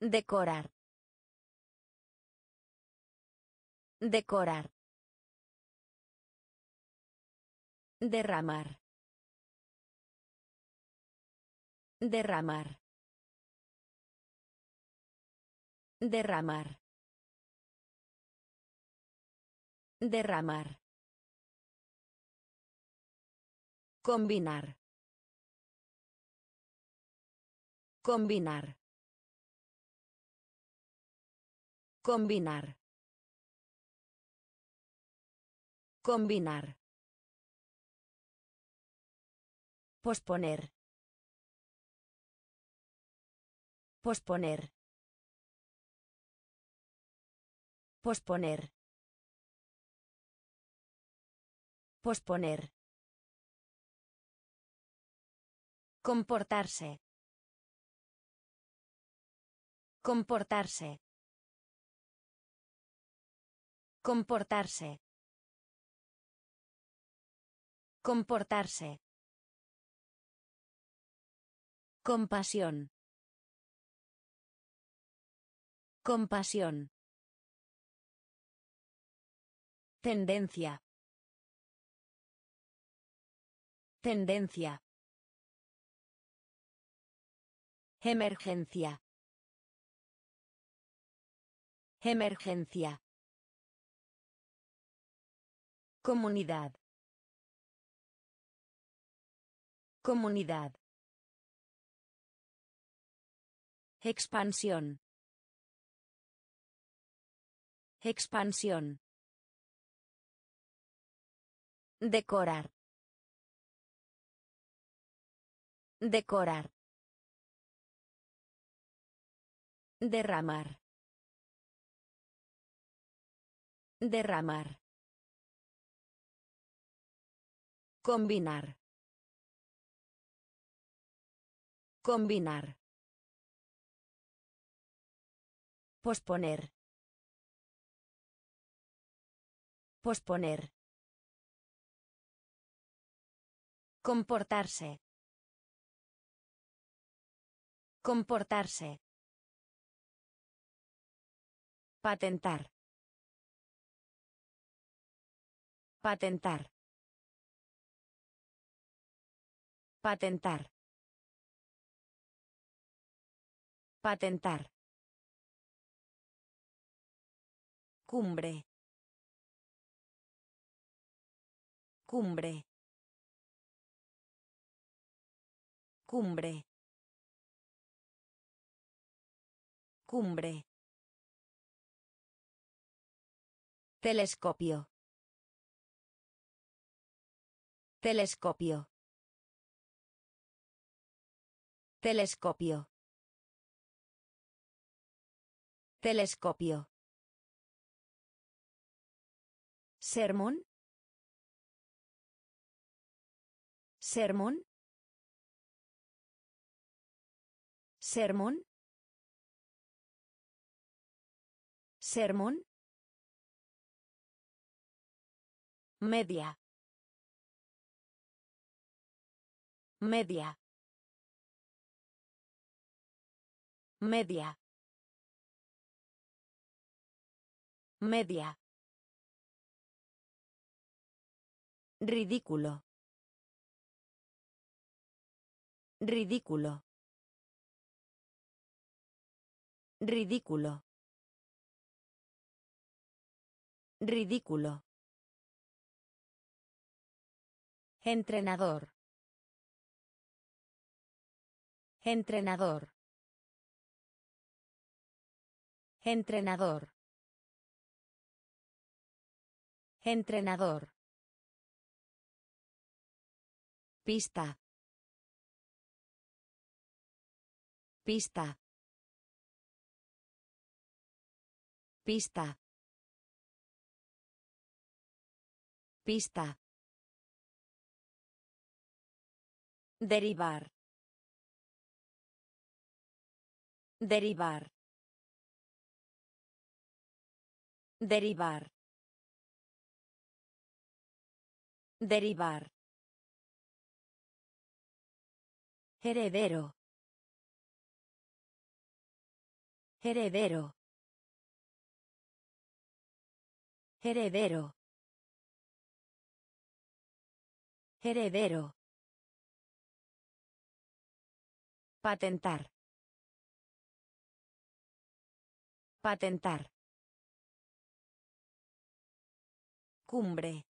Decorar. Decorar. Derramar. Derramar. Derramar. Derramar. Combinar. Combinar. Combinar. Combinar. Posponer. Posponer. Posponer. Posponer. Comportarse. Comportarse. Comportarse. Comportarse. Compasión. Compasión. Tendencia. Tendencia. Emergencia. Emergencia. Comunidad. Comunidad. Expansión. Expansión. Decorar. Decorar. Derramar. Derramar. Combinar. Combinar. Posponer. Posponer. Comportarse. Comportarse. Patentar. Patentar. Patentar. Patentar. Cumbre. Cumbre. Cumbre. Cumbre. Telescopio. Telescopio. Telescopio. Telescopio. Sermón. Sermón. Sermón. Sermón. Media. Media. Media. Media. Ridículo. Ridículo. Ridículo. Ridículo. Entrenador. Entrenador. Entrenador. Entrenador. Pista. Pista. Pista. Pista. Derivar. Derivar. Derivar. Derivar. Heredero. Heredero. Heredero. Heredero. Patentar. Patentar. Cumbre.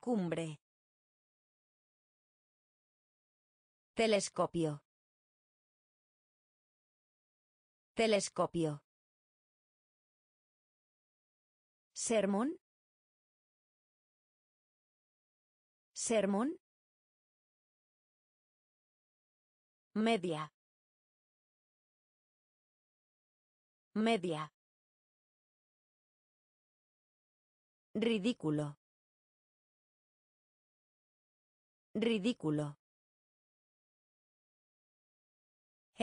Cumbre. Telescopio. Telescopio. Sermón. Sermón. Media. Media. Ridículo. Ridículo.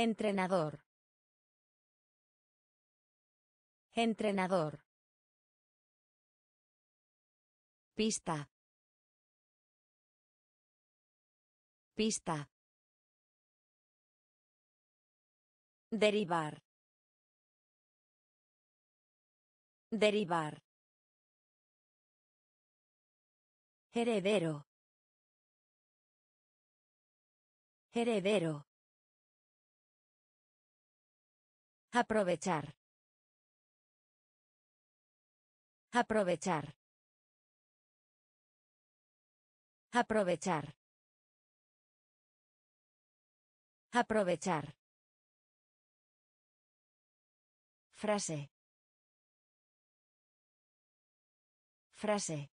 Entrenador. Entrenador. Pista. Pista. Derivar. Derivar. Heredero. Heredero. Aprovechar. Aprovechar. Aprovechar. Aprovechar. Frase. Frase.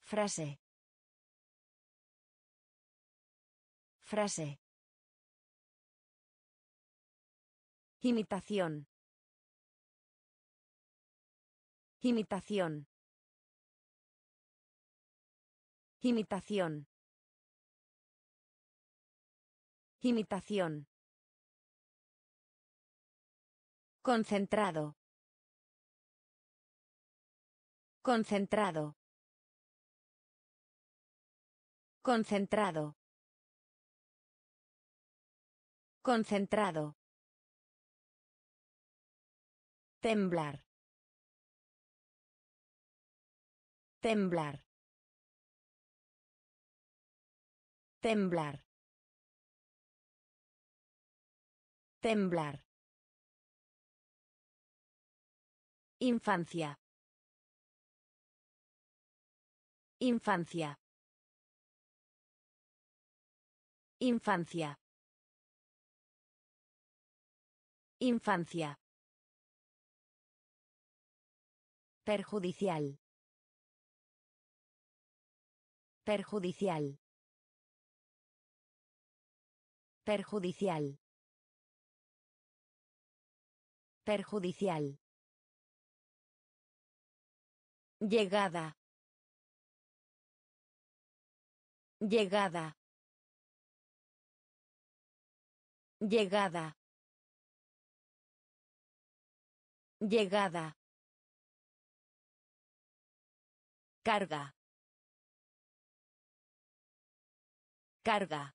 Frase. Frase. Imitación. Imitación. Imitación. Imitación. Concentrado. Concentrado. Concentrado. Concentrado. Temblar. Temblar. Temblar. Temblar. Infancia. Infancia. Infancia. Infancia. Perjudicial. Perjudicial. Perjudicial. Perjudicial. Llegada. Llegada. Llegada. Llegada. Carga. Carga.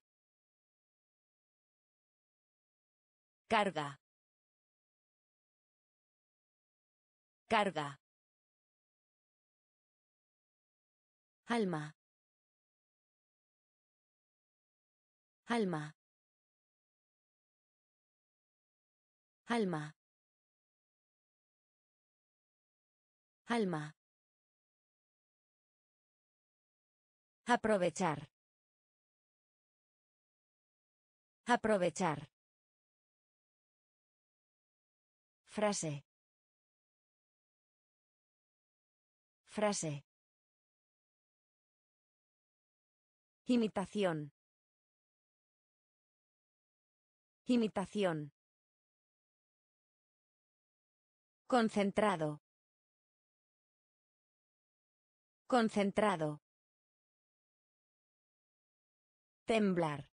Carga. Carga. Alma. Alma. Alma. Alma. Aprovechar. Aprovechar. Frase. Frase. Imitación. Imitación. Concentrado. Concentrado. Temblar.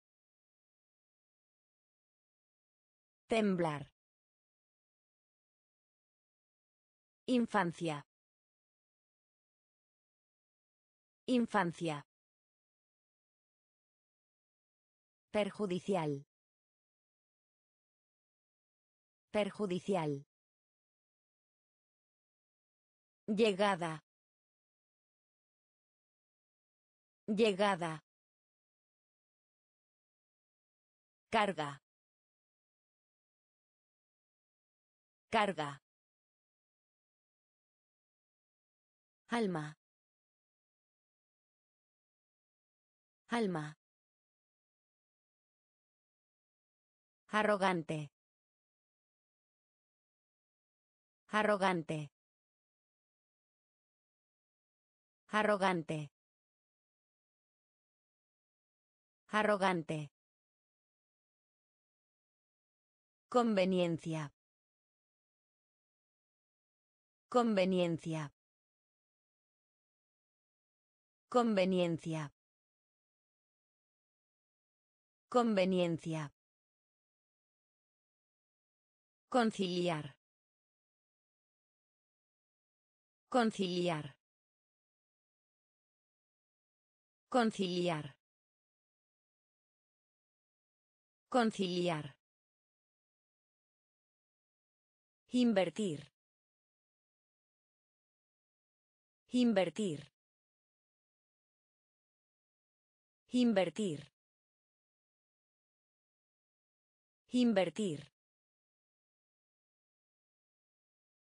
Temblar. Infancia. Infancia. Perjudicial. Perjudicial. Llegada. Llegada. Carga. Carga. Alma. Alma. Arrogante. Arrogante. Arrogante. Arrogante. Conveniencia. Conveniencia. Conveniencia. Conveniencia. Conciliar. Conciliar. Conciliar. Conciliar. Invertir. Invertir. Invertir. Invertir.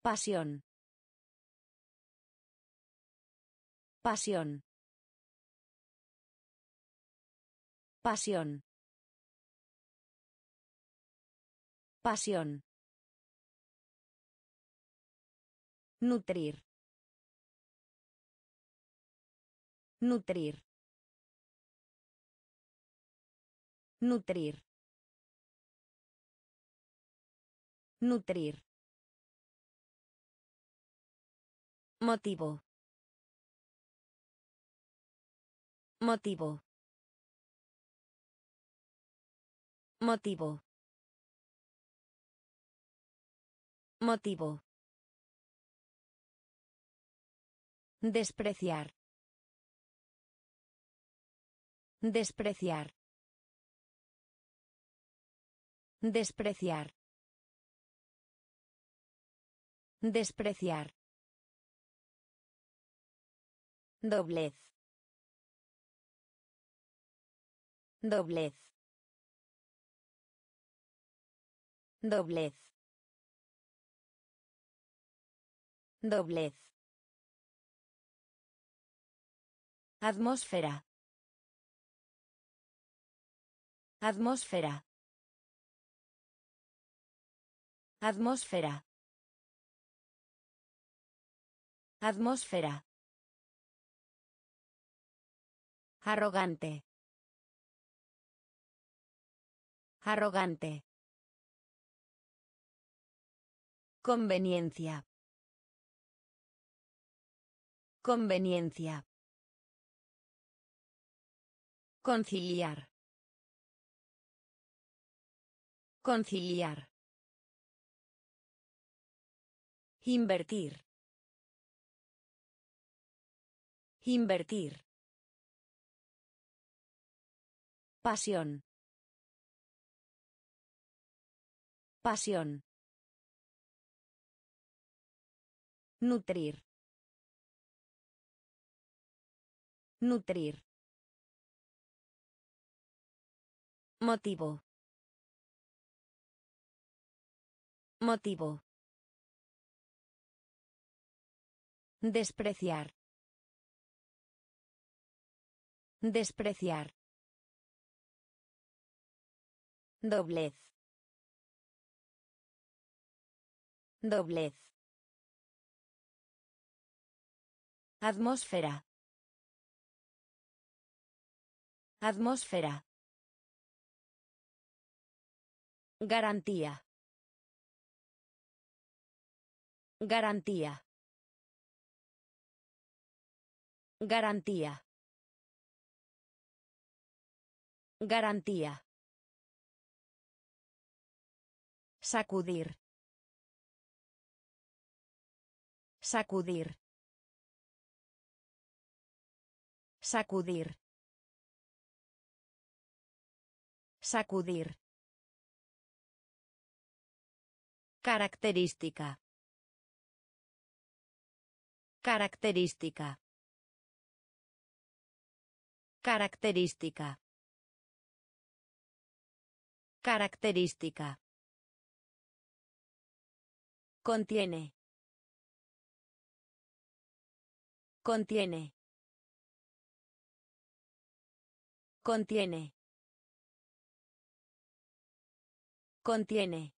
Pasión. Pasión. Pasión. Pasión. Nutrir. Nutrir. Nutrir. Nutrir. Motivo. Motivo. Motivo. Motivo. Despreciar. Despreciar. Despreciar. Despreciar. Doblez. Doblez. Doblez. Doblez. Atmósfera. Atmósfera. Atmósfera. Atmósfera. Arrogante. Arrogante. Conveniencia. Conveniencia. Conciliar. Conciliar. Invertir. Invertir. Pasión. Pasión. Nutrir. Nutrir. Motivo. Motivo. Despreciar. Despreciar. Doblez. Doblez. Atmósfera. Atmósfera. Garantía. Garantía. Garantía. Garantía. Sacudir. Sacudir. Sacudir. Sacudir. Característica. Característica. Característica. Característica. Contiene. Contiene. Contiene. Contiene.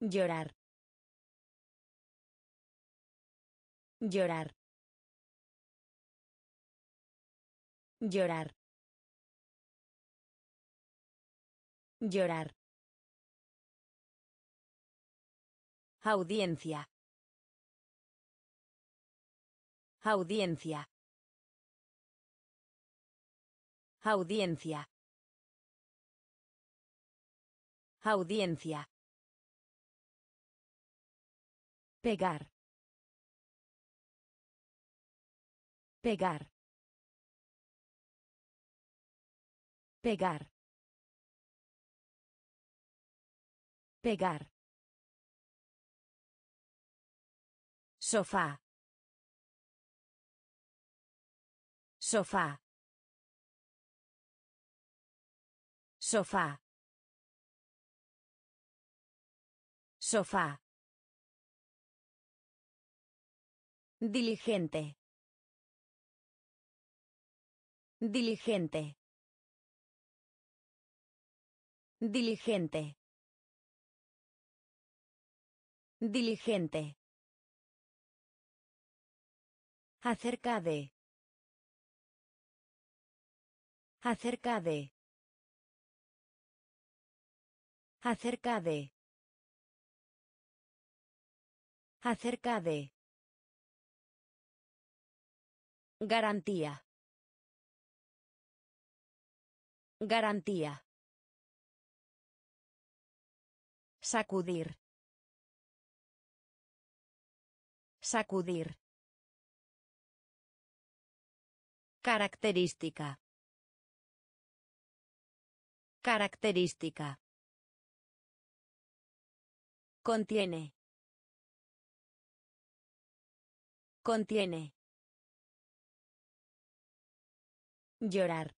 Llorar. Llorar. Llorar. Llorar. Audiencia. Audiencia. Audiencia. Audiencia. Pegar. Pegar. Pegar. Pegar. Sofá. Sofá. Sofá. Sofá. Diligente. Diligente. Diligente. Diligente. Acerca de. Acerca de. Acerca de. Acerca de. Garantía. Garantía. Sacudir. Sacudir. Característica. Característica. Contiene. Contiene. Llorar.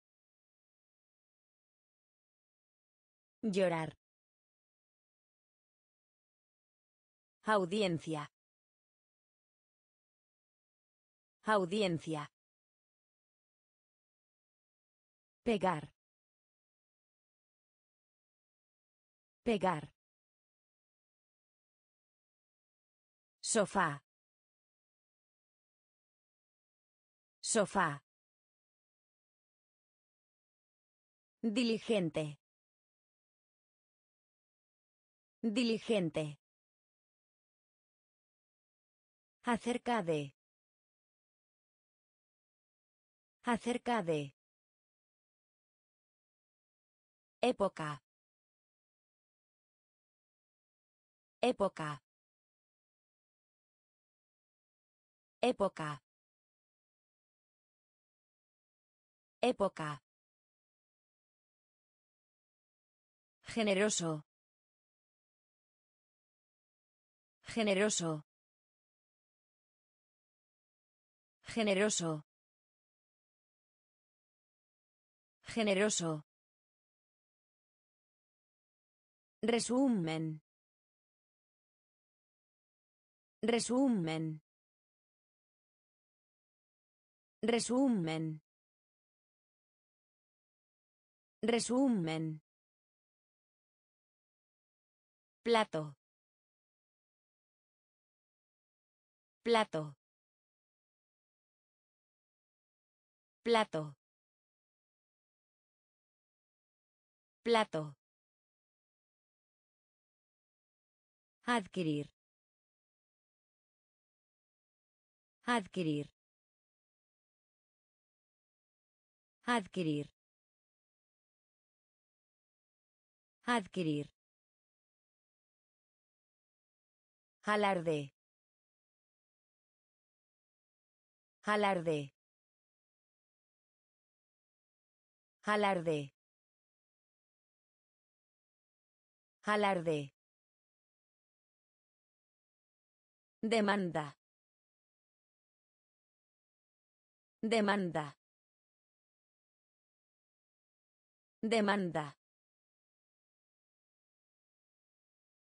Llorar. Audiencia. Audiencia. Pegar. Pegar. Sofá. Sofá. Diligente. Diligente. Acerca de. Acerca de. Época. Época. Época. Época. Generoso. Generoso. Generoso. Generoso. Resumen. Resumen. Resumen. Resumen. Plato. Plato. Plato. Plato. Adquirir. Adquirir. Adquirir. Adquirir. Alarde. Alarde. Alarde. Alarde. Demanda. Demanda. Demanda.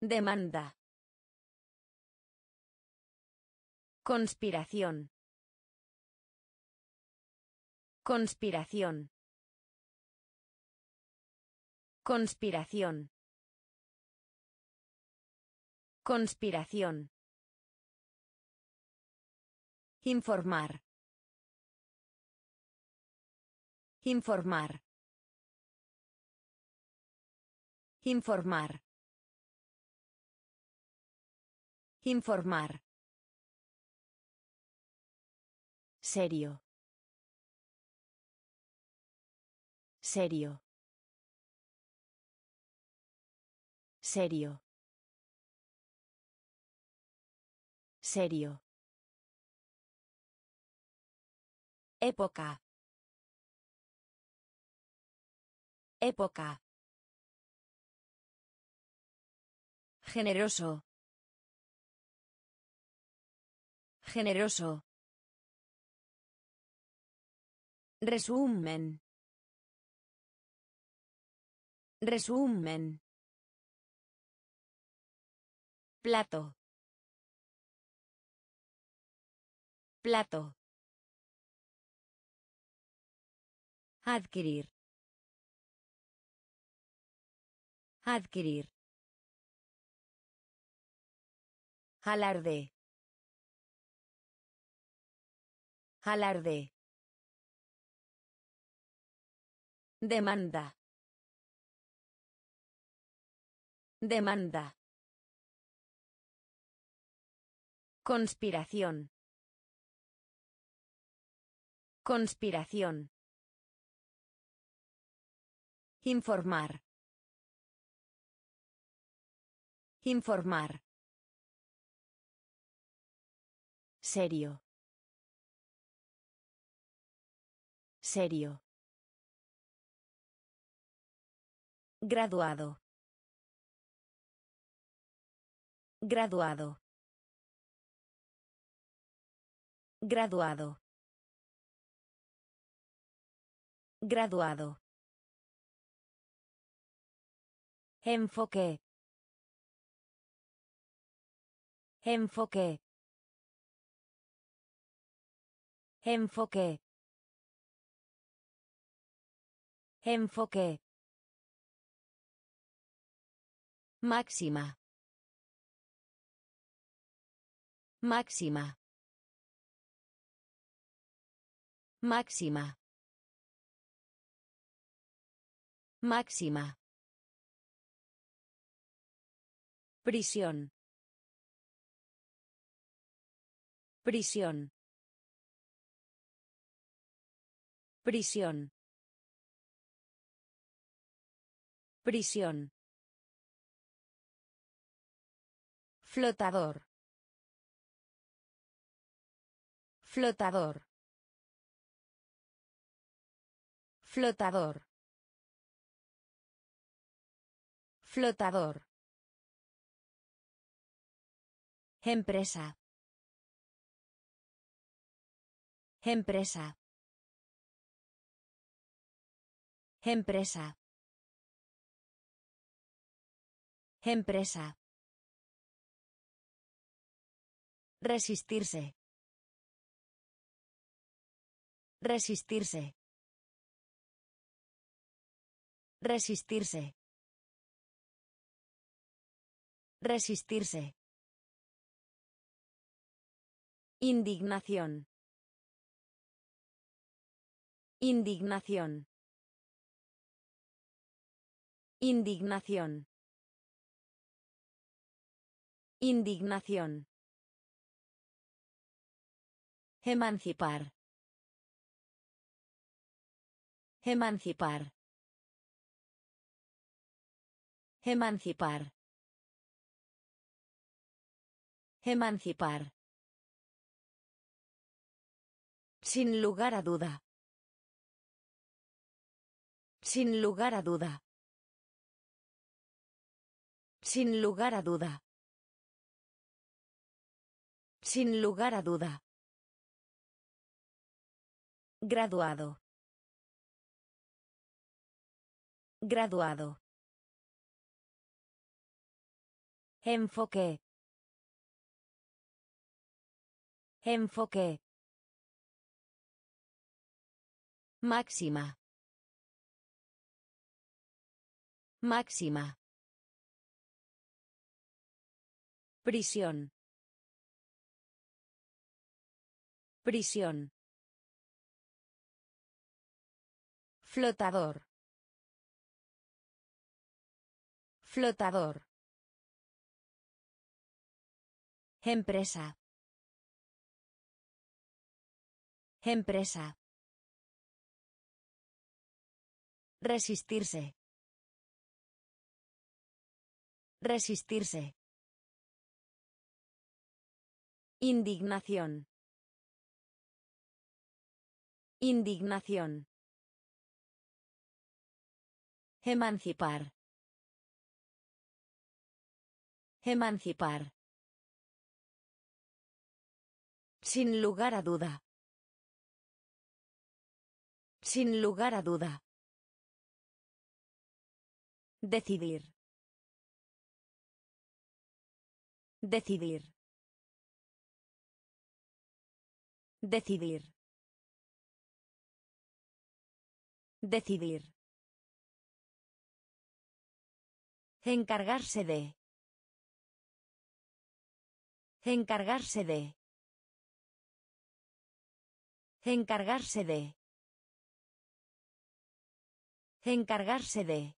Demanda. Conspiración. Conspiración. Conspiración. Conspiración. Informar. Informar. Informar. Informar. Serio. Serio. Serio. Serio. Época. Época. Generoso. Generoso. Resumen. Resumen. Plato. Plato. Adquirir. Adquirir. Alarde. Alarde. Demanda. Demanda. Conspiración. Conspiración. Informar. Informar. Serio. Serio. Graduado. Graduado. Graduado. Graduado. Enfoque. Enfoque. Enfoque. Enfoque. Máxima. Máxima. Máxima. Máxima. Prisión. Prisión. Prisión. Prisión. Flotador. Flotador. Flotador. Flotador. Empresa. Empresa. Empresa. Empresa. Resistirse. Resistirse. Resistirse. Resistirse. Indignación. Indignación. Indignación. Indignación. Emancipar. Emancipar. Emancipar. Emancipar. Sin lugar a duda. Sin lugar a duda. Sin lugar a duda. Sin lugar a duda. Graduado. Graduado. Enfoque. Enfoque. Máxima. Máxima. Prisión. Prisión. Flotador. Flotador. Empresa. Empresa. Resistirse. Resistirse. Indignación. Indignación. Emancipar. Emancipar. Sin lugar a duda. Sin lugar a duda. Decidir. Decidir. Decidir. Decidir. Encargarse de. Encargarse de. Encargarse de. Encargarse de.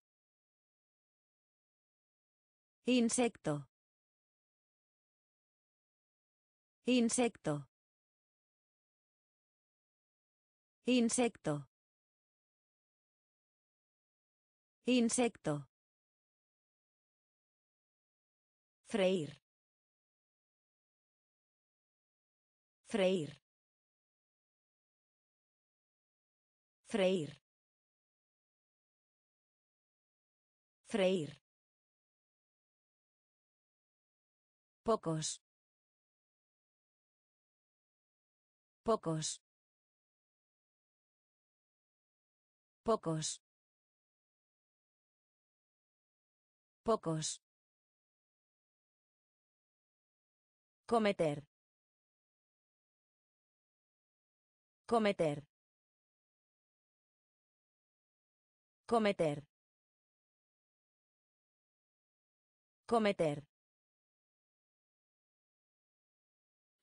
Insecto. Insecto. Insecto. Insecto. Freír. Freír. Freír. Freír. Pocos. Pocos. Pocos. Pocos. Cometer. Cometer. Cometer. Cometer.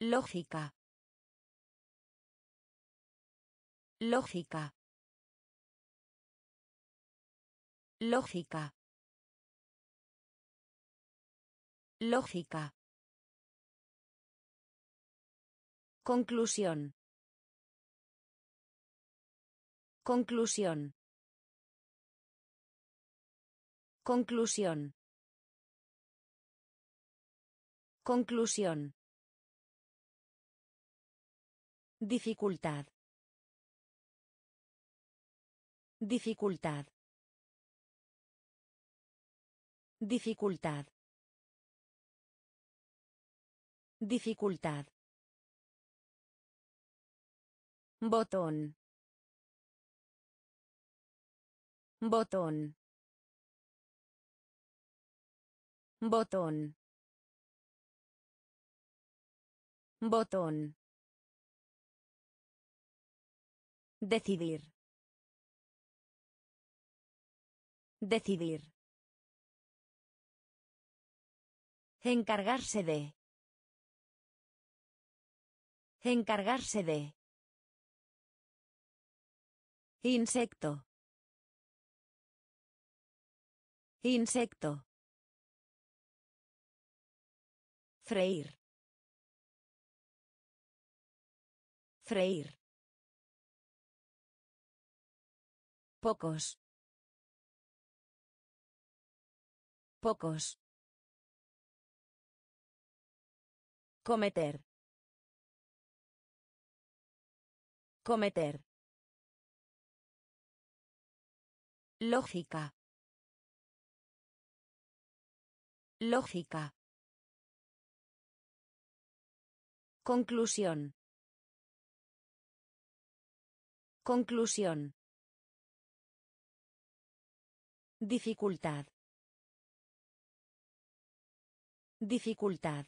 Lógica. Lógica. Lógica. Lógica. Conclusión. Conclusión. Conclusión. Conclusión. Dificultad. Dificultad. Dificultad. Dificultad. Botón. Botón. Botón. Botón. Decidir. Decidir. Encargarse de. Encargarse de. Insecto. Insecto. Freír. Freír. Pocos. Pocos. Cometer. Cometer. Lógica. Lógica. Conclusión. Conclusión. Dificultad. Dificultad.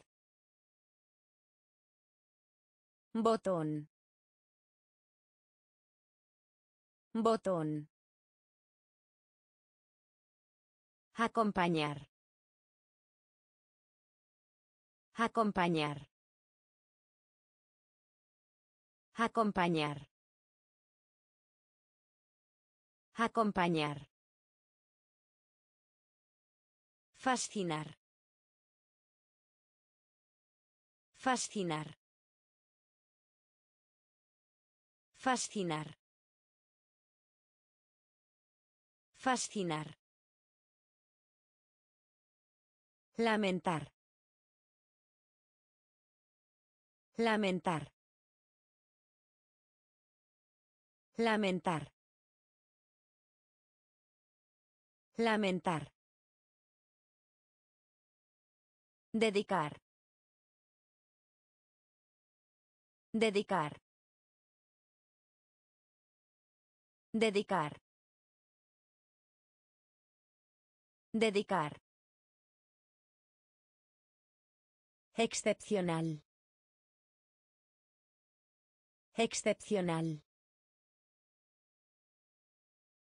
Botón. Botón. Acompañar. Acompañar. Acompañar. Acompañar. Fascinar. Fascinar. Fascinar. Fascinar. Lamentar. Lamentar. Lamentar. Lamentar. Dedicar. Dedicar. Dedicar. Dedicar. Excepcional. Excepcional.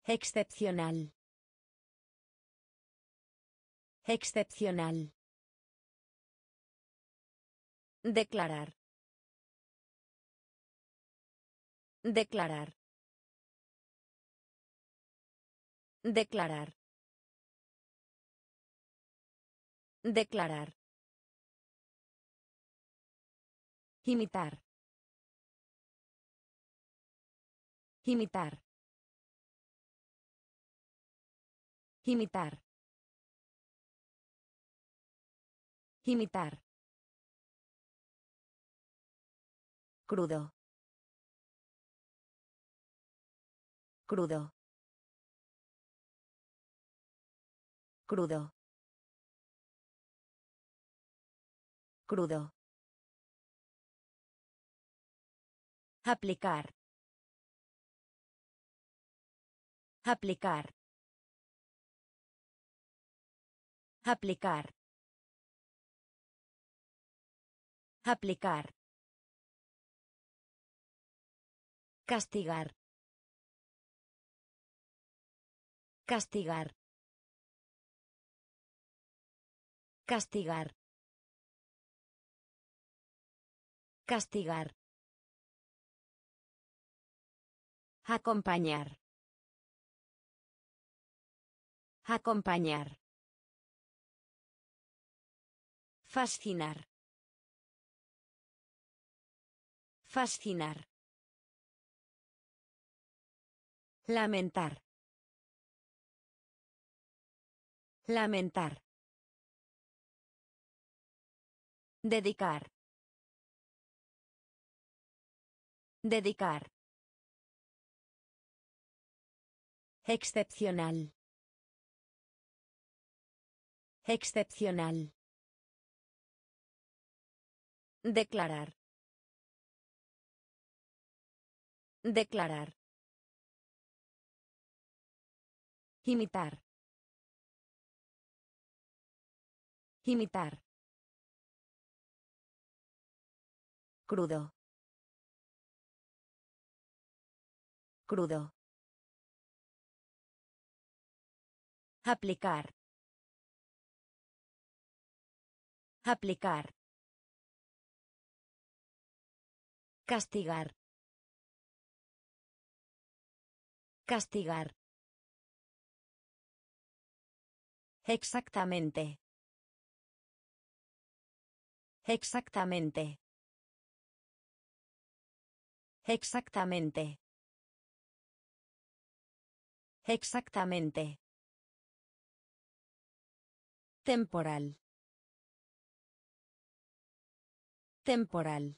Excepcional. Excepcional. Declarar. Declarar. Declarar. Declarar. Imitar. Imitar. Imitar. Imitar. Crudo. Crudo. Crudo. Crudo. Aplicar. Aplicar. Aplicar. Aplicar. Castigar. Castigar. Castigar. Castigar. Acompañar. Acompañar. Fascinar. Fascinar. Lamentar. Lamentar. Dedicar. Dedicar. Excepcional. Excepcional. Declarar. Declarar. Imitar. Imitar. Crudo. Crudo. Aplicar. Aplicar. Castigar. Castigar. Exactamente. Exactamente. Exactamente. Exactamente. Temporal. Temporal.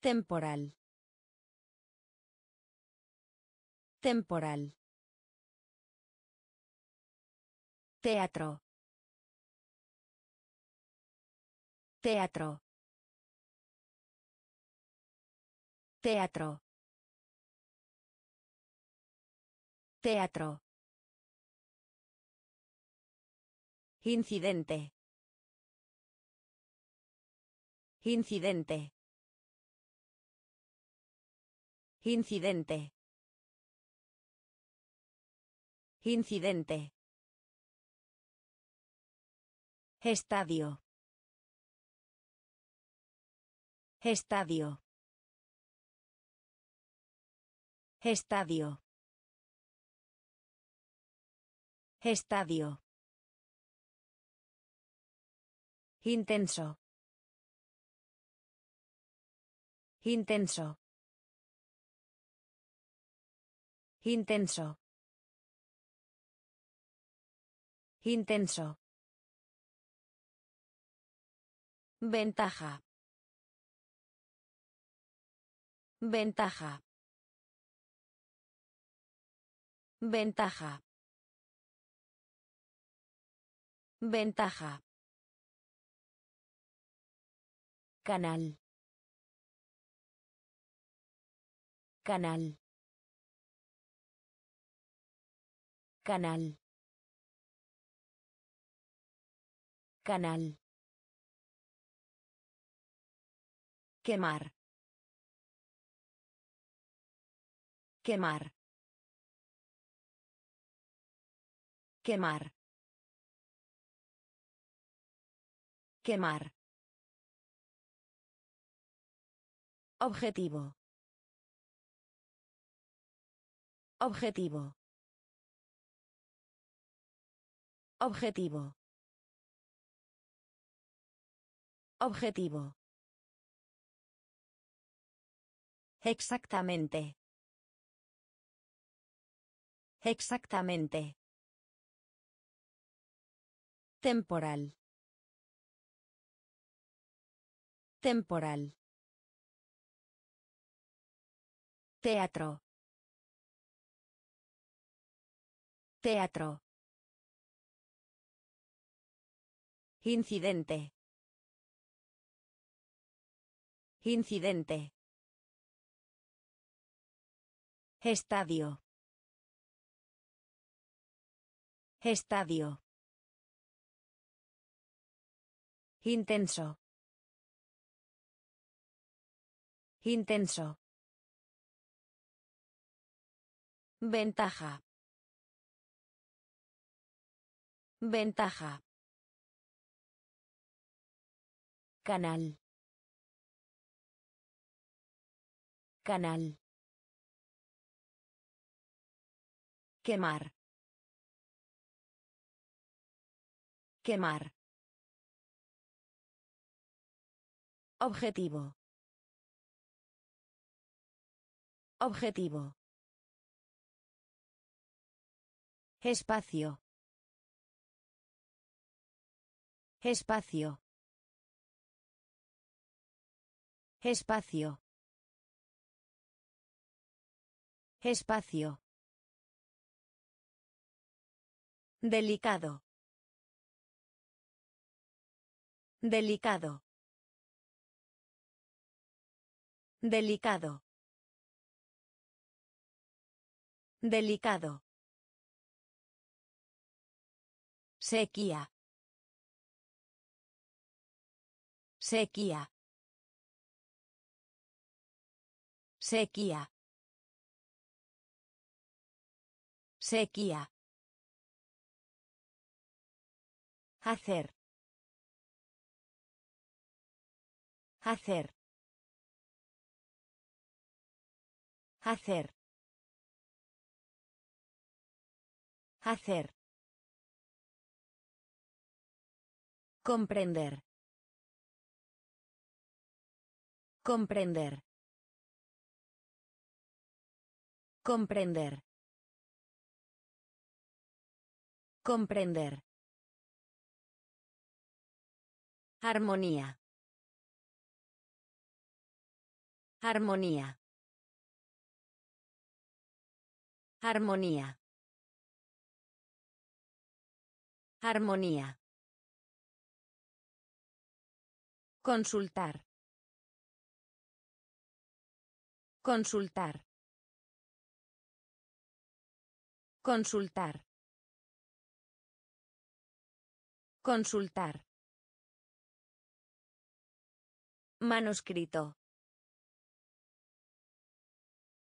Temporal. Temporal. Teatro. Teatro. Teatro. Teatro. Incidente. Incidente. Incidente. Incidente. Estadio. Estadio. Estadio. Estadio. Intenso. Intenso. Intenso. Intenso. Ventaja. Ventaja. Ventaja. Ventaja. Canal. Canal. Canal. Canal. Quemar. Quemar. Quemar. Quemar. Objetivo. Objetivo. Objetivo. Objetivo. Exactamente. Exactamente. Temporal. Temporal. Teatro. Teatro. Incidente. Incidente. Estadio. Estadio. Intenso. Intenso. Ventaja. Ventaja. Canal. Canal. Quemar. Quemar. Objetivo. Objetivo. Espacio. Espacio. Espacio. Espacio. Delicado. Delicado. Delicado. Delicado. Sequía. Sequía. Sequía. Sequía. Hacer. Hacer. Hacer. Hacer. Comprender. Comprender. Comprender. Comprender. Armonía. Armonía. Armonía. Armonía. Consultar. Consultar. Consultar. Consultar. Manuscrito.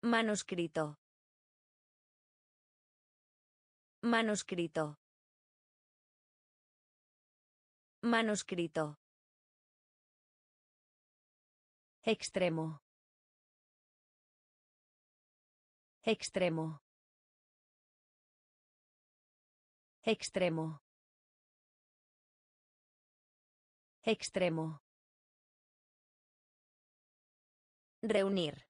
Manuscrito. Manuscrito. Manuscrito. Extremo. Extremo. Extremo. Extremo. Reunir.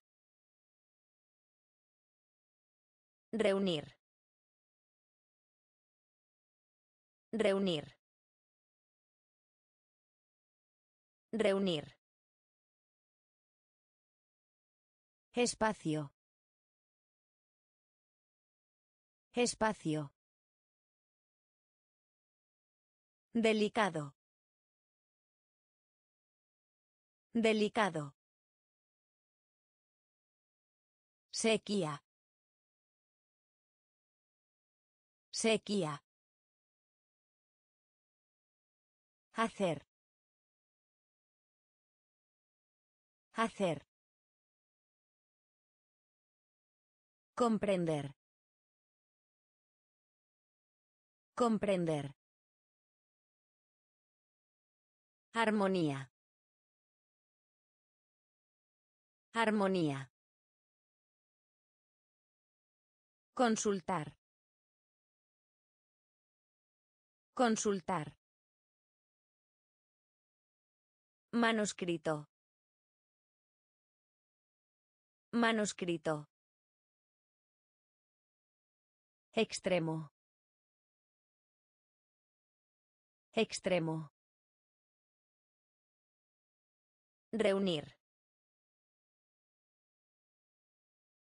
Reunir. Reunir. Reunir. Espacio. Espacio. Delicado. Delicado. Sequía. Sequía. Hacer. Hacer. Comprender. Comprender. Armonía. Armonía. Consultar. Consultar. Manuscrito. Manuscrito. Extremo. Extremo. Reunir.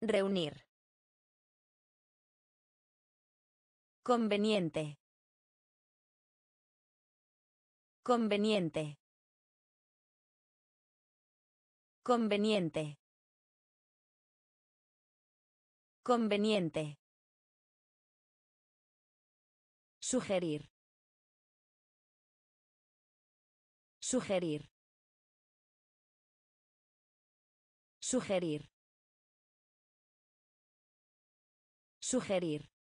Reunir. Conveniente. Conveniente. Conveniente. Conveniente. Sugerir. Sugerir. Sugerir. Sugerir.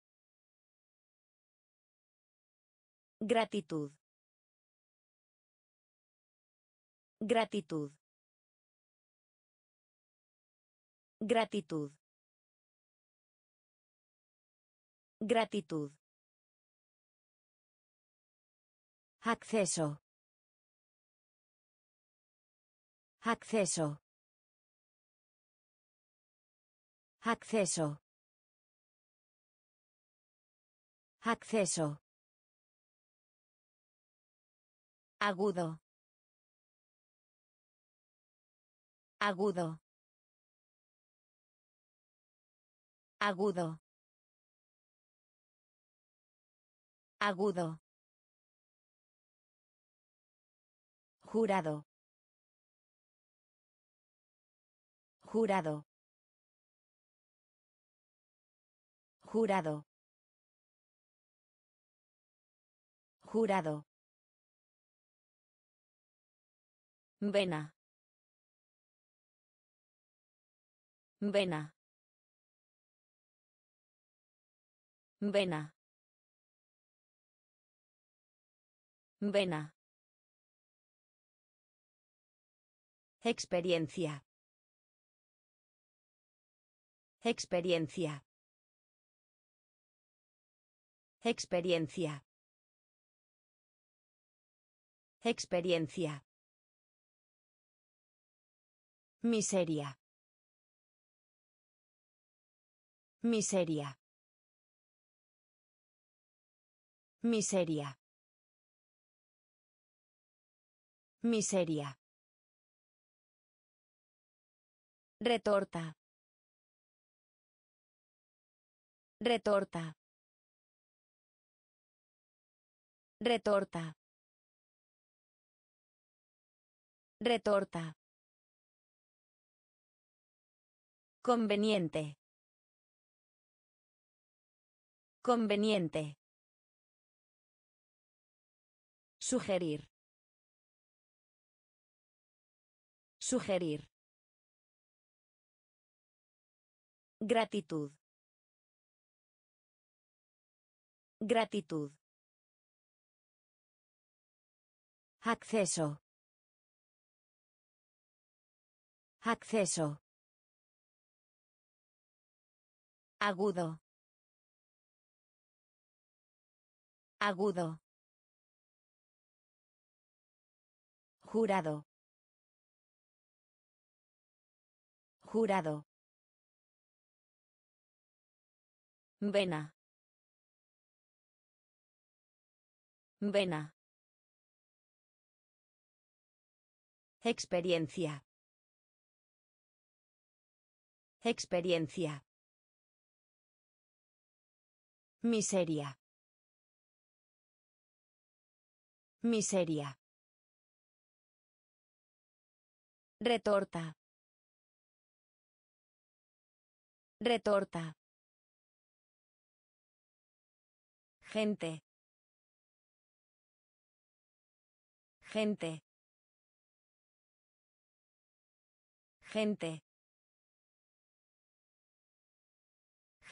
Gratitud. Gratitud. Gratitud. Gratitud. Acceso. Acceso. Acceso. Acceso. Agudo. Agudo. Agudo. Agudo. Jurado. Jurado. Jurado. Jurado. Vena. Vena. Vena. Vena. Experiencia. Experiencia. Experiencia. Experiencia. Miseria. Miseria. Miseria. Miseria. Retorta. Retorta. Retorta. Retorta. Conveniente. Conveniente. Sugerir. Sugerir. Gratitud. Gratitud. Acceso. Acceso. Agudo. Agudo. Jurado. Jurado. Vena. Vena. Experiencia. Experiencia. Miseria. Miseria. Retorta. Retorta. Gente. Gente. Gente.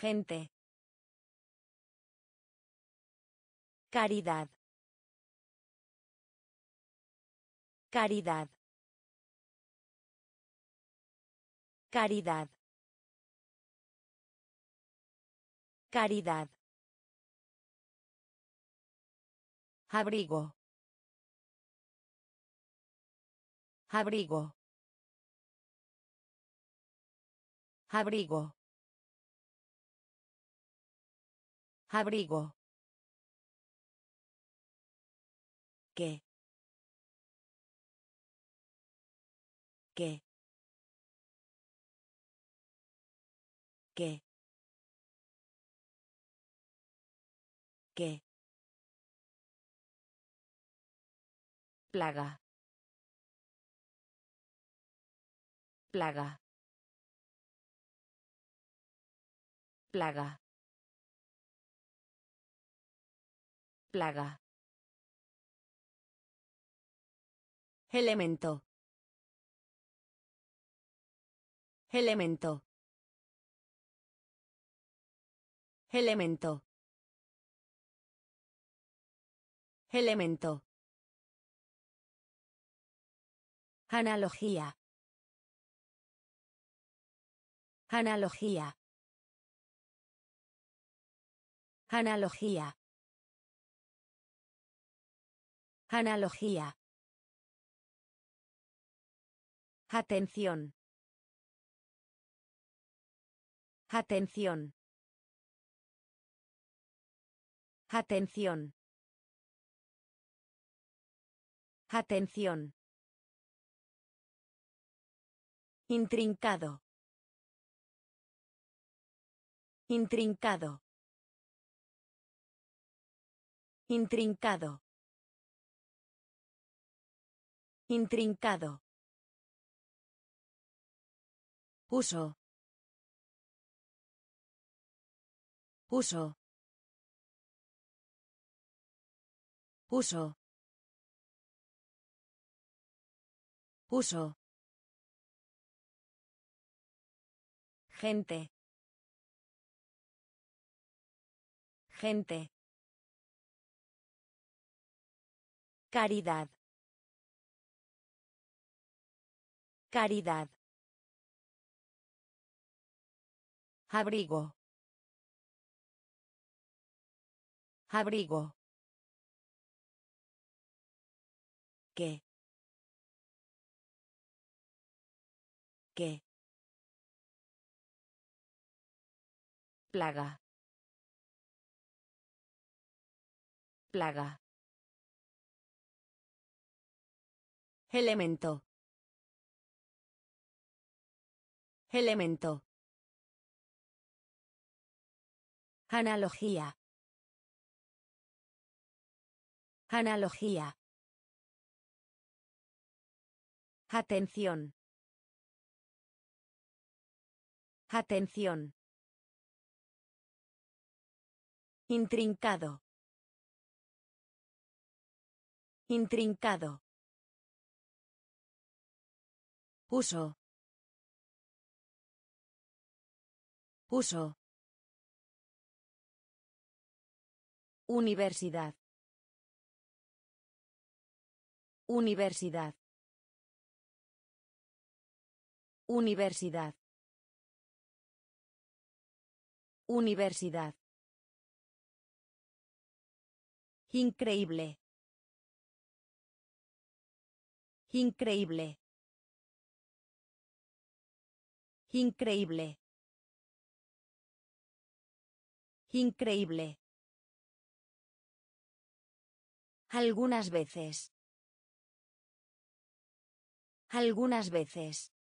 Gente. Caridad. Caridad. Caridad. Caridad. Abrigo. Abrigo. Abrigo. Abrigo. ¿Qué? ¿Qué? ¿Qué? ¿Qué? Plaga. Plaga. Plaga. Plaga. Elemento. Elemento. Elemento. Elemento. Analogía. Analogía. Analogía. Analogía. Atención. Atención. Atención. Atención. Intrincado. Intrincado. Intrincado. Intrincado. Uso. Uso. Uso. Uso. Gente. Gente. Caridad. Caridad. Abrigo. Abrigo. ¿Qué? ¿Qué? Plaga. Plaga. Elemento. Elemento. Analogía. Analogía. Atención. Atención. Intrincado. Intrincado. Uso. Uso. Universidad. Universidad. Universidad. Universidad. Increíble. Increíble. Increíble. Increíble. Algunas veces. Algunas veces.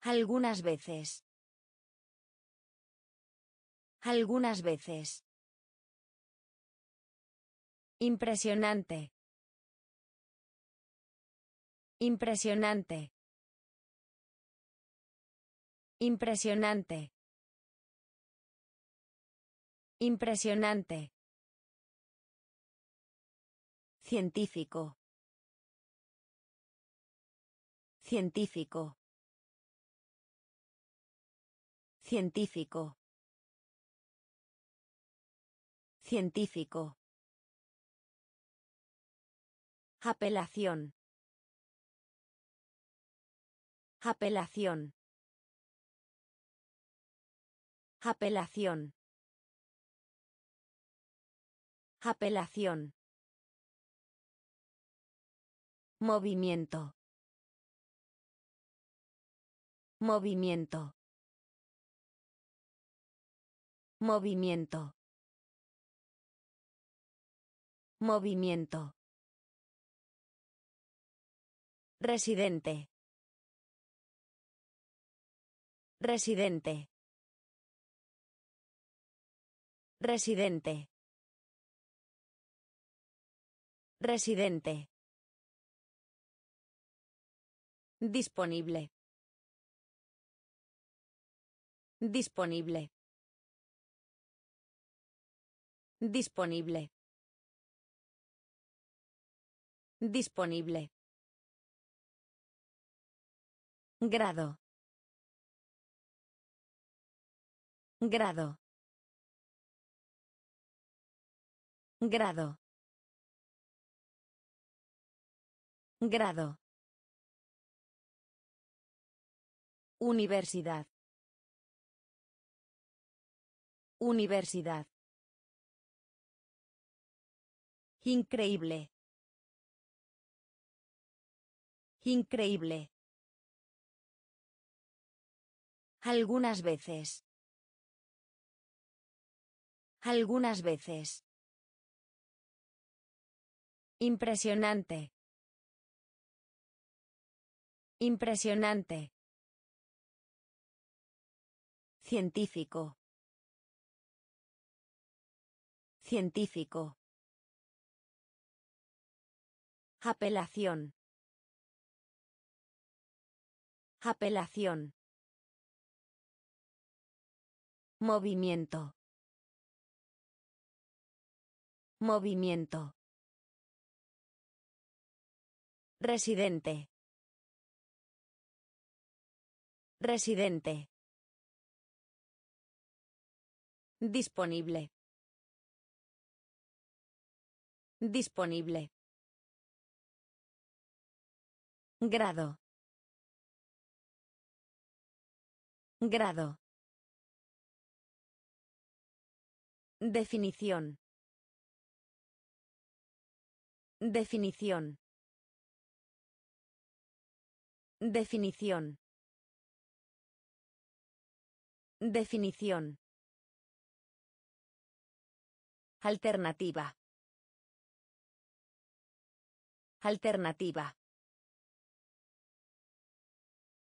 Algunas veces. Algunas veces. Impresionante. Impresionante. Impresionante. Impresionante. Científico. Científico. Científico. Científico. Apelación. Apelación. Apelación. Apelación. Movimiento. Movimiento. Movimiento. Movimiento. Residente. Residente. Residente. Residente. Disponible. Disponible. Disponible. Disponible. Grado. Grado. Grado. Grado. Universidad. Universidad. Increíble. Increíble. Algunas veces. Algunas veces. Impresionante. Impresionante. Científico. Científico. Apelación. Apelación. Movimiento. Movimiento. Residente. Residente. Disponible. Disponible. Grado. Grado. Definición. Definición. Definición. Definición. Alternativa. Alternativa.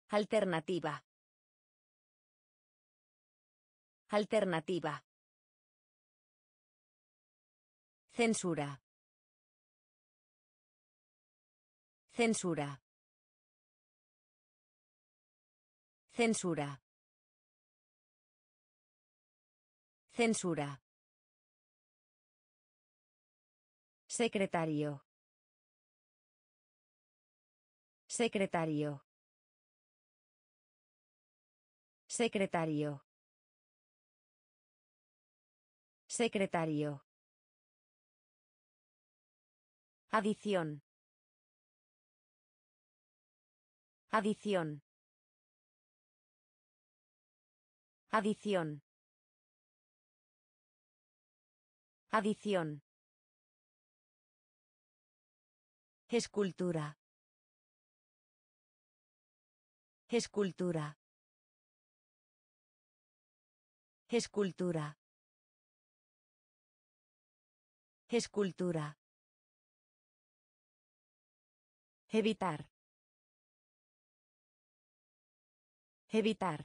Alternativa. Alternativa. Censura. Censura. Censura. Censura. Secretario. Secretario. Secretario. Secretario. Adición. Adición. Adición. Adición. Escultura. Escultura. Escultura. Escultura. Evitar. Evitar.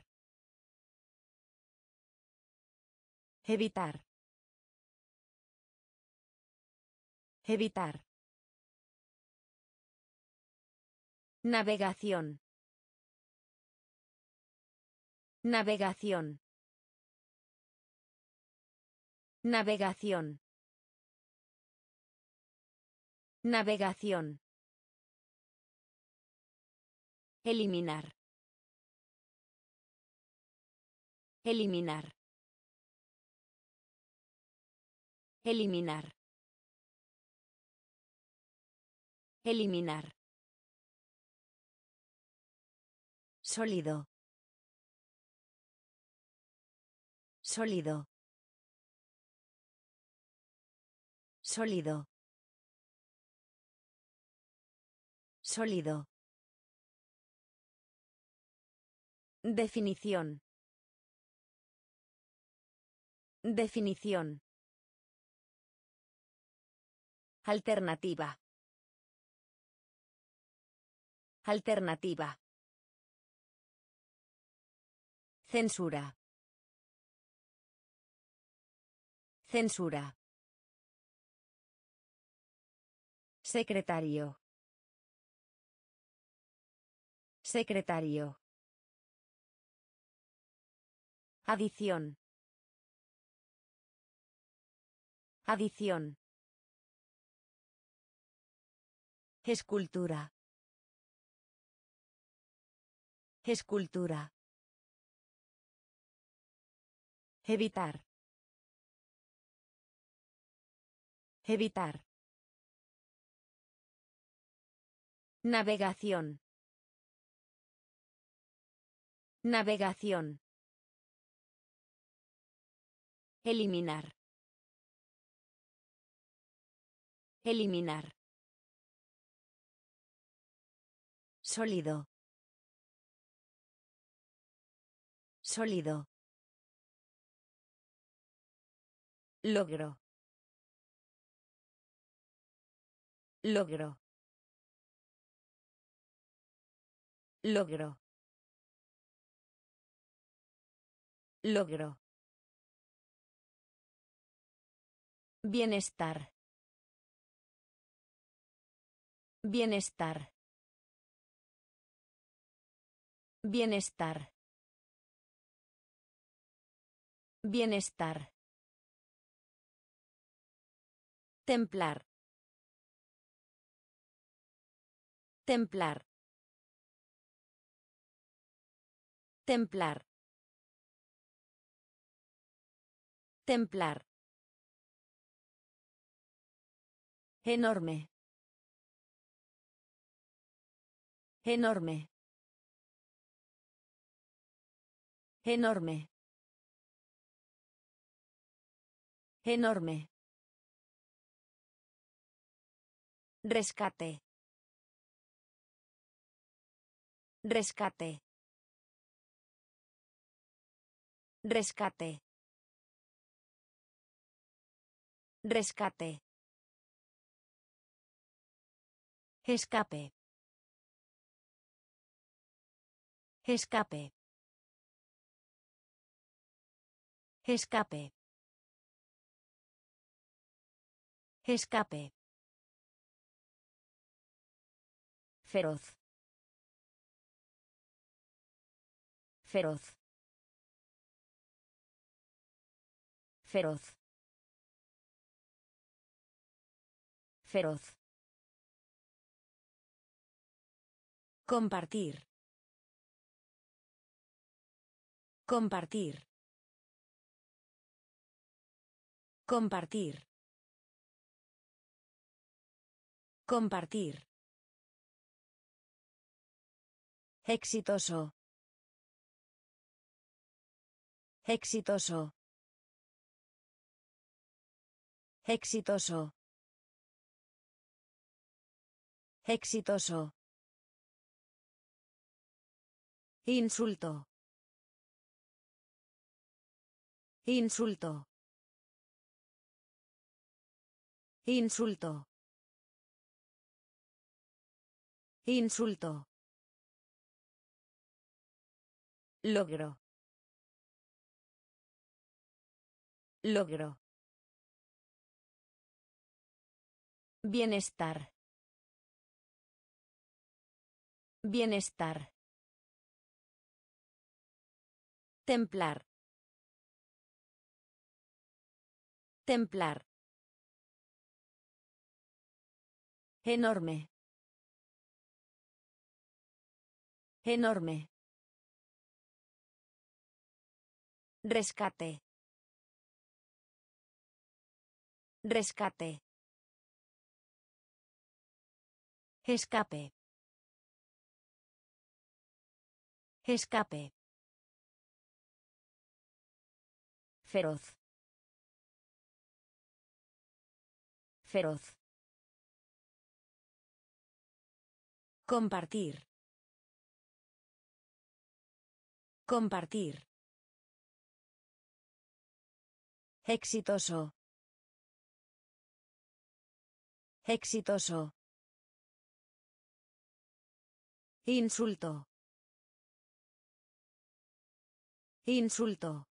Evitar. Evitar. Navegación. Navegación. Navegación. Navegación. Eliminar. Eliminar. Eliminar. Eliminar. Sólido. Sólido. Sólido. Sólido. Definición. Definición. Alternativa. Alternativa. Censura. Censura. Secretario. Secretario. Adición. Adición. Escultura. Escultura. Evitar. Evitar. Navegación. Navegación. Eliminar. Eliminar. Sólido. Sólido. Logro. Logro. Logro. Logro. Bienestar. Bienestar. Bienestar. Bienestar. Templar. Templar. Templar. Templar. Enorme. Enorme. Enorme. Enorme. Rescate. Rescate. Rescate. Rescate. Escape. Escape. Escape. Escape. Feroz. Feroz. Feroz. Feroz. Compartir. Compartir. Compartir. Compartir. Exitoso. Exitoso. Exitoso. Exitoso. Insulto. Insulto. Insulto. Insulto. Logro. Logro. Bienestar. Bienestar. Templar. Templar. Enorme. Enorme. Rescate. Rescate. Escape. Escape. Feroz. Feroz. Compartir. Compartir. Exitoso. Exitoso. Insulto. Insulto.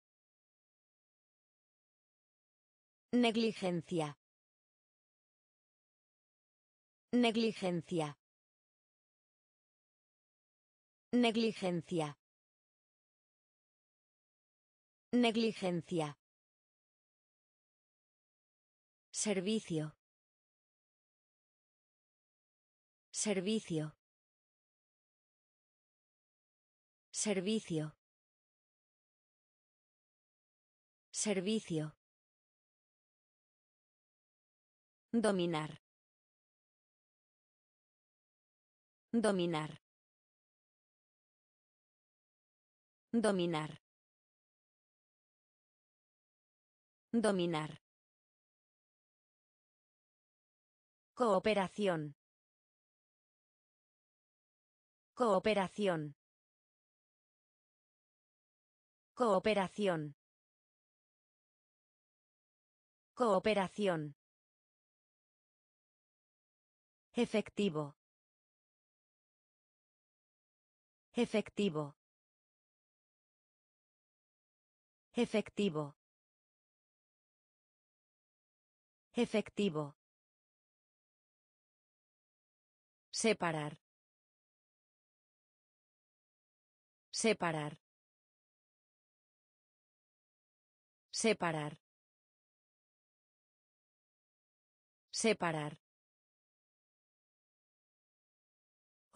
Negligencia. Negligencia. Negligencia. Negligencia. Servicio. Servicio. Servicio. Servicio. Dominar. Dominar. Dominar. Dominar. Cooperación. Cooperación. Cooperación. Cooperación. Efectivo. Efectivo. Efectivo. Efectivo. Separar. Separar. Separar. Separar.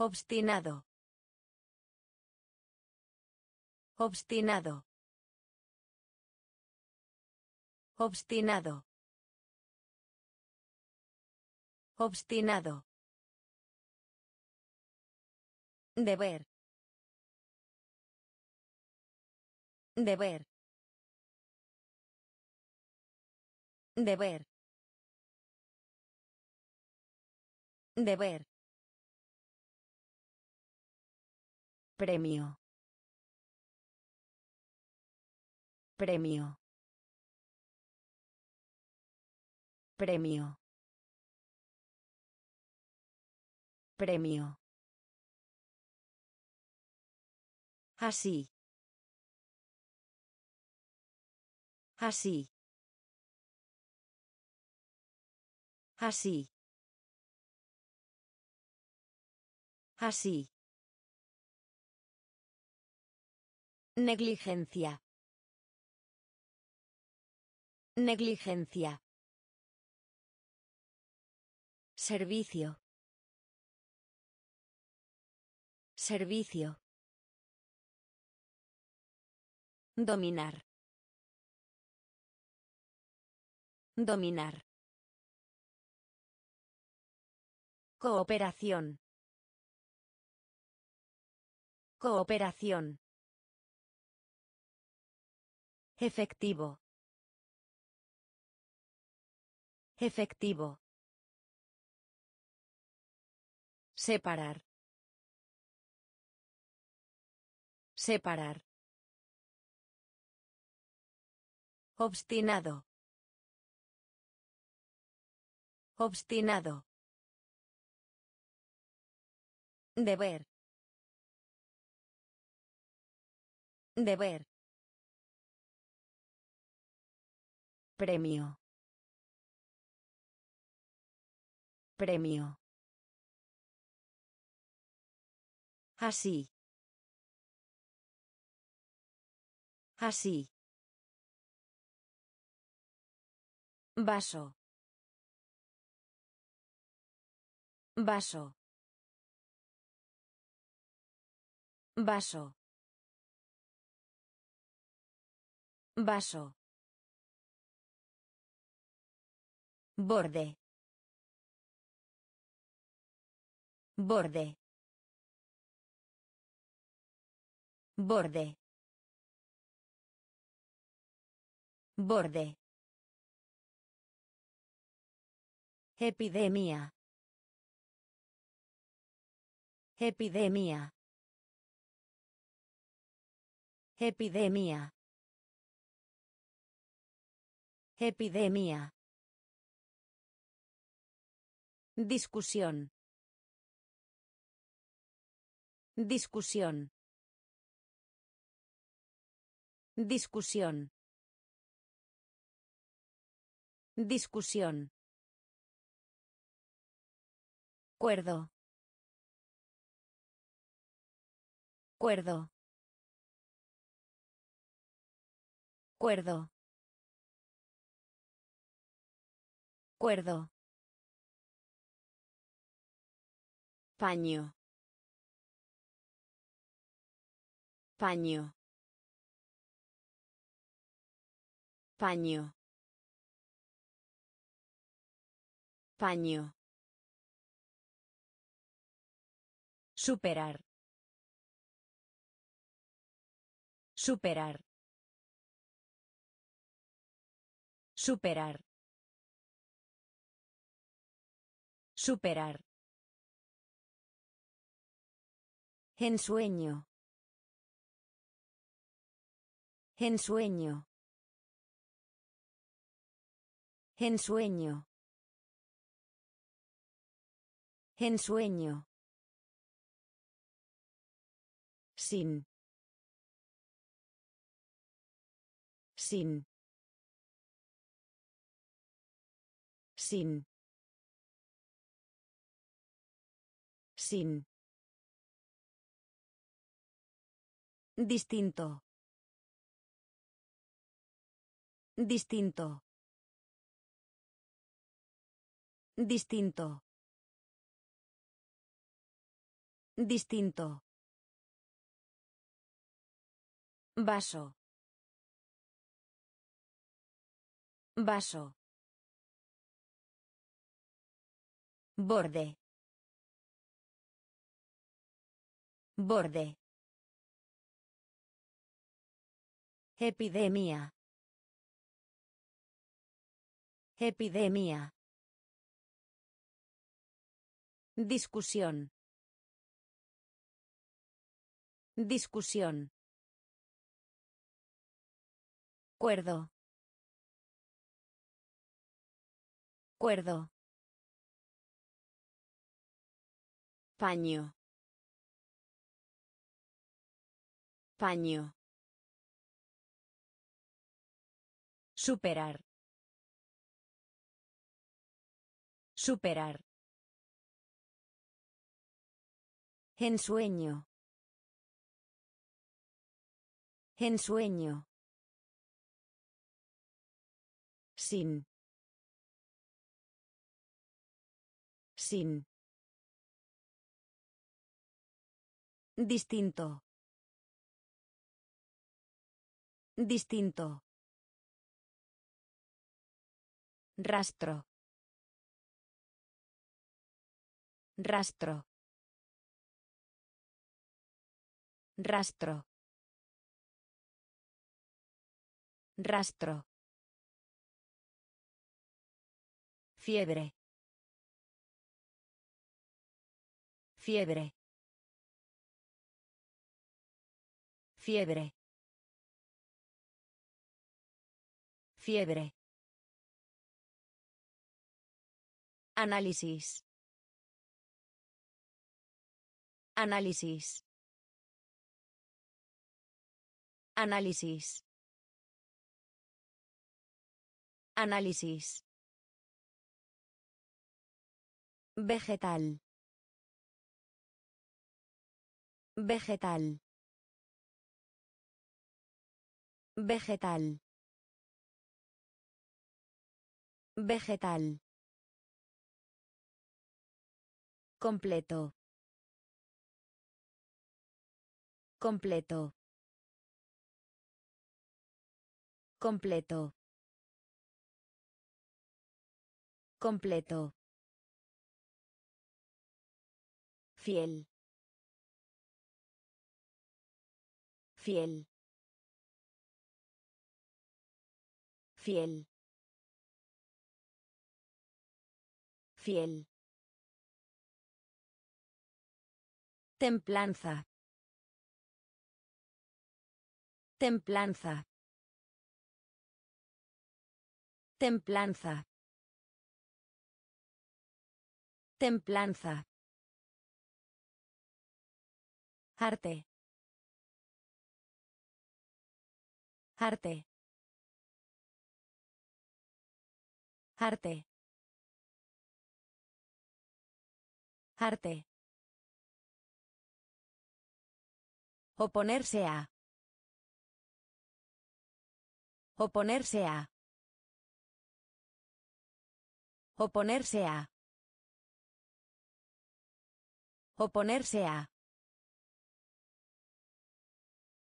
Obstinado. Obstinado. Obstinado. Obstinado. Deber. Deber. Deber. Deber. Premio. Premio. Premio. Premio. Así. Así. Así. Así. Negligencia. Negligencia. Servicio. Servicio. Dominar. Dominar. Cooperación. Cooperación. Efectivo. Efectivo. Separar. Separar. Obstinado. Obstinado. Deber. Deber. Premio. Premio. Así. Así. Vaso. Vaso. Vaso. Vaso. Borde. Borde. Borde. Borde. Epidemia. Epidemia. Epidemia. Epidemia. Discusión. Discusión. Discusión. Discusión. Cuerdo. Cuerdo. Cuerdo. Cuerdo. Paño. Paño. Paño. Paño. Superar. Superar. Superar. Superar. Ensueño. Ensueño. Ensueño. Ensueño. Sin. Sin. Sin. Sin. Distinto. Distinto. Distinto. Distinto. Vaso. Vaso. Borde. Borde. Epidemia. Epidemia. Discusión. Discusión. Cuerdo. Cuerdo. Paño. Paño. Superar. Superar. Ensueño. Ensueño. Sin. Sin. Distinto. Distinto. Rastro. Rastro. Rastro. Rastro. Fiebre. Fiebre. Fiebre. Fiebre. Análisis. Análisis. Análisis. Análisis. Vegetal. Vegetal. Vegetal. Vegetal. Completo. Completo. Completo. Completo. Fiel. Fiel. Fiel. Fiel. Templanza. Templanza. Templanza. Templanza. Arte. Arte. Arte. Arte. Oponerse a. Oponerse a. Oponerse a. Oponerse a.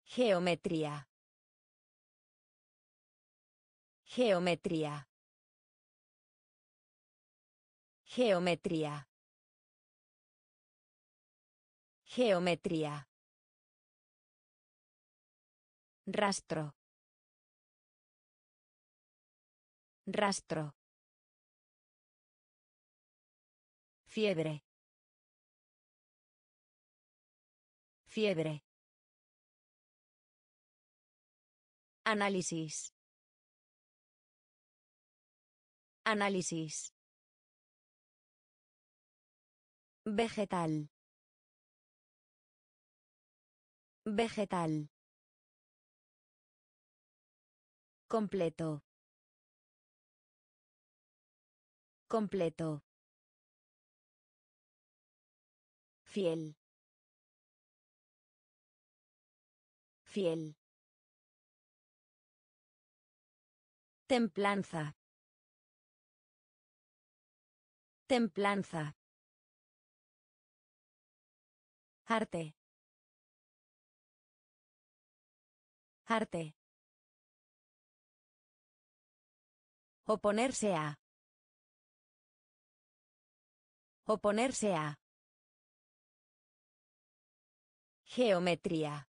Geometría. Geometría. Geometría. Geometría. Rastro. Rastro. Fiebre. Fiebre. Análisis. Análisis. Vegetal. Vegetal. Completo. Completo. Fiel. Fiel. Templanza. Templanza. Arte. Arte. Oponerse a. Oponerse a. Geometría.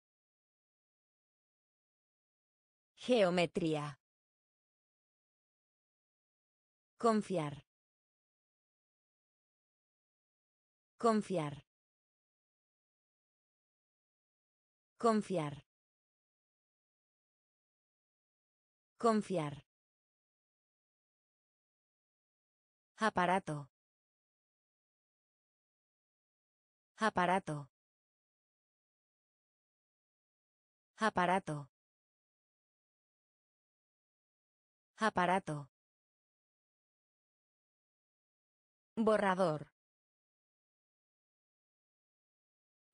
Geometría. Confiar. Confiar. Confiar. Confiar. Aparato. Aparato. Aparato. Aparato. Borrador.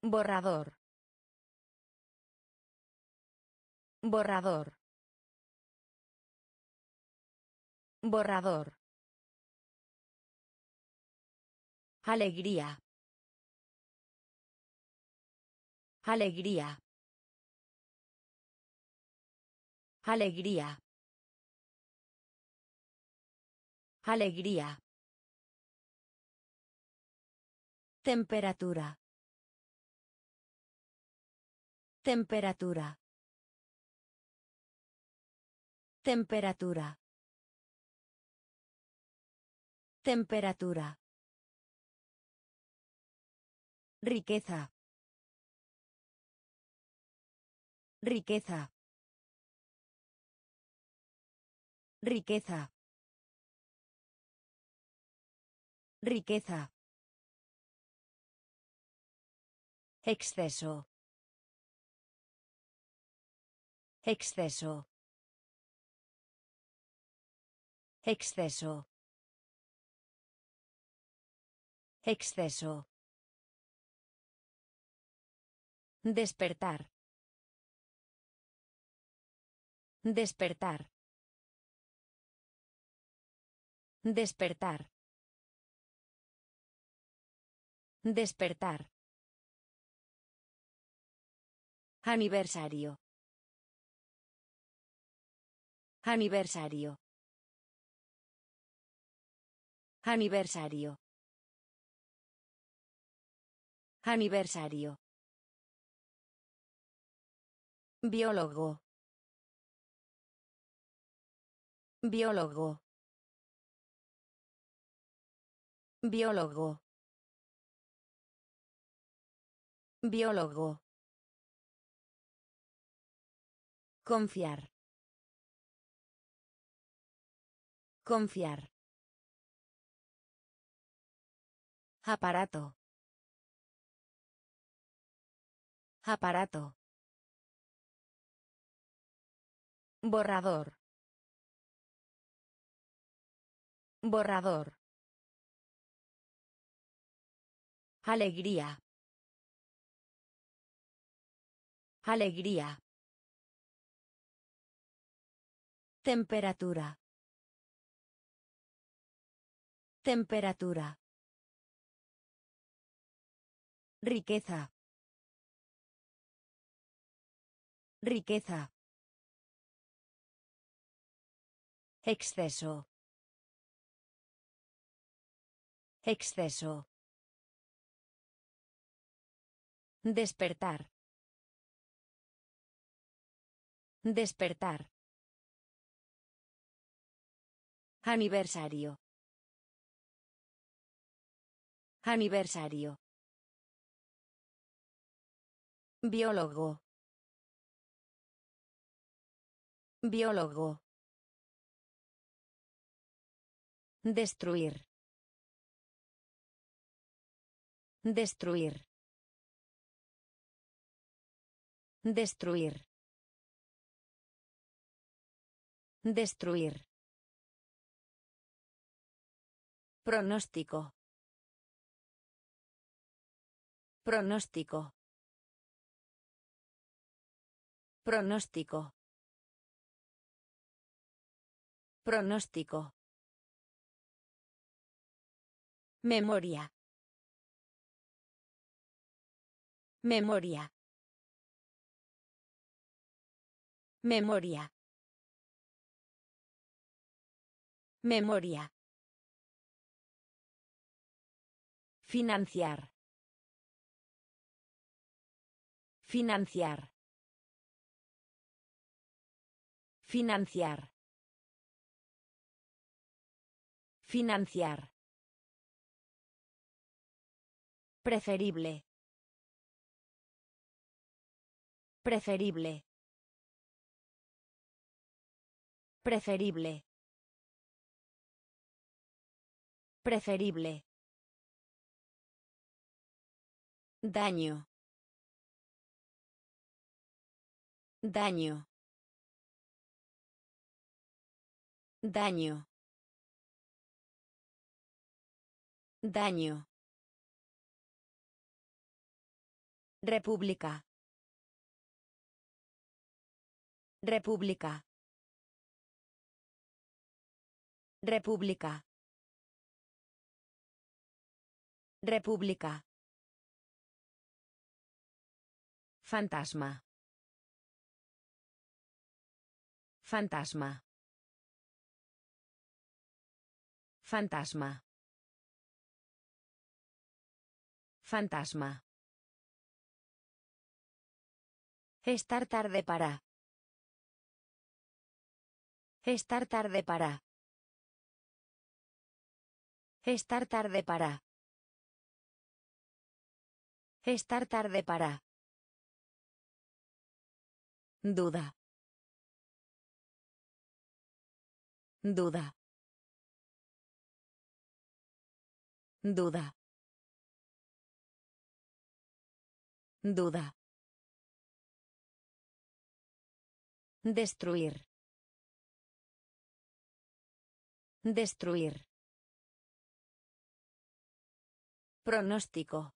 Borrador. Borrador. Borrador. Alegría. Alegría. Alegría. Alegría. Temperatura. Temperatura. Temperatura. Temperatura. Riqueza. Riqueza. Riqueza. Riqueza. Exceso. Exceso. Exceso. Exceso. Despertar. Despertar. Despertar. Despertar. Aniversario. Aniversario. Aniversario. Aniversario. Biólogo. Biólogo. Biólogo. Biólogo. Confiar. Confiar. Aparato. Aparato. Borrador. Borrador. Alegría. Alegría. Temperatura. Temperatura. Riqueza. Riqueza. Exceso. Exceso. Despertar. Despertar. Aniversario. Aniversario. Biólogo. Biólogo. Destruir. Destruir. Destruir. Destruir. Pronóstico. Pronóstico. Pronóstico. Pronóstico. Memoria. Memoria. Memoria. Memoria. Financiar. Financiar. Financiar. Financiar. Preferible. Preferible. Preferible. Preferible. Daño. Daño. Daño. Daño. República. República. República. República. Fantasma. Fantasma. Fantasma. Fantasma. Estar tarde para. Estar tarde para. Estar tarde para. Estar tarde para. Duda. Duda. Duda. Duda. Destruir. Destruir. Pronóstico.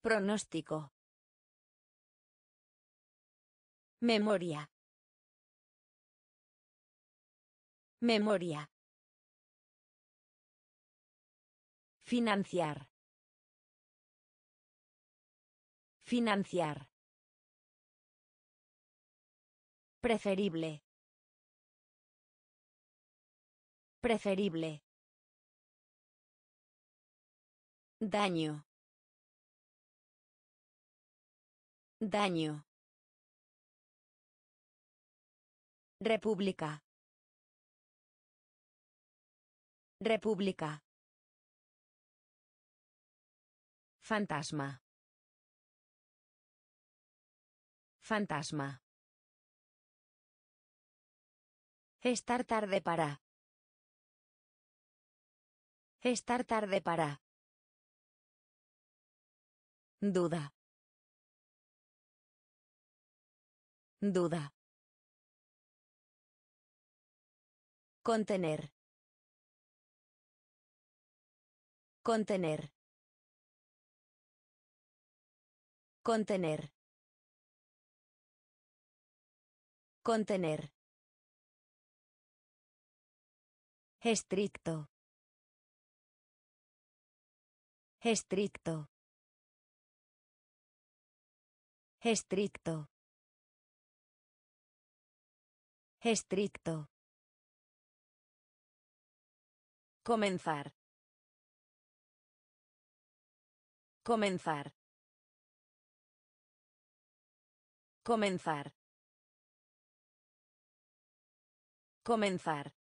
Pronóstico. Memoria. Memoria. Financiar. Financiar. Preferible. Preferible. Daño. Daño. República. República. Fantasma. Fantasma. Estar tarde para. Estar tarde para. Duda. Duda. Contener. Contener. Contener. Contener. Estricto. Estricto. Estricto. Estricto. Comenzar. Comenzar. Comenzar. Comenzar.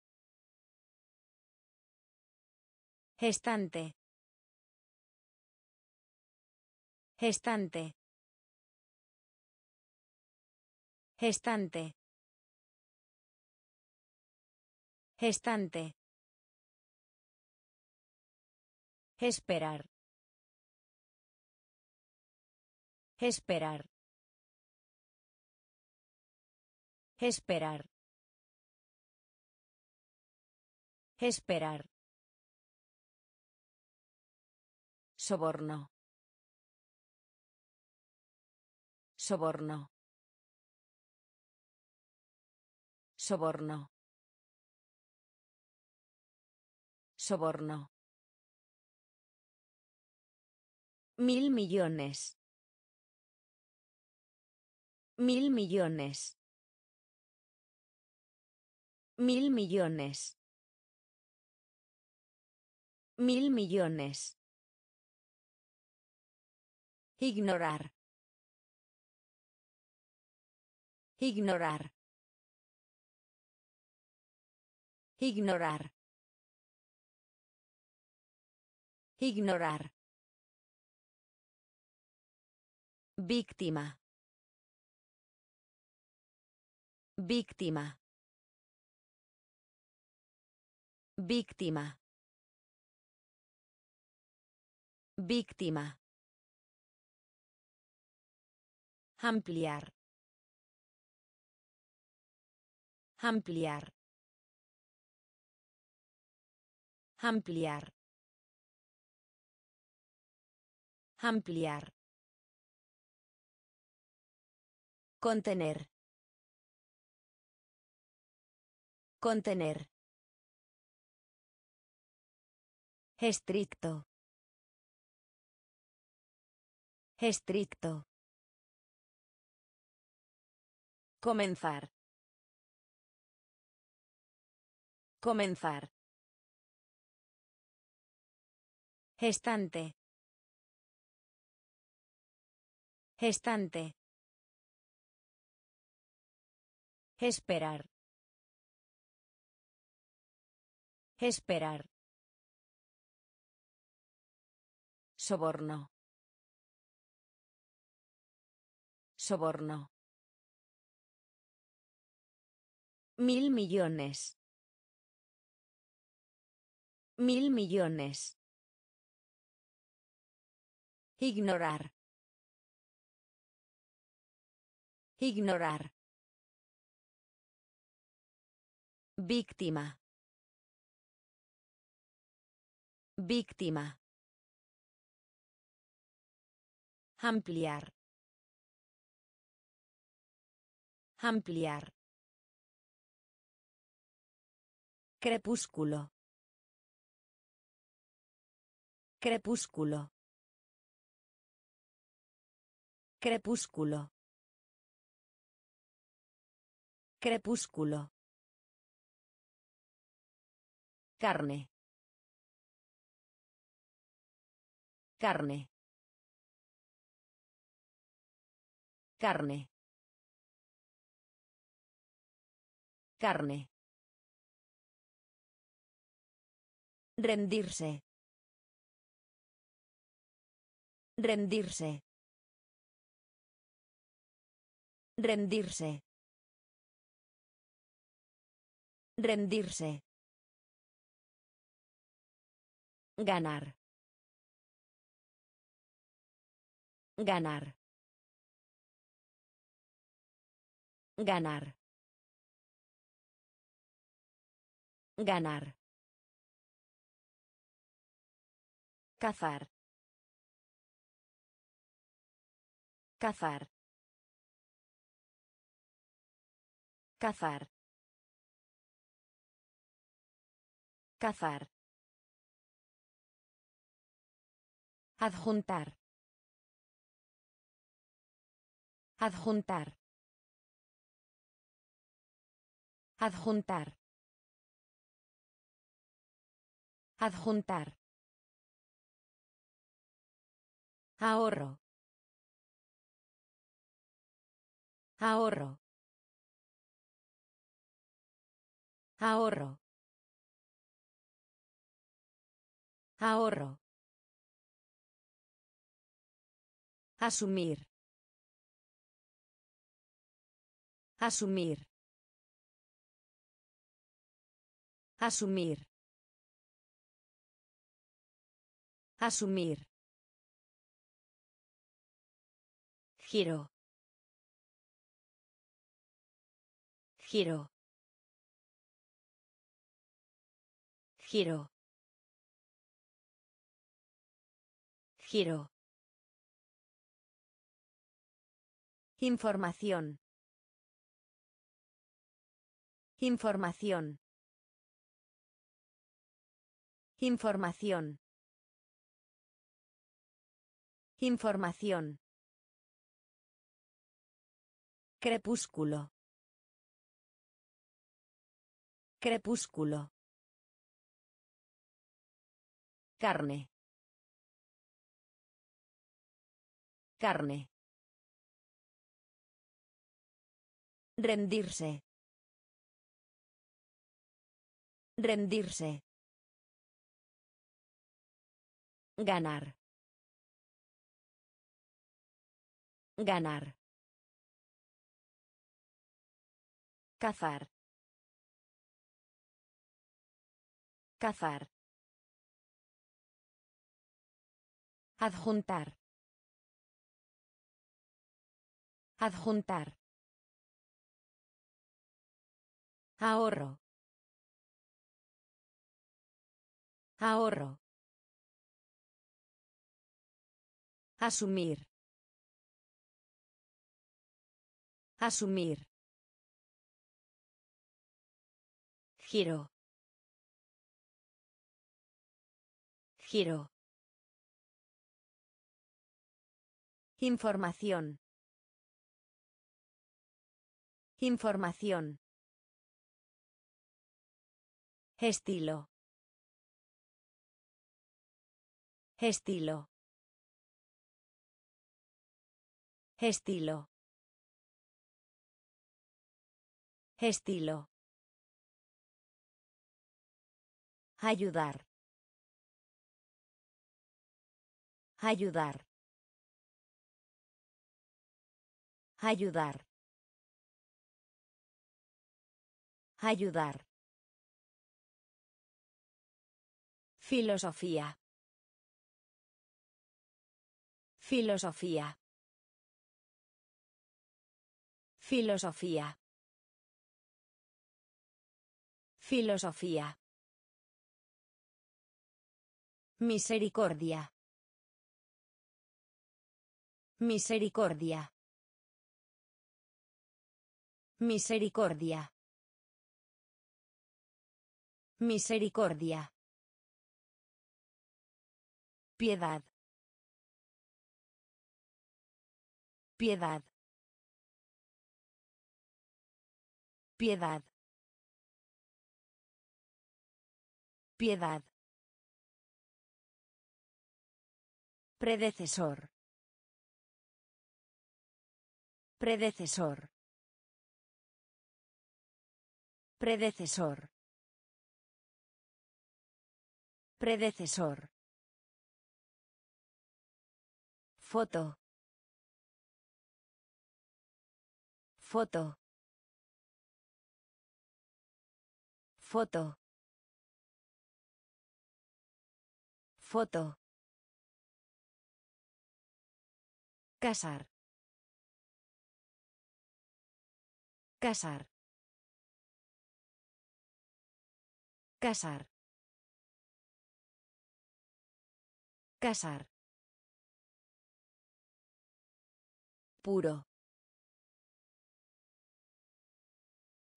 Estante. Estante. Estante. Estante. Esperar. Esperar. Esperar. Esperar. Soborno. Soborno. Soborno. Soborno. Mil millones. Mil millones. Mil millones. Mil millones. Ignorar. Ignorar. Ignorar. Ignorar. Víctima. Víctima. Víctima. Víctima. Ampliar. Ampliar. Ampliar. Ampliar. Contener. Contener. Estricto. Estricto. Comenzar. Comenzar. Estante. Estante. Esperar. Esperar. Soborno. Soborno. Mil millones. Mil millones. Ignorar. Ignorar. Víctima. Víctima. Ampliar. Ampliar. Crepúsculo. Crepúsculo. Crepúsculo. Crepúsculo. Carne. Carne. Carne. Carne. Rendirse. Rendirse. Rendirse. Rendirse. Ganar. Ganar. Ganar. Ganar. Cazar. Cazar. Cazar. Cazar. Adjuntar. Adjuntar. Adjuntar. Adjuntar. Ahorro. Ahorro. Ahorro. Ahorro. Asumir. Asumir. Asumir. Asumir. Giro. Giro. Giro. Giro. Información. Información. Información. Información. Crepúsculo. Crepúsculo. Carne. Carne. Rendirse. Rendirse. Ganar. Ganar. Cazar. Cazar. Adjuntar. Adjuntar. Ahorro. Ahorro. Asumir. Asumir. Giro. Giro. Información. Información. Estilo. Estilo. Estilo. Estilo. Ayudar. Ayudar. Ayudar. Ayudar. Filosofía. Filosofía. Filosofía. Filosofía. Misericordia. Misericordia. Misericordia. Misericordia. Piedad. Piedad. Piedad. Piedad. Predecesor. Predecesor. Predecesor. Predecesor. Foto. Foto. Foto. Foto. Casar. Casar. Casar. Casar. Puro.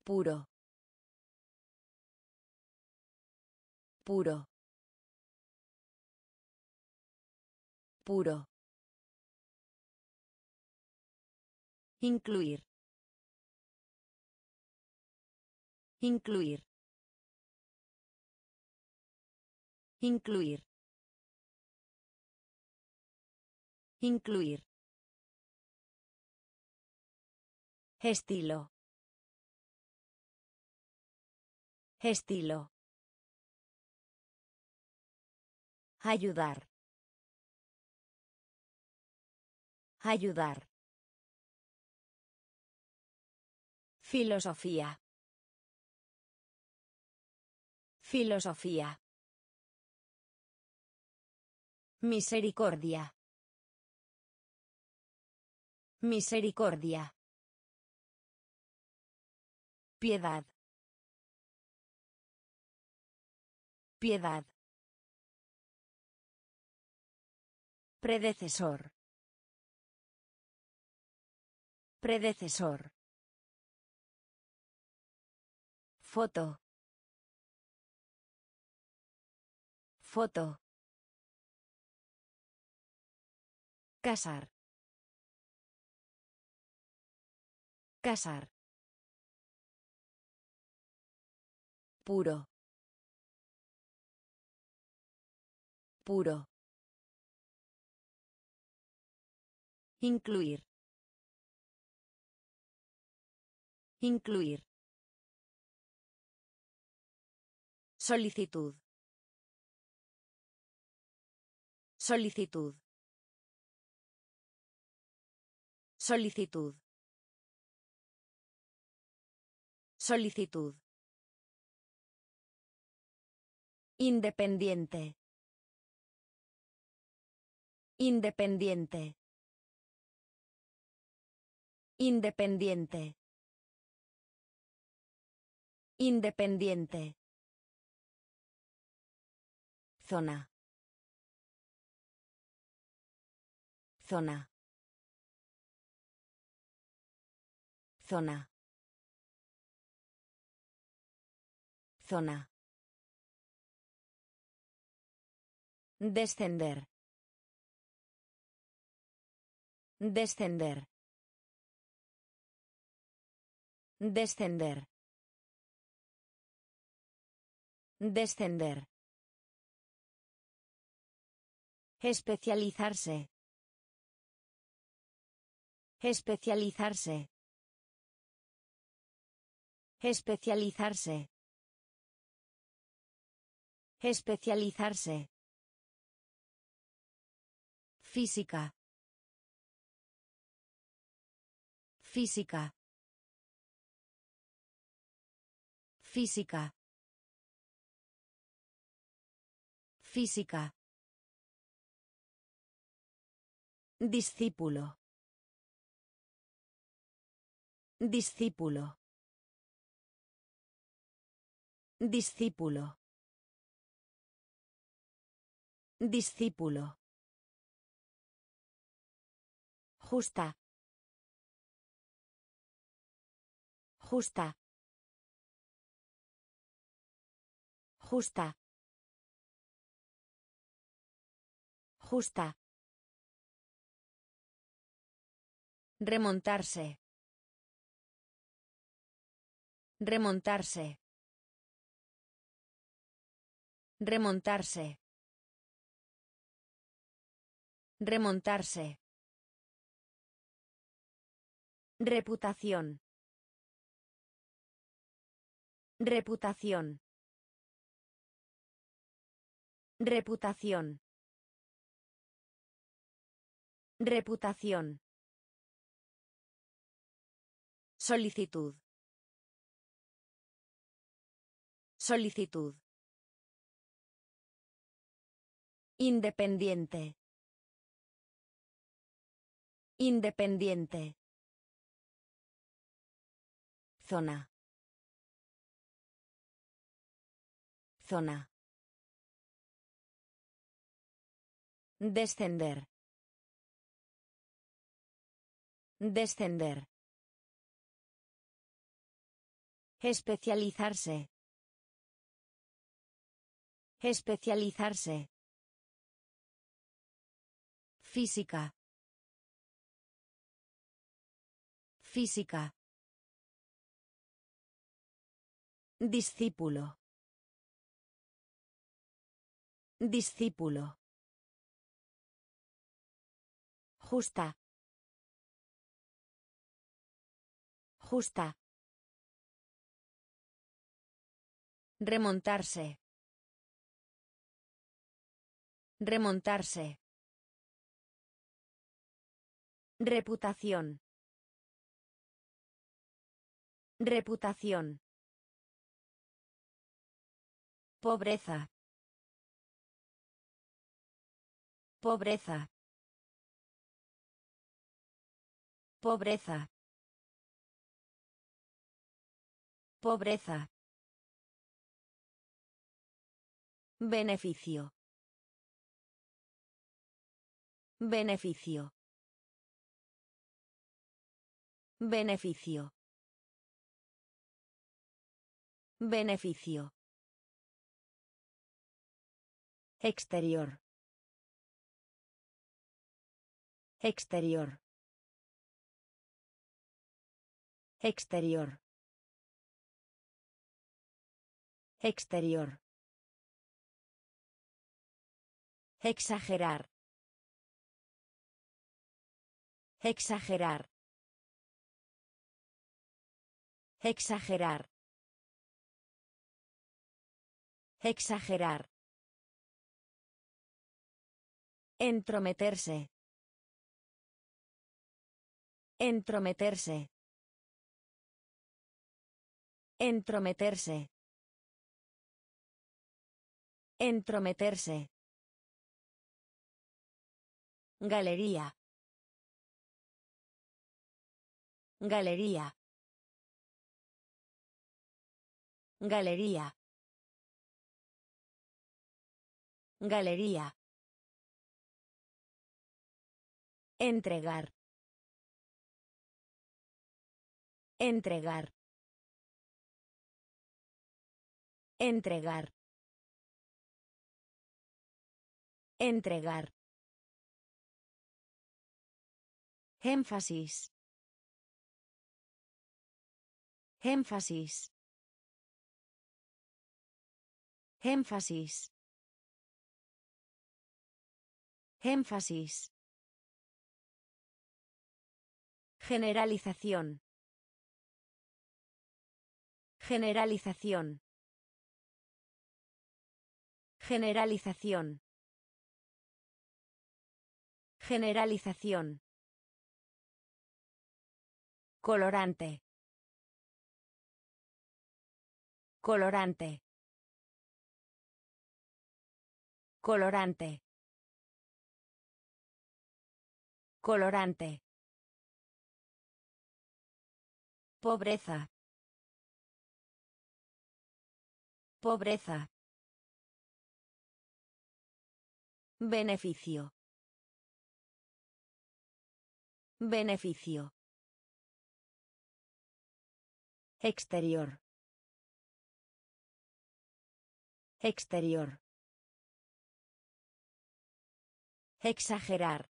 Puro. Puro. Puro. Incluir. Incluir. Incluir. Incluir. Estilo. Estilo. Ayudar. Ayudar. Filosofía. Filosofía. Misericordia. Misericordia. Piedad. Piedad. Predecesor. Predecesor. Foto. Foto. Casar. Casar. Puro. Puro. Incluir. Incluir. Solicitud. Solicitud. Solicitud. Solicitud. Independiente. Independiente. Independiente. Independiente. Zona. Zona. Zona. Zona. Descender. Descender. Descender. Descender. Especializarse. Especializarse. Especializarse. Especializarse. Física. Física. Física. Física. Discípulo. Discípulo. Discípulo. Discípulo. Justa. Justa. Justa. Justa. Remontarse. Remontarse. Remontarse. Remontarse. Reputación. Reputación. Reputación. Reputación. Solicitud. Solicitud. Independiente. Independiente. Zona. Zona. Descender. Descender. Especializarse. Especializarse. Física. Física. Discípulo. Discípulo. Justa. Justa. Remontarse. Remontarse. Reputación. Reputación. Pobreza. Pobreza. Pobreza. Pobreza. Beneficio. Beneficio. Beneficio. Beneficio. Exterior. Exterior. Exterior. Exterior. Exagerar. Exagerar. Exagerar. Exagerar. Entrometerse. Entrometerse. Entrometerse. Entrometerse. Galería. Galería. Galería. Galería. Entregar. Entregar. Entregar. Entregar. Énfasis. Énfasis. Énfasis. Énfasis. Generalización. Generalización. Generalización. Generalización. Colorante. Colorante. Colorante. Colorante. Pobreza. Pobreza. Beneficio. Beneficio. Exterior. Exterior. Exagerar.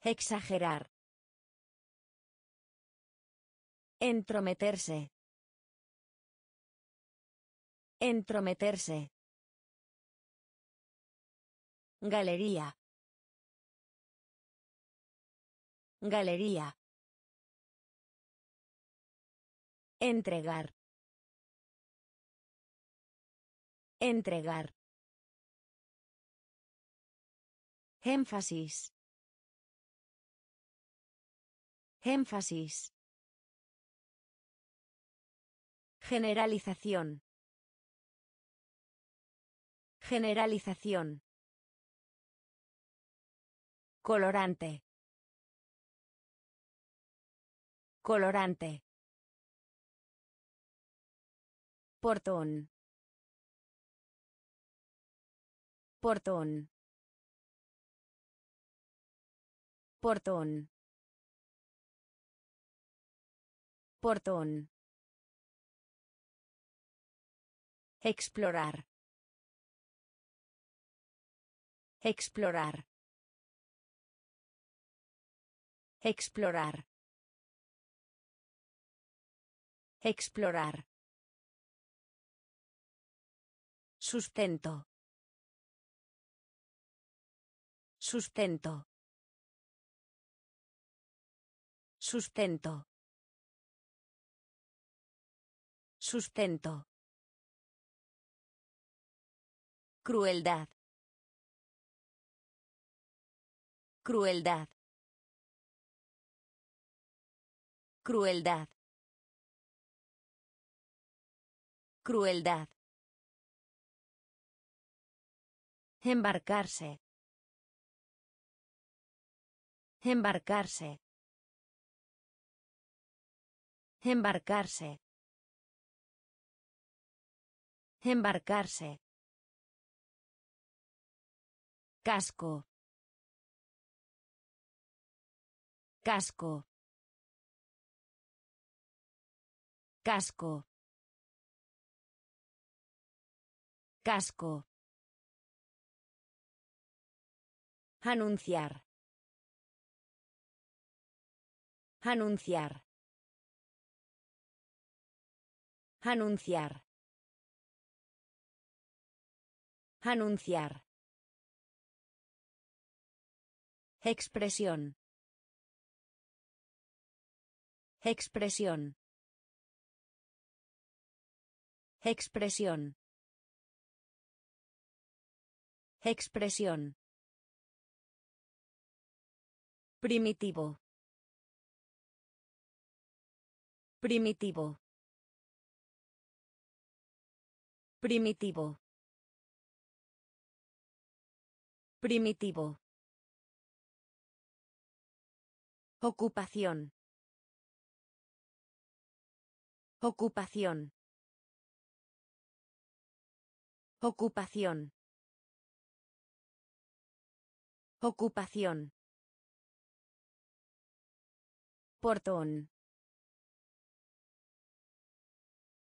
Exagerar. Entrometerse. Entrometerse. Galería. Galería. Entregar. Entregar. Énfasis. Énfasis. Generalización. Generalización. Colorante. Colorante. Portón. Portón. Portón. Portón. Explorar. Explorar. Explorar. Explorar. Sustento. Sustento. Sustento. Sustento. Crueldad. Crueldad. Crueldad. Crueldad. Embarcarse. Embarcarse. Embarcarse. Embarcarse. Casco. Casco. Casco. Casco. Anunciar. Anunciar. Anunciar. Anunciar. Expresión. Expresión. Expresión. Expresión. Primitivo. Primitivo. Primitivo. Primitivo. Ocupación. Ocupación. Ocupación. Ocupación. Portón.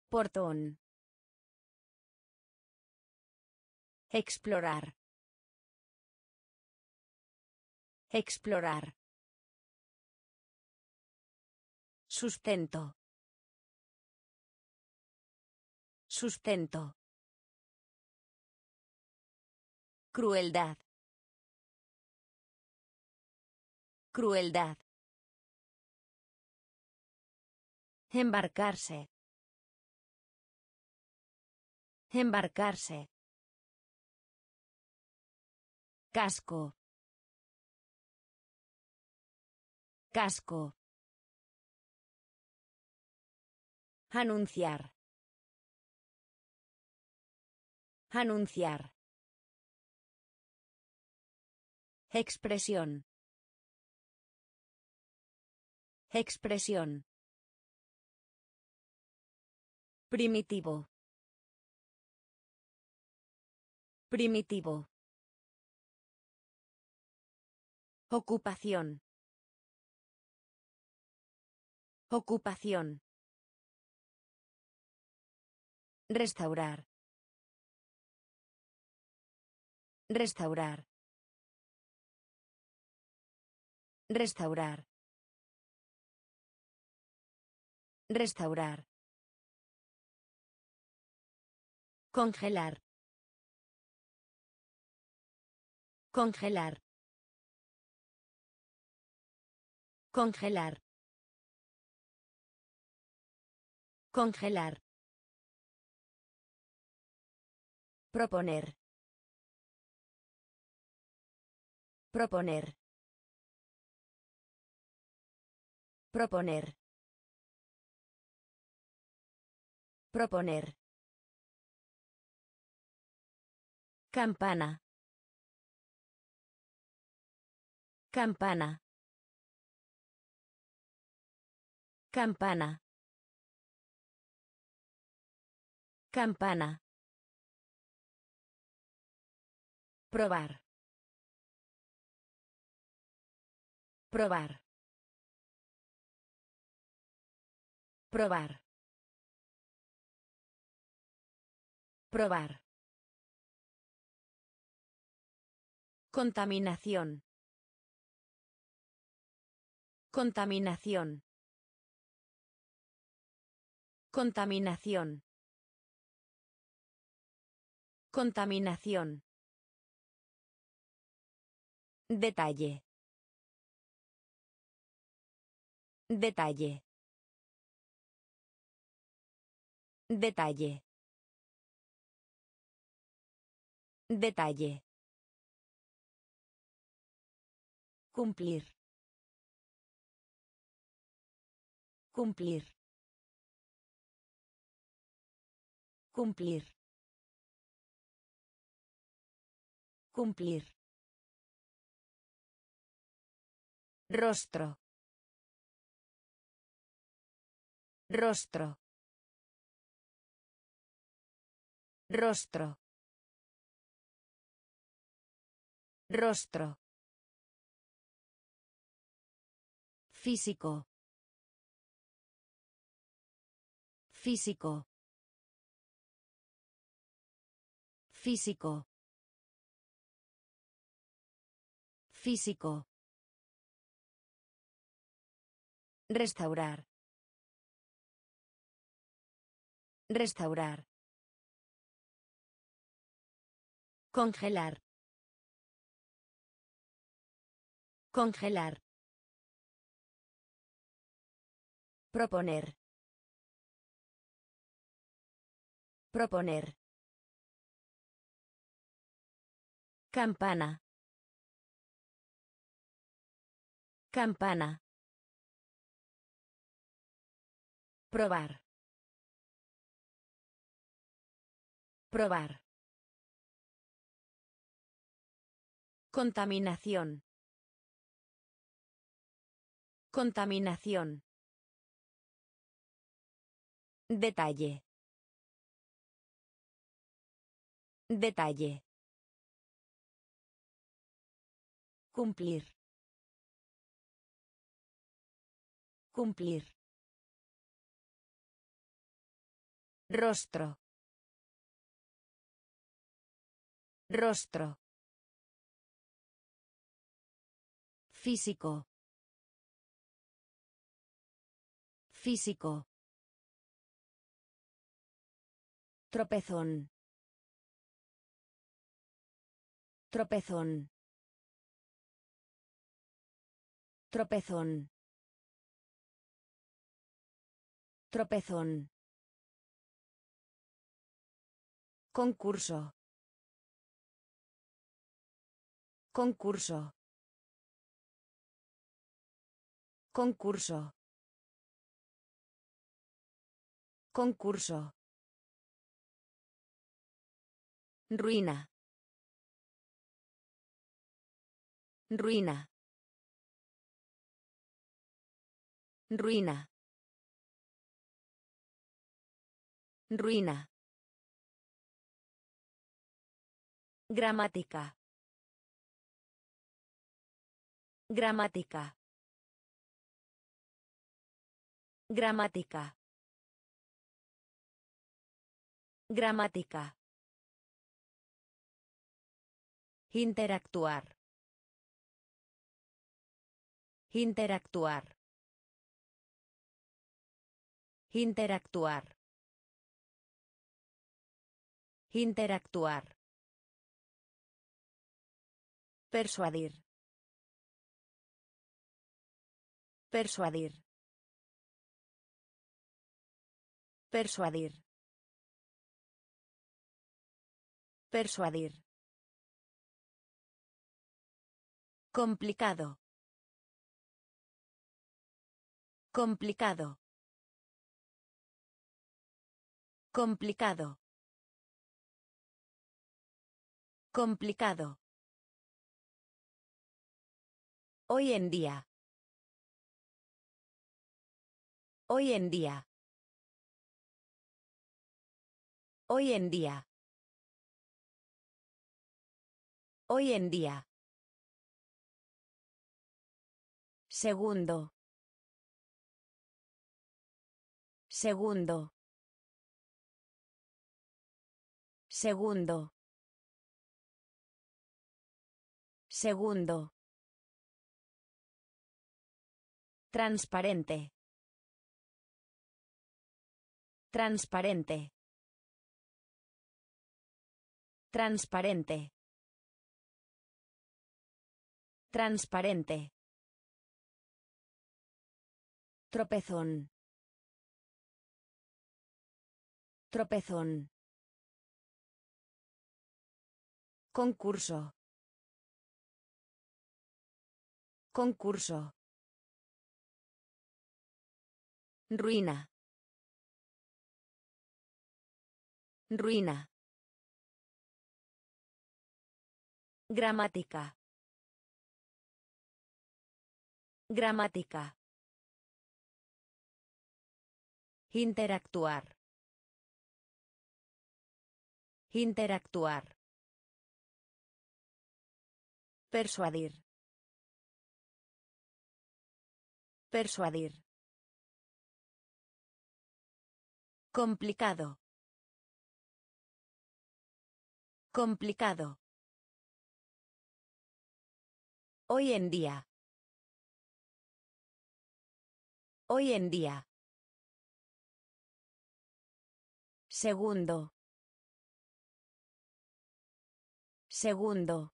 Portón. Explorar. Explorar. Sustento. Sustento. Crueldad. Crueldad. Embarcarse. Embarcarse. Casco. Casco. Anunciar. Anunciar. Expresión. Expresión. Primitivo. Primitivo. Ocupación. Ocupación. Restaurar. Restaurar. Restaurar. Restaurar. Congelar. Congelar. Congelar. Congelar. Proponer. Proponer. Proponer. Proponer. Campana. Campana. Campana. Campana. Probar. Probar. Probar. Probar. Contaminación. Contaminación. Contaminación. Contaminación. Detalle. Detalle. Detalle. Detalle. Cumplir. Cumplir. Cumplir. Cumplir. Rostro. Rostro. Rostro. Rostro. Físico. Físico. Físico. Físico. Restaurar. Restaurar. Congelar. Congelar. Proponer. Proponer. Campana. Campana. Probar. Probar. Contaminación. Contaminación. Detalle. Detalle. Cumplir. Cumplir. Rostro. Rostro. Físico. Físico. Tropezón. Tropezón. Tropezón. Tropezón. Concurso. Concurso. Concurso. Concurso. Ruina. Ruina. Ruina. Ruina. Gramática. Gramática. Gramática. Gramática. Interactuar. Interactuar. Interactuar. Interactuar. Persuadir. Persuadir. Persuadir. Persuadir. Complicado. Complicado. Complicado. Complicado. Hoy en día. Hoy en día. Hoy en día. Hoy en día. Segundo. Segundo. Segundo. Segundo. Transparente. Transparente. Transparente. Transparente. Tropezón. Tropezón. Concurso. Concurso. Ruina. Ruina. Gramática. Gramática. Interactuar. Interactuar. Persuadir. Persuadir. Complicado. Complicado. Hoy en día. Hoy en día. Segundo. Segundo.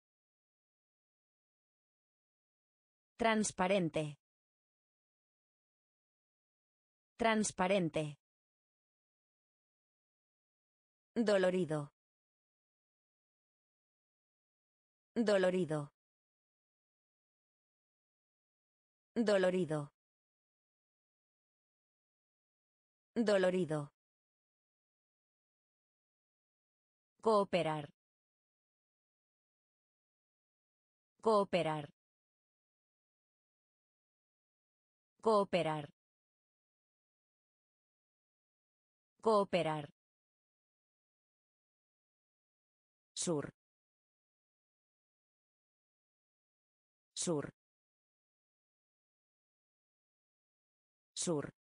Transparente. Transparente. Dolorido. Dolorido. Dolorido. Dolorido. Cooperar. Cooperar. Cooperar. Cooperar. Sur. Sur. Sur.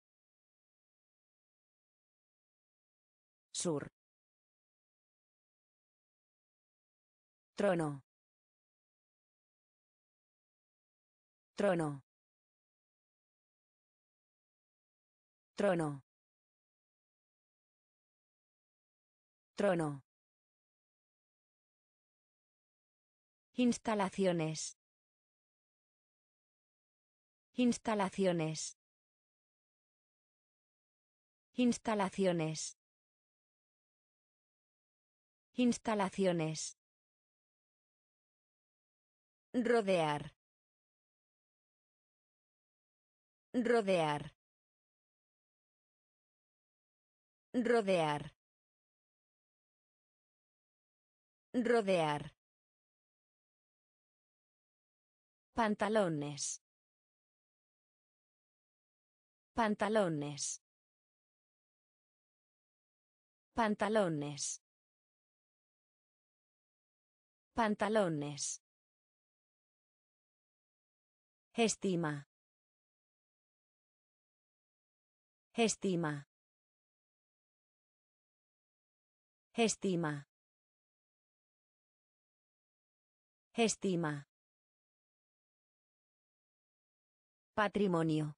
Sur. Trono. Trono. Trono. Trono. Instalaciones. Instalaciones. Instalaciones. Instalaciones. Rodear. Rodear. Rodear. Rodear. Pantalones. Pantalones. Pantalones. Pantalones. Estima. Estima. Estima. Estima. Patrimonio.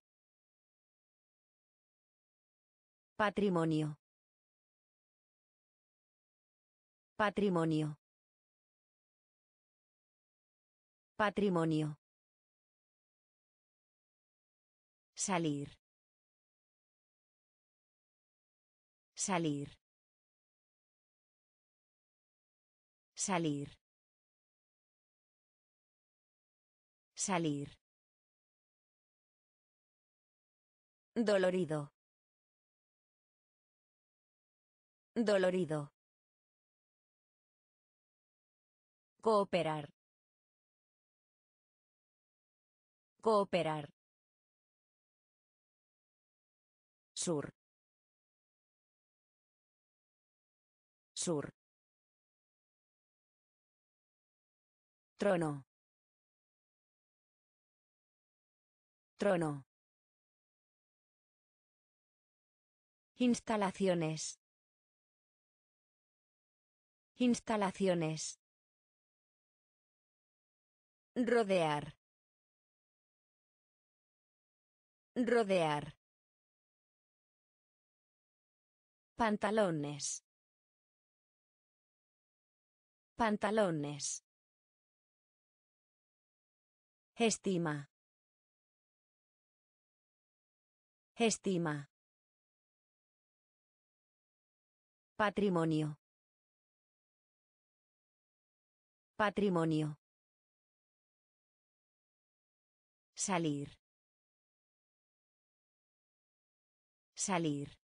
Patrimonio. Patrimonio. Patrimonio. Salir. Salir. Salir. Salir. Dolorido. Dolorido. Cooperar. Cooperar. Sur. Sur. Trono. Trono. Instalaciones. Instalaciones. Rodear. Rodear. Pantalones. Pantalones. Estima. Estima. Patrimonio. Patrimonio. Salir. Salir.